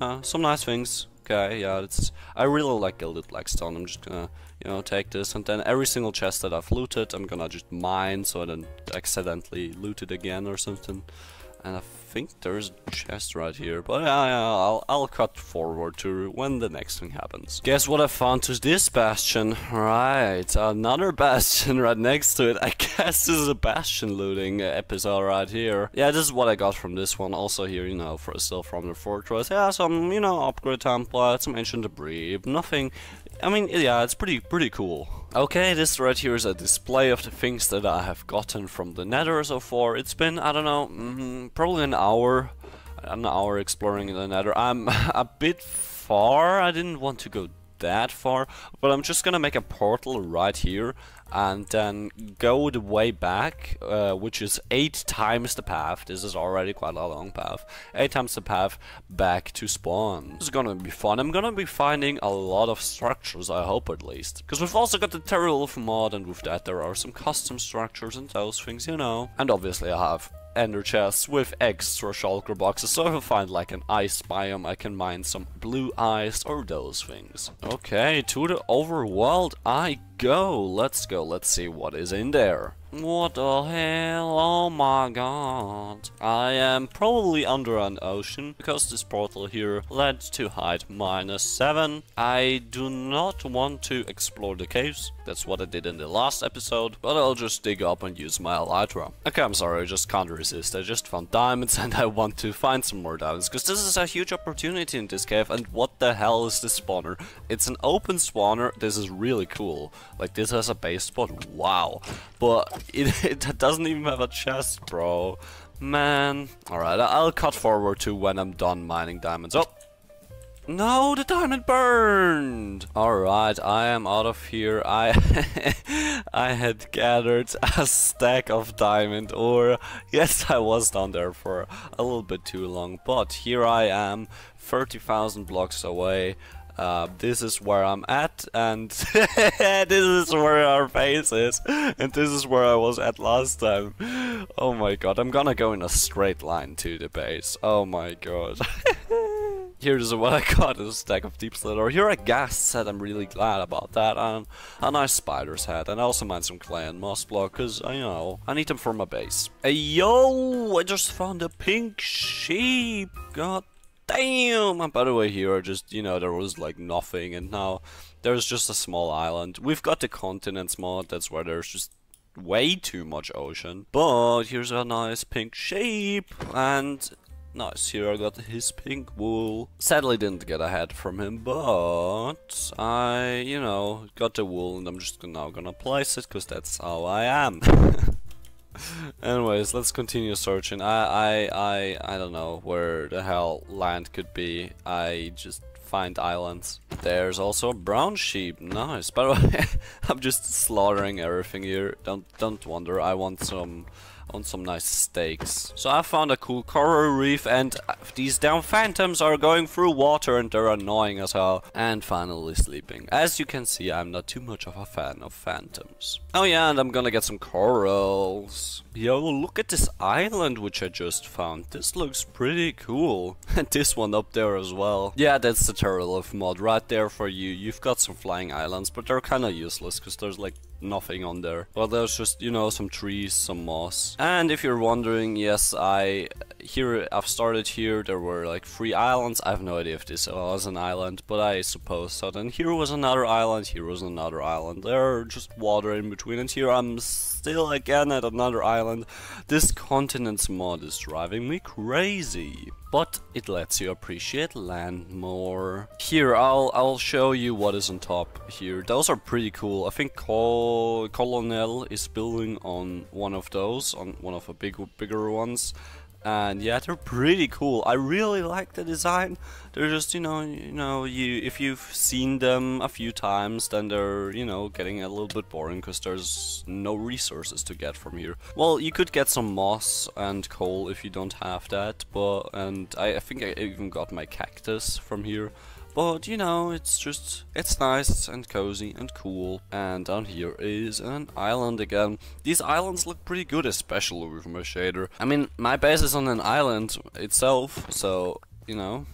uh, some nice things. Okay, yeah, it's, I really like Gilded Blackstone, I'm just gonna, you know, take this, and then every single chest that I've looted, I'm gonna just mine, so I don't accidentally loot it again or something. And I think there's a chest right here, but uh, yeah, I'll, I'll cut forward to when the next thing happens. Guess what I found to this bastion? Right, another bastion right next to it. I guess this is a bastion looting episode right here. Yeah, this is what I got from this one. Also here, you know, for still from the fortress. Yeah, some, you know, upgrade template, some ancient debris, nothing I mean, yeah, it's pretty pretty cool. Okay, this right here is a display of the things that I have gotten from the nether so far. It's been, I don't know, mm, probably an hour, an hour exploring the nether. I'm a bit far, I didn't want to go that far, but I'm just gonna make a portal right here and then go the way back, uh, which is 8 times the path, this is already quite a long path, 8 times the path back to spawn. This is gonna be fun, I'm gonna be finding a lot of structures, I hope at least. Because we've also got the Terralith mod, and with that there are some custom structures and those things, you know. And obviously I have ender chests with extra shulker boxes, so if I find like an ice biome, I can mine some blue ice or those things. Okay, to the overworld I go. Let's go, let's see what is in there. What the hell? Oh my god. I am probably under an ocean because this portal here led to height minus 7. I do not want to explore the caves. That's what I did in the last episode. But I'll just dig up and use my elytra. Okay, I'm sorry, I just can't resist. I just found diamonds and I want to find some more diamonds. Because this is a huge opportunity in this cave. And what the hell is this spawner? It's an open spawner. This is really cool. Like this has a base spot. Wow. But it, it doesn't even have a chest, bro. Man. Alright, I'll cut forward to when I'm done mining diamonds. Oh! No, the diamond burned! Alright, I am out of here. I I had gathered a stack of diamond ore. Yes, I was down there for a little bit too long, but here I am, 30,000 blocks away. Uh, this is where I'm at, and this is where our base is, and this is where I was at last time. Oh my god, I'm gonna go in a straight line to the base. Oh my god. Here's what I got, a stack of deep slither. Here a ghast set, I'm really glad about that, and a nice spider's head, and I also mined some clay and moss block, cause, you know, I need them for my base. Hey yo, I just found a pink sheep, god damn! And by the way, here, just, you know, there was like nothing, and now there's just a small island. We've got the continents mod, that's where there's just way too much ocean. But here's a nice pink sheep and Nice, here I got his pink wool. Sadly didn't get a hat from him, but I, you know, got the wool and I'm just now gonna place it, because that's how I am. Anyways, let's continue searching. I, I, I, I don't know where the hell land could be. I just find islands. There's also a brown sheep. Nice. By the way, I'm just slaughtering everything here. Don't, don't wonder. I want some on some nice steaks. So I found a cool coral reef and uh, these damn phantoms are going through water and they're annoying as hell. And finally sleeping. As you can see, I'm not too much of a fan of phantoms. Oh yeah, and I'm gonna get some corals. Yo, look at this island which I just found. This looks pretty cool. And this one up there as well. Yeah, that's the Terralith mod right there for you. You've got some flying islands, but they're kinda useless because there's like nothing on there. Well, there's just, you know, some trees, some moss. And if you're wondering, yes, I here I've started here. There were like three islands. I have no idea if this was an island, but I suppose so. Then here was another island. Here was another island. There just water in between, and here I'm still again at another island. This continent's mod is driving me crazy but it lets you appreciate land more. Here, I'll I'll show you what is on top here. Those are pretty cool. I think Col Colonel is building on one of those, on one of the big bigger ones and yeah they're pretty cool. I really like the design. They're just you know you know you if you've seen them a few times then they're you know getting a little bit boring because there's no resources to get from here. Well you could get some moss and coal if you don't have that but and i, I think i even got my cactus from here but, you know, it's just, it's nice and cozy and cool. And down here is an island again. These islands look pretty good, especially with my shader. I mean, my base is on an island itself, so, you know,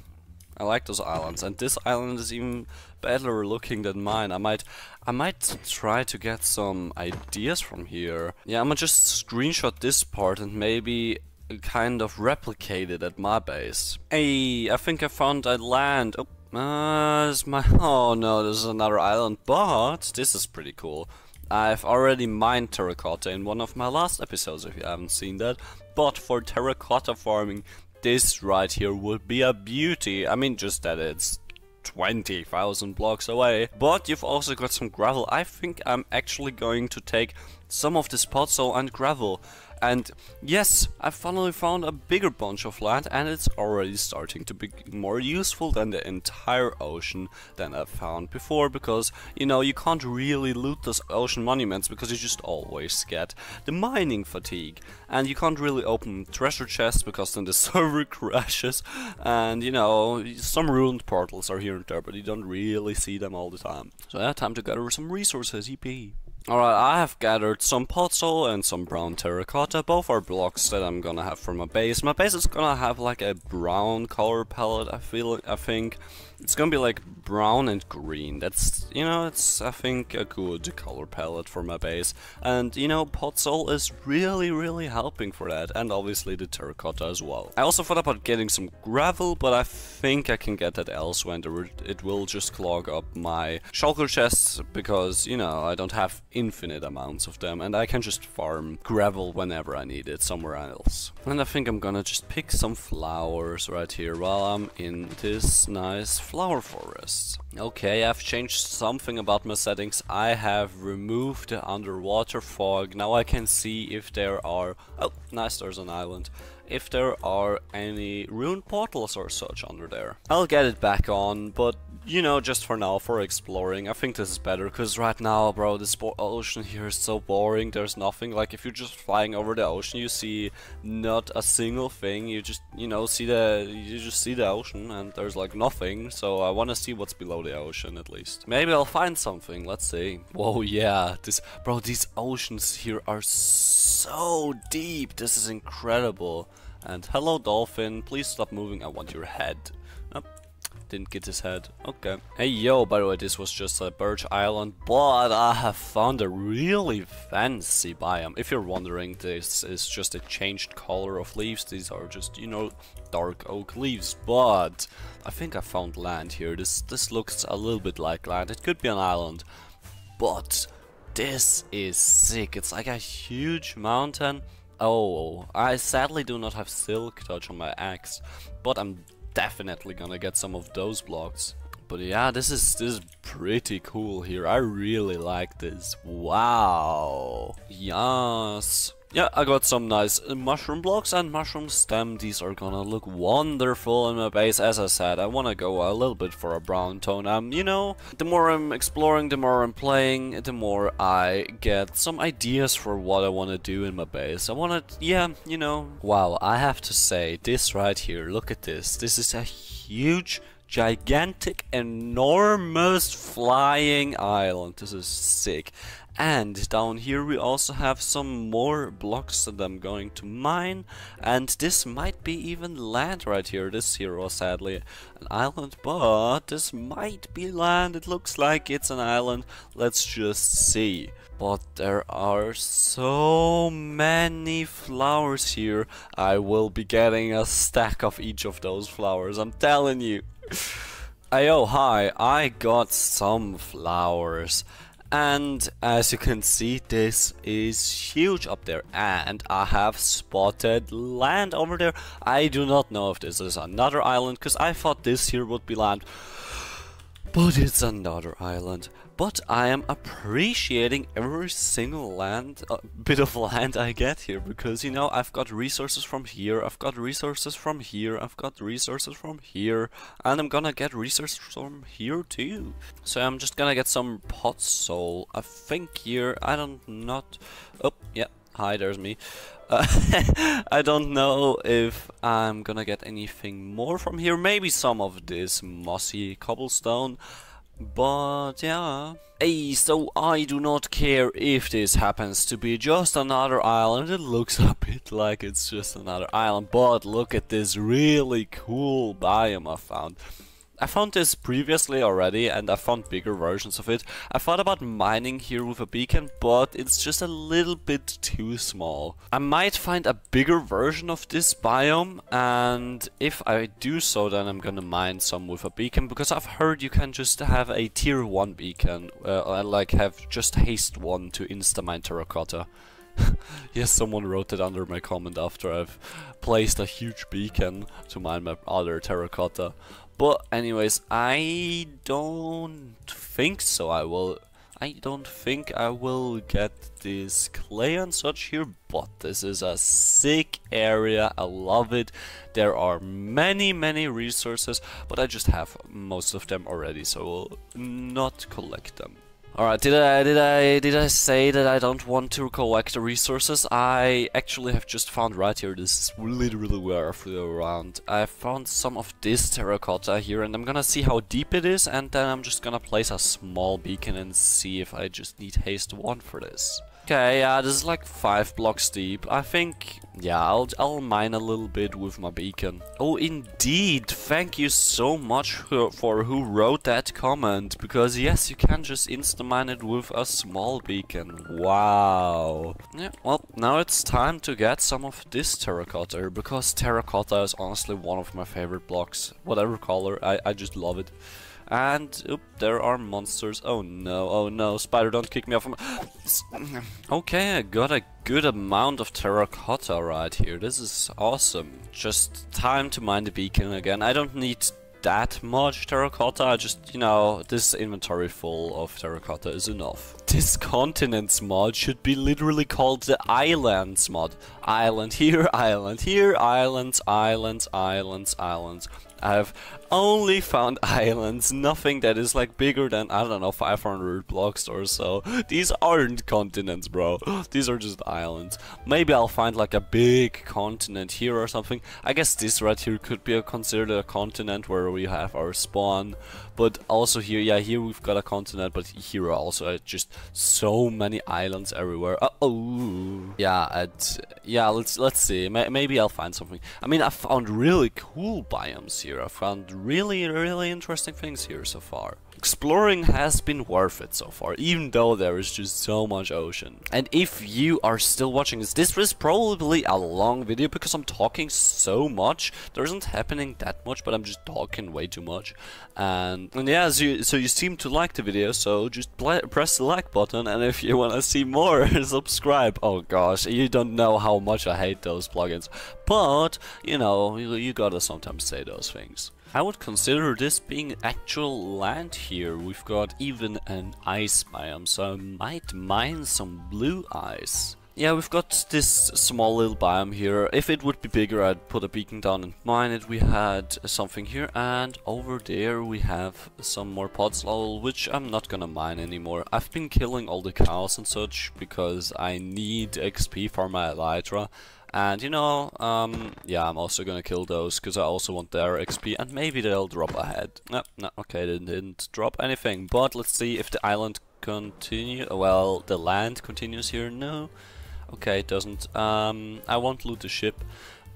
I like those islands. And this island is even better looking than mine. I might, I might try to get some ideas from here. Yeah, I'm gonna just screenshot this part and maybe kind of replicate it at my base. Hey, I think I found a land. Oh, uh, my... Oh no, this is another island, but this is pretty cool. I've already mined terracotta in one of my last episodes if you haven't seen that, but for terracotta farming, this right here would be a beauty. I mean, just that it's 20,000 blocks away. But you've also got some gravel. I think I'm actually going to take some of this podzol and gravel and yes, I finally found a bigger bunch of land and it's already starting to be more useful than the entire ocean than I found before because, you know, you can't really loot those ocean monuments because you just always get the mining fatigue. And you can't really open treasure chests because then the server crashes and, you know, some ruined portals are here and there but you don't really see them all the time. So yeah, time to gather some resources, EP. Alright, I have gathered some podzol and some brown terracotta. Both are blocks that I'm gonna have for my base. My base is gonna have like a brown color palette, I feel, I think. It's gonna be like brown and green. That's, you know, it's, I think, a good color palette for my base. And, you know, Podzol is really, really helping for that. And obviously the terracotta as well. I also thought about getting some gravel, but I think I can get that elsewhere. And it will just clog up my shulker chests because, you know, I don't have infinite amounts of them. And I can just farm gravel whenever I need it somewhere else. And I think I'm gonna just pick some flowers right here while I'm in this nice flower forests. Okay, I've changed something about my settings. I have removed the underwater fog. Now I can see if there are... Oh, nice, there's an island if there are any ruined portals or such under there. I'll get it back on, but you know, just for now, for exploring, I think this is better, because right now, bro, this ocean here is so boring, there's nothing, like, if you're just flying over the ocean, you see not a single thing, you just, you know, see the, you just see the ocean, and there's, like, nothing, so I want to see what's below the ocean, at least. Maybe I'll find something, let's see. Whoa, yeah, this, bro, these oceans here are so deep, this is incredible. And hello dolphin, please stop moving, I want your head. Oh, didn't get his head. Okay. Hey yo, by the way, this was just a birch island, but I have found a really fancy biome. If you're wondering, this is just a changed color of leaves. These are just, you know, dark oak leaves, but I think I found land here. This this looks a little bit like land. It could be an island, but this is sick. It's like a huge mountain. Oh, I sadly do not have silk touch on my axe, but I'm definitely gonna get some of those blocks. But yeah, this is this is pretty cool here. I really like this. Wow. Yes. Yeah, I got some nice uh, mushroom blocks and mushroom stem. These are gonna look wonderful in my base. As I said, I wanna go a little bit for a brown tone. Um, you know, the more I'm exploring, the more I'm playing, the more I get some ideas for what I wanna do in my base. I wanna, yeah, you know. Wow, I have to say, this right here, look at this. This is a huge gigantic, enormous flying island. This is sick. And down here we also have some more blocks that I'm going to mine. And this might be even land right here. This here was sadly an island, but this might be land. It looks like it's an island. Let's just see. But there are so many flowers here. I will be getting a stack of each of those flowers. I'm telling you. Ayo, hi, I got some flowers. And as you can see, this is huge up there. And I have spotted land over there. I do not know if this is another island, because I thought this here would be land. But it's another island. But I am appreciating every single land, uh, bit of land I get here because you know I've got resources from here, I've got resources from here, I've got resources from here, and I'm gonna get resources from here too. So I'm just gonna get some podzol. I think here I don't not. Oh yeah, hi, there's me. Uh, I don't know if I'm gonna get anything more from here. Maybe some of this mossy cobblestone. But yeah. Hey, so I do not care if this happens to be just another island. It looks a bit like it's just another island. But look at this really cool biome I found. I found this previously already and I found bigger versions of it. I thought about mining here with a beacon, but it's just a little bit too small. I might find a bigger version of this biome and if I do so then I'm gonna mine some with a beacon because I've heard you can just have a tier 1 beacon, uh, like have just haste 1 to insta-mine terracotta. yes, someone wrote it under my comment after I've placed a huge beacon to mine my other terracotta. But anyways, I don't think so. I will. I don't think I will get this clay and such here, but this is a sick area. I love it. There are many, many resources, but I just have most of them already, so I will not collect them. Alright, did I did I did I say that I don't want to collect the resources? I actually have just found right here, this is literally where I flew around. I found some of this terracotta here and I'm gonna see how deep it is and then I'm just gonna place a small beacon and see if I just need haste 1 for this. Okay, yeah, this is like 5 blocks deep. I think, yeah, I'll, I'll mine a little bit with my beacon. Oh, indeed, thank you so much for who wrote that comment. Because yes, you can just insta-mine it with a small beacon. Wow. Yeah, well, now it's time to get some of this terracotta. Because terracotta is honestly one of my favorite blocks. Whatever color, I, I just love it. And, oop, there are monsters. Oh no, oh no, spider, don't kick me off. okay, I got a good amount of terracotta right here. This is awesome. Just time to mine the beacon again. I don't need that much terracotta, I just, you know, this inventory full of terracotta is enough. This continents mod should be literally called the islands mod. Island here, island here, islands, islands, islands, islands. I've only found islands, nothing that is like bigger than, I don't know, 500 blocks or so. These aren't continents, bro. These are just islands. Maybe I'll find like a big continent here or something. I guess this right here could be a, considered a continent where we have our spawn. But also here, yeah, here we've got a continent, but here are also uh, just so many islands everywhere. Uh oh, yeah, and yeah. Let's let's see. maybe I'll find something. I mean, I found really cool biomes here. I found really really interesting things here so far. Exploring has been worth it so far, even though there is just so much ocean. And if you are still watching this, this was probably a long video because I'm talking so much. There isn't happening that much, but I'm just talking way too much. And, and yeah, so you, so you seem to like the video, so just press the like button, and if you want to see more, subscribe. Oh gosh, you don't know how much I hate those plugins. But, you know, you, you gotta sometimes say those things. I would consider this being actual land here. We've got even an ice biome, so I might mine some blue ice. Yeah, we've got this small little biome here. If it would be bigger, I'd put a beacon down and mine it. We had something here, and over there we have some more podzol, which I'm not gonna mine anymore. I've been killing all the cows and such because I need XP for my elytra. And you know, um, yeah, I'm also gonna kill those because I also want their XP and maybe they'll drop ahead. No, no, okay, they didn't drop anything. But let's see if the island continue. Well, the land continues here. No, okay, it doesn't. Um, I won't loot the ship,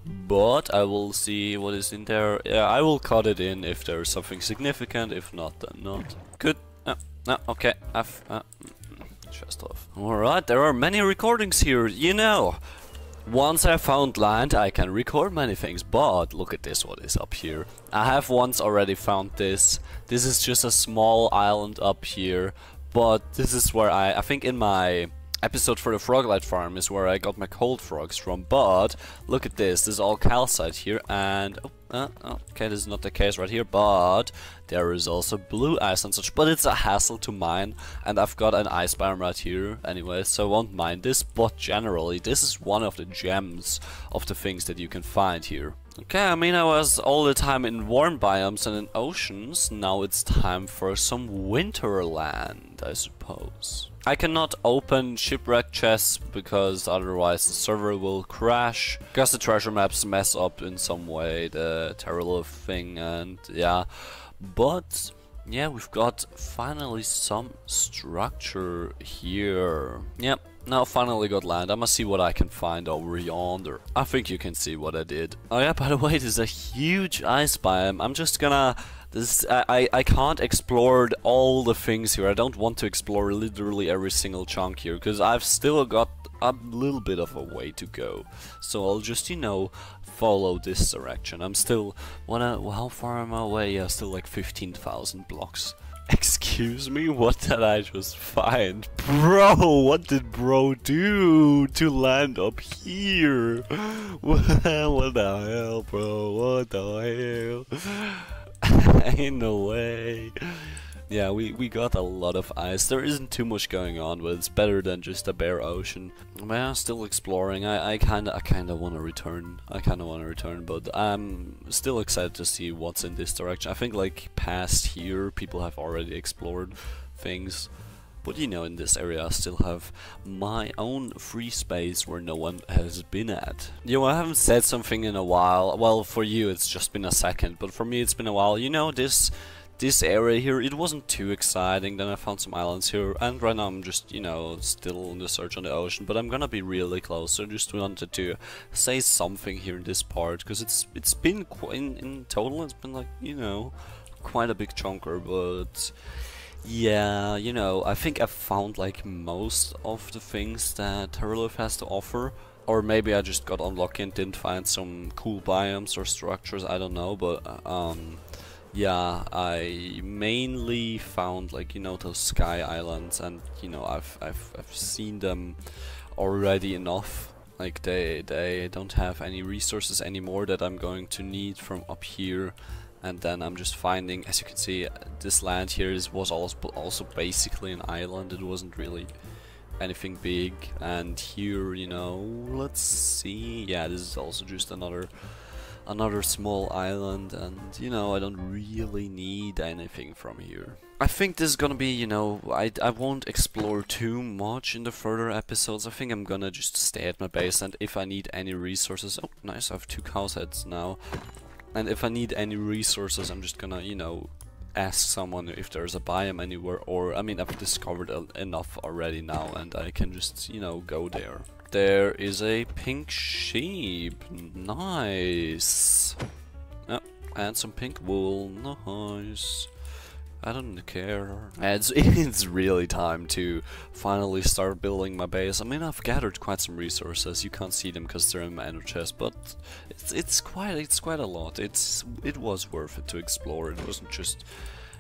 but I will see what is in there. Yeah, I will cut it in if there is something significant. If not, then not. Good. No, no, okay. I've. Uh, just off. Alright, there are many recordings here, you know. Once I found land, I can record many things, but look at this, what is up here. I have once already found this. This is just a small island up here, but this is where I, I think in my episode for the Froglight farm is where I got my cold frogs from, but look at this, this is all calcite here, and, oh, uh, okay, this is not the case right here, but there is also blue ice and such, but it's a hassle to mine, and I've got an ice biome right here anyway, so I won't mind this, but generally, this is one of the gems of the things that you can find here. Okay, I mean I was all the time in warm biomes and in oceans, now it's time for some winterland, I suppose. I cannot open shipwreck chests because otherwise the server will crash, because the treasure maps mess up in some way, the Terralith thing, and yeah, but yeah, we've got finally some structure here. Yep, now finally got land. I must see what I can find over yonder. I think you can see what I did. Oh yeah, by the way, there's a huge ice biome. I'm just gonna... This, I, I can't explore all the things here. I don't want to explore literally every single chunk here, because I've still got a little bit of a way to go. So I'll just, you know, follow this direction. I'm still, wanna, how far am I away? Yeah, still like 15,000 blocks. Excuse me, what did I just find? Bro, what did bro do to land up here? what the hell, bro? What the hell? Ain't no way. Yeah, we, we got a lot of ice. There isn't too much going on, but it's better than just a bare ocean. Well, still exploring. I, I kinda I kinda wanna return. I kinda wanna return, but I'm still excited to see what's in this direction. I think like past here people have already explored things. But you know, in this area I still have my own free space where no one has been at. You know, I haven't said something in a while. Well, for you it's just been a second, but for me it's been a while. You know, this this area here, it wasn't too exciting, then I found some islands here, and right now I'm just, you know, still in the search on the ocean, but I'm gonna be really close, so I just wanted to say something here in this part, because it's it's been, in, in total, it's been like, you know, quite a big chunker, but... Yeah, you know, I think I found like most of the things that Terralith has to offer. Or maybe I just got unlucky and didn't find some cool biomes or structures, I don't know, but um, yeah, I mainly found like you know those sky islands, and you know I've I've I've seen them already enough. Like they they don't have any resources anymore that I'm going to need from up here, and then I'm just finding, as you can see, this land here is was also also basically an island. It wasn't really anything big, and here you know let's see, yeah, this is also just another another small island and you know I don't really need anything from here. I think this is gonna be, you know, I, I won't explore too much in the further episodes. I think I'm gonna just stay at my base and if I need any resources, oh nice, I have two cows heads now. And if I need any resources, I'm just gonna, you know, ask someone if there's a biome anywhere or, I mean, I've discovered enough already now and I can just, you know, go there. There is a pink sheep. Nice. Oh, and some pink wool. Nice. I don't care. It's, it's really time to finally start building my base. I mean, I've gathered quite some resources. You can't see them because they're in my ender chest, but it's it's quite it's quite a lot. It's it was worth it to explore. It wasn't just,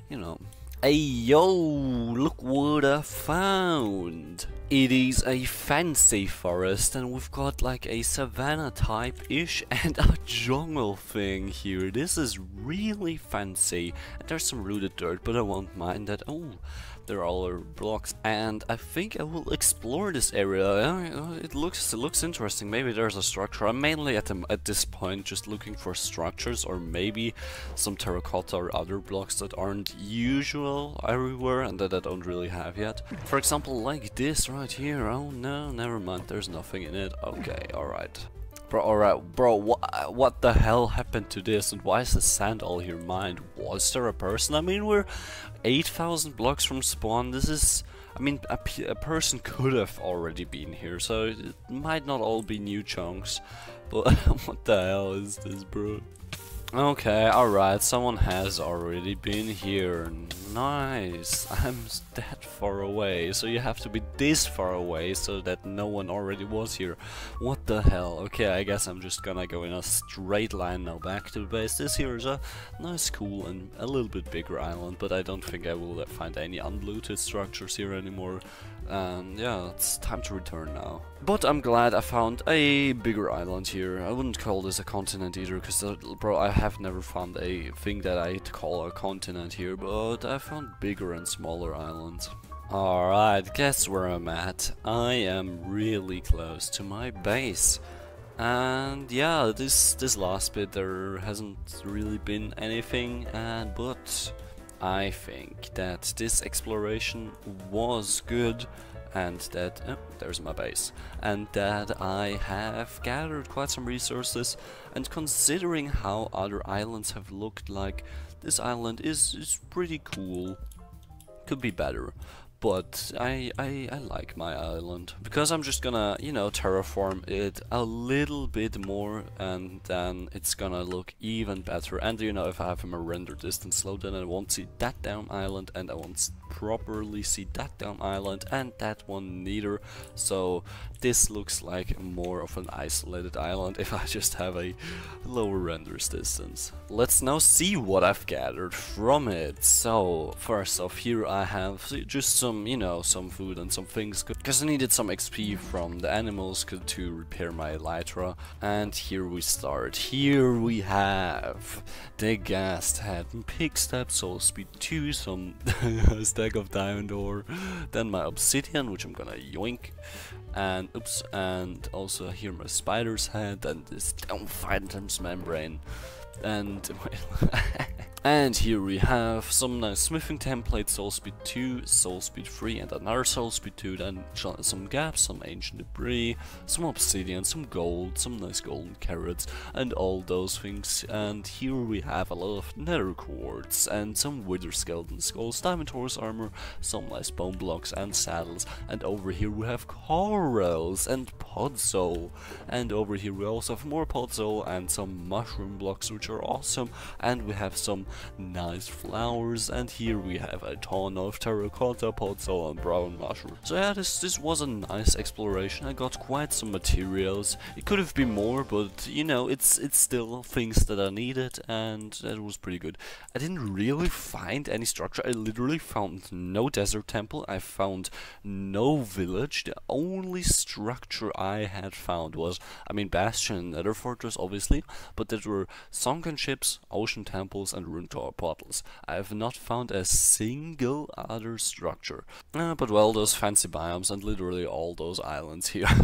you know. Hey yo, look what I found! It is a fancy forest and we've got like a savanna type-ish and a jungle thing here. This is really fancy. And there's some rooted dirt but I won't mind that. Oh, there are other blocks and I think I will explore this area. Uh, It looks it looks interesting. Maybe there's a structure. I'm mainly at the, at this point just looking for structures or maybe some terracotta or other blocks that aren't usual everywhere and that I don't really have yet. For example, like this right here. Oh no, never mind. There's nothing in it. Okay, alright. Bro, alright, bro, wh what the hell happened to this and why is the sand all here mined? Was there a person? I mean, we're 8,000 blocks from spawn, this is... I mean, a person could have already been here, so it might not all be new chunks, but what the hell is this, bro? Okay, alright, someone has already been here. Nice. I'm that far away, so you have to be this far away so that no one already was here. What the hell? Okay, I guess I'm just gonna go in a straight line now back to the base. This here is a nice, cool, and a little bit bigger island, but I don't think I will find any unlooted structures here anymore. And yeah, it's time to return now. But I'm glad I found a bigger island here. I wouldn't call this a continent either, because bro, I have never found a thing that I'd call a continent here, but I found bigger and smaller islands. Alright, guess where I'm at. I am really close to my base. And yeah, this this last bit there hasn't really been anything, and but I think that this exploration was good and that oh, there's my base. And that I have gathered quite some resources. And considering how other islands have looked like this island is, is pretty cool. Could be better but I, I, I like my island because I'm just gonna you know terraform it a little bit more and then it's gonna look even better. And you know if I have my render distance low then I won't see that damn island and I won't properly see that down island and that one neither. So this looks like more of an isolated island if I just have a lower renders distance. Let's now see what I've gathered from it. So first off here I have just some you know some food and some things because I needed some XP from the animals to repair my elytra. And here we start. Here we have the ghast head Pigstep soul speed 2 some stack of diamond ore then my obsidian which I'm gonna yoink and oops and also here my spider's head and this down phantom's membrane and and here we have some nice smithing templates, soul speed 2 soul speed 3 and another soul speed 2 then some gaps some ancient debris some obsidian some gold some nice golden carrots and all those things. And here we have a lot of nether quartz and some wither skeleton skulls diamond horse armor some nice bone blocks and saddles. And over here we have corals and podzol and over here we also have more podzol and some mushroom blocks which are awesome. And we have some nice flowers and here we have a ton of terracotta podzol and brown mushroom so yeah this this was a nice exploration. I got quite some materials. It could have been more but you know it's it's still things that i needed and that was pretty good. I didn't really find any structure. I literally found no desert temple. I found no village. The only structure i had found was i mean bastion and nether fortress obviously but there were sunken ships ocean temples and rune tor- portals. I have not found a single other structure. Uh, but well those fancy biomes and literally all those islands here.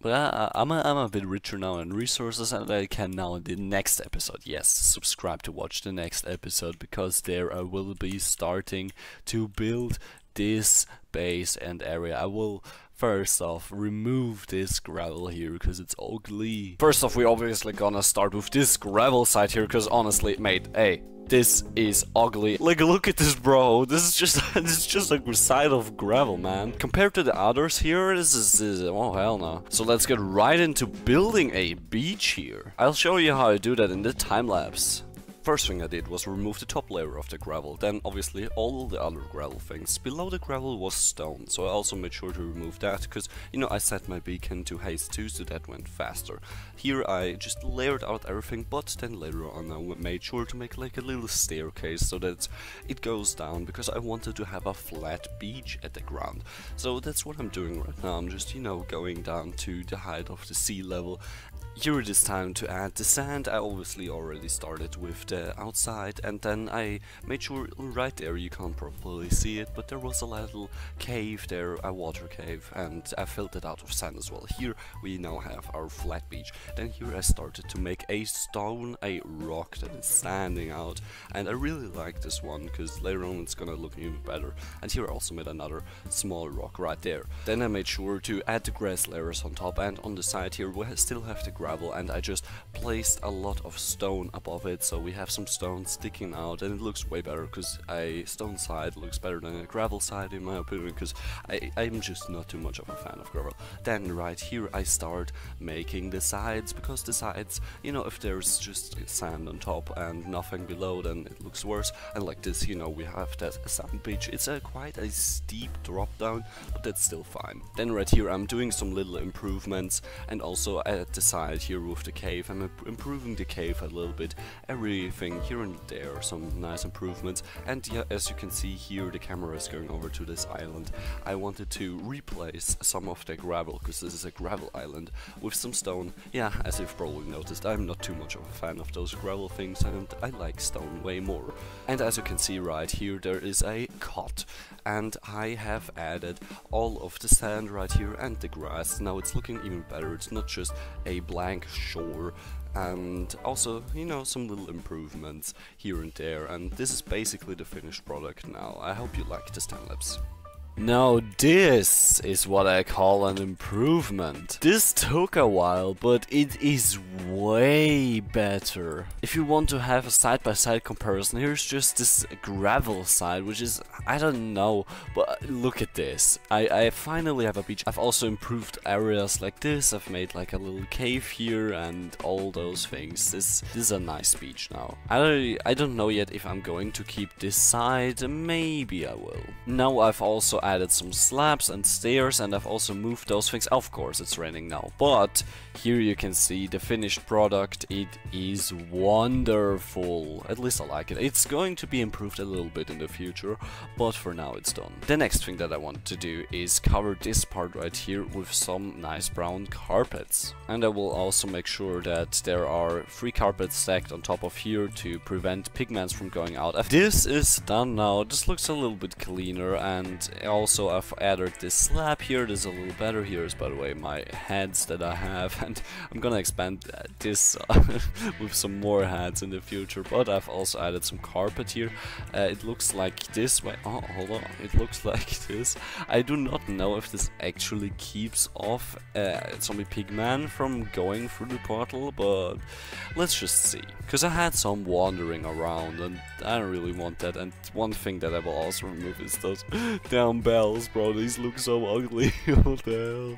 But uh, I'm, a, I'm a bit richer now in resources and i can now in the next episode. Yes subscribe to watch the next episode because there i will be starting to build this base and area. I will First off, remove this gravel here because it's ugly. First off, we obviously gonna start with this gravel side here because honestly, mate, hey, this is ugly. Like, look at this, bro. This is just, this is just like a side of gravel, man. Compared to the others here, this is, this is, oh hell no. So let's get right into building a beach here. I'll show you how I do that in the time lapse. First thing I did was remove the top layer of the gravel, then obviously all the other gravel things. Below the gravel was stone, so I also made sure to remove that, because, you know, I set my beacon to haste 2, so that went faster. Here I just layered out everything, but then later on I made sure to make like a little staircase so that it goes down, because I wanted to have a flat beach at the ground. So that's what I'm doing right now, I'm just, you know, going down to the height of the sea level here it is time to add the sand. I obviously already started with the outside and then I made sure right there you can't probably see it but there was a little cave there, a water cave and I filled it out with sand as well. Here we now have our flat beach. Then here I started to make a stone, a rock that is standing out and I really like this one because later on it's gonna look even better. And here I also made another small rock right there. Then I made sure to add the grass layers on top and on the side here we still have the gravel and I just placed a lot of stone above it so we have some stone sticking out and it looks way better because a stone side looks better than a gravel side in my opinion because I'm just not too much of a fan of gravel. Then right here I start making the sides because the sides, you know, if there's just sand on top and nothing below then it looks worse and like this, you know, we have that sand beach. It's a quite a steep drop down but that's still fine. Then right here I'm doing some little improvements and also at the side here with the cave. I'm improving the cave a little bit, everything here and there, some nice improvements. And yeah, as you can see here, the camera is going over to this island. I wanted to replace some of the gravel, because this is a gravel island, with some stone. Yeah, as you've probably noticed, I'm not too much of a fan of those gravel things, and I like stone way more. And as you can see right here, there is a cot, and I have added all of the sand right here and the grass. Now it's looking even better, it's not just a blank shore and also, you know, some little improvements here and there and this is basically the finished product now. I hope you like this time lapse. Now this is what I call an improvement. This took a while, but it is way better. If you want to have a side-by-side -side comparison, here's just this gravel side, which is, I don't know, but look at this. I, I finally have a beach. I've also improved areas like this. I've made like a little cave here and all those things. This, this is a nice beach now. I don't, I don't know yet if I'm going to keep this side. Maybe I will. Now I've also added some slabs and stairs and I've also moved those things. Of course it's raining now, but here you can see the finished product. It is wonderful. At least I like it. It's going to be improved a little bit in the future, but for now it's done. The next thing that I want to do is cover this part right here with some nice brown carpets. And I will also make sure that there are three carpets stacked on top of here to prevent pigments from going out. This is done now. This looks a little bit cleaner and also I've added this slab here, this is a little better. Here's by the way my heads that I have I'm gonna expand this with some more hats in the future but I've also added some carpet here. Uh, it looks like this way, oh hold on, it looks like this. I do not know if this actually keeps off uh, zombie pigman from going through the portal but let's just see. Because I had some wandering around and I don't really want that and one thing that I will also remove is those down bells, bro. These look so ugly.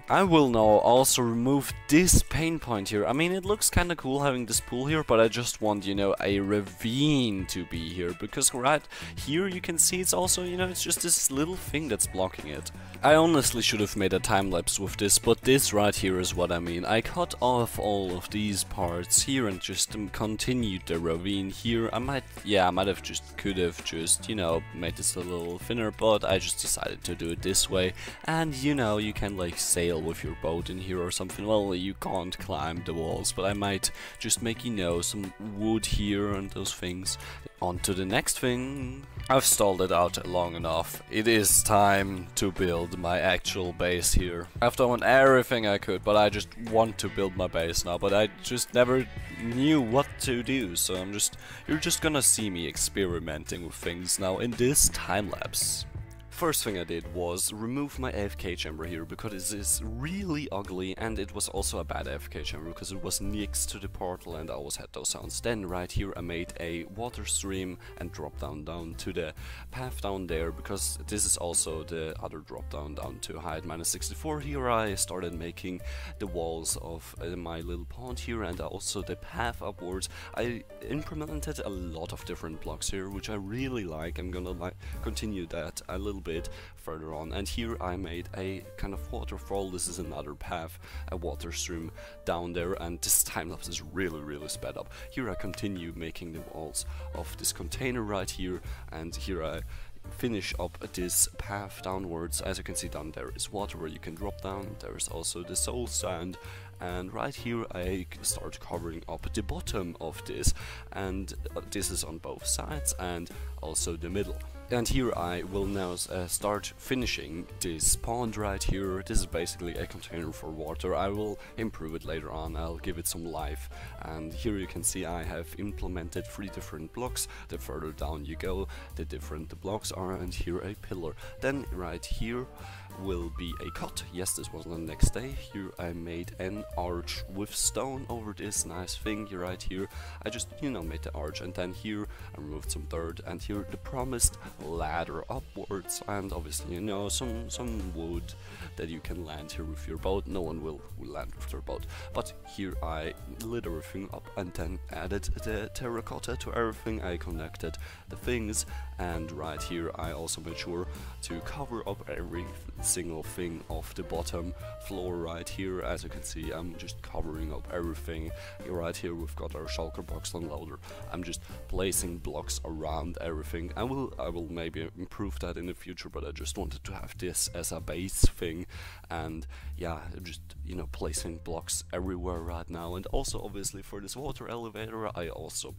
I will now also remove this pain point here. I mean, it looks kind of cool having this pool here, but I just want, you know, a ravine to be here. Because right here you can see it's also, you know, it's just this little thing that's blocking it. I honestly should have made a time lapse with this, but this right here is what I mean. I cut off all of these parts here and just um, continued the ravine here. I might, yeah, I might have just, could have just, you know, made this a little thinner, but I just decided decided to do it this way and you know you can like sail with your boat in here or something well you can't climb the walls but I might just make you know some wood here and those things. On to the next thing. I've stalled it out long enough. It is time to build my actual base here. I've done everything I could but I just want to build my base now but I just never knew what to do. So I'm just you're just gonna see me experimenting with things now in this time lapse First thing I did was remove my AFK chamber here because it is really ugly and it was also a bad AFK chamber because it was next to the portal and I always had those sounds. Then right here I made a water stream and drop down down to the path down there because this is also the other drop down down to height minus 64. Here I started making the walls of uh, my little pond here and also the path upwards. I implemented a lot of different blocks here which I really like. I'm gonna like continue that a little bit further on and here I made a kind of waterfall. This is another path, a water stream down there and this time lapse is really really sped up. Here I continue making the walls of this container right here and here I finish up this path downwards. As you can see down there is water where you can drop down. There is also the soul sand and right here I start covering up the bottom of this and this is on both sides and also the middle. And here I will now uh, start finishing this pond right here. This is basically a container for water. I will improve it later on. I'll give it some life. And here you can see I have implemented three different blocks. The further down you go, the different the blocks are. And here a pillar. Then right here will be a cut. Yes, this was the next day. Here I made an arch with stone over this nice thing right here. I just, you know, made the arch and then here I removed some dirt and here the promised ladder upwards and obviously, you know, some, some wood that you can land here with your boat. No one will, will land with their boat. But here I lit everything up and then added the terracotta to everything. I connected the things and right here I also made sure to cover up every single thing off the bottom floor right here. As you can see I'm just covering up everything. Right here we've got our shulker box unloader. I'm just placing blocks around everything. I will I will maybe improve that in the future but I just wanted to have this as a base thing. And yeah just you know placing blocks everywhere right now. And also obviously for this water elevator I also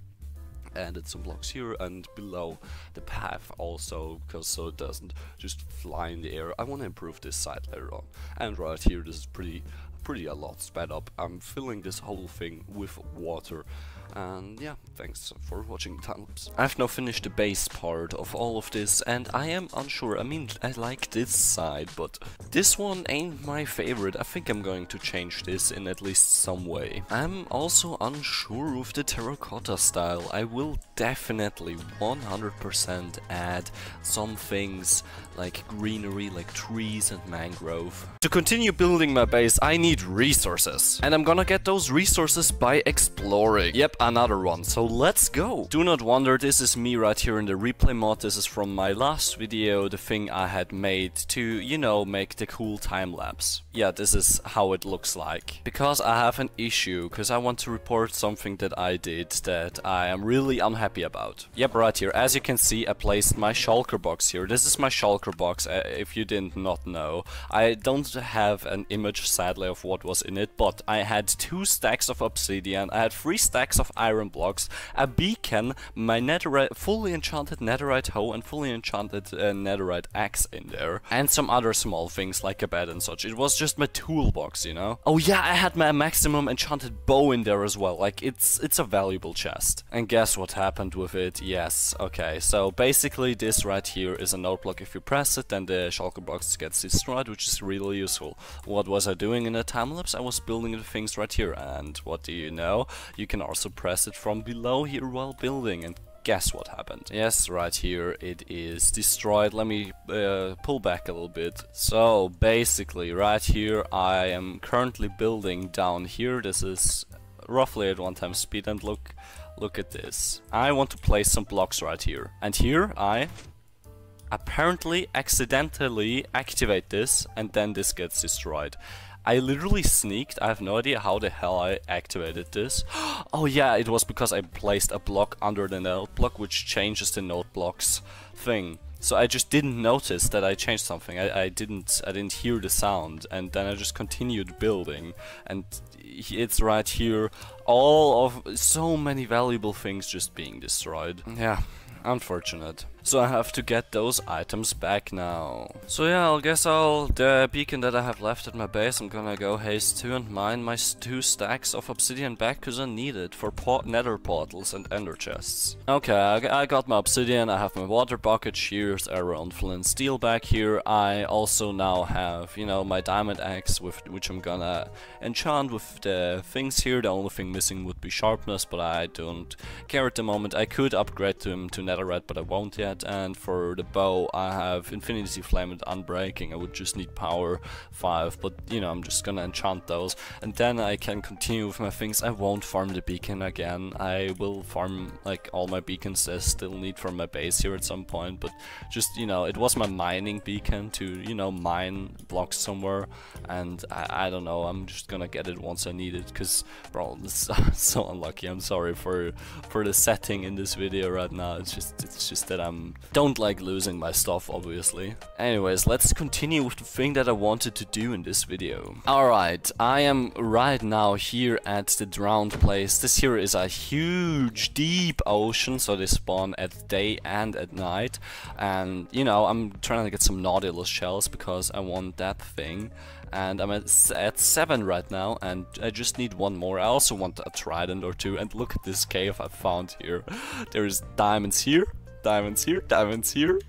added some blocks here and below the path also because so it doesn't just fly in the air. I want to improve this side later on. And right here this is pretty pretty a lot sped up. I'm filling this whole thing with water and yeah, thanks for watching Timelapse. I've now finished the base part of all of this and I am unsure, I mean I like this side, but this one ain't my favorite. I think I'm going to change this in at least some way. I'm also unsure of the terracotta style. I will definitely 100% add some things like greenery, like trees and mangrove. To continue building my base, I need resources. And I'm gonna get those resources by exploring. Yep, another one. So let's go. Do not wonder, this is me right here in the replay mod. This is from my last video, the thing I had made to, you know, make the cool time lapse. Yeah, this is how it looks like. Because I have an issue, because I want to report something that I did that I am really unhappy about. Yep, right here. As you can see, I placed my shulker box here. This is my shulker box, uh, if you did not know. I don't have an image, sadly, of what was in it, but I had two stacks of obsidian, I had three stacks of iron blocks, a beacon, my netherite, fully enchanted netherite hoe and fully enchanted uh, netherite axe in there, and some other small things like a bed and such. It was just my toolbox, you know? Oh yeah, I had my maximum enchanted bow in there as well, like it's it's a valuable chest. And guess what happened with it? Yes, okay, so basically this right here is a note block. If you press it, then the shulker box gets destroyed, which is really useful. What was I doing in the time lapse? I was building the things right here, and what do you know? You can also press it from below here while building, and guess what happened? Yes, right here it is destroyed. Let me uh, pull back a little bit. So basically right here I am currently building down here. This is roughly at one time speed and look look at this. I want to place some blocks right here. And here I apparently accidentally activate this and then this gets destroyed. I literally sneaked, I have no idea how the hell I activated this. oh yeah, it was because I placed a block under the note block which changes the note blocks thing. So I just didn't notice that I changed something. I, I didn't I didn't hear the sound and then I just continued building and it's right here all of so many valuable things just being destroyed. Yeah, unfortunate. So I have to get those items back now. So yeah, I guess I'll, the beacon that I have left at my base, I'm gonna go haste to and mine my two stacks of obsidian back because I need it for port nether portals and ender chests. Okay, I, I got my obsidian, I have my water bucket, shears, arrow and flint steel back here. I also now have, you know, my diamond axe with which I'm gonna enchant with the things here. The only thing missing would be sharpness, but I don't care at the moment. I could upgrade them to netherite, but I won't yet. And for the bow, I have infinity flame and unbreaking. I would just need power 5, but you know, I'm just gonna enchant those. And then I can continue with my things. I won't farm the beacon again. I will farm like all my beacons I still need for my base here at some point, but just, you know, it was my mining beacon to, you know, mine blocks somewhere, and I, I don't know, I'm just gonna get it once I need it, because, bro, this is so unlucky. I'm sorry for for the setting in this video right now. It's just it's just that I'm don't like losing my stuff, obviously. Anyways, let's continue with the thing that I wanted to do in this video. Alright, I am right now here at the drowned place. This here is a huge, deep ocean, so they spawn at day and at night. And, you know, I'm trying to get some Nautilus shells because I want that thing and I'm at, at 7 right now and I just need one more. I also want a trident or two and look at this cave I found here. There's diamonds here, diamonds here, diamonds here,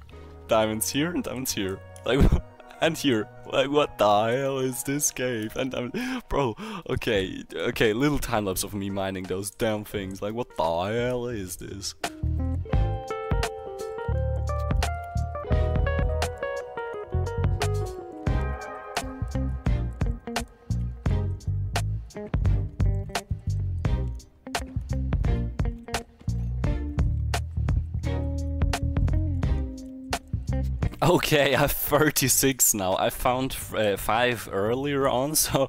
diamonds here and diamonds here. Like and here. Like what the hell is this cave? And I'm bro, okay, okay, little time lapse of me mining those damn things. Like what the hell is this? Okay, I have 36 now. I found uh, 5 earlier on, so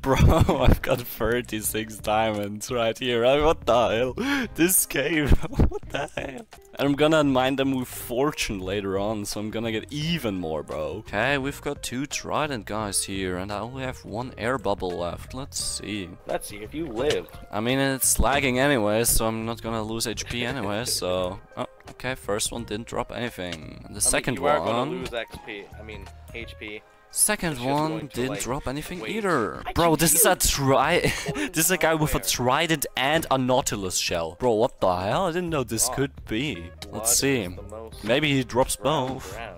bro, I've got 36 diamonds right here. I, what the hell? This cave, what the hell? And I'm gonna mine them with fortune later on, so I'm gonna get even more, bro. Okay, we've got two trident guys here, and I only have one air bubble left. Let's see. Let's see if you live. I mean, it's lagging anyway, so I'm not gonna lose HP anyway, so... Oh, okay, first one didn't drop anything. The I second mean, you are one... gonna lose XP. I mean, HP. Second one didn't like, drop anything wait. either. I Bro, this is a tri- This is a guy with a trident and a nautilus shell. Bro, what the hell? I didn't know this Oh. could be. Blood Let's see. is the most Maybe he drops round both. round.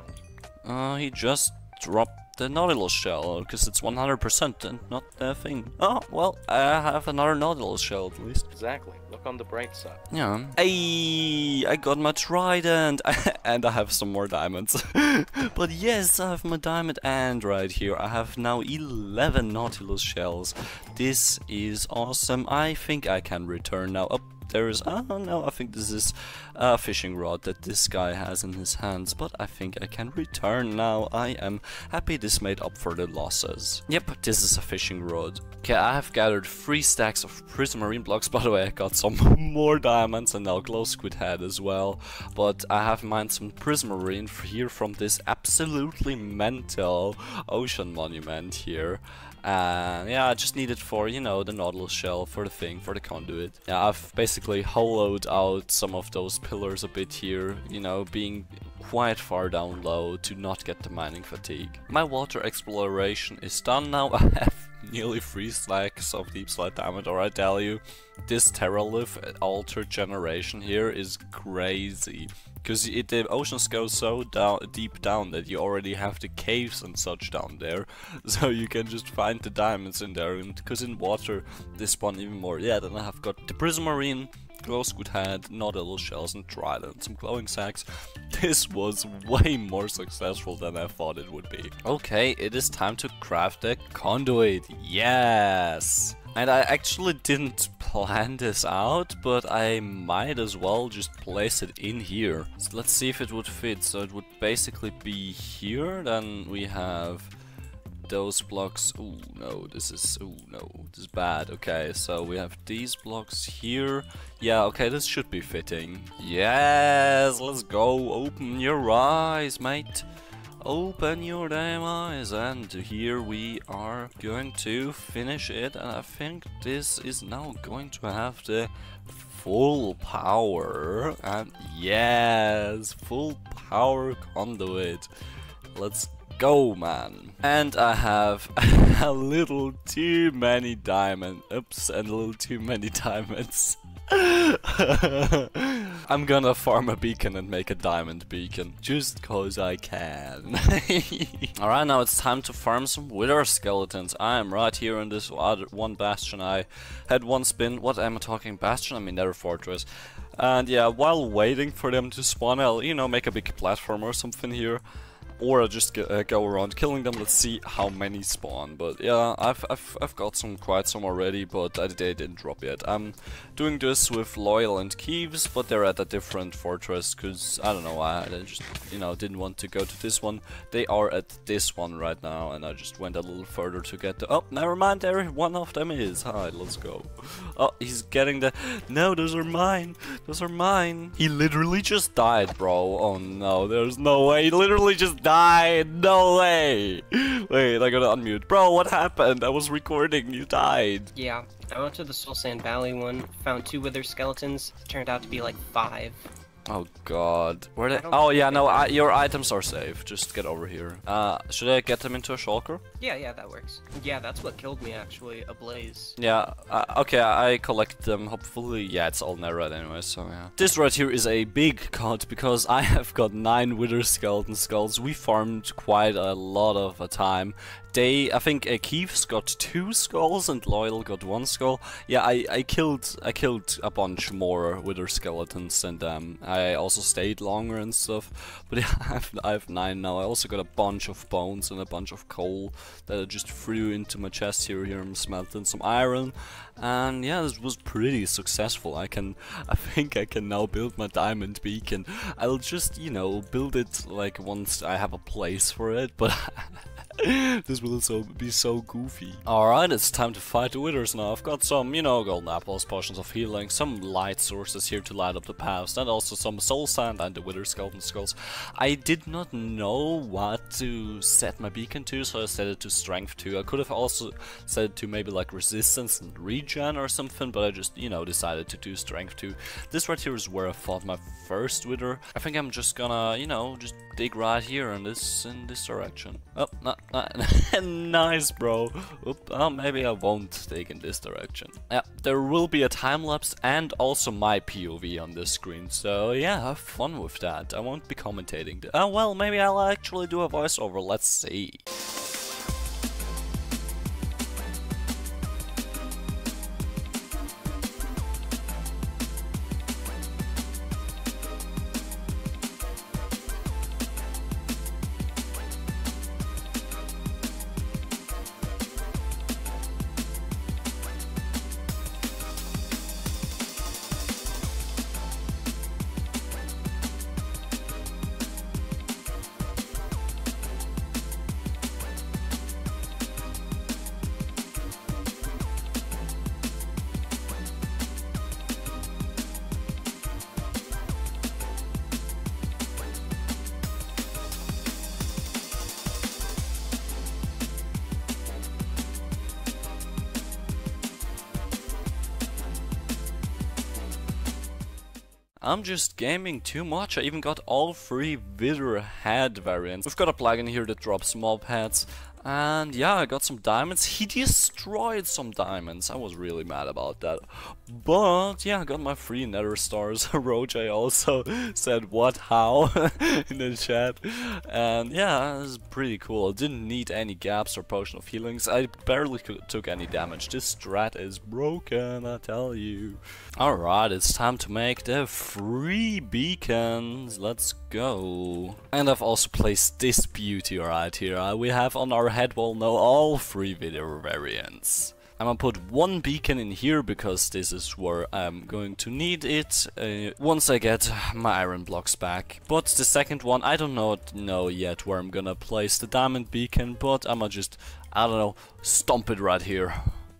Uh, he just dropped the nautilus shell because it's 100% and not the thing. Oh, well, I have another nautilus shell at least. Exactly. Look on the bright side. Yeah. Hey, I got my trident and I have some more diamonds. but yes, I have my diamond and right here I have now 11 nautilus shells. This is awesome. I think I can return now. Oh, there is, oh no, I think this is a fishing rod that this guy has in his hands, but I think I can return now. I am happy this made up for the losses. Yep, this is a fishing rod. Okay, I have gathered three stacks of prismarine blocks. By the way, I got some more diamonds and now glow squid head as well. But I have mined some prismarine here from this absolutely mental ocean monument here. And yeah, I just need it for, you know, the nautilus shell, for the thing, for the conduit. Yeah, I've basically hollowed out some of those pillars a bit here, you know, being quite far down low to not get the mining fatigue. My water exploration is done now. I have nearly three stacks of deepslate diamond, ore I tell you, this Terralith altered generation here is crazy. Because the oceans go so down, deep down that you already have the caves and such down there. So you can just find the diamonds in there. And because in water they spawn even more. Yeah, then I have got the prismarine, glow squid head, nautilus shells and trident, some glowing sacks. This was way more successful than I thought it would be. Okay, it is time to craft a conduit. Yes! And I actually didn't plan this out, but I might as well just place it in here. So let's see if it would fit. So it would basically be here, then we have those blocks. Oh no, this is oh no, this is bad. Okay, so we have these blocks here. Yeah, okay, this should be fitting. Yes, let's go. Open your eyes, mate. Open your damn eyes, and here we are going to finish it. And I think this is now going to have the full power. And yes, full power conduit. Let's go, man. And I have a little too many diamond. Oops, and a little too many diamonds. I'm gonna farm a beacon and make a diamond beacon, just cause I can. Alright, now it's time to farm some wither skeletons. I am right here in this one bastion. I had one spin. What am I talking? Bastion? I mean Nether Fortress. And yeah, while waiting for them to spawn, I'll, you know, make a big platform or something here or I just go, uh, go around killing them. Let's see how many spawn. But yeah, I've I've I've got some quite some already, but they didn't drop yet. I'm doing this with Loyal and Keves, but they're at a different fortress because I don't know why. I just you know didn't want to go to this one. They are at this one right now, and I just went a little further to get the. Oh, never mind. There, one of them is. Hi, let's go. Oh, he's getting the. No, those are mine. Those are mine. He literally just died, bro. Oh no, there's no way. He literally just died died! No way! Wait, I gotta unmute. Bro, what happened? I was recording, you died. Yeah, I went to the Soul Sand Valley one, found two wither skeletons, turned out to be like five. Oh god. Where they? Oh yeah, no, I, your items are safe. Just get over here. Uh, should I get them into a shulker? Yeah, yeah, that works. Yeah, that's what killed me actually, a blaze. Yeah, uh, okay, I collect them, hopefully. Yeah, it's all netherite anyway, so yeah. This right here is a big cut because I have got 9 wither skeleton skulls. We farmed quite a lot of a time. They, I think uh, Keves's got two skulls and Loyal got one skull. Yeah, I, I killed I killed a bunch more wither skeletons and um, I also stayed longer and stuff. But yeah, I have, I have nine now. I also got a bunch of bones and a bunch of coal that I just threw into my chest here. Here I'm smelting some iron, and yeah, this was pretty successful. I can, I think I can now build my diamond beacon. I'll just, you know, build it like once I have a place for it, but. this will so be so goofy. Alright, it's time to fight the withers now. I've got some, you know, golden apples, potions of healing, some light sources here to light up the paths, and also some soul sand and the wither skeleton skulls. I did not know what to set my beacon to, so I set it to strength 2. I could have also set it to maybe like resistance and regen or something, but I just, you know, decided to do strength 2. This right here is where I fought my first wither. I think I'm just gonna, you know, just dig right here in this in this direction. Oh, nice, bro. Oop, oh, maybe I won't take in this direction. Yeah, there will be a time lapse and also my POV on this screen. So yeah, have fun with that. I won't be commentating. Oh well, maybe I'll actually do a voiceover. Let's see. I'm just gaming too much. I even got all three Wither head variants. We've got a plugin here that drops mob heads. And yeah, I got some diamonds. He destroyed some diamonds. I was really mad about that. But yeah, I got my free nether stars. Roj also said what, how in the chat. And yeah, it was pretty cool. I didn't need any gaps or potion of healings. I barely took any damage. This strat is broken, I tell you. Alright, it's time to make the free beacons. Let's go. And I've also placed this beauty right here. Uh, we have on our head wall now all three wither variants. I'm gonna put one beacon in here because this is where I'm going to need it uh, once I get my iron blocks back. But the second one, I don't know, know yet where I'm gonna place the diamond beacon, but I'm gonna just, I don't know, stomp it right here.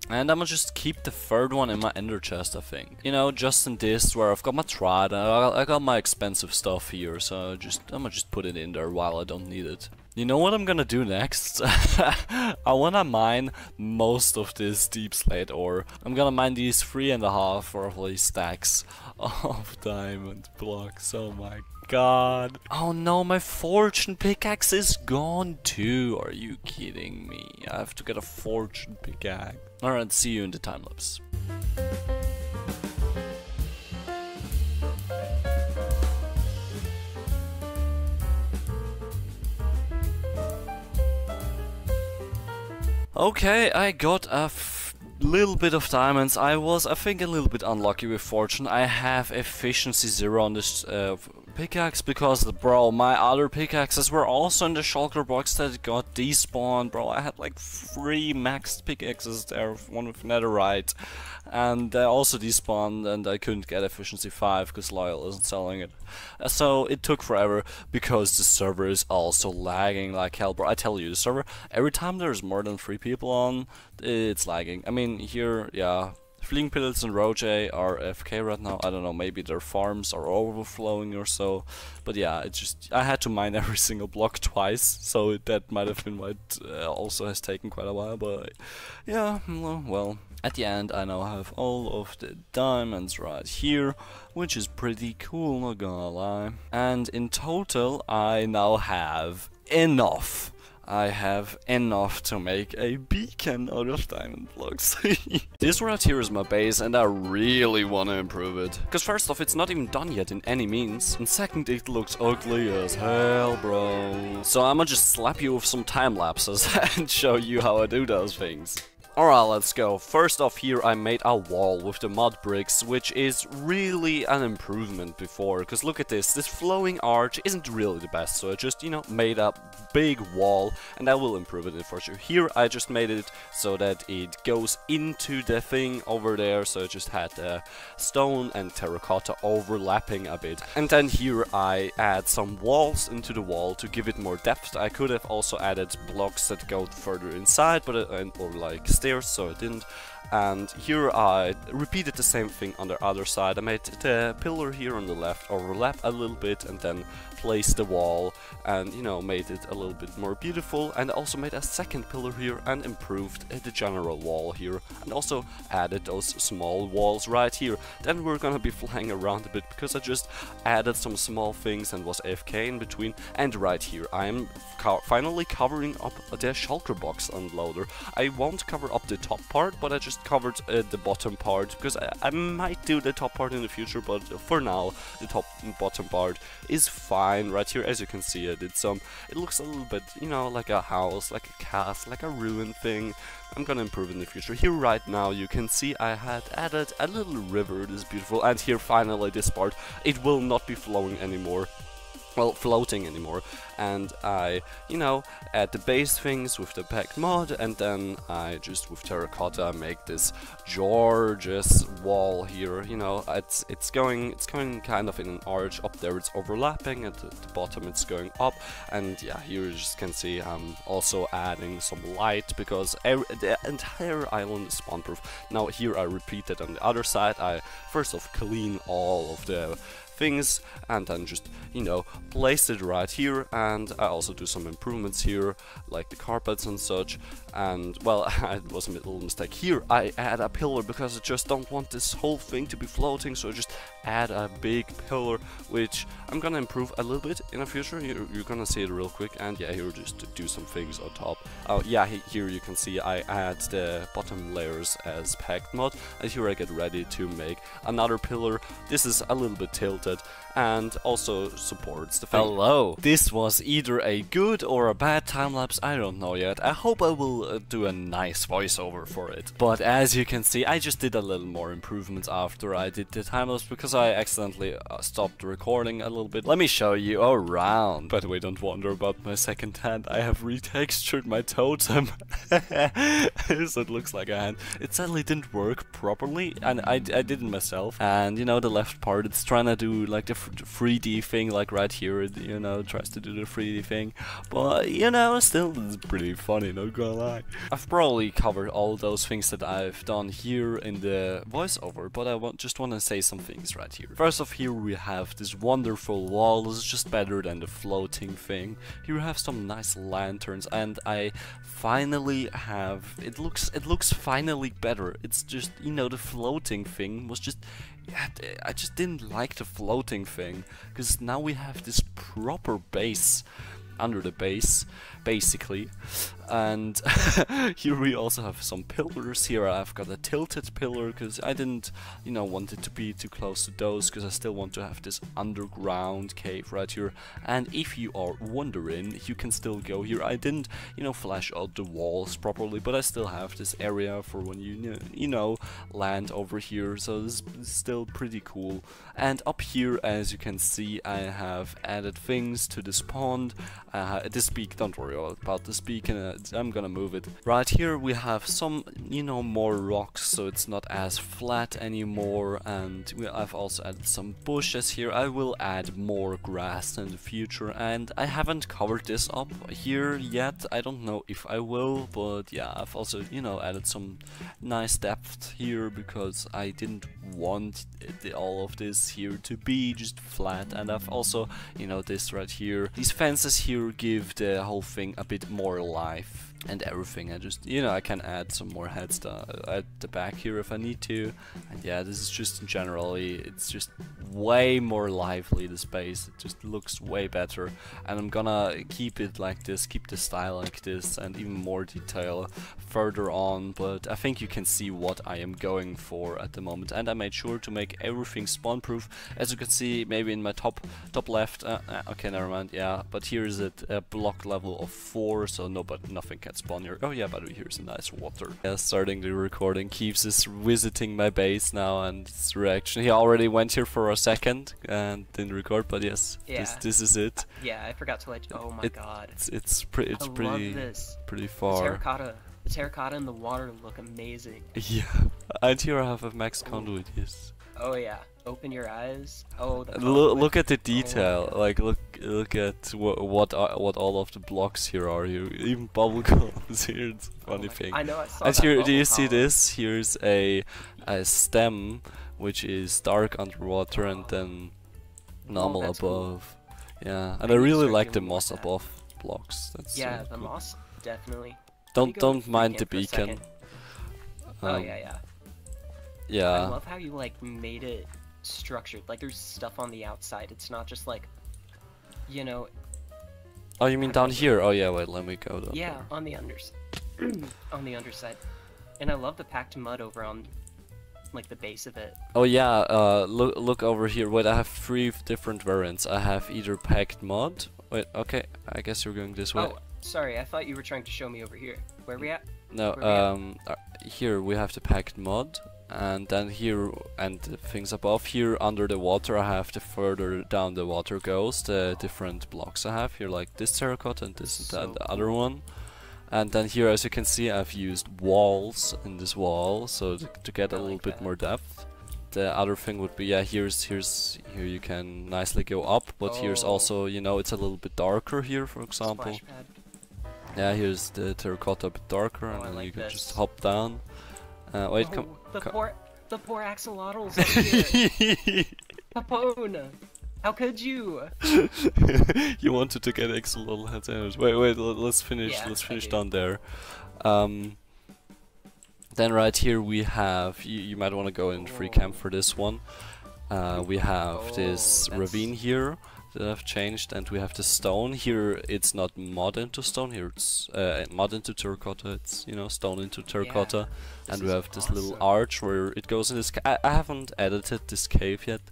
And I'm gonna just keep the third one in my ender chest, I think. You know, just in this, where I've got my trident, I got my expensive stuff here, so just I'm gonna just put it in there while I don't need it. You know what I'm gonna do next? I wanna mine most of this deepslate ore. I'm gonna mine these three and a half roughly stacks of diamond blocks. Oh my god. Oh no, my fortune pickaxe is gone too. Are you kidding me? I have to get a fortune pickaxe. Alright, see you in the time lapse. Okay, I got a little bit of diamonds. I was, I think, a little bit unlucky with fortune. I have efficiency zero on this uh, pickaxe because, the bro, my other pickaxes were also in the shulker box that got despawned, bro. I had like three maxed pickaxes there, one with netherite, and they also despawned, and I couldn't get efficiency 5 because Loyal isn't selling it. Uh, so it took forever because the server is also lagging like hell, bro. I tell you, the server, every time there's more than three people on, it's lagging. I mean, here, yeah, Fleeing Pillars and Roje are FK right now. I don't know, maybe their farms are overflowing or so. But yeah, it's just I had to mine every single block twice, so that might have been why it uh, also has taken quite a while. But yeah, well, at the end I now have all of the diamonds right here, which is pretty cool, not gonna lie. And in total I now have enough I have enough to make a beacon out of diamond blocks. this right here is my base and I really want to improve it. Because first off, it's not even done yet in any means. And second, it looks ugly as hell, bro. So I'ma just slap you with some time lapses and show you how I do those things. Alright, let's go. First off here I made a wall with the mud bricks, which is really an improvement before, because look at this, this flowing arch isn't really the best, so I just, you know, made a big wall, and I will improve it in for sure. Here I just made it so that it goes into the thing over there, so I just had stone and terracotta overlapping a bit. And then here I add some walls into the wall to give it more depth. I could have also added blocks that go further inside, but uh, or like stairs, so I didn't. And here I repeated the same thing on the other side. I made the pillar here on the left overlap a little bit and then placed the wall and you know made it a little bit more beautiful and also made a second pillar here and improved uh, the general wall here and also added those small walls right here. Then we're gonna be flying around a bit because I just added some small things and was AFK in between and right here I am co finally covering up the shulker box unloader. I won't cover up the top part but I just covered uh, the bottom part because I, I might do the top part in the future but for now the top and bottom part is fine right here as you can see it. It's um it looks a little bit you know like a house like a castle like a ruin thing. I'm gonna improve in the future. Here right now you can see I had added a little river. This beautiful. And here finally this part. It will not be flowing anymore well, floating anymore. And I, you know, add the base things with the packed mud, and then I just with terracotta make this gorgeous wall here. You know, it's it's going it's going kind of in an arch up there. It's overlapping at the, the bottom. It's going up, and yeah, here you just can see I'm also adding some light because every, the entire island is spawn-proof. Now here I repeat it on the other side. I first off clean all of the things and then just you know place it right here and I also do some improvements here like the carpets and such and well it was a little mistake. Here I add a pillar because I just don't want this whole thing to be floating so I just add a big pillar which I'm gonna improve a little bit in the future. You're, you're gonna see it real quick. And yeah here just do some things on top. Oh yeah here you can see I add the bottom layers as packed mud. And here I get ready to make another pillar. This is a little bit tilted and also supports the Hello! This was either a good or a bad time-lapse, I don't know yet. I hope I will uh, do a nice voiceover for it. But as you can see, I just did a little more improvements after I did the time-lapse because I accidentally uh, stopped recording a little bit. Let me show you around. By the way, don't wonder about my second hand. I have retextured my totem. so it looks like a hand. It sadly didn't work properly and I, I didn't myself. And you know, the left part, it's trying to do like the 3D thing, like right here, you know, tries to do the 3D thing. But, you know, still it's pretty funny, not gonna lie. I've probably covered all those things that I've done here in the voiceover, but I want, just want to say some things right here. First off, here we have this wonderful wall. This is just better than the floating thing. Here we have some nice lanterns, and I finally have. It looks. It looks finally better. It's just you know the floating thing was just yeah, I just didn't like the floating thing because now we have this proper base under the base basically and here we also have some pillars here. I've got a tilted pillar because I didn't you know want it to be too close to those because I still want to have this underground cave right here. And if you are wondering you can still go here. I didn't you know flash out the walls properly but I still have this area for when you you know land over here. So this is still pretty cool. And up here as you can see I have added things to this pond. Uh, this peak don't worry about this beacon, I'm gonna move it. Right here we have some, you know, more rocks, so it's not as flat anymore, and we, I've also added some bushes here. I will add more grass in the future, and I haven't covered this up here yet. I don't know if I will, but yeah, I've also, you know, added some nice depth here, because I didn't want it, all of this here to be just flat, and I've also, you know, this right here. These fences here give the whole thing a bit more life and everything. I just, you know, I can add some more heads at the back here if I need to. And yeah, this is just generally, it's just way more lively, the space. It just looks way better. And I'm gonna keep it like this, keep the style like this, and even more detail further on. But I think you can see what I am going for at the moment. And I made sure to make everything spawn proof. As you can see, maybe in my top top left, uh, uh, okay, never mind, yeah. But here is it, a block level of 4, so no, but nothing can spawn here. Oh yeah, by the way, here's a nice water. Yeah, starting the recording. Keves is visiting my base now and his reaction. He already went here for a second and didn't record, but yes, yeah. this this is it. Uh, yeah, I forgot to let you. Oh my it, god. It's it's, pre it's pretty this. pretty The far. terracotta, the terracotta and the water look amazing. Yeah, and here I have a max conduit. Yes. Oh yeah, open your eyes. Oh, the Look, look at the Oh, detail. Like look look at what what are, what all of the blocks here are. Here even bubble columns here. It's a funny thing. Oh I know, I saw And here, do you see column. this? Here's a a stem which is dark underwater and then normal Oh, that's cool. above. Yeah, and I to really like the moss that. above blocks. That's yeah, uh, the cool. moss definitely. Don't don't mind the freaking for a beacon. oh Um, yeah, yeah. I love how you like made it structured. Like there's stuff on the outside. It's not just like, you know, Oh, you mean down here? Oh yeah. Wait, let me go down. yeah, on the underside. on the underside. And I love the packed mud over on, like the base of it. Oh yeah, uh, look look over here. Wait, I have three different variants. I have either packed mud. Wait, okay, I guess you're going this way. Oh, sorry. I thought you were trying to show me over here. Where we at? no, where um, uh, here we have the packed mud, and then here and things above here under the water. I have the further down the water goes the different blocks I have here, like this terracotta and this and that, the other one. And then here, as you can see, I've used walls in this wall, so to, to get a little bit more depth. The other thing would be, yeah, here's here's here you can nicely go up, but here's Oh. also, you know, it's a little bit darker here, for example. Yeah, here's the terracotta a bit darker, and Oh, I then you can this. just hop down. Uh, wait, come. Oh, the come- poor, the poor axolotls up here. Pepone, how could you? you wanted to get little heads. Wait, wait, let, us finish. Yeah, let's finish do. down there. Um, then right here we have. You, you might want to go in free camp for this one. Uh, we have this Oh, ravine here that I've changed, and we have the stone here. It's not mud into stone. Here it's uh, mud into terracotta. It's you know stone into terracotta, this and we is have this little arch where it goes in this. I, I haven't edited this cave yet.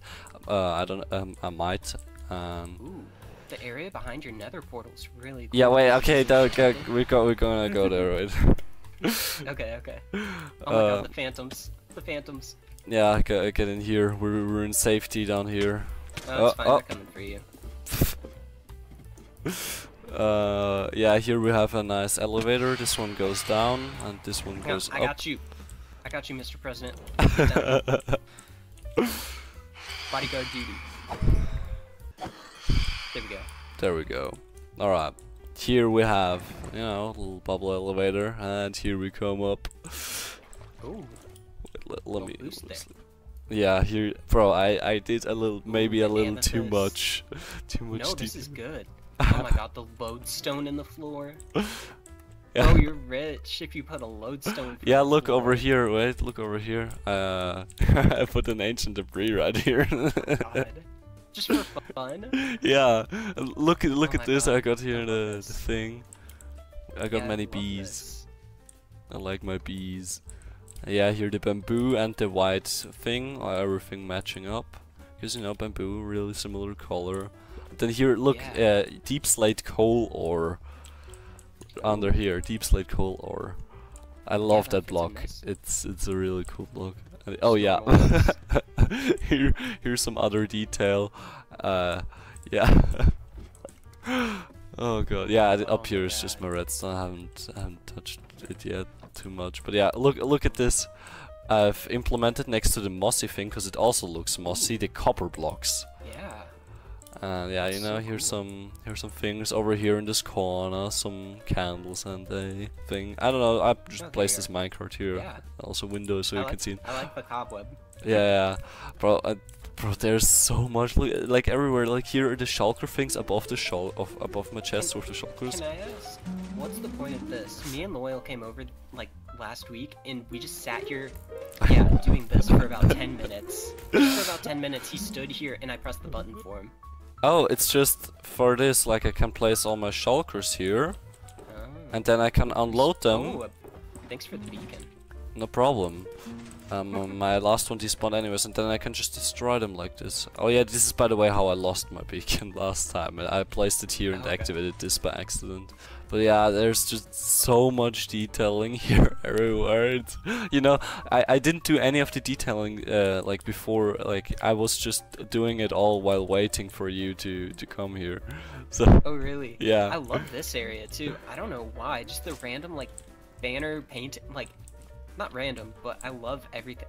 Uh, I don't. Um, I might. Um, Ooh, the area behind your nether portal's really cool. yeah, wait, okay, go, we're, go, we're gonna go there, right? Okay, okay. Oh my Uh, god, the phantoms. The phantoms. Yeah, get, get in here, we're, we're in safety down here. Oh, it's fine, they're coming for you. Uh, yeah, here we have a nice elevator, this one goes down, and this one goes I up. I got you. I got you, Mr. President. Bodyguard duty. There we go. There we go. Alright. here we have, you know, a little bubble elevator, and here we come up. Ooh. Wait, let, let me. Yeah, here, bro. I I did a little, maybe a little too much, too much. No, this is good. Oh my god, the lodestone in the floor. Yeah. Oh, you're rich if you put a lodestone. Yeah, look over here. Wait, look over here. Uh, I put an ancient debris right here. Just for fun. yeah, look at look Oh at this. God, I got here the, the thing. I got Yeah, many love bees. I like my bees. Yeah, here the bamboo and the white thing, uh, everything matching up. Because you know bamboo, really similar color. Then here, look, uh, deepslate coal ore. Under here, deepslate coal ore. I love that block. It's it's a really cool block. And- Oh yeah. here here's some other detail. Uh, yeah. oh god. Yeah, th- up here is just my redstone. I haven't I haven't touched it yet too much. But yeah, look look at this. I've implemented next to the mossy thing because it also looks mossy. The copper blocks. Yeah. And yeah, you know, here's some here's some things over here in this corner, some candles and a thing. I don't know. I just Okay, placed this minecart here. Yeah. Also windows so I you like, can see. I like the cobweb. Yeah, yeah, bro, uh, bro. There's so much. Look, like everywhere. Like here are the shulker things above the shul of above my chest with the shulkers. Can I ask, what's the point of this? Me and Loyal came over like last week, and we just sat here, yeah, doing this for about 10 minutes. Just for about 10 minutes, he stood here, and I pressed the button for him. Oh, it's just for this. Like I can place all my shulkers here, Oh. and then I can unload them. Oh, thanks for the beacon. No problem. Um, my last one despawned anyways, and then I can just destroy them like this. Oh yeah, this is by the way how I lost my beacon last time. I placed it here and Okay. activated this by accident. But yeah, there's just so much detailing here everywhere. It's, you know, I, I didn't do any of the detailing uh, like before. Like I was just doing it all while waiting for you to to come here. So Oh, really? Yeah. I love this area too. I don't know why. Just the random like banner paint, like not random, but I love everything.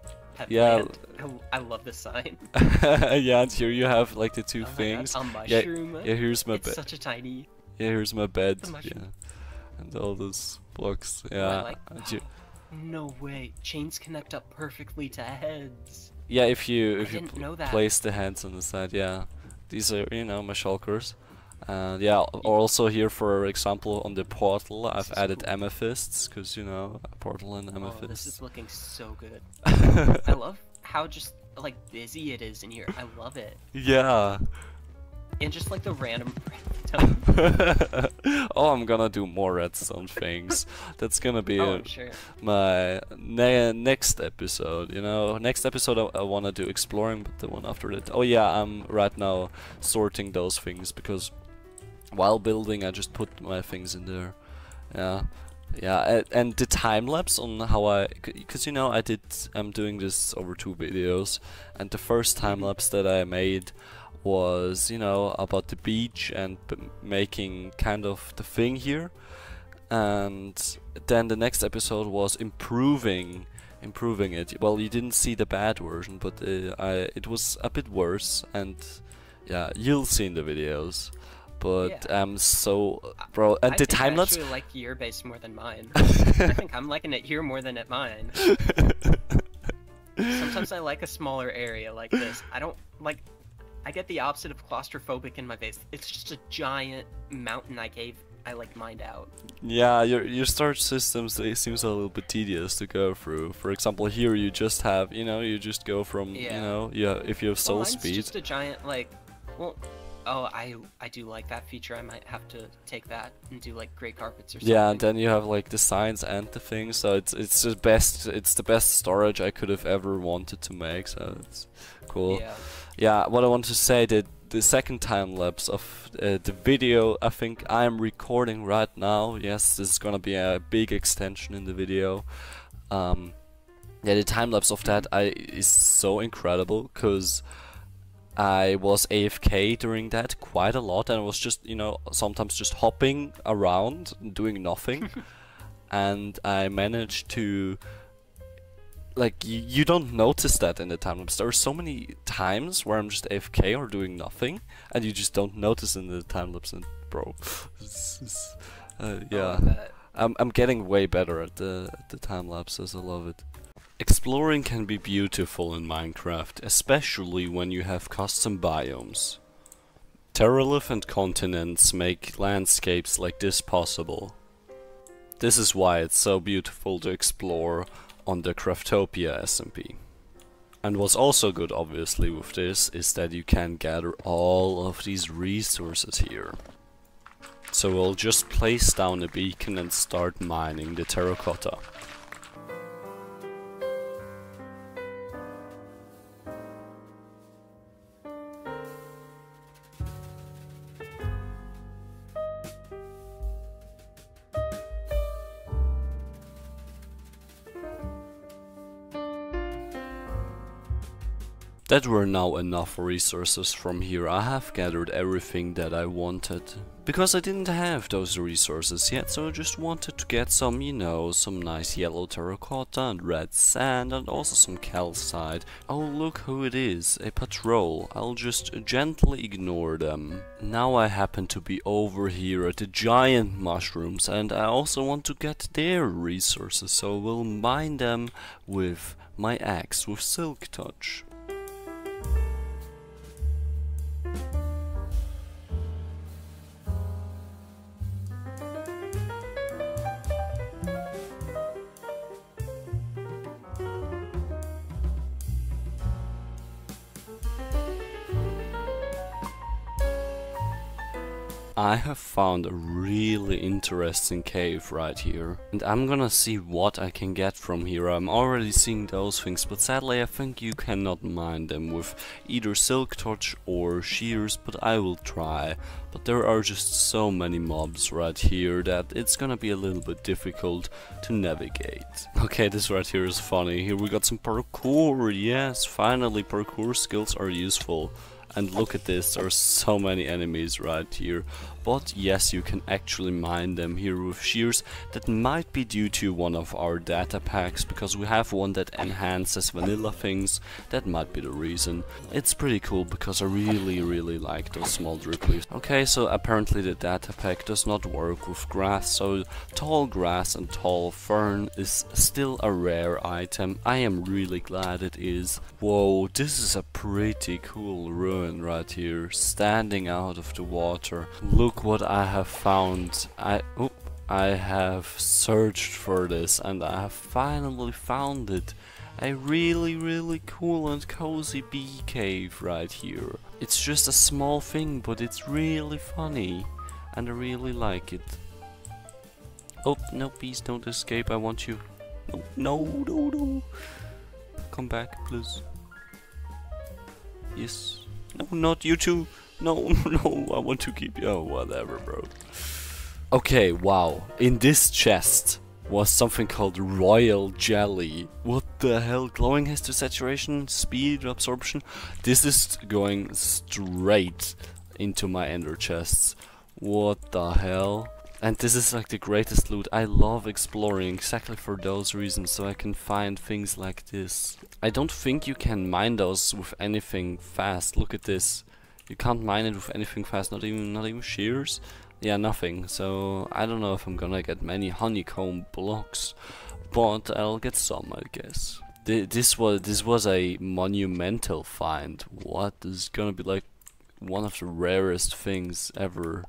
Yeah. I, I love the sign. yeah, and here you have like the two Oh God, things. a yeah, mushroom. yeah, here's my bed. such a tiny. Yeah, here's my bed. Yeah, and all those blocks. I Yeah, like- you- No way. Chains connect up perfectly to heads. yeah. If you I if you know that. place the hands on the side, yeah, these are you know my shulkers. And yeah, also here for example on the portal, I've added amethysts because you know portal and Oh, this amethysts. is looking so good. I love how just like busy it is in here. I love it. yeah. And just like the random. oh, I'm gonna do more redstone things. That's gonna be Oh, sure. my ne next episode. You know, next episode I, I wanna do exploring, but the one after that. Oh yeah, I'm right now sorting those things because while building, I just put my things in there. Yeah. Yeah, a- and the time lapse on how I, because you know I did, I'm doing this over two videos, and the first time lapse that I made was, you know, about the beach and b- making kind of the thing here, and then the next episode was improving, improving it. Well, you didn't see the bad version, but uh, I, it was a bit worse, and yeah, you'll see in the videos. But um, so bro, and I the time I lapse. actually like your base more than mine. I think I'm liking it here more than at mine. Sometimes I like a smaller area like this. I don't like. I get the opposite of claustrophobic in my base. It's just a giant mountain I gave. I like mined out. Yeah, your your storage systems they seems a little bit tedious to go through. For example, here you just have, you know, you just go from, you know, yeah, if you have soul well, speed. just a giant like. Well, oh, I I do like that feature. I might have to take that and do like gray carpets or something. Yeah, and then you have like the signs and the things, so it's it's the best it's the best storage I could have ever wanted to make, so it's cool. Yeah. Yeah, what I want to say that the second time lapse of uh, the video I think I am recording right now. Yes, this is gonna be a big extension in the video. Um, yeah, the time lapse of that I is so incredible because I was AFK during that quite a lot, and I was just you know sometimes just hopping around doing nothing, and I managed to like you, you don't notice that in the time lapse. There are so many times where I'm just AFK or doing nothing, and you just don't notice in the time lapse. And bro. uh, yeah, I'm I'm getting way better at the at the time lapses. I love it. Exploring can be beautiful in Minecraft, especially when you have custom biomes. Terralith and continents make landscapes like this possible. This is why it's so beautiful to explore on the Craftopia SMP. And what's also good obviously with this is that you can gather all of these resources here. So we'll just place down a beacon and start mining the terracotta. That were now enough resources from here. I have gathered everything that I wanted. Because I didn't have those resources yet, so I just wanted to get some, you know, some nice yellow terracotta and red sand and also some calcite. Oh, look who it is, a patrol. I'll just gently ignore them. Now I happen to be over here at the giant mushrooms and I also want to get their resources, so we'll mine them with my axe, with silk touch. I have found a really interesting cave right here and I'm gonna see what I can get from here. I'm already seeing those things but sadly I think you cannot mine them with either silk touch or shears but I will try. But there are just so many mobs right here that it's gonna be a little bit difficult to navigate. Okay this right here is funny. Here we got some parkour. Yes finally parkour skills are useful. And look at this, there are so many enemies right here. But yes, you can actually mine them here with shears. That might be due to one of our data packs, because we have one that enhances vanilla things. That might be the reason. It's pretty cool, because I really, really like those small drip leaves. Okay, so apparently the data pack does not work with grass, so tall grass and tall fern is still a rare item. I am really glad it is. Whoa, this is a pretty cool ruin right here, standing out of the water. Look what I have found. I oh, I have searched for this and I have finally found it. A really really cool and cozy bee cave right here. It's just a small thing but it's really funny and I really like it. Oh no please don't escape I want you. No no no no. Come back please. Yes. No, not you two. No, no, I want to keep you. Oh, whatever, bro. Okay, wow. In this chest was something called royal jelly. What the hell? Glowing has to saturation, speed, absorption. This is going straight into my ender chests. What the hell? And this is like the greatest loot. I love exploring exactly for those reasons, so I can find things like this. I don't think you can mine those with anything fast. Look at this. You can't mine it with anything fast, not even not even shears. Yeah, nothing. So I don't know if I'm gonna get many honeycomb blocks, but I'll get some, I guess. Th this was this was a monumental find. What this is gonna be like one of the rarest things ever.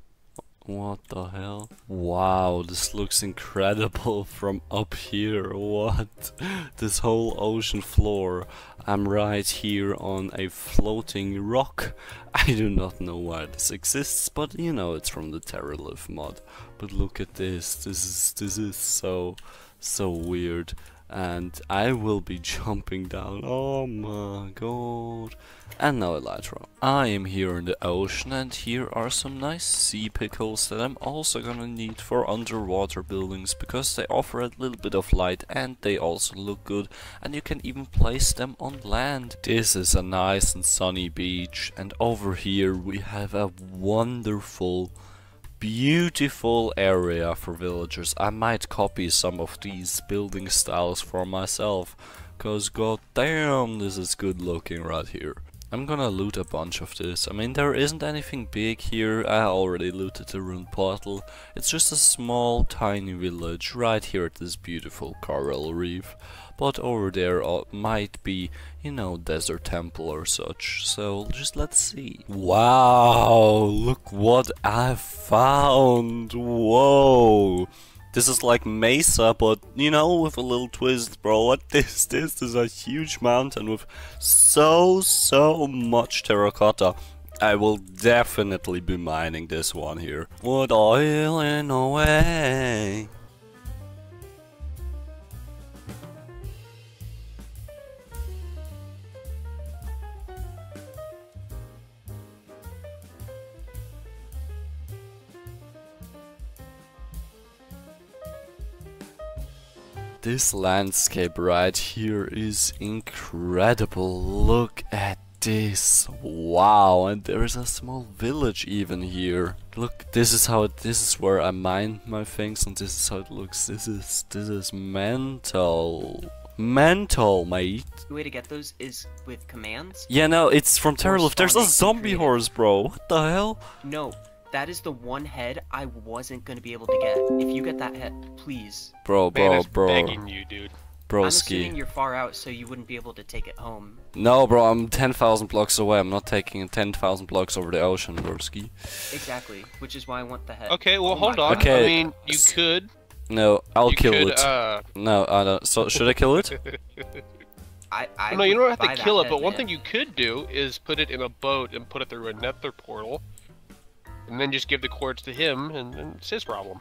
What the hell? Wow, this looks incredible from up here. What? This whole ocean floor. I'm right here on a floating rock. I do not know why this exists, but you know it's from the Terralith mod. But look at this. This is this is so so weird and I will be jumping down. Oh my god. And now Elytra. I am here in the ocean and here are some nice sea pickles that I'm also gonna need for underwater buildings because they offer a little bit of light and they also look good and you can even place them on land. This is a nice and sunny beach and over here we have a wonderful beautiful area for villagers. I might copy some of these building styles for myself. Cause god damn this is good looking right here. I'm gonna loot a bunch of this. I mean, there isn't anything big here. I already looted the ruined portal. It's just a small, tiny village right here at this beautiful coral reef. But over there uh, might be, you know, desert temple or such. So just let's see. Wow, look what I found. Whoa. This is like Mesa, but you know, with a little twist, bro. What is this? This is a huge mountain with so, so much terracotta. I will definitely be mining this one here. What oil in a way? This landscape right here is incredible. Look at this. Wow, and there is a small village even here. Look, this is how it, this is where I mine my things and this is how it looks. This is this is mental. Mental, mate. The way to get those is with commands. Yeah, no, it's from Terralith. There's a zombie horse, bro. What the hell? No, that is the one head I wasn't gonna be able to get. If you get that head, please. Bro, bro, Man, it's bro. begging you, dude. I'm assuming you're far out, so you wouldn't be able to take it home. No, bro, I'm 10,000 blocks away. I'm not taking 10,000 blocks over the ocean, broski. Exactly, which is why I want the head. Okay, well, Oh hold on. God. Okay. I mean, you could. No, I'll you kill could, it. Uh... No, I don't. So, should I kill it? I, I no, you don't have to kill it, but one man. thing you could do is put it in a boat and put it through a nether portal. And then just give the cords to him, and, and it's his problem.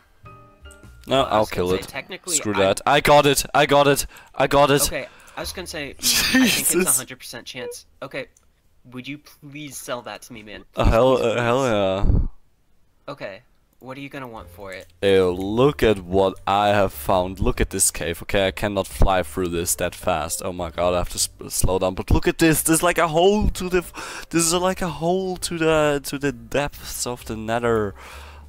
No, Well, I I'll kill it. technically, Screw I- that. I got it. I got it. I got it. Okay, I was gonna say, mm, I think it's a hundred percent chance. Okay, would you please sell that to me, man? Uh, Please, hell, please, uh, hell yeah. Okay, what are you gonna want for it? Ew, look at what I have found. Look at this cave. Okay, I cannot fly through this that fast. Oh my god, I have to slow down. But look at this. There's like a hole to the. This is like a hole to the to the depths of the nether,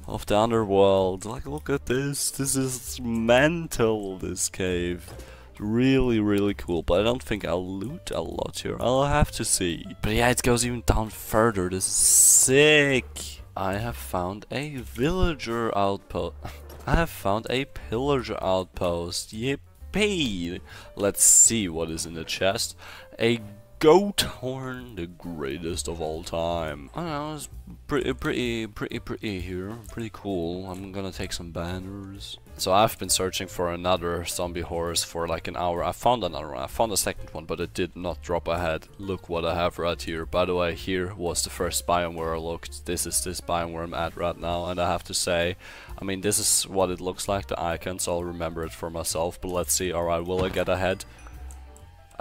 of the underworld. Like, look at this. This is mental. This cave. Really, really cool. But I don't think I'll loot a lot here. I'll have to see. But yeah, it goes even down further. This is sick. I have found a villager outpost. I have found a pillager outpost. Yippee! Let's see what is in the chest. A goat horn, the greatest of all time. I know, it's pretty, pretty, pretty, pretty here. Pretty cool. I'm gonna take some banners. So I've been searching for another zombie horse for like an hour. I found another one. I found a second one, but it did not drop ahead. Look what I have right here. By the way, here was the first biome where I looked. This is this biome where I'm at right now, and I have to say, I mean, this is what it looks like, the icon, so I'll remember it for myself. But let's see. Alright, will I get ahead?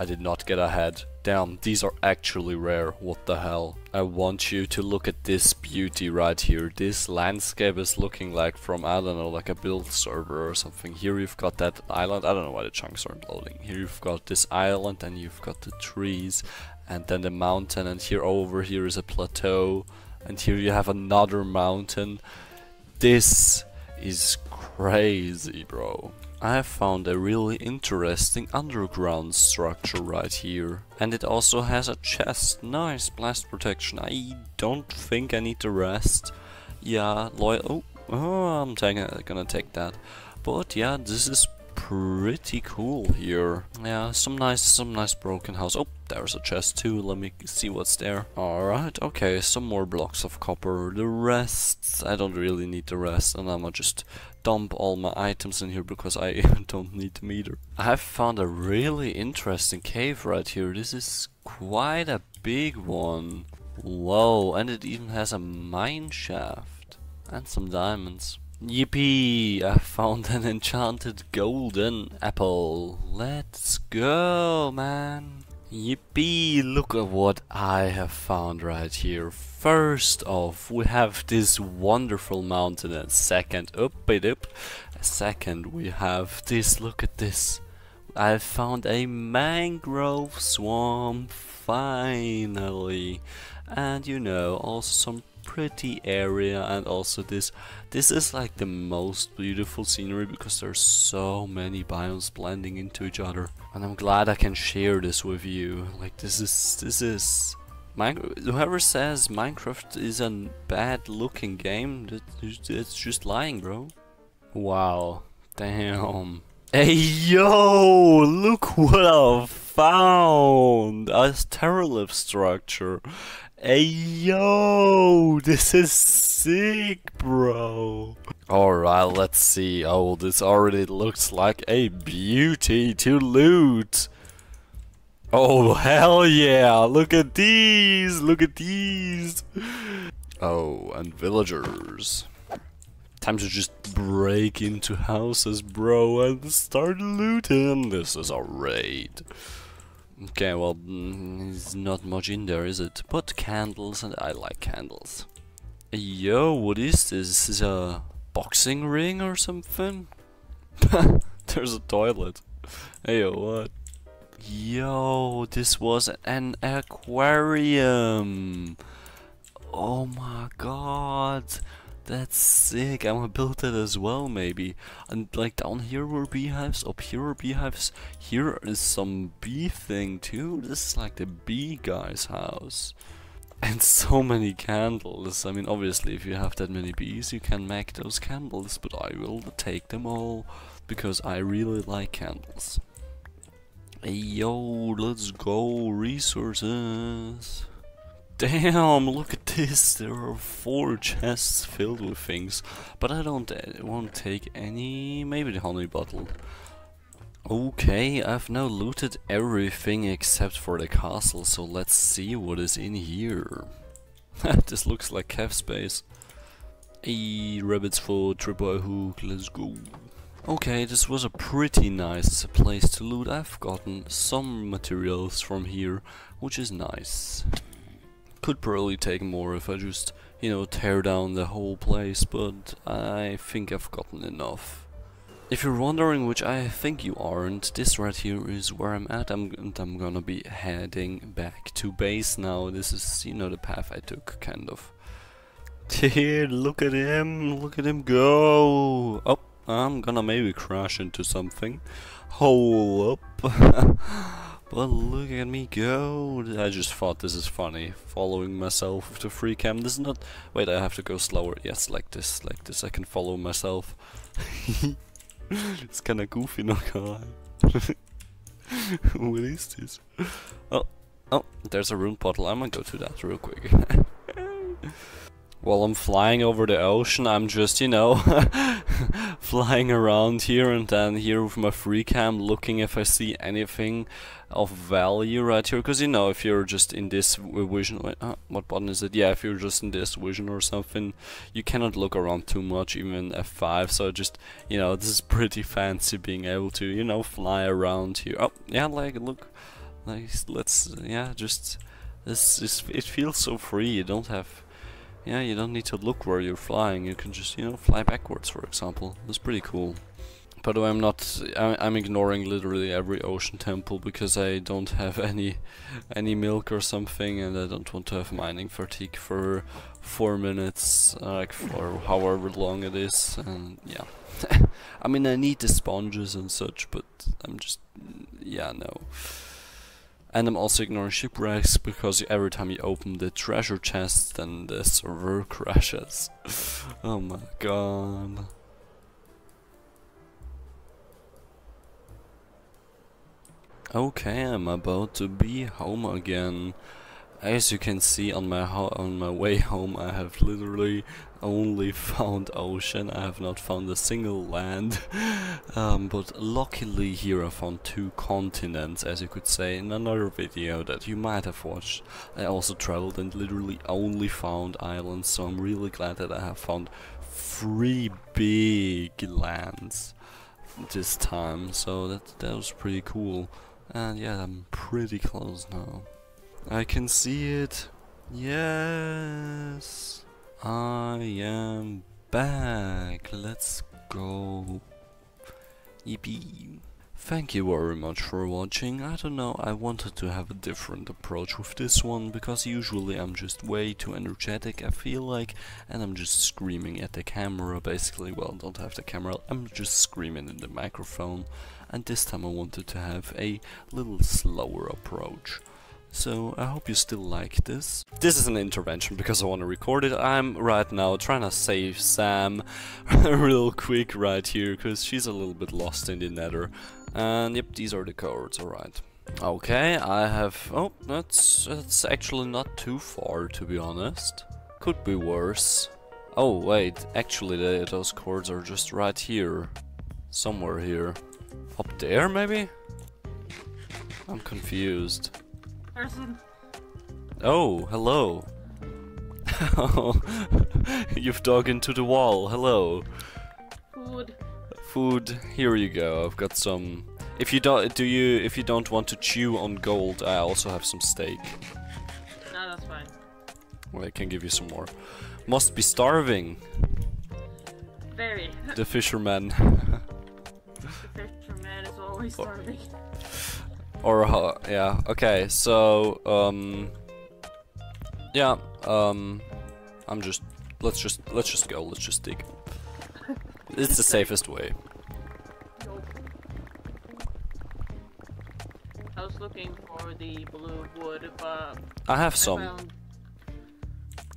I did not get ahead. Damn, these are actually rare. What the hell? I want you to look at this beauty right here. This landscape is looking like from, I don't know, like a build server or something. Here you've got that island. I don't know why the chunks aren't loading. Here you've got this island and you've got the trees and then the mountain and here over here is a plateau and here you have another mountain. This is crazy, bro. I have found a really interesting underground structure right here. And it also has a chest. Nice blast protection. I don't think I need the rest. Yeah, loyal. Oh, oh I'm gonna take that. But yeah, this is pretty cool here. Yeah, some nice, some nice broken house. Oh, there's a chest too. Let me see what's there. Alright, okay, some more blocks of copper. The rest, I don't really need the rest, and I'm gonna just dump all my items in here because I don't need them either. I have found a really interesting cave right here. This is quite a big one. Whoa, and it even has a mine shaft and some diamonds. Yippee! I found an enchanted golden apple. Let's go, man. Yippee! Look at what I have found right here. First off, we have this wonderful mountain, and second, up it up. Second, we have this. Look at this. I found a mangrove swamp finally, and you know, also some pretty area and also this this is like the most beautiful scenery because there's so many biomes blending into each other and I'm glad I can share this with you like this is this is Min whoever says Minecraft is a bad looking game, that, that's just lying, bro. Wow. Damn. Hey yo, look what I've found! A Terralith structure. Hey yo, this is sick, bro. Alright, let's see. Oh, this already looks like a beauty to loot. Oh, hell yeah! Look at these! Look at these! Oh, and villagers. Time to just break into houses, bro, and start looting. This is a raid. Okay, well, mm, there's not much in there, is it? But candles, and I like candles. Yo, what is this? This is a boxing ring or something? There's a toilet. Hey, yo, what? Yo, this was an aquarium. Oh my god. That's sick. I'm gonna build that as well, maybe. And like down here were beehives, up here were beehives. Here is some bee thing too. This is like the bee guy's house. And so many candles. I mean, obviously, if you have that many bees, you can make those candles. But I will take them all because I really like candles. Hey, yo, let's go, resources. Damn, look at this, there are four chests filled with things. But I don't uh, won't take any, maybe the honey bottle. Okay, I've now looted everything except for the castle, so let's see what is in here. this looks like cave space. Hey, rabbit's foot, tripwire hook, let's go. Okay, this was a pretty nice place to loot. I've gotten some materials from here, which is nice. Could probably take more if I just, you know, tear down the whole place, but I think I've gotten enough. If you're wondering which I think you aren't, this right here is where I'm at, I'm, and I'm gonna be heading back to base now. This is, you know, the path I took, kind of. Dude, look at him, look at him go! Oh, I'm gonna maybe crash into something. Hold up. but look at me go. I just thought this is funny. Following myself the free cam. This is not... Wait, I have to go slower. Yes, like this, like this. I can follow myself. it's kinda goofy, not gonna lie. what is this? Oh, oh, there's a rune bottle. I'm gonna go to that real quick. While I'm flying over the ocean, I'm just, you know, flying around here and then here with my free cam looking if I see anything of value right here. Because, you know, if you're just in this vision, wait, uh, what button is it? Yeah, if you're just in this vision or something, you cannot look around too much, even F5. So just, you know, this is pretty fancy being able to, you know, fly around here. Oh, yeah, like, look, like, let's, yeah, just, this, is, it feels so free. You don't have yeah, you don't need to look where you're flying, you can just, you know, fly backwards, for example. That's pretty cool. By the way, I'm not, I'm ignoring literally every ocean temple because I don't have any, any milk or something and I don't want to have mining fatigue for four minutes, uh, like for however long it is, and yeah. I mean, I need the sponges and such, but I'm just, yeah, no. And I'm also ignoring shipwrecks because every time you open the treasure chest then the server crashes. oh my god. Okay, I'm about to be home again. As you can see on my on my way home I have literally only found ocean, I have not found a single land. um, but luckily here I found two continents as you could say in another video that you might have watched. I also traveled and literally only found islands so I'm really glad that I have found three big lands this time so that, that was pretty cool. And yeah, I'm pretty close now. I can see it. Yes. I am back. Let's go. Yippee. Thank you very much for watching. I don't know, I wanted to have a different approach with this one because usually I'm just way too energetic I feel like and I'm just screaming at the camera basically. Well, don't have the camera, I'm just screaming in the microphone and this time I wanted to have a little slower approach. So I hope you still like this. This is an intervention because I want to record it. I'm right now trying to save Sam real quick right here because she's a little bit lost in the nether. And yep, these are the codes, alright. Okay, I have... Oh, that's, that's actually not too far to be honest. Could be worse. Oh wait, actually the, those cords are just right here. Somewhere here. Up there maybe? I'm confused. Person. Oh, hello. You've dug into the wall. Hello. Food. Food. Here you go. I've got some. If you don't, do you? If you don't want to chew on gold, I also have some steak. No, that's fine. Well, I can give you some more. Must be starving. Very. The fisherman. the fisherman is always oh. starving. Or uh, yeah, okay. So um, yeah, um, I'm just let's just let's just go. Let's just dig. It's the safest way. I was looking for the blue wood, but I have some. found-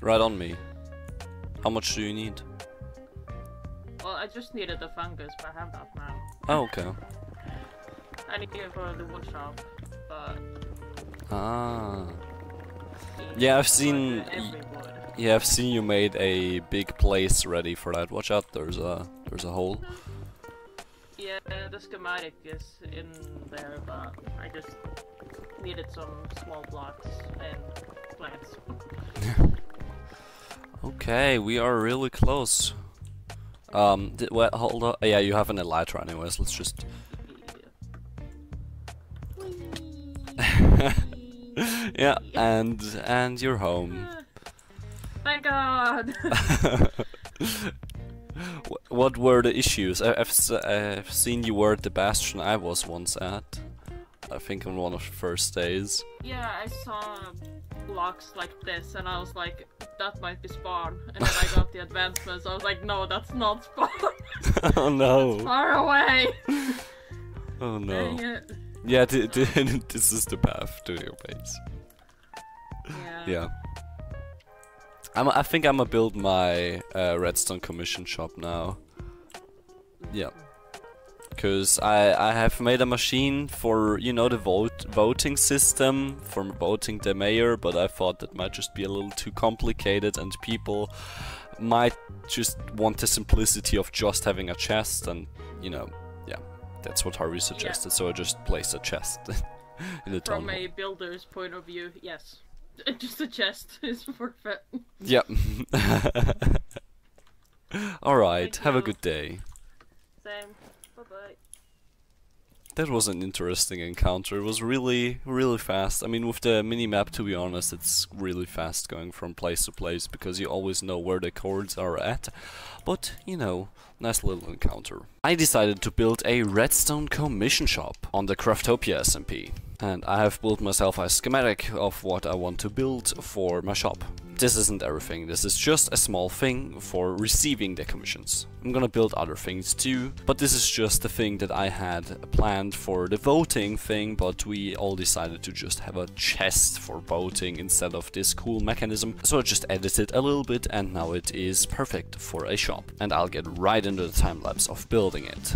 Right on me. How much do you need? well, I just needed the fungus, but I have that now. Oh, okay. I need it for the wood shop, but Ah. Yeah, I've seen. Yeah, I've seen you made a big place ready for that. Watch out, there's a there's a hole. Yeah, the schematic is in there, but I just needed some small blocks and plants. Okay, we are really close. Um, di- well, hold on. Yeah, you have an elytra anyways. Let's just. yeah, and and you're home. Thank God! What were the issues? I- I've s- I've seen you were at the bastion I was once at. I think on one of the first days. yeah, I saw blocks like this, and I was like, that might be spawn. And then I got the advancements. I was like, no, that's not spawn. oh no! Far away. Oh no! Yeah, th- th- this is the path to your base. Yeah. Yeah. I'm, I think I'm gonna build my uh, redstone commission shop now. Yeah. Cause I I have made a machine for you know the vote voting system for voting the mayor, but I thought that might just be a little too complicated and people might just want the simplicity of just having a chest and you know that's what Harvey suggested so I just placed a chest in the town From a builder's point of view, yes. Just a chest is it. Yep. Alright, have a good day. Same. Bye bye. That was an interesting encounter. It was really, really fast. I mean, with the mini-map, to be honest, it's really fast going from place to place because you always know where the cords are at. But, you know, nice little encounter. I decided to build a redstone commission shop on the Craftopia SMP. And I have built myself a schematic of what I want to build for my shop. This isn't everything, this is just a small thing for receiving the commissions. I'm gonna build other things too, but this is just the thing that I had planned for the voting thing, but we all decided to just have a chest for voting instead of this cool mechanism. So I just edited a little bit and now it is perfect for a shop. And I'll get right into the time lapse of building it.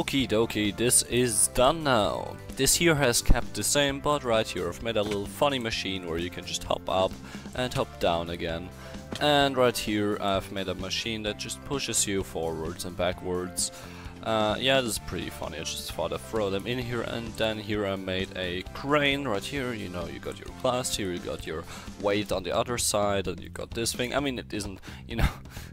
Okie dokie, this is done now. This here has kept the same, but right here I've made a little funny machine where you can just hop up and hop down again. And right here I've made a machine that just pushes you forwards and backwards. Uh, yeah, this is pretty funny. I just thought I'd throw them in here, and then here I made a crane right here. You know, you got your blast here, you got your weight on the other side, and you got this thing. I mean, it isn't, you know,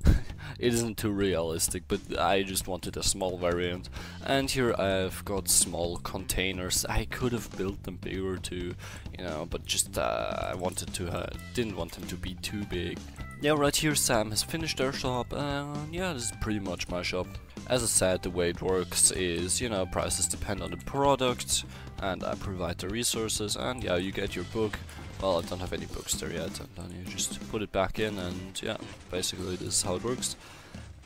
it isn't too realistic, but I just wanted a small variant. And here I've got small containers. I could have built them bigger too, you know, but just uh, I wanted to, uh, didn't want them to be too big. Yeah, right here Sam has finished their shop, and yeah, this is pretty much my shop. As I said, the way it works is, you know, prices depend on the product, and I provide the resources, and yeah, you get your book. Well, I don't have any books there yet, and then you just put it back in, and yeah, basically this is how it works.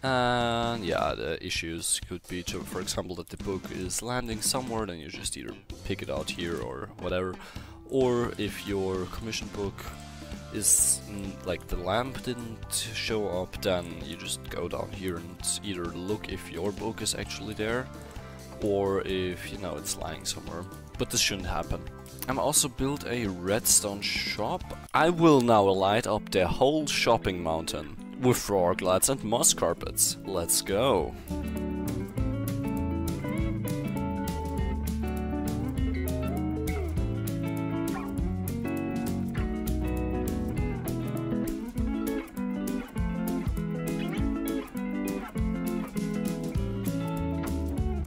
And yeah, the issues could be, to, for example, that the book is landing somewhere, then you just either pick it out here or whatever. Or if your commission book is mm, like the lamp didn't show up, then you just go down here and either look if your book is actually there, or if you know it's lying somewhere. But this shouldn't happen. I'm also built a redstone shop. I will now light up the whole shopping mountain with frog lights and moss carpets. Let's go.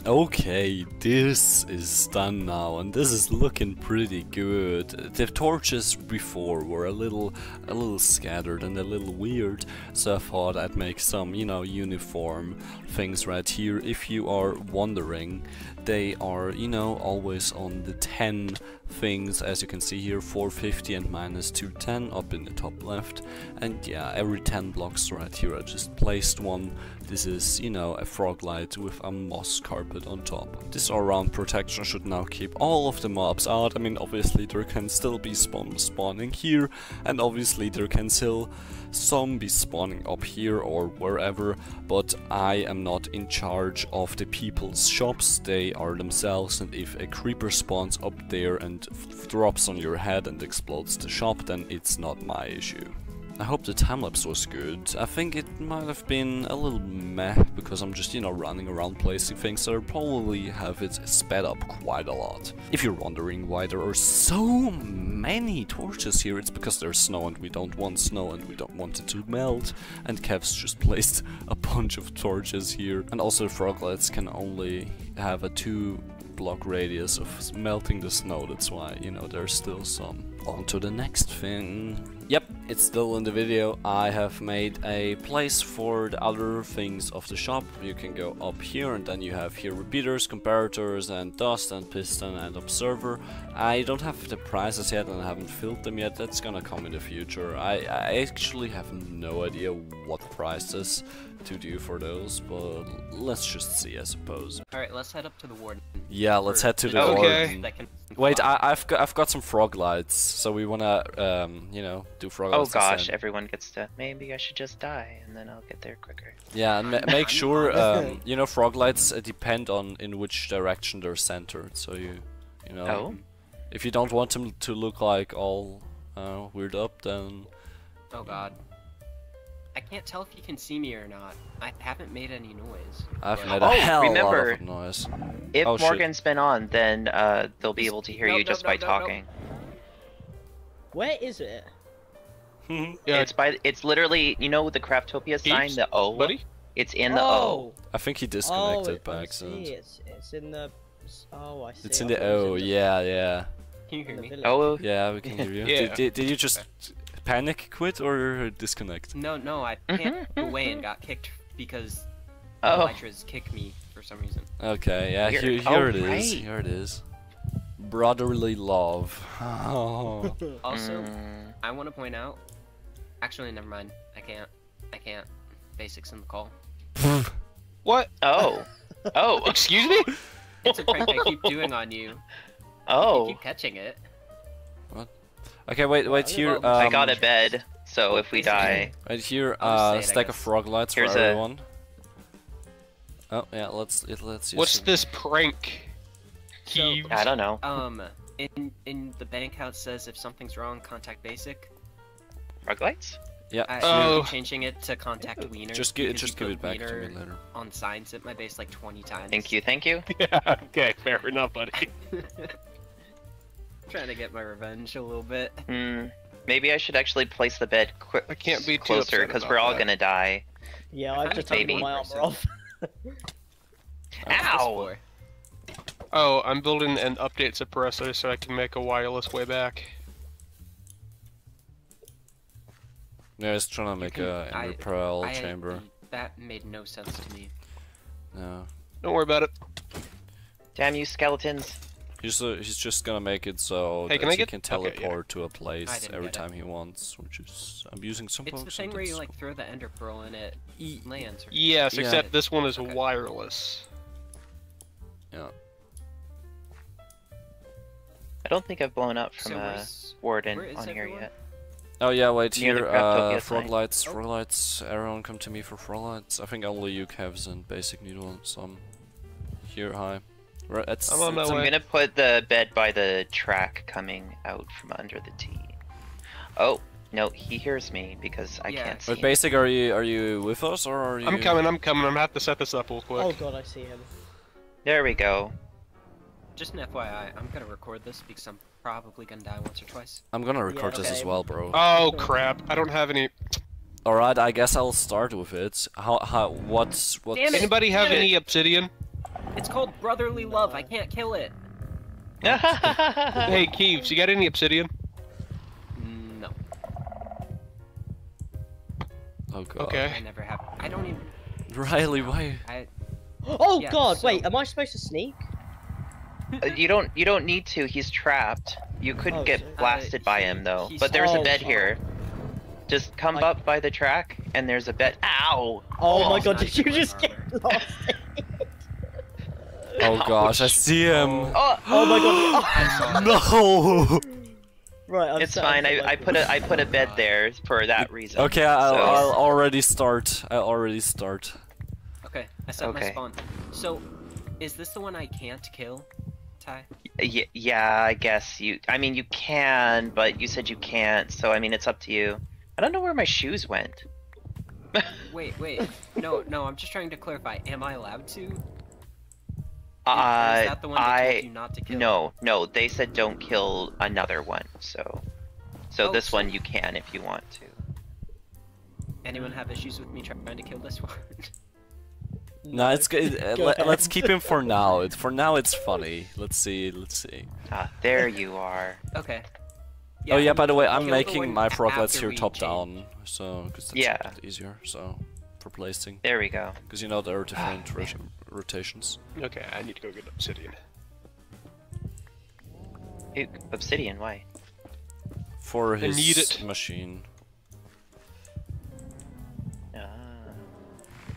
Okay, this is done now, and this is looking pretty good. The torches before were a little, a little scattered and a little weird, so I thought I'd make some, you know, uniform things right here. If you are wondering, they are, you know, always on the 10 things, as you can see here, 450 and minus 210 up in the top left. And yeah, every 10 blocks right here I just placed one. This is, you know, a frog light with a moss carpet on top. This all-round protection should now keep all of the mobs out. I mean, obviously there can still be spawn spawning here, and obviously there can still some be spawning up here or wherever, but I am not in charge of the people's shops, they are themselves, and if a creeper spawns up there and drops on your head and explodes the shop, then it's not my issue. I hope the time-lapse was good. I think it might have been a little meh because I'm just, you know, running around placing things, so I'll probably have it sped up quite a lot. If you're wondering why there are so many torches here, it's because there's snow and we don't want snow and we don't want it to melt. And Kev's just placed a bunch of torches here. And also froglights can only have a two block radius of melting the snow, that's why, you know, there's still some. On to the next thing. Yep, it's still in the video. I have made a place for the other things of the shop. You can go up here and then you have here repeaters, comparators and dust and piston and observer. I don't have the prices yet and I haven't filled them yet. That's gonna come in the future. I, I actually have no idea what prices to do for those, but let's just see, I suppose. Alright, let's head up to the warden. Yeah, let's head to the Okay. warden. Wait, I, I've got I've got some frog lights, so we wanna um you know do frog Oh lights. to gosh, send. everyone gets to. Maybe I should just die, and then I'll get there quicker. Yeah, and ma make sure um you know frog lights uh, depend on in which direction they're centered. So you you know Oh. if you don't want them to look like all uh, weird up, then Oh god. I can't tell if you can see me or not. I haven't made any noise. I've made a Oh, hell remember, lot of noise. If oh, shit. Morgan's been on, then uh, they'll be able to hear Nope, you just nope, by talking. Where is it? It's by. It's literally. You know the Craftopia sign, Peeps, the O. buddy? It's in the oh. O. I think he oh, disconnected by accident. see. It's, it's in the. Oh, I see. It's in the thought it was O, yeah, yeah. Can you hear me? Oh. Yeah, we can hear you. Yeah. Did, did, did you just panic quit or disconnect? No, no, I can't go away and got kicked because Oh. Elytras kicked me for some reason. Okay, yeah, Here- here, oh, here it is. right. Here it is. Brotherly love. Oh. Also, Mm. I want to point out. Actually, never mind. I can't. I can't. Basics in the call. What? Oh. Oh. Excuse me? It's a prank I keep doing on you. Oh. You keep catching it. Okay, wait, wait here. Um, I got a bed, so if we die. Right here, uh, say stack of frog lights Here's for a- everyone. Oh yeah, let's it, let's use. What's some- this prank? Keves? I don't know. Um, in in the bank how it says if something's wrong, contact basic. Frog lights? Yeah. I, Oh. Changing it to contact wiener. Just gi- because just give it back to me wiener later. On signs at my base like 20 times. Thank you, thank you. Yeah, okay, fair enough, buddy. Trying to get my revenge a little bit. Hmm. Maybe I should actually place the bed qu- I can't be closer because we're all that. gonna die. Yeah, I've just taken Maybe. my armor off. Ow! Oh, I'm building an update suppressor so I can make a wireless way back. Yeah, it's trying to make a I- Ender Pearl I- chamber. That made no sense to me. No. Don't worry about it. Damn you, skeletons! He's uh, he's just gonna make it so Hey, that can he get- can okay, yeah. teleport to a place every get it. time he wants, which is I'm using some It's the thing where you like throw the ender pearl and it lands. Or... Yes, Yeah. except this one is wireless. Yeah. I don't think I've blown up from So a warden on here everyone? yet. Oh yeah, wait Near here. Craftopia Uh, frog lights, Oh. froglights. Everyone come to me for frog lights. I think only you Kevs and basic need one. Some here, hi. Right, it's, I'm on my it's- I'm gonna put the bed by the track coming out from under the T. Oh, no, he hears me because I Yeah. can't see But him. basic, are you are you with us or are you? I'm coming, I'm coming. I'm gonna have to set this up real quick. Oh god, I see him. There we go. Just an FYI, I'm gonna record this because I'm probably gonna die once or twice. I'm gonna record Yeah, this as well, bro. Oh crap! I don't have any. All right, I guess I'll start with it. How how what's what's? Anybody have Damn it. any obsidian? It's called brotherly love. I can't kill it. Hey, Keves, you got any obsidian? No, Oh god. Okay. I never have. I don't even. Riley, why? I. Oh Yeah, god, so- wait, am I supposed to sneak? Uh, you don't you don't need to. He's trapped. You could Oh, get so- blasted Uh, by he- him though. But there's a Oh, bed oh. here. Just come Like- up by the track, and there's a bed. Ow! Oh, my god, did you even just get lost? Oh gosh, I see him. Oh, oh my god. Oh. No. Right, I'm it's fine. I'm I, set I my- put a I put a bed there for that reason. Okay, I'll, So- I'll already start. I already start. Okay, I set my Okay. spawn. So, is this the one I can't kill, Ty? Y- yeah, I guess you. I mean, you can, but you said you can't. So I mean, it's up to you. I don't know where my shoes went. Wait, wait. no, no. I'm just trying to clarify. Am I allowed to? Or Uh, is that the one that I told you not to kill? no, no. They said don't kill another one. So, so Oh, this so- one you can if you want to. Anyone have issues with me trying to kill this one? No, it's good. Go let, ahead. let's keep him for now. It, for now, it's funny. Let's see. Let's see. Ah, there you are. okay. oh yeah, I'm by the way, I'm making my froglights after here top change. down, so because that's Yeah. a bit easier. So for placing, There we go. because you know there are different rota- rotations. Okay, I need to go get obsidian. Ew, obsidian. Why? For I his need it. machine. Ah,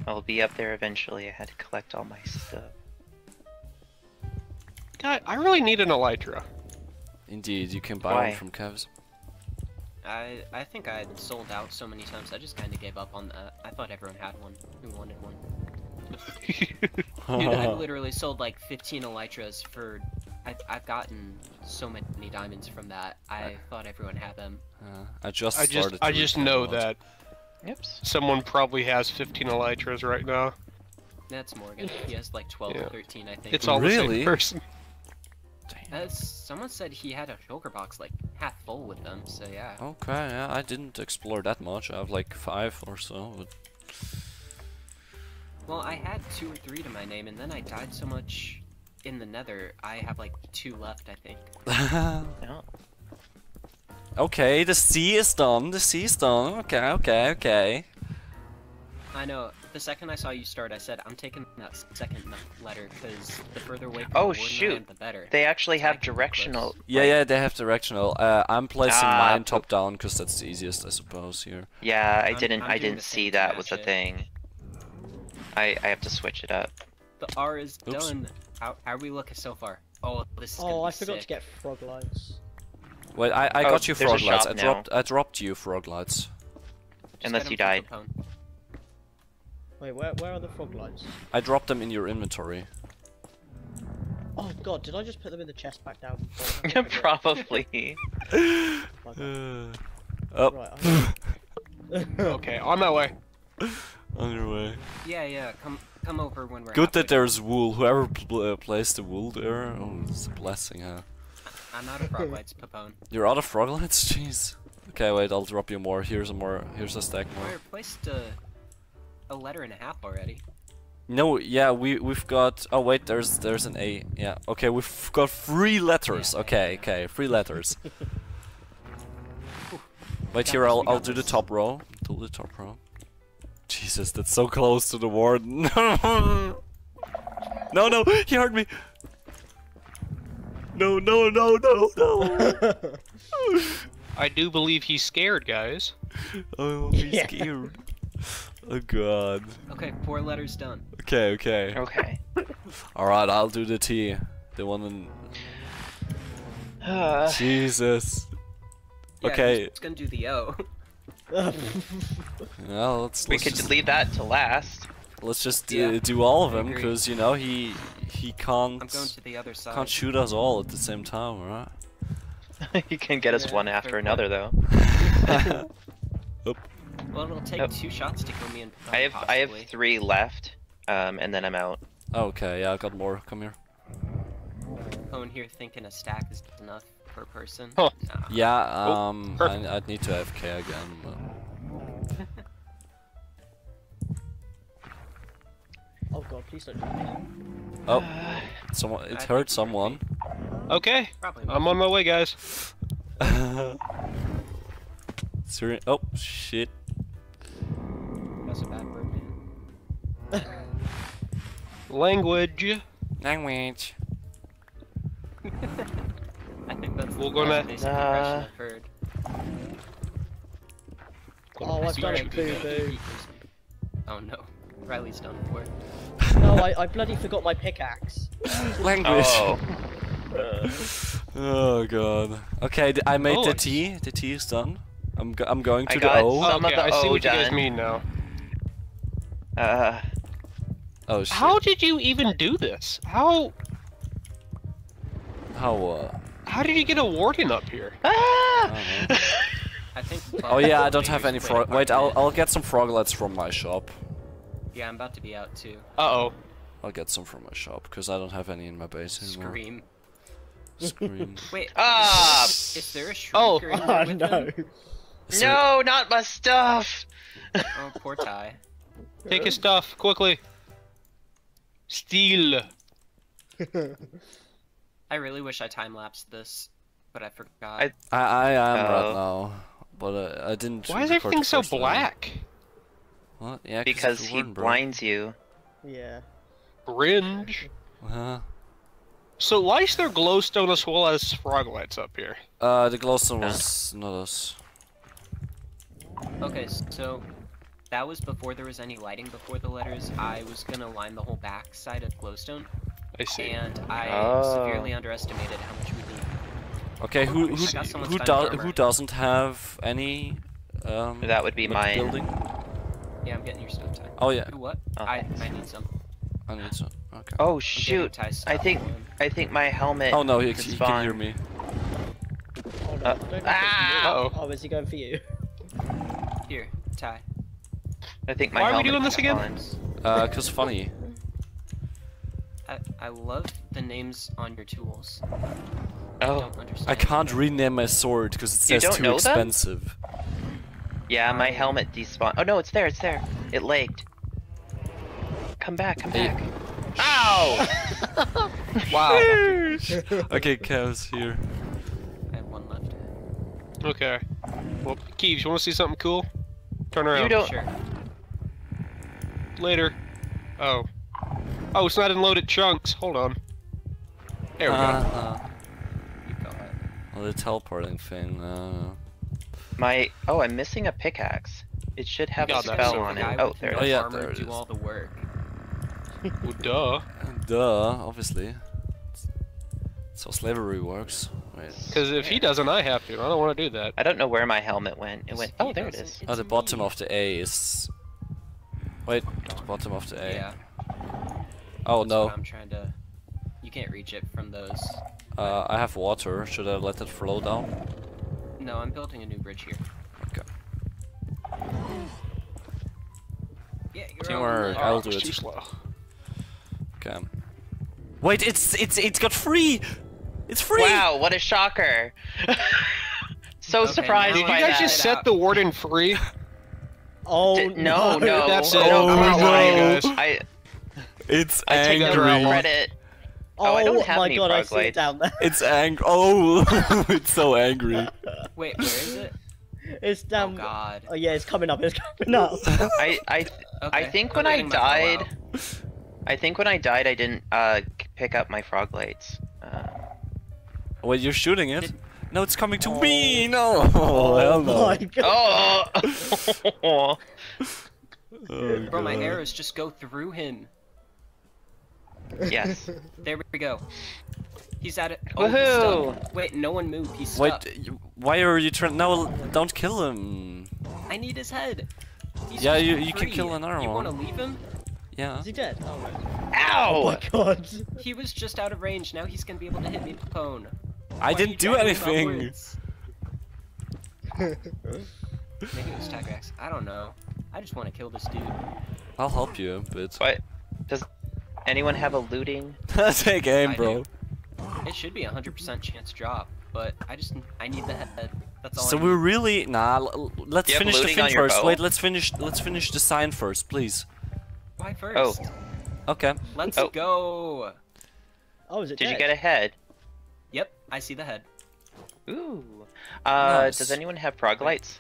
I'll be up there eventually. I had to collect all my stuff. God, I really need an elytra. Indeed, you can buy Why? one from Kev's. I I think I would sold out so many times. I just kind of gave up on that. I thought everyone had one who wanted one. Dude, I literally sold like 15 elytras for. I've, I've gotten so many diamonds from that. I thought everyone had them. Uh, I just I just, started. I just know one. that Oops. someone probably has 15 elytras right now. That's Morgan. He has like 12 Yeah. or 13, I think. It's all the Really? same person. Uh, someone said he had a shulker box like half full with them. So yeah. Okay, yeah, I didn't explore that much. I have like five or so. But... Well, I had two or three to my name, and then I died so much in the Nether. I have like two left, I think. No. okay, the sea is done. The sea is done. Okay, okay, okay. I know. The second I saw you start, I said I'm taking that second letter because the further away from Oh the warden I shoot! am, the better. They actually have directional. Yeah, yeah, they have directional. Uh, I'm placing Ah, mine top down because that's the easiest, I suppose. Here. Yeah, I I'm- didn't. I'm I didn't see that was a actually. thing. I I have to switch it up. The R is Oops. done. How, how are we looking so far? Oh, this is gonna Oh, I forgot sick. to get frog lights. Wait, I, I Oh, got you frog lights. I dropped I dropped you frog lights. Just Unless you died. from Wait, where, where are the frog lights? I dropped them in your inventory. Oh god, did I just put them in the chest back down? Probably. Bugger. Uh, oh. Right, I- okay, on my way. On your way. Yeah, yeah. Come, come over when we're. Good that there's wool. Whoever pl uh, placed the wool there, oh, it's a blessing, huh? I'm out of frog lights, Pepone. You're out of frog lights? Jeez. Okay, wait, I'll drop you more. Here's a more. Here's a stack more. I replaced a, a letter and a half already. No, yeah, we we've got. Oh wait, there's there's an A. Yeah. Okay, we've got three letters. Okay, okay, three letters. wait here, I'll I'll do the top row. Do the top row. Jesus, that's so close to the warden. no, no, he heard me. No, no, no, no, no. I do believe he's scared, guys. Oh, he's Yeah. scared. Oh god. Okay, four letters done. Okay, okay. Okay. Alright, I'll do the T. The one in. Uh, Jesus. Yeah, okay. It's gonna do the O? Well, let's. we let's could just, leave that to last. Let's just do, Yeah, do all of I them, because you know he he can't I'm going to the other side. can't shoot us all at the same time, right? he can get us Yeah, one fair after point. another, though. Oop. Well, it'll take Yep. two shots to kill me and I have I have three left, um, and then I'm out. Okay, yeah, I've got more. Come here. Pepone here thinking a stack is enough per person. Huh. Nah. Yeah, Oh, um, perfect. I, I'd need to AFK again. But... Oh god, please don't do that. Oh, someone! I It think hurt someone. Okay, Probably I'm on my way, guys. Seri- oh shit! That's a bad word, man. Language. Language. I think that's We're the gonna- best basic Uh, impression I've heard. Oh, I've done it, boo boo. Oh no, Riley's done for. No, I, I bloody forgot my pickaxe. Language. Oh, Oh god. Okay, I made Oh, the it's- T. The T is done. I'm go I'm going to got the O. some okay, the I see O what you guys mean now. uh, Oh shit. How did you even do this? How How? Uh, how did you get a warden up here? ah! I don't know. I think. Oh yeah, I don't have any frog. Wait, I'll. I'll get some froglights from my shop. Yeah, I'm about to be out too. Uh oh. I'll get some from my shop because I don't have any in my base anymore. Scream. Scream. Wait. Ah! Is there a Oh. shrieker in there Oh with no. him? Is there- No, not my stuff. Oh, poor Ty. Take his stuff quickly. Steal. I really wish I time lapsed this, but I forgot. I- I I am right Oh. now, but uh, I didn't. Why is everything so first one. black? What? Yeah, Because he warden, blinds you. Yeah. Cringe. Uh, So why is there glowstone as well as froglights up here? uh, the glowstone was not us. Okay, so that was before there was any lighting before the letters. I was gonna line the whole back side of glowstone, I see. and I Oh. severely underestimated how much we need. Okay, who who who diamond does armor. who doesn't have any? Um, That would be with mine. Building. Yeah, I'm getting your stuff, Ty. Oh yeah, Who, what? Oh, I thanks. I need some. I need some. Okay. Oh shoot! Ty's I think for. I think my helmet. Oh no, he, he can hear me. Oh no. Uh, don't look at ah! Uh-oh. Oh, is he going for you? Here, Ty. I think my Why are we doing this again? spawn. Uh, cause funny. I I love the names on your tools. Oh, Don't understand. I can't rename my sword because it You says too know them? expensive. yeah, my helmet despawned. Oh no, it's there, it's there. It lagged. Come back, come Hey. back. Ow! Wow. okay, Chaos here. I have one left. okay. Well, Keves, you want to see something cool? Turn around. You don't. Sure. Later. Oh. Oh, it's not in loaded chunks. Hold on. There we go. Uh, You got it. oh, the teleporting thing. Uh, My oh, I'm missing a pickaxe. It should have a spell so on it. Oh, there no it is. yeah, there it do is. all the work. Well, duh. duh, obviously. That's how slavery works. Wait. Because if he doesn't, I have to. I don't want to do that. I don't know where my helmet went. It went. Oh, there it is. doesn't- Oh, the bottom of the A is. Wait, the bottom of the A. Yeah. Oh That's no. I'm trying to. You can't reach it from those. Uh, I have water. Should I let it flow down? No, I'm building a new bridge here. Okay. Yeah, you're Teamwork, I'll do Oh, it. Okay. Wait, it's it's it's got free. It's free. Wow, what a shocker! so surprised Did you guys just set the warden free? Oh D- no, no. That's it. I don't I'm not lying, I, guys. I, It's take no angry. credit. Oh, I don't have my any god, I see it down there. It's angry. Oh, it's so angry. Wait, where is it? It's down. Oh god. Oh yeah, it's coming up. It's coming up. I I I Okay, think I'm when I getting my throw died, I think when I died, I didn't uh pick up my frog lights. Uh, Wait, you're shooting it? No, it's coming to me. No. Oh, hell no. my god. oh. Oh, Bro, my arrows just go through him. Yes. There we go. He's at it. Oh, he's Woohoo! stuck. Wait, no one moved. He's Wait, stuck. Wait, why are you trying? No, don't kill him. I need his head. He's Yeah, just you- for you can free. kill another You one. want to leave him? Yeah. Is he dead? Oh, right. Ow! oh my god. He was just out of range. Now he's gonna be able to hit me with the pwn. I Why didn't do anything. Maybe it was Tygrax. I don't know. I just want to kill this dude. I'll help you but. bit. What? Does anyone have a looting? Take aim, I bro. It should be a 100% chance drop, but I just I need the head. That's all. So I we're really nah. l- l- Let's You finish the thing first. Wait, let's finish. Let's finish the sign first, please. Why first? Oh. Okay. Let's Oh. go. Oh, is it Did you get a head? Yep, I see the head. Ooh. Uh, Nice. does anyone have frog lights?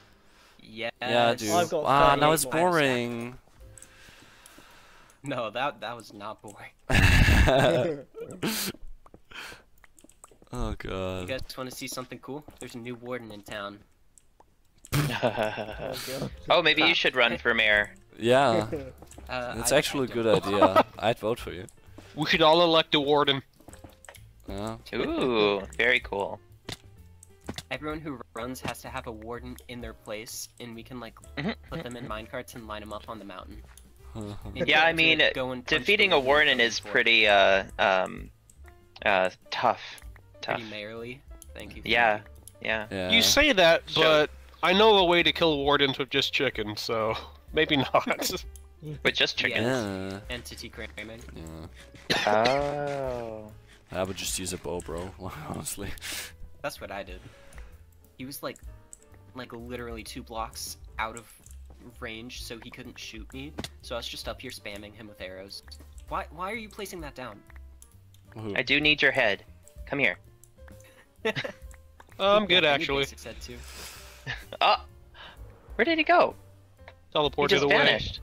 Yes. Yeah, dude. I've got Ah, now it's more. boring. No, that that was not boring. oh god. You guys want to see something cool? There's a new warden in town. oh, maybe you should run for mayor. Yeah, Uh, that's I- I actually a good idea. I'd vote for you. We should all elect a warden. Yeah. Ooh, very cool. Everyone who runs has to have a warden in their place, and we can like Mhm, put them in minecarts and line them up on the mountain. Maybe Yeah, I mean, it, go and punch defeating a warden warden is pretty uh um uh tough. Tough. pretty mayorly. Thank you. Yeah, you. yeah. Yeah. You say that, So- but I know a way to kill wardens with just chicken, so maybe not. With just chickens. Yeah. Entity cramming. Yeah. Oh. I would just use a bow, bro. Honestly. That's what I did. He was like, like literally two blocks out of range, so he couldn't shoot me. So I was just up here spamming him with arrows. Why? Why are you placing that down? Who? I do need your head. Come here. I'm good, I need actually. basic said too. Oh, where did he go? Teleported He Teleported just away. vanished.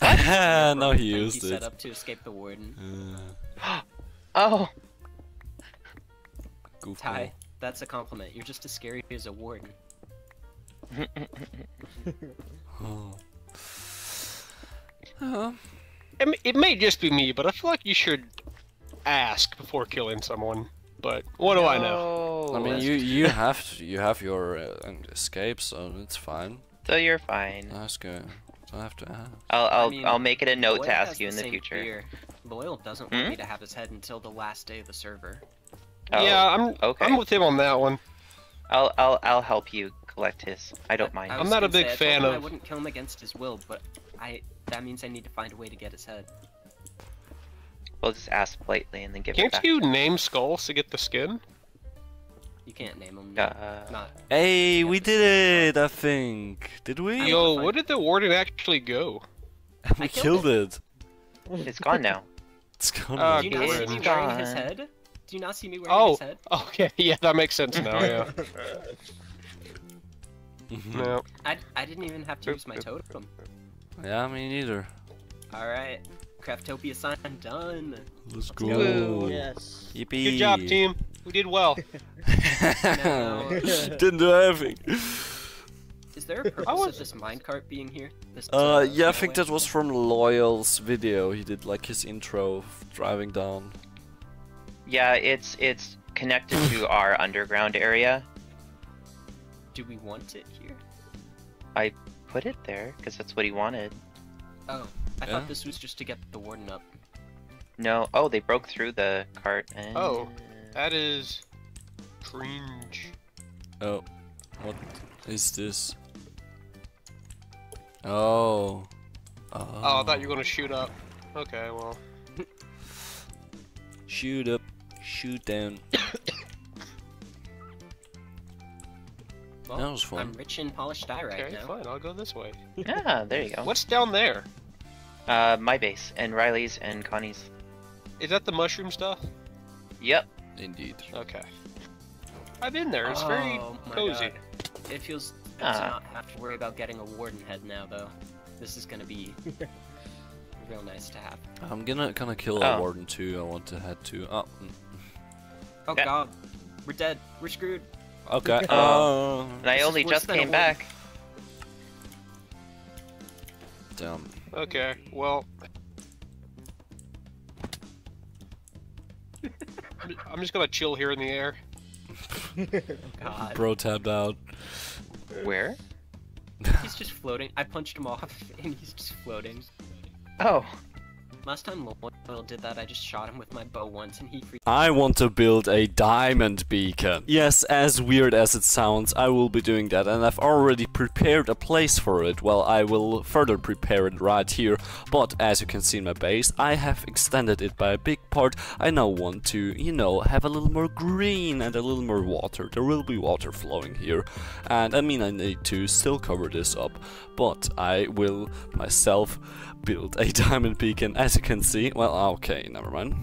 no, he Thing used he set it. up to escape the warden. Uh, Oh, goofball. Ty, that's a compliment. You're just as scary as a warden. Oh. Oh. It, it may just be me, but I feel like you should ask before killing someone. But what do I know? I mean, you you have to, you have your uh, escape, so it's fine. So you're fine. That's good. Don't have to ask. I'll I'll, I mean, I'll make it a note Loyal to ask you in the same future. fear. Loyal doesn't want Hmm? me to have his head until the last day of the server. Oh, yeah, I'm okay. I'm with him on that one. I'll I'll I'll help you collect his. I don't mind. I I'm not a gonna say, big I told fan him I wouldn't kill him against his will, but I that means I need to find a way to get his head. We'll just ask politely and then give it Can't back. you name skulls to get the skin? You can't name him. Uh, Not. Hey, we did it! I think. Did we? Yo, where did the warden actually go? we I killed killed it. It's gone now. It's gone. Oh, Do you not see me wearing his head? Do you not see me wearing Oh, his head? Oh, okay, yeah, that makes sense now. Yeah. No. I, I didn't even have to use my totem. yeah, me neither. Alright. Craftopia sign done. Let's go. Woo. Yes. Yippee. Good job, team. We did well. No. Didn't do anything. Is there a purpose was- of this minecart being here? This, Uh, yeah, I think railway? that was from Loyal's video. He did like his intro driving down. Yeah, it's it's connected to our underground area. Do we want it here? I put it there because that's what he wanted. Oh, I Yeah. thought this was just to get the warden up. No. Oh, they broke through the cart. And... Oh, that is cringe. Oh, what is this? Oh, Oh, I thought oh. you were gonna shoot up. Okay, well. Shoot up, shoot down. Well, That was fun. I'm rich in polished diorite Okay, now. fine. I'll go this way. Yeah, there you go. What's down there? Uh, my base and Rylee's and Connie's. Is that the mushroom stuff? Yep. Indeed. Okay. I've been there. It's very Oh my cozy. God. It feels good Ah. to not have to worry about getting a warden head now, though. This is gonna be real nice to have. I'm gonna kind of kill Oh. a warden too. I want to head to. Oh, Oh Yeah. god, we're dead. We're screwed. Okay. Oh. Oh, And I only just came back. Dumb. Okay, well. I'm- I'm just gonna chill here in the air. God. Bro tabbed out. Where? He's just floating. I punched him off, and he's just floating. Oh. Last time Loyal did that, I just shot him with my bow once, and he I want to build a diamond beacon. Yes, as weird as it sounds, I will be doing that and I've already prepared a place for it. Well, I will further prepare it right here, but as you can see in my base, I have extended it by a big part. I now want to, you know, have a little more green and a little more water. There will be water flowing here. And I mean, I need to still cover this up, but I will myself build a diamond beacon as you can see. Well, okay, never mind.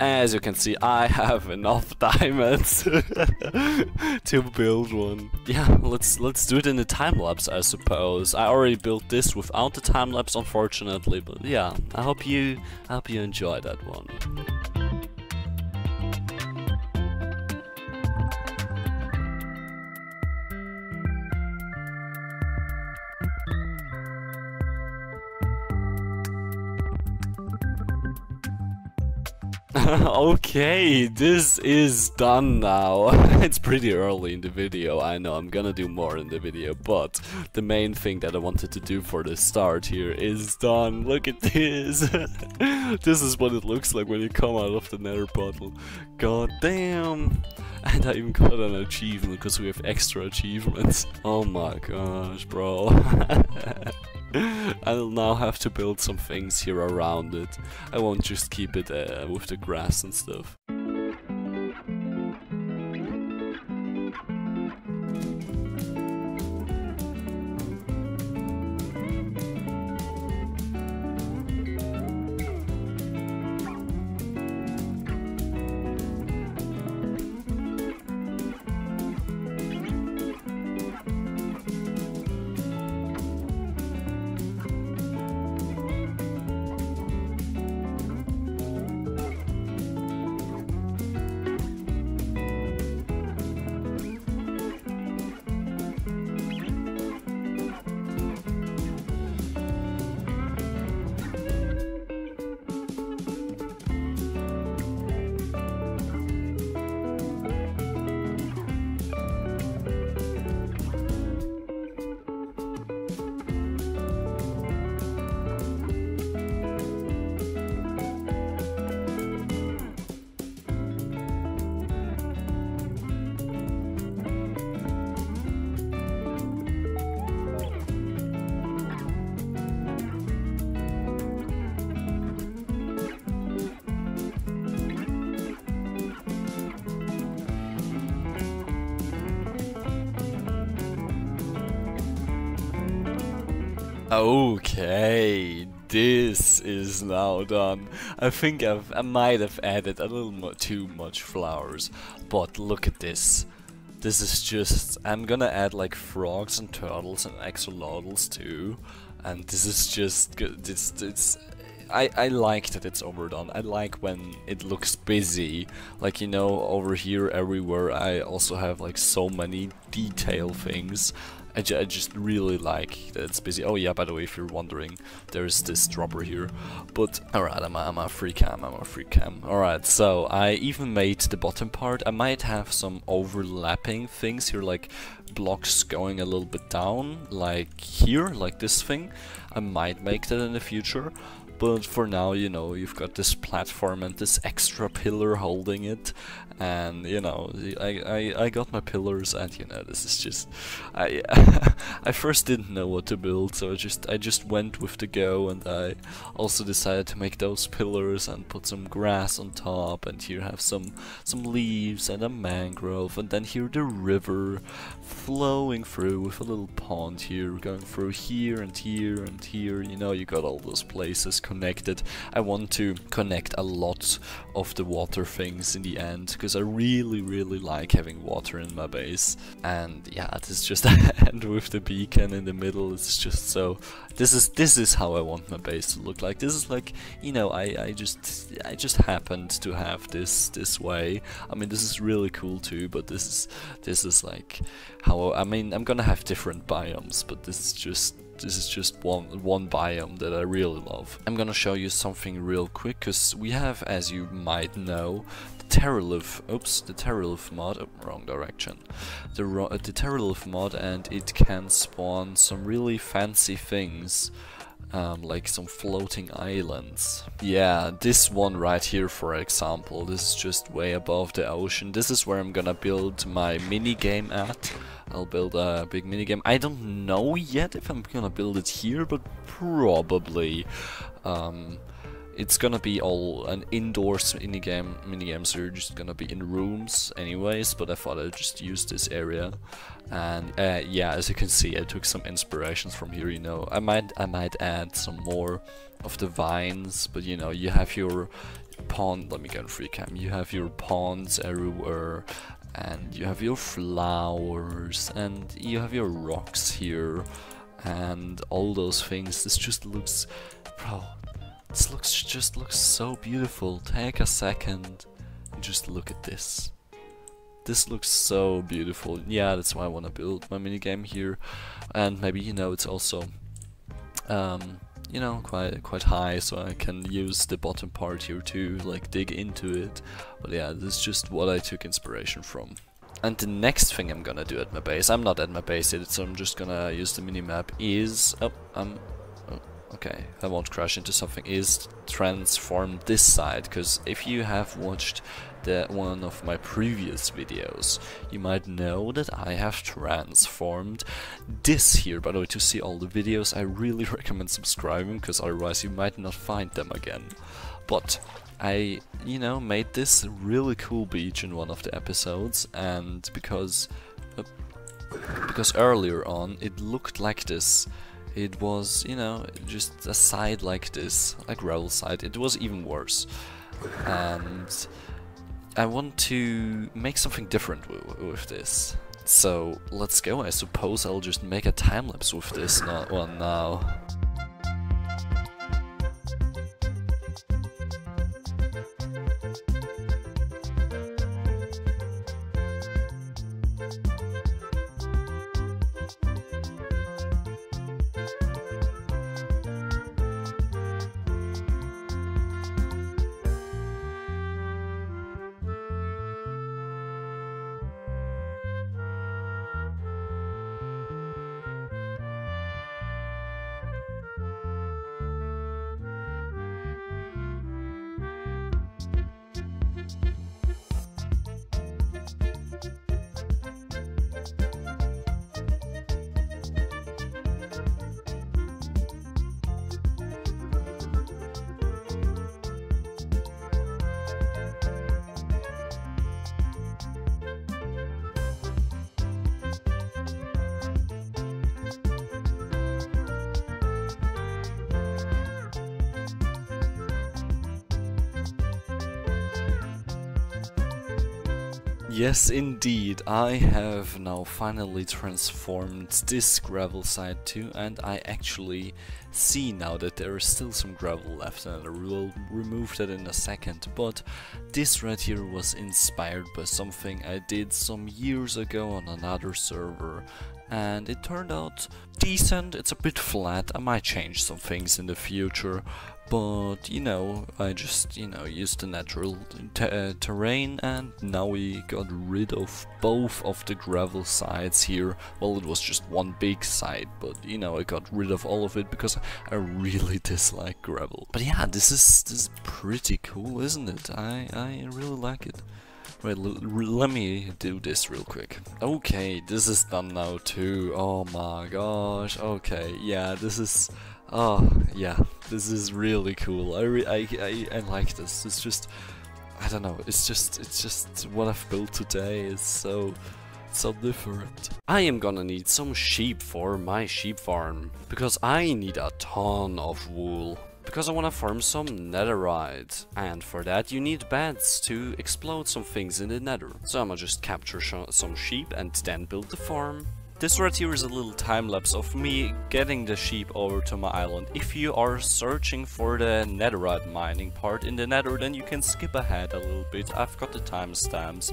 As you can see, I have enough diamonds to build one. Yeah, let's let's do it in the time lapse, I suppose. I already built this without the time lapse, unfortunately, but yeah, I hope you I hope you enjoy that one. okay, this is done now. it's pretty early in the video, I know, I'm gonna do more in the video, but the main thing that I wanted to do for the start here is done. Look at this. this is what it looks like when you come out of the nether portal. God damn. And I even got an achievement because we have extra achievements. Oh my gosh, bro. I'll now have to build some things here around it. I won't just keep it uh, with the grass and stuff. Now done. I think I've, I might have added a little mo too much flowers, but look at this. This is just, I'm gonna add like frogs and turtles and axolotls too, and this is just. It's, it's, I, I like that it's overdone. I like when it looks busy. Like, you know, over here, everywhere, I also have like so many detail things. I, ju I just really like that it's busy. Oh yeah, by the way, if you're wondering, there's this dropper here. But, alright, I'm, a- I'm a free cam, I'm a free cam. Alright, so I even made the bottom part. I might have some overlapping things here, like blocks going a little bit down, like here, like this thing. I might make that in the future. but for now, you know, you've got this platform and this extra pillar holding it, and you know, I, I, I got my pillars, and you know, this is just, I I first didn't know what to build, so I just I just went with the go, and I also decided to make those pillars and put some grass on top, and here have some some leaves and a mangrove, and then here the river flowing through with a little pond here, going through here and here and here. You know, you got all those places connected. I want to connect a lot of the water things in the end because I really, really like having water in my base. And yeah, this just end with the beacon in the middle. It's just so. This is this is how I want my base to look like. This is like you know I I just I just happened to have this this way. I mean this is really cool too, but this is this is like how I mean I'm gonna have different biomes, but this is just this is just one one biome that I really love. I'm gonna show you something real quick, cause we have, as you might know, Terralith, oops, the Terralith mod, oh, wrong direction, the, ro uh, the Terralith mod, and it can spawn some really fancy things. Um, like some floating islands. Yeah, this one right here for example, this is just way above the ocean. This is where I'm gonna build my mini game at. I'll build a big minigame. I don't know yet if I'm gonna build it here, but probably. Um, it's gonna be all an indoors minigame, so you're just gonna be in rooms anyways, but I thought I'd just use this area. And uh, yeah, as you can see, I took some inspirations from here, you know. I might, I might add some more of the vines, but you know, you have your pond, let me go in free cam, you have your ponds everywhere, and you have your flowers and you have your rocks here and all those things this just looks bro this looks just looks so beautiful take a second and just look at this this looks so beautiful yeah that's why I want to build my minigame here and maybe you know it's also um, you know, quite quite high, so I can use the bottom part here to like dig into it. But yeah, this is just what I took inspiration from. And the next thing I'm gonna do at my base, I'm not at my base yet, so I'm just gonna use the minimap, is... Oh, I'm... Okay, I won't crash into something, is transform this side, because if you have watched the one of my previous videos, you might know that I have transformed this here. By the way, to see all the videos, I really recommend subscribing, because otherwise you might not find them again. But I, you know, made this really cool beach in one of the episodes, and because uh, because earlier on it looked like this. It was, you know, just a side like this, like gravel side. It was even worse. And I want to make something different with this. So let's go. I suppose I'll just make a time lapse with this one now. Yes, indeed, I have now finally transformed this gravel side too, and I actually see now that there is still some gravel left, and I will remove that in a second, but this right here was inspired by something I did some years ago on another server, and it turned out decent, it's a bit flat, I might change some things in the future, but you know, I just, you know, used the natural uh, terrain and now we got rid of both of the gravel sides here. Well, it was just one big side, but you know, I got rid of all of it because I really dislike gravel. But yeah, this is this is pretty cool, isn't it? I I really like it. Wait, let me do this real quick. Okay, this is done now too. Oh my gosh. Okay, yeah, this is... Oh, yeah, this is really cool. I, re I, I, I like this. It's just... I don't know, it's just, it's just what I've built today is so, so different. I am gonna need some sheep for my sheep farm, because I need a ton of wool because I want to farm some netherite. And for that you need beds to explode some things in the nether. So I'm gonna just capture some sheep and then build the farm. This right here is a little time lapse of me getting the sheep over to my island. If you are searching for the netherite mining part in the nether then you can skip ahead a little bit. I've got the timestamps.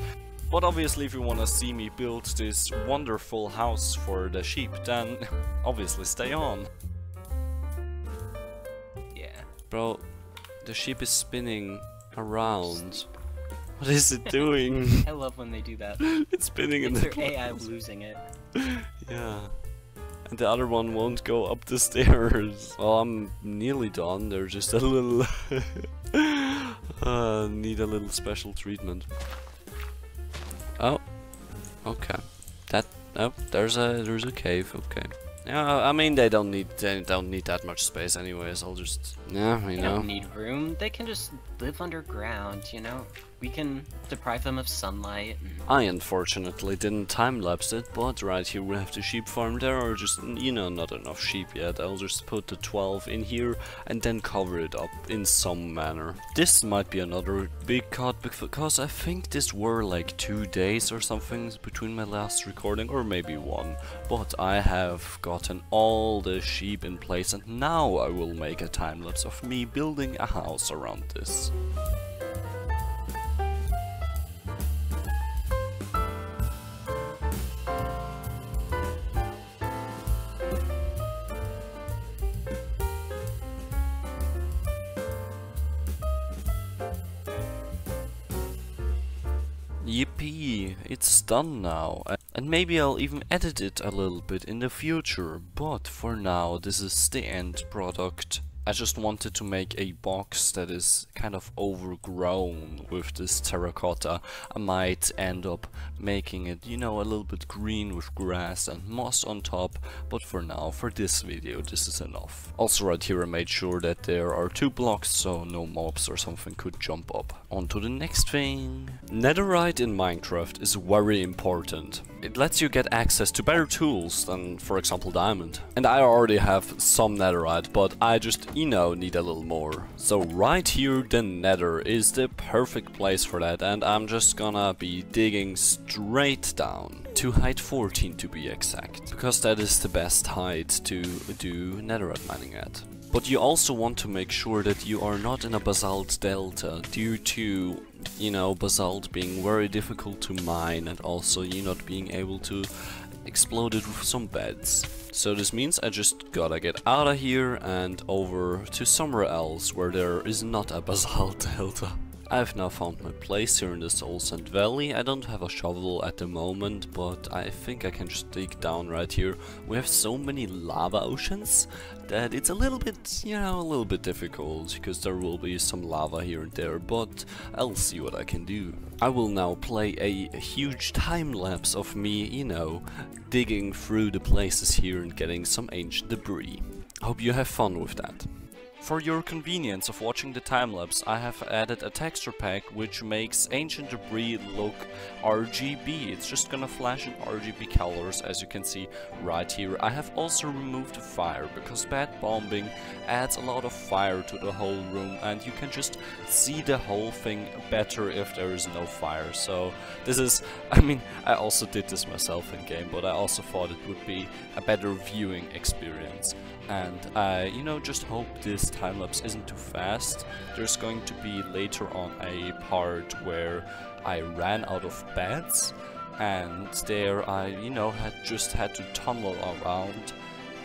But obviously if you wanna see me build this wonderful house for the sheep then obviously stay on. Yeah. Bro, the sheep is spinning around. What is it doing? I love when they do that. it's spinning in the their AI losing it. yeah. And the other one won't go up the stairs. Well, I'm nearly done. They're just a little... uh, need a little special treatment. Oh. Okay. That... Oh, there's a, there's a cave. Okay. Yeah, I mean they don't need they don't need that much space anyways. I'll just yeah, you they know. don't need room. They can just live underground, you know. We can deprive them of sunlight. I unfortunately didn't time-lapse it, but right here we have the sheep farm. There are just, you know, not enough sheep yet. I'll just put the 12 in here and then cover it up in some manner. This might be another big cut because I think this were like two days or something between my last recording, or maybe one. But I have gotten all the sheep in place and now I will make a time-lapse of me building a house around this. Yippee, it's done now. And maybe I'll even edit it a little bit in the future, but for now this is the end product. I just wanted to make a box that is kind of overgrown with this terracotta. I might end up making it, you know, a little bit green with grass and moss on top, but for now, for this video, this is enough. Also right here I made sure that there are two blocks so no mobs or something could jump up. On to the next thing. Netherite in Minecraft is very important. It lets you get access to better tools than, for example, diamond. And I already have some netherite, but I just you know need a little more. So right here the nether is the perfect place for that and I'm just gonna be digging straight down to height 14 to be exact because that is the best height to do netherite mining at. But you also want to make sure that you are not in a basalt delta due to, you know, basalt being very difficult to mine and also you not being able to explode it with some beds. So this means I just gotta get out of here and over to somewhere else where there is not a basalt delta. I've now found my place here in the Soul Sand Valley. I don't have a shovel at the moment, but I think I can just dig down right here. We have so many lava oceans that it's a little bit, you know, a little bit difficult, because there will be some lava here and there, but I'll see what I can do. I will now play a, huge time lapse of me, you know, digging through the places here and getting some ancient debris. Hope you have fun with that. For your convenience of watching the time-lapse, I have added a texture pack which makes ancient debris look RGB. It's just gonna flash in RGB colors as you can see right here. I have also removed the fire because bed bombing adds a lot of fire to the whole room and you can just see the whole thing better if there is no fire. So this is, I mean, I also did this myself in game, but I also thought it would be a better viewing experience and I, you know, just hope this time-lapse isn't too fast. There's going to be later on a part where I ran out of beds, and there I, you know, had just had to tunnel around,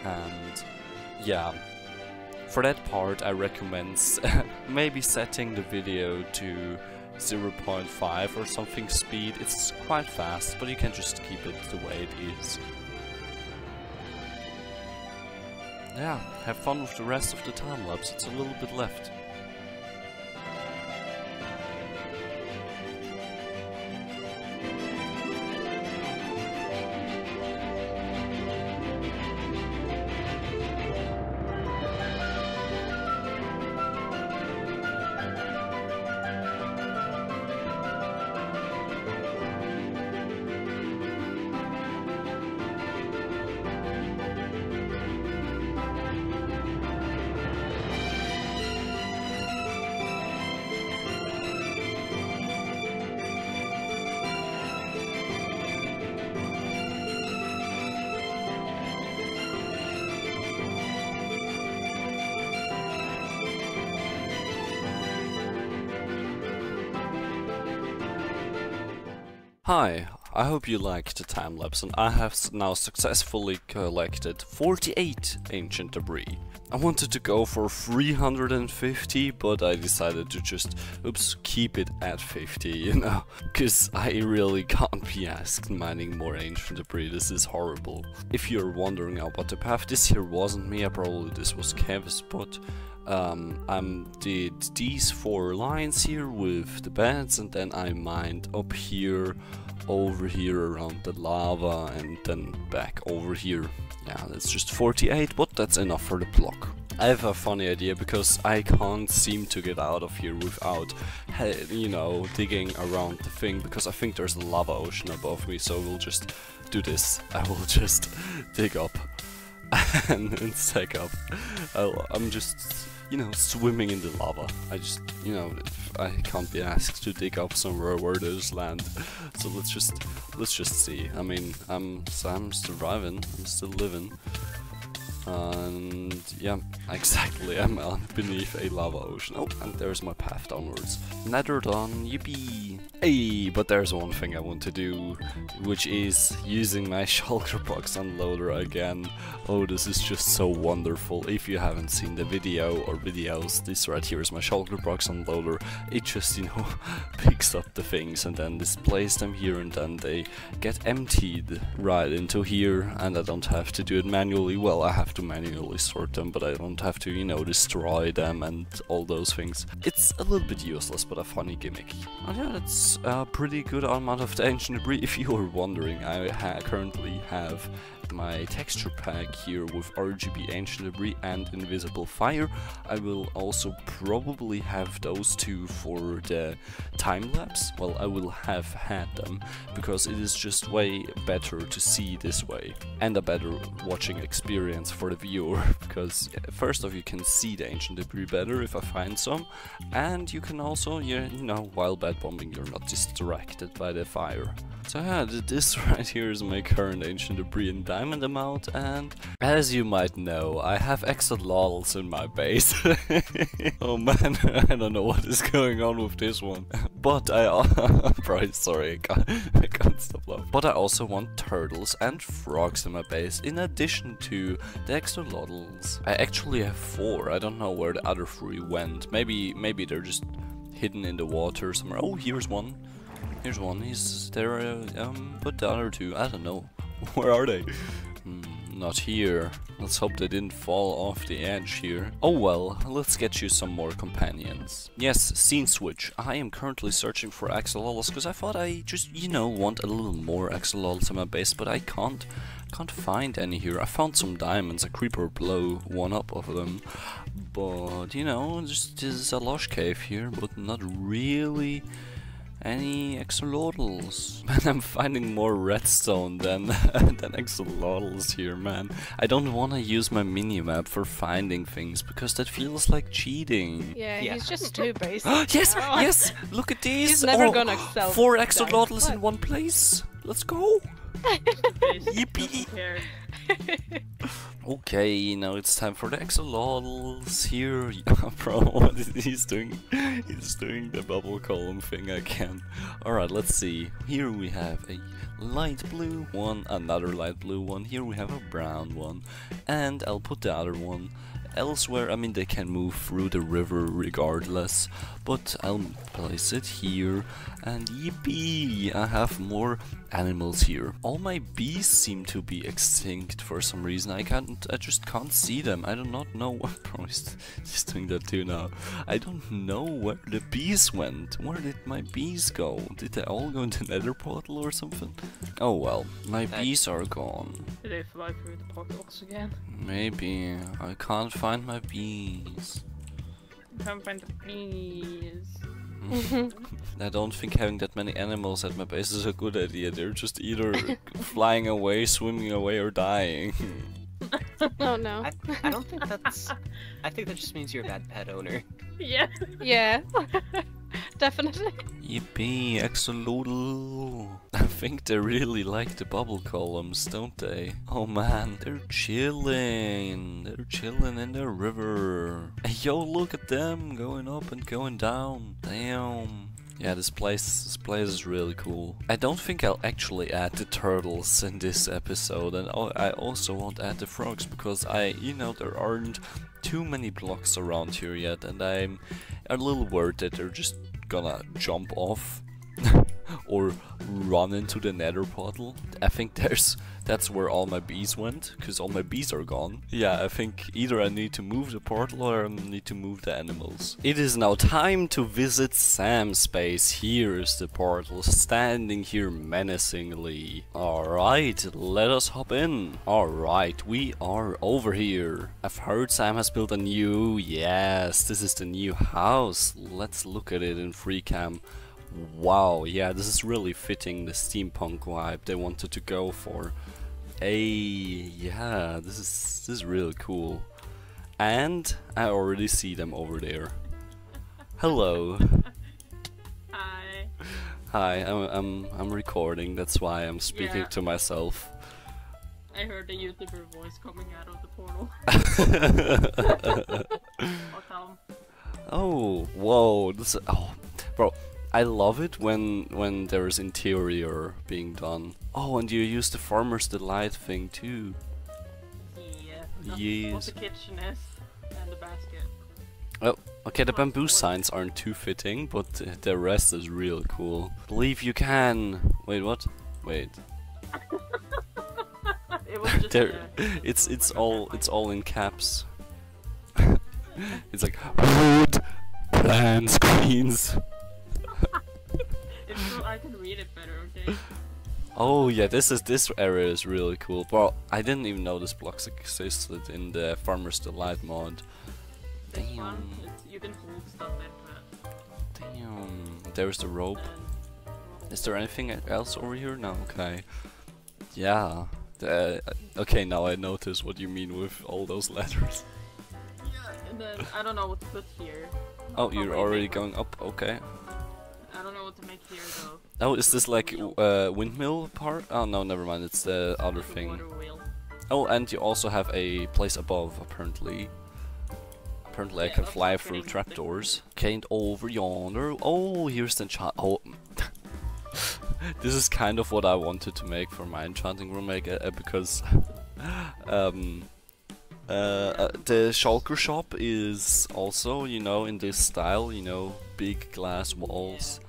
and yeah, For that part I recommend maybe setting the video to 0.5 or something speed. It's quite fast, but you can just keep it the way it is. Yeah, have fun with the rest of the time lapse, it's a little bit left. Hi, I hope you liked the time lapse and I have now successfully collected 48 ancient debris. I wanted to go for 350 but I decided to just, oops, keep it at 50, you know, cause I really can't be asked mining more ancient debris, this is horrible. If you're wondering oh, about the path, this here wasn't me, I probably this was Keves, but um, I did these four lines here with the beds and then I mined up here, over here around the lava and then back over here. Yeah, that's just 48, but that's enough for the block. I have a funny idea because I can't seem to get out of here without, you know, digging around the thing because I think there's a lava ocean above me, so we'll just do this. I will just dig up and, and stack up. I'll, I'm just, you know, swimming in the lava. I just, you know, I can't be asked to dig up somewhere where there's land. So let's just, let's just see. I mean, I'm, I'm surviving. I'm still living. And yeah, exactly, I'm beneath a lava ocean. Oh, and there's my path downwards. Nether done, yippee! Hey, but there's one thing I want to do, which is using my shulker box unloader again. Oh, this is just so wonderful. If you haven't seen the video or videos, this right here is my shulker box unloader. It just, you know, picks up the things and then displays them here and then they get emptied right into here and I don't have to do it manually. Well, I have to manually sort them, but I don't have to, you know, destroy them and all those things. It's a little bit useless, but a funny gimmick. And yeah, that's a pretty good amount of ancient debris. If you were wondering, I ha currently have my texture pack here with RGB ancient debris and invisible fire. I will also probably have those two for the time lapse. Well, I will have had them because it is just way better to see this way and a better watching experience for the viewer because first off you can see the ancient debris better if I find some and you can also yeah, you know while bed bombing you're not distracted by the fire. So yeah, this right here is my current ancient debris and diamond amount and as you might know I have axolotls in my base. oh man, I don't know what is going on with this one. But I Bro, sorry, I can't, I can't stop laughing. But I also want turtles and frogs in my base in addition to the extra axolotls. I actually have four, I don't know where the other three went. Maybe maybe they're just hidden in the water somewhere. Oh, here's one. Here's one. He's there. Um, but the other two, I don't know. Where are they? Hmm, not here. Let's hope they didn't fall off the edge here. Oh well, let's get you some more companions. Yes, scene switch. I am currently searching for axolotls because I thought I just, you know, want a little more axolotls in my base, but I can't can't find any here. I found some diamonds, a creeper blow one up of them, but you know, just is a lush cave here, but not really any axolotls. Man, I'm finding more redstone than than axolotls here, man. I don't want to use my minimap for finding things because that feels like cheating. Yeah, he's just too basic. yes, now. yes. Look at these. He's never Oh, gonna excel. Four that. axolotls in one place. Let's go. Yippee. Okay, now it's time for the axolotls here. Bro, what is he's doing? He's doing the bubble column thing again. Alright, let's see. Here we have a light blue one, another light blue one. Here we have a brown one. And I'll put the other one elsewhere, I mean they can move through the river regardless, but I'll place it here and yippee, I have more animals here. All my bees seem to be extinct for some reason, I can't, I just can't see them, I do not know what, probably just doing that too now. I don't know where the bees went, where did my bees go? Did they all go into nether portal or something? Oh well, my bees are gone. Did they fly through the portals again? Maybe, I can't find my bees. Can't find the bees. Mm-hmm. I don't think having that many animals at my base is a good idea. They're just either flying away, swimming away, or dying. oh no. I, I don't think that's. I think that just means you're a bad pet owner. Yeah. Yeah. Definitely. Yippee, axolotl. I think they really like the bubble columns, don't they? Oh man, they're chilling. They're chilling in the river. Yo, look at them going up and going down. Damn. Yeah, this place, this place is really cool. I don't think I'll actually add the turtles in this episode, and I also won't add the frogs because I, you know, there aren't too many blocks around here yet, and I'm a little worried that they're just gonna jump off or run into the nether portal. I think there's that's where all my bees went, because all my bees are gone. Yeah, I think either I need to move the portal or I need to move the animals. It is now time to visit Sam's space. Here is the portal, standing here menacingly. Alright, let us hop in. Alright, we are over here. I've heard Sam has built a new... Yes, this is the new house. Let's look at it in free cam. Wow, yeah, this is really fitting the steampunk vibe they wanted to go for. Hey, yeah, this is this is really cool. And I already see them over there. Hello. Hi. Hi, I'm I'm I'm recording. That's why I'm speaking Yeah. to myself. I heard the YouTuber voice coming out of the portal. Oh, whoa! This is, oh, bro. I love it when when there's interior being done. Oh, and you use the farmer's delight thing too. Yeah. Yes. the kitchen is and the basket. Oh, okay. The bamboo signs aren't too fitting, but the rest is real cool. Believe you can. Wait, what? Wait. It just there. It's it's all it's all in caps. it's like wood, plants, queens. I can read it better, okay? Oh yeah, this is this area is really cool. Well, I didn't even know this blocks existed in the Farmer's Delight mod. This Damn, one, you can hold stuff into it. damn. There's the rope. Is there anything else over here? No. Okay. Yeah. The, uh, okay, now I notice what you mean with all those letters. Yeah, and then I don't know what to put here. Oh, you're already going up. Okay. I don't know what to make here though. Oh, is this like uh, windmill part? Oh no, never mind. It's the other thing. water wheel. Oh, and you also have a place above, apparently. Apparently, I can fly through trapdoors. Can't over yonder. Oh, here's the enchant. Oh, this is kind of what I wanted to make for my enchanting room, like, uh, because um, uh, uh, the shulker shop is also, you know, in this style. You know, big glass walls,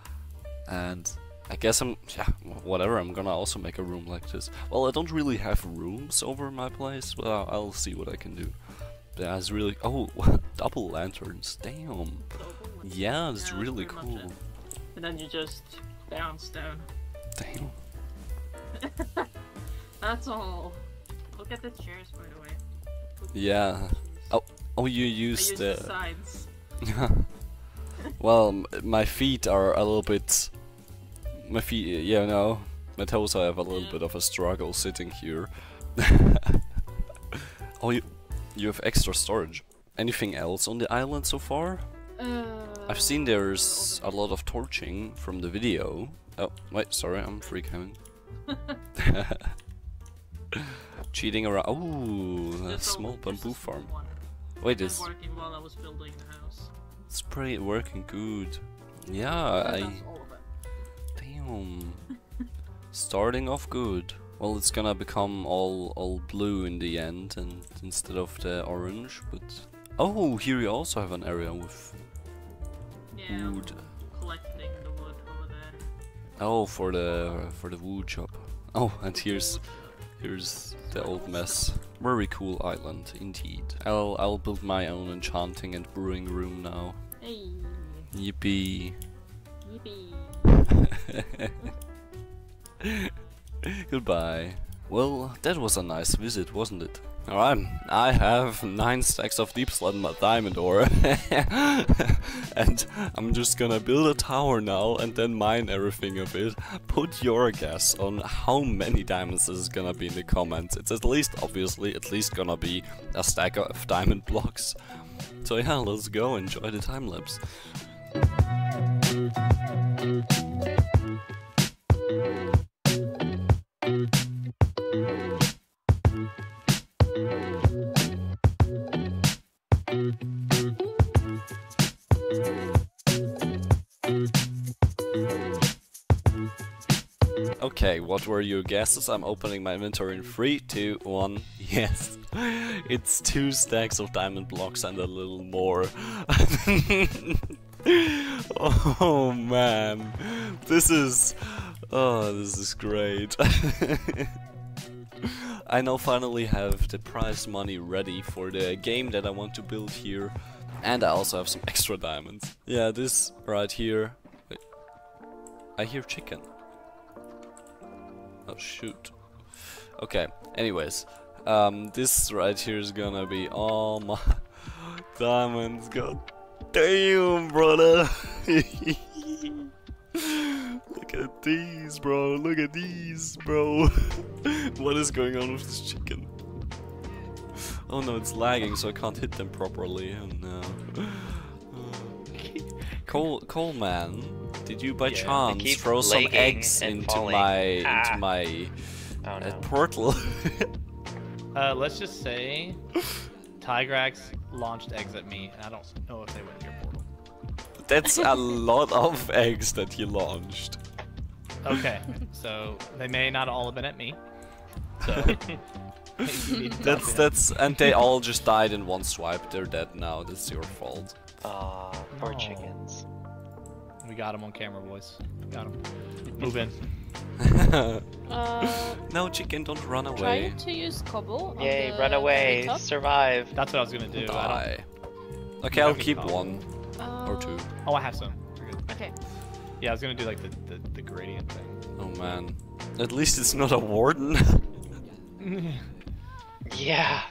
and I guess I'm, yeah, whatever, I'm gonna also make a room like this. Well, I don't really have rooms over my place, but I'll, see what I can do. Yeah, it's really, oh, double lanterns, damn. Yeah, it's Yeah, really cool. it. And then you just bounce down. Damn. That's all. Look at the chairs, by the way. Yeah. Oh, oh, you I used used the sides. well, m- my feet are a little bit. My feet, yeah, no. My toes I have a little bit of a struggle sitting here. oh, you, you have extra storage. Anything else on the island so far? I've seen there's a lot of torching from the video. Oh, wait, sorry, I'm free freaking. Cheating around. Oh, a small bamboo farm. Wait, It's is working while I was building. It's pretty working good. Yeah, I. that's all of it. Damn. Starting off good. Well, it's gonna become all all blue in the end, and instead of the orange, but Oh, here you also have an area with Yeah, wood. collecting the wood over there. Oh, for the for the wood shop. Oh, and here's here's the old mess. Very cool island indeed. I'll I'll build my own enchanting and brewing room now. Hey, Yippee. yippee. Goodbye. Well, that was a nice visit, wasn't it? Alright, I have 9 stacks of deepslate ma- diamond ore. and I'm just gonna build a tower now and then mine everything of it. Put your guess on how many diamonds this is gonna be in the comments. It's at least, obviously, at least gonna be a stack of diamond blocks. So yeah, let's go, enjoy the time lapse. Okay, what were your guesses? I'm opening my inventory in 3, 2, 1. Yes. It's two stacks of diamond blocks and a little more. oh man. This is. Oh, this is great. I now finally have the prize money ready for the game that I want to build here. And I also have some extra diamonds. Yeah, this right here. I hear chicken. Oh shoot. Okay, anyways. Um, this right here is gonna be all my diamonds. God damn, brother. Look at these, bro. Look at these, bro. what is going on with this chicken? Oh no, it's lagging, so I can't hit them properly. Oh no. Cole, Coleman, did you by Yeah. Chance throw some eggs into falling. my Ah. into my Oh, uh, no. portal? Uh, let's just say Tygrax launched eggs at me, and I don't know if they went in your portal. That's a lot of eggs that he launched. Okay, so they may not all have been at me. So you need to talk That's that's and they all just died in one swipe. They're dead now. That's your fault. Aw, poor Oh. chickens. We got him on camera, boys. Got him. Move in. Uh, no, chicken, don't run away. try away. to use cobble. Yay, the run away, survive. That's what I was gonna do. Die. don't... Okay, I'll keep one or Uh, two. Oh, I have some. Okay. Yeah, I was gonna do like the, the, the gradient thing. Oh man. At least it's not a warden. Yeah.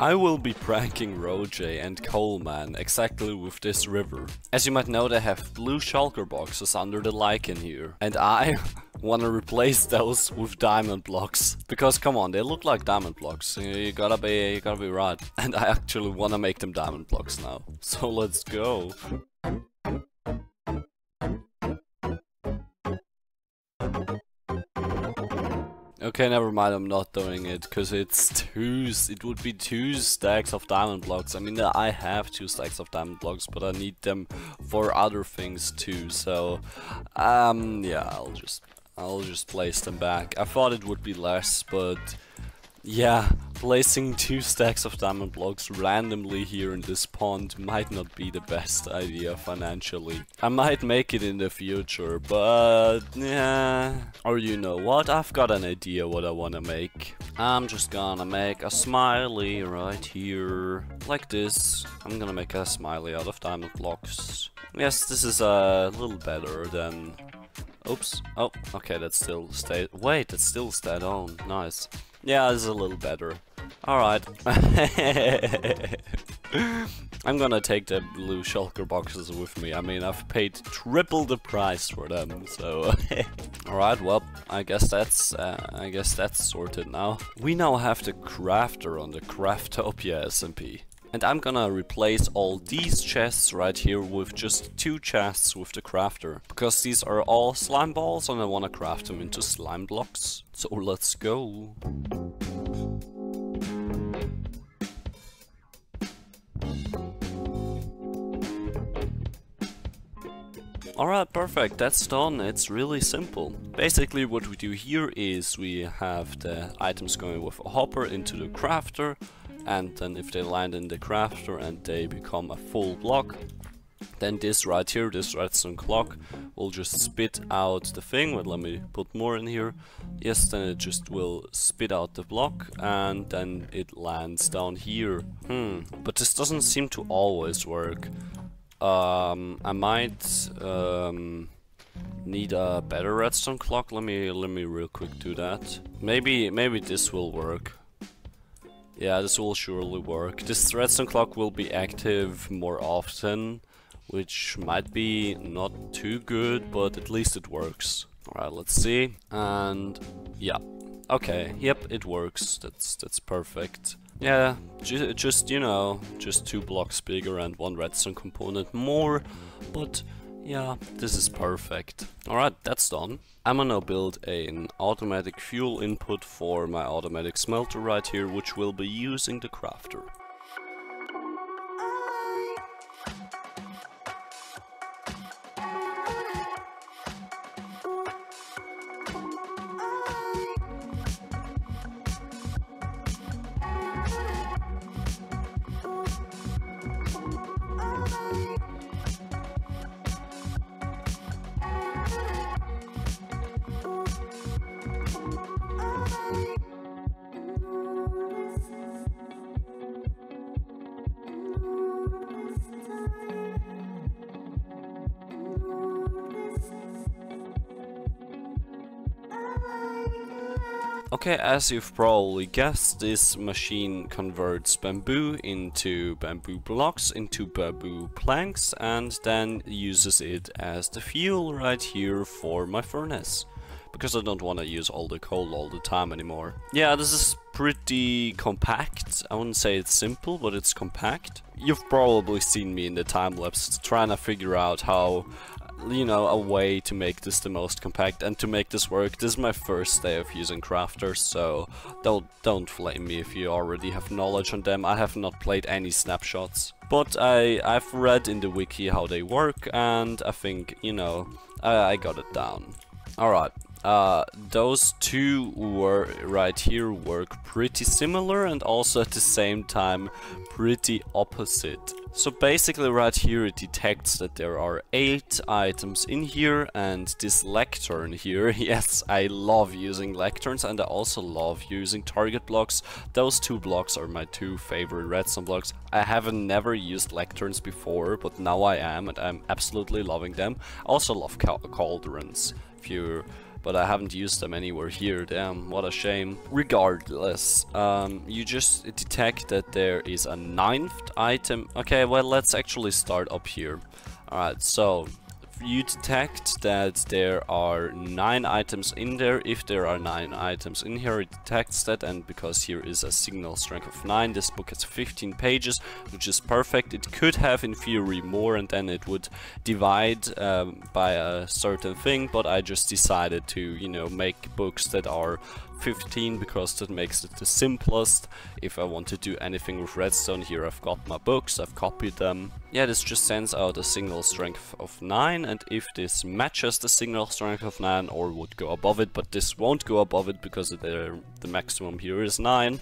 I will be pranking Roj and Coleman exactly with this river. As you might know they have blue shulker boxes under the lichen here. And I wanna replace those with diamond blocks. Because come on, they look like diamond blocks. You, you gotta be you gotta be right. And I actually wanna make them diamond blocks now. So let's go. Okay, never mind, I'm not doing it, because it's two, it would be two stacks of diamond blocks. I mean, I have two stacks of diamond blocks, but I need them for other things too, so, um, yeah, I'll just, I'll just place them back. I thought it would be less, but yeah, placing two stacks of diamond blocks randomly here in this pond might not be the best idea financially. I might make it in the future, but yeah. Or you know what, I've got an idea what I wanna make. I'm just gonna make a smiley right here, like this. I'm gonna make a smiley out of diamond blocks. Yes, this is a little better than... Oops. Oh, okay, that still stayed... Wait, that still stayed on. Nice. Yeah, is a little better. Alright. I'm gonna take the blue shulker boxes with me. I mean, I've paid triple the price for them, so... Alright, well, I guess that's... Uh, I guess that's sorted now. We now have the crafter on the Craftopia SMP. And I'm gonna replace all these chests right here with just two chests with the crafter. Because these are all slime balls and I wanna craft them into slime blocks. So let's go. Alright, perfect, that's done. It's really simple. Basically what we do here is we have the items going with a hopper into the crafter and then if they land in the crafter and they become a full block then this right here, this redstone clock, will just spit out the thing. But let me put more in here. Yes, then it just will spit out the block and then it lands down here. Hmm, but this doesn't seem to always work. Um, I might um, need a better redstone clock. Let me let me real quick do that. Maybe maybe this will work. Yeah, this will surely work. This redstone clock will be active more often which might be not too good, but at least it works. Alright, let's see. And yeah. Okay, yep, it works. That's that's perfect. Yeah, ju just, you know, just two blocks bigger and one redstone component more, but yeah, this is perfect. Alright, that's done. I'm gonna build an automatic fuel input for my automatic smelter right here, which will be using the crafter. Okay, as you've probably guessed, this machine converts bamboo into bamboo blocks, into bamboo planks, and then uses it as the fuel right here for my furnace. Because I don't want to use all the coal all the time anymore. Yeah, this is pretty compact. I wouldn't say it's simple, but it's compact. You've probably seen me in the time-lapse trying to figure out how you know, a way to make this the most compact and to make this work. This is my first day of using crafters, so don't don't flame me if you already have knowledge on them. I have not played any snapshots. But I, I've read in the wiki how they work and I think, you know, I, I got it down. Alright, uh, those two were right here work pretty similar and also at the same time pretty opposite. So basically right here it detects that there are 8 items in here and this lectern here, yes I love using lecterns and I also love using target blocks. Those two blocks are my two favorite redstone blocks. I haven't never used lecterns before but now I am and I'm absolutely loving them. I also love cauldrons. If you but I haven't used them anywhere here. Damn, what a shame. Regardless, um, you just detect that there is a ninth item. Okay, well, let's actually start up here. Alright, so you detect that there are 9 items in there. If there are 9 items in here, it detects that and because here is a signal strength of 9, this book has 15 pages, which is perfect. It could have in theory more and then it would divide um, by a certain thing, but I just decided to, you know, make books that are 15 because that makes it the simplest. If I want to do anything with redstone here I've got my books, I've copied them. Yeah, this just sends out a signal strength of 9 and if this matches the signal strength of 9 or would go above it, but this won't go above it because the, the maximum here is 9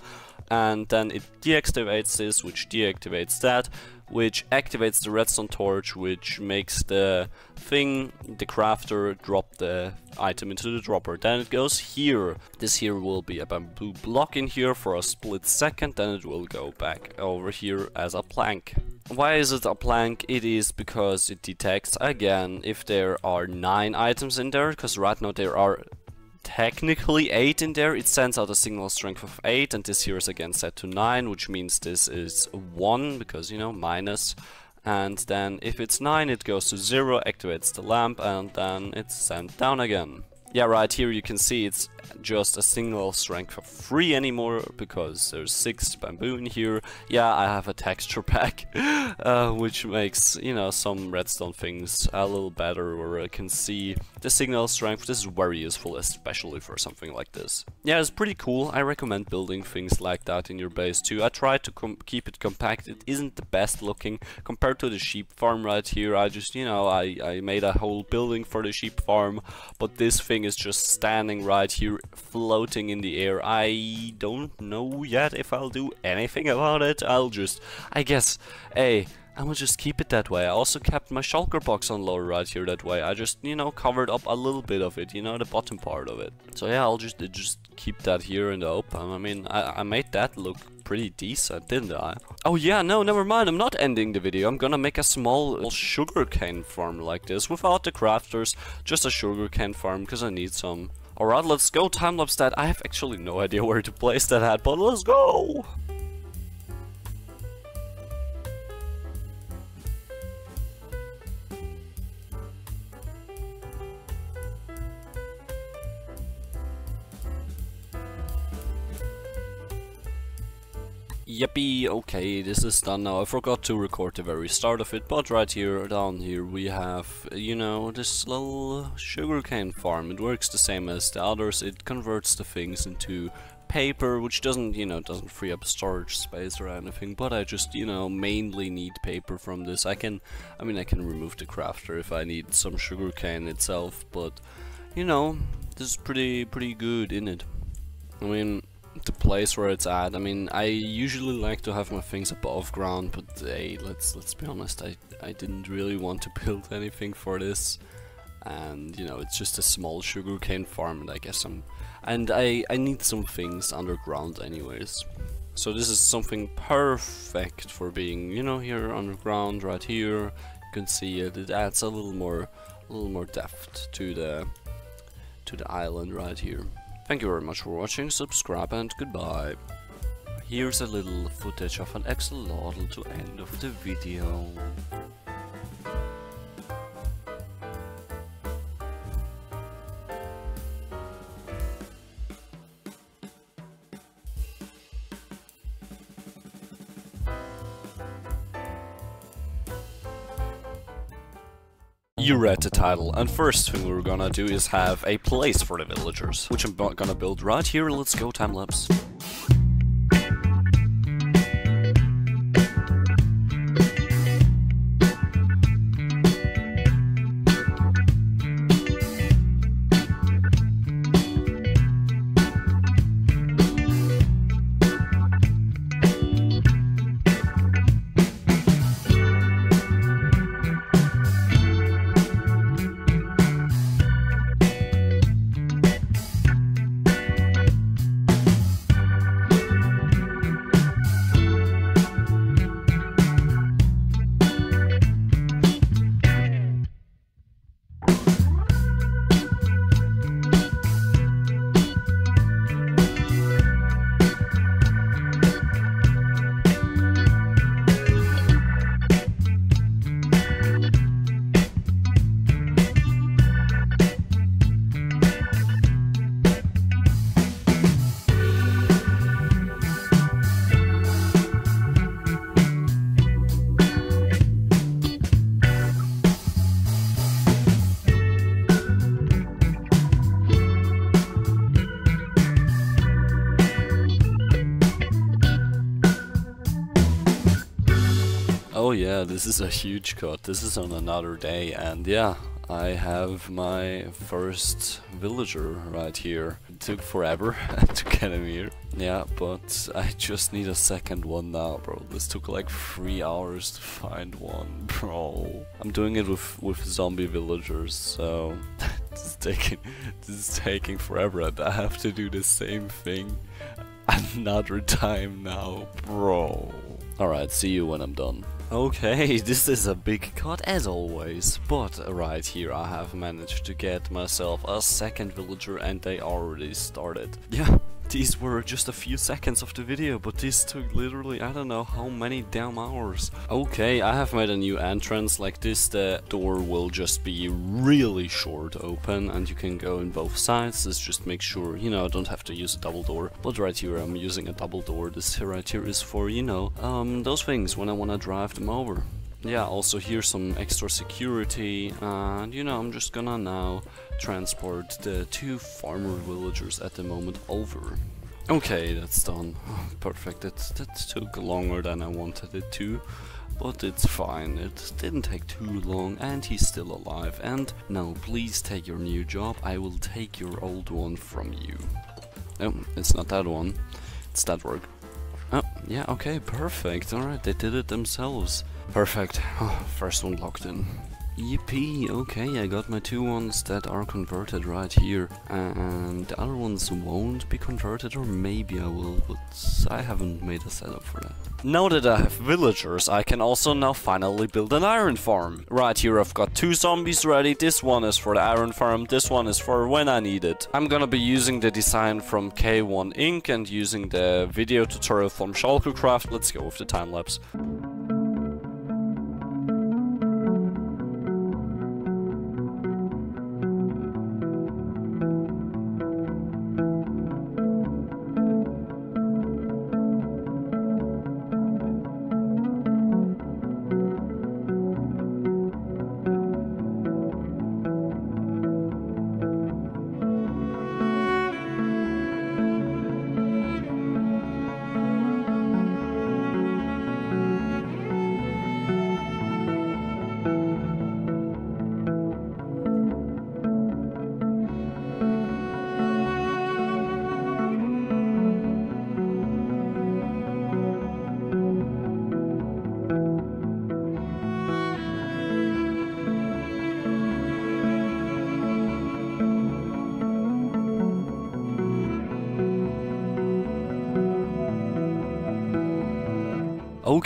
and then it deactivates this, which deactivates that, which activates the redstone torch, which makes the thing, the crafter, drop the item into the dropper. Then it goes here. This here will be a bamboo block in here for a split second, then it will go back over here as a plank. Why is it a plank? It is because it detects, again, if there are 9 items in there, because right now there are technically 8 in there, it sends out a signal strength of 8 and this here is again set to 9 which means this is 1 because you know minus and then if it's 9 it goes to 0, activates the lamp and then it's sent down again. Yeah, right here you can see it's just a signal strength of 3 anymore because there's 6 bamboo in here. Yeah, I have a texture pack uh, which makes, you know, some redstone things a little better where I can see the signal strength. This is very useful, especially for something like this. Yeah, it's pretty cool. I recommend building things like that in your base too. I try to keep it compact. It isn't the best looking compared to the sheep farm right here. I just, you know, I, I made a whole building for the sheep farm, but this thing is just standing right here floating in the air. I don't know yet if I'll do anything about it. I'll just, I guess, hey, I will just keep it that way. I also kept my shulker box on lower right here that way. I just, you know, covered up a little bit of it, you know, the bottom part of it. So yeah, I'll just just keep that here in the open. I mean, I, I made that look pretty decent, didn't I? Oh yeah, no, never mind, I'm not ending the video. I'm gonna make a small sugarcane farm like this without the crafters, just a sugarcane farm because I need some. Alright, let's go time-lapse that. I have actually no idea where to place that at, but let's go! Yippee, okay, this is done now. I forgot to record the very start of it, but right here, down here, we have, you know, this little sugarcane farm. It works the same as the others. It converts the things into paper, which doesn't, you know, doesn't free up storage space or anything, but I just, you know, mainly need paper from this. I can, I mean, I can remove the crafter if I need some sugarcane itself, but, you know, this is pretty, pretty good in it. I mean, the place where it's at. I mean, I usually like to have my things above ground, but hey, let's let's be honest, I, I didn't really want to build anything for this. And, you know, it's just a small sugarcane farm, and I guess I'm... And I, I need some things underground anyways. So this is something perfect for being, you know, here underground, right here. You can see it, it adds a little more, a little more depth to the, to the island right here. Thank you very much for watching, subscribe and goodbye. Here's a little footage of an axolotl to end of the video. You read the title, and first thing we're gonna do is have a place for the villagers, which I'm gonna build right here. Let's go time lapse. Yeah, this is a huge cut. This is on another day and yeah, I have my first villager right here. It took forever to get him here. Yeah, but I just need a second one now, bro. This took like three hours to find one, bro. I'm doing it with with zombie villagers, so this is taking this is taking forever, I have to do the same thing another time now, bro. Alright, see you when I'm done. Okay, this is a big cut as always, but right here I have managed to get myself a second villager and they already started. Yeah, these were just a few seconds of the video, but this took literally I don't know how many damn hours. Okay, I have made a new entrance like this, the door will just be really short open and you can go in both sides, this just make sure, you know, I don't have to use a double door. But right here I'm using a double door, this here right here is for, you know, um, those things when I wanna drive them over. Yeah, also here some extra security, and you know, I'm just gonna now transport the two farmer villagers at the moment over. Okay, that's done. Perfect, that, that took longer than I wanted it to, but it's fine, it didn't take too long, and he's still alive, and now please take your new job, I will take your old one from you. Oh, it's not that one, it's that work. Oh, yeah, okay, perfect, alright, they did it themselves. Perfect. Oh, first one locked in. Yippee, okay, I got my two ones that are converted right here. And the other ones won't be converted, or maybe I will, but I haven't made a setup for that. Now that I have villagers, I can also now finally build an iron farm. Right here I've got two zombies ready, this one is for the iron farm, this one is for when I need it. I'm gonna be using the design from K1 Inc. and using the video tutorial from Shulkercraft. Let's go with the time lapse.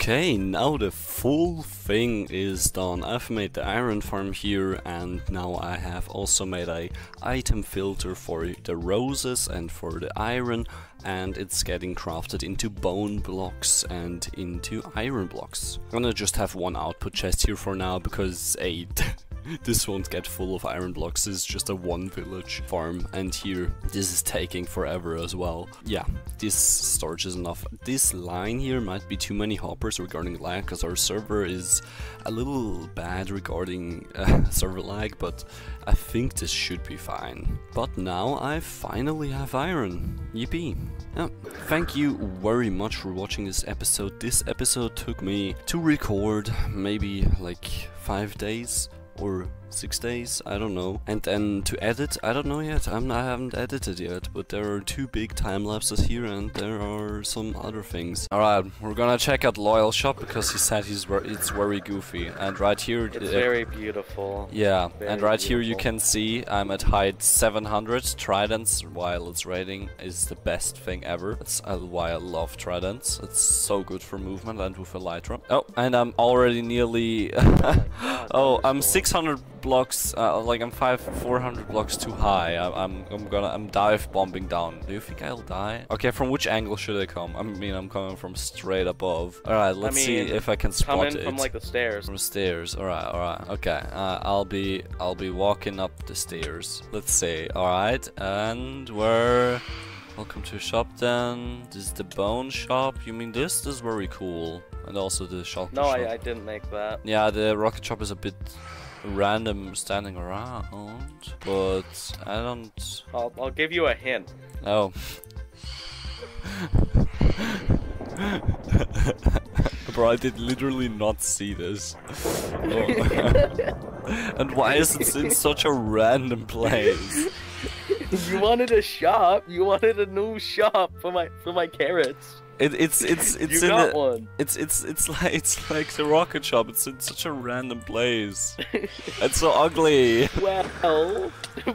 Okay, now the full thing is done. I've made the iron farm here and now I have also made a item filter for the roses and for the iron and it's getting crafted into bone blocks and into iron blocks. I'm gonna just have one output chest here for now because 8 this won't get full of iron blocks, is just a one village farm and here this is taking forever as well. Yeah, this storage is enough. This line here might be too many hoppers regarding lag because our server is a little bad regarding uh, server lag but I think this should be fine. But now I finally have iron. Yippee. Yeah, thank you very much for watching this episode. This episode took me to record maybe like 5 days or six days, I don't know. And then to edit, I don't know yet, I'm, I haven't edited yet, but there are two big time lapses here and there are some other things. Alright, we're gonna check out Loyal Shop because he said he's it's very goofy. And right here... It's uh, very beautiful. Yeah, Very and right here you can see I'm at height 700. Tridents, while it's raining, is the best thing ever. That's uh, why I love tridents. It's so good for movement and with Elytra. Oh, and I'm already nearly... oh, I'm 600 blocks, uh, like I'm five, 400 blocks too high. I, I'm, I'm gonna, I'm dive bombing down. Do you think I'll die? Okay, from which angle should I come? I mean, I'm coming from straight above. All right, let's see mean, if I can spot come in it. from, like, the stairs. From stairs. All right, all right. Okay, uh, I'll be, I'll be walking up the stairs. Let's see. All right, and we're. Welcome to shop then. This is the bone shop. You mean this? This is very cool. And also the shop. No, shop. I, I didn't make that. Yeah, the rocket shop is a bit random standing around, but I don't. I'll, I'll give you a hint. Oh. Bro, I did literally not see this. Oh. and why is it in such a random place? you wanted a shop. You wanted a new shop for my for my carrots. It, it's it's it's You in got the, one. It's it's it's like it's like the rocket shop. It's in such a random place. it's so ugly. Well,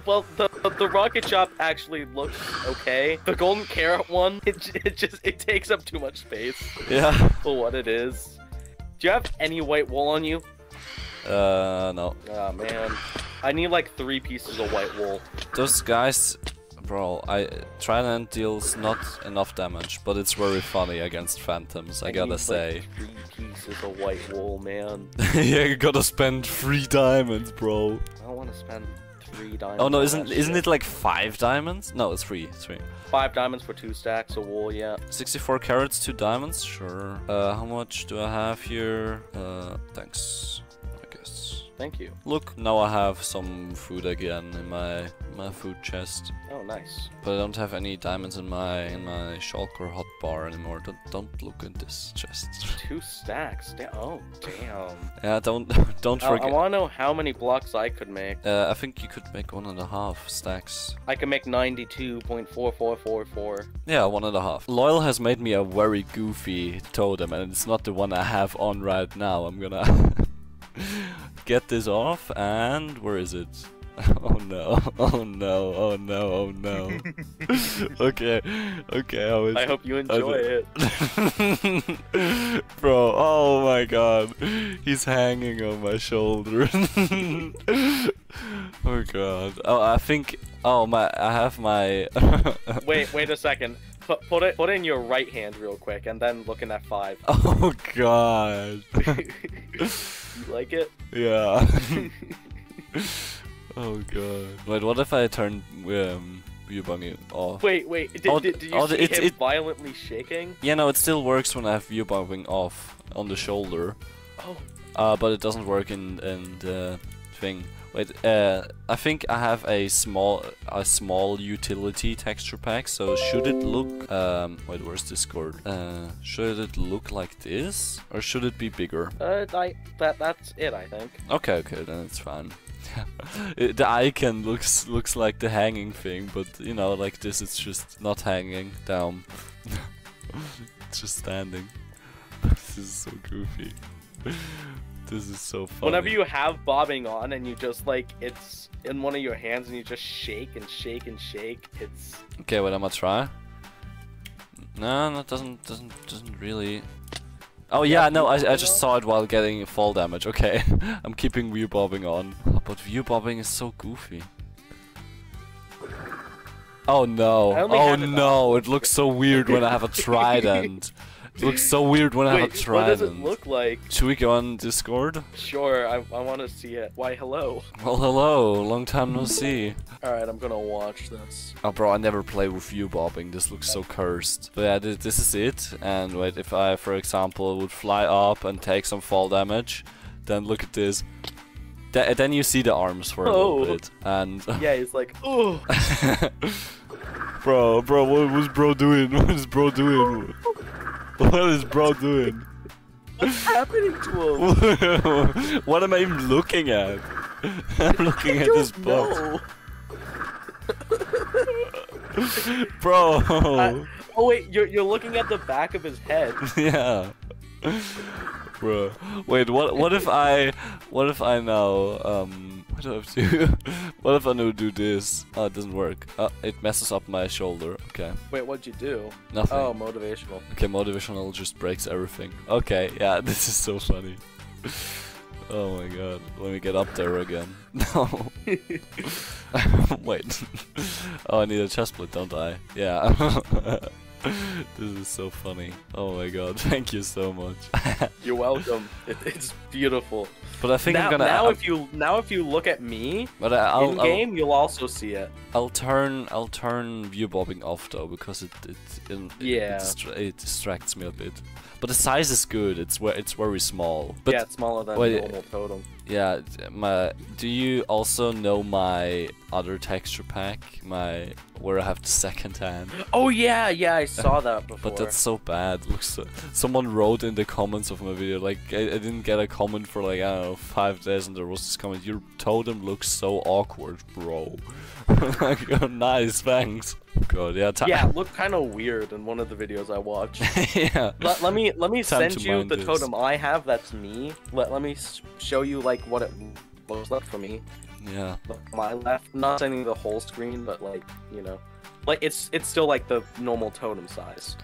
well, the the rocket shop actually looks okay. The golden carrot one, it, it just it takes up too much space. Yeah. For what it is. Do you have any white wool on you? Uh, no. Oh man, I need like three pieces of white wool. Those guys, bro. I Trident deals not enough damage, but it's very funny against phantoms. I, I gotta say. Like, three pieces of white wool, man. yeah, you gotta spend three diamonds, bro. I don't want to spend three diamonds. Oh no, isn't isn't it like five diamonds? No, it's three. It's three. Five diamonds for two stacks of wool, yeah. 64 carats, two diamonds. Sure. Uh, how much do I have here? Uh, thanks. Thank you. Look, now I have some food again in my my food chest. Oh, nice. But I don't have any diamonds in my in my shulk or hot bar anymore. Don't don't look in this chest. Two stacks. Oh, damn. Yeah, don't don't I, I want to know how many blocks I could make. Uh, I think you could make one and a half stacks. I can make 92.4444. Yeah, one and a half. Loyal has made me a very goofy totem, and it's not the one I have on right now. I'm gonna get this off, and where is it? Oh, oh no! Oh no! Oh no! Oh no! okay, okay. I, was, I hope you enjoy was- it. Bro, oh my god. He's hanging on my shoulder. oh god. Oh, I think. Oh, my. I have my. wait, wait a second. Put, put it put it in your right hand real quick, and then looking at five. Oh god. You like it? yeah. oh god. Wait, what if I turn um, view bobbing off? Wait, wait. Did, Oh, did, did you oh, see it's- him it- violently shaking? Yeah, no, it still works when I have view bobbing off on the shoulder. Oh. Uh, but it doesn't work in in the thing. Wait, uh, I think I have a small a small utility texture pack. So should it look? Um, wait, where's Discord? Uh, should it look like this, or should it be bigger? Uh, I, that that's it, I think. Okay, okay, then it's fine. It- the icon looks looks like the hanging thing, but you know, like this, it's just not hanging down. it's just standing. This is so goofy. This is so funny. Whenever you have bobbing on and you just like it's in one of your hands and you just shake and shake and shake, it's Okay, wait, I'm gonna try. No, that doesn't doesn't doesn't really. Oh yeah, no, I, I just saw it while getting fall damage. Okay, I'm keeping view bobbing on, but view bobbing is so goofy. Oh no! Oh no! It looks so weird when I have a trident. It looks so weird when I have a Wait, what does it look like? Should we go on Discord? Sure, I, I want to see it. Why, hello. Well, hello, long time no see. Alright, I'm gonna watch this. Oh, bro, I never play with view bobbing. This looks so cursed. But yeah, thi- this is it. And wait, if I, for example, would fly up and take some fall damage, then look at this. Th- then you see the arms for a Oh. little bit. And Yeah, he's like, oh. bro, bro, what was bro doing? What is bro doing? What is bro doing? What's happening to him? what am I even looking at? I'm looking at this box. Bro. Uh, oh wait, you're you're looking at the back of his head. yeah. Bro. Wait, what what if I what if I now um what do I have to what if I now do this? Oh it doesn't work. Uh, it messes up my shoulder. Okay. Wait, what'd you do? Nothing. Oh, motivational. Okay, motivational just breaks everything. Okay, yeah, this is so funny. oh my god. Let me get up there again. No. Wait. oh, I need a chestplate, don't I? Yeah. this is so funny. Oh my god, thank you so much. You're welcome. It, it's beautiful. But I think now, I'm gonna. now I'm- if you now if you look at me But I- I'll- in I'll- game, you'll also see it. I'll turn I'll turn view bobbing off though because it it it, it, Yeah. distra- it distracts me a bit. But the size is good. It's where it's very small. But yeah, it's smaller than wait, normal totem. Yeah, my. Do you also know my other texture pack? My where I have the second hand. Oh yeah, yeah, I saw that before. But that's so bad. Looks. So, someone wrote in the comments of my video like I, I didn't get a comment for like I don't know five days, and there was this comment. Your totem looks so awkward, bro. Oh, nice, thanks. God, yeah. yeah, it looked kind of weird in one of the videos I watched. yeah. Let, let me let me Time send you the this. totem I have. That's me. Let let me show you like what it looks like for me. Yeah. My left, not sending the whole screen, but like you know, like it's it's still like the normal totem size.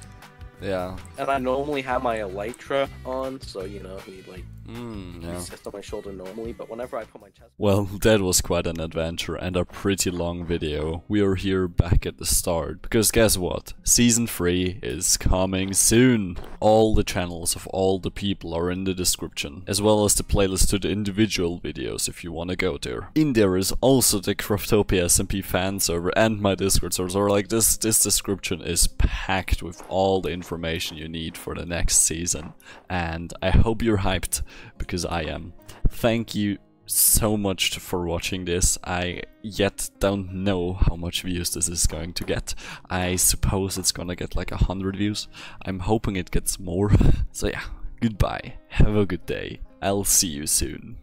Yeah. And I normally have my elytra on, so you know he like Mm, yeah. on my shoulder normally. But whenever I put my chest, Well, that was quite an adventure and a pretty long video. We are here back at the start because guess what? Season 3 is coming soon. All the channels of all the people are in the description, as well as the playlist to the individual videos if you want to go there. In there is also the Craftopia SMP fan server and my Discord server. Like this this description is packed with all the information you need for the next season. And I hope you're hyped because I am. Thank you so much for watching this. I yet don't know how much views this is going to get. I suppose it's gonna get like a hundred views. I'm hoping it gets more. so yeah, goodbye. Have a good day. I'll see you soon.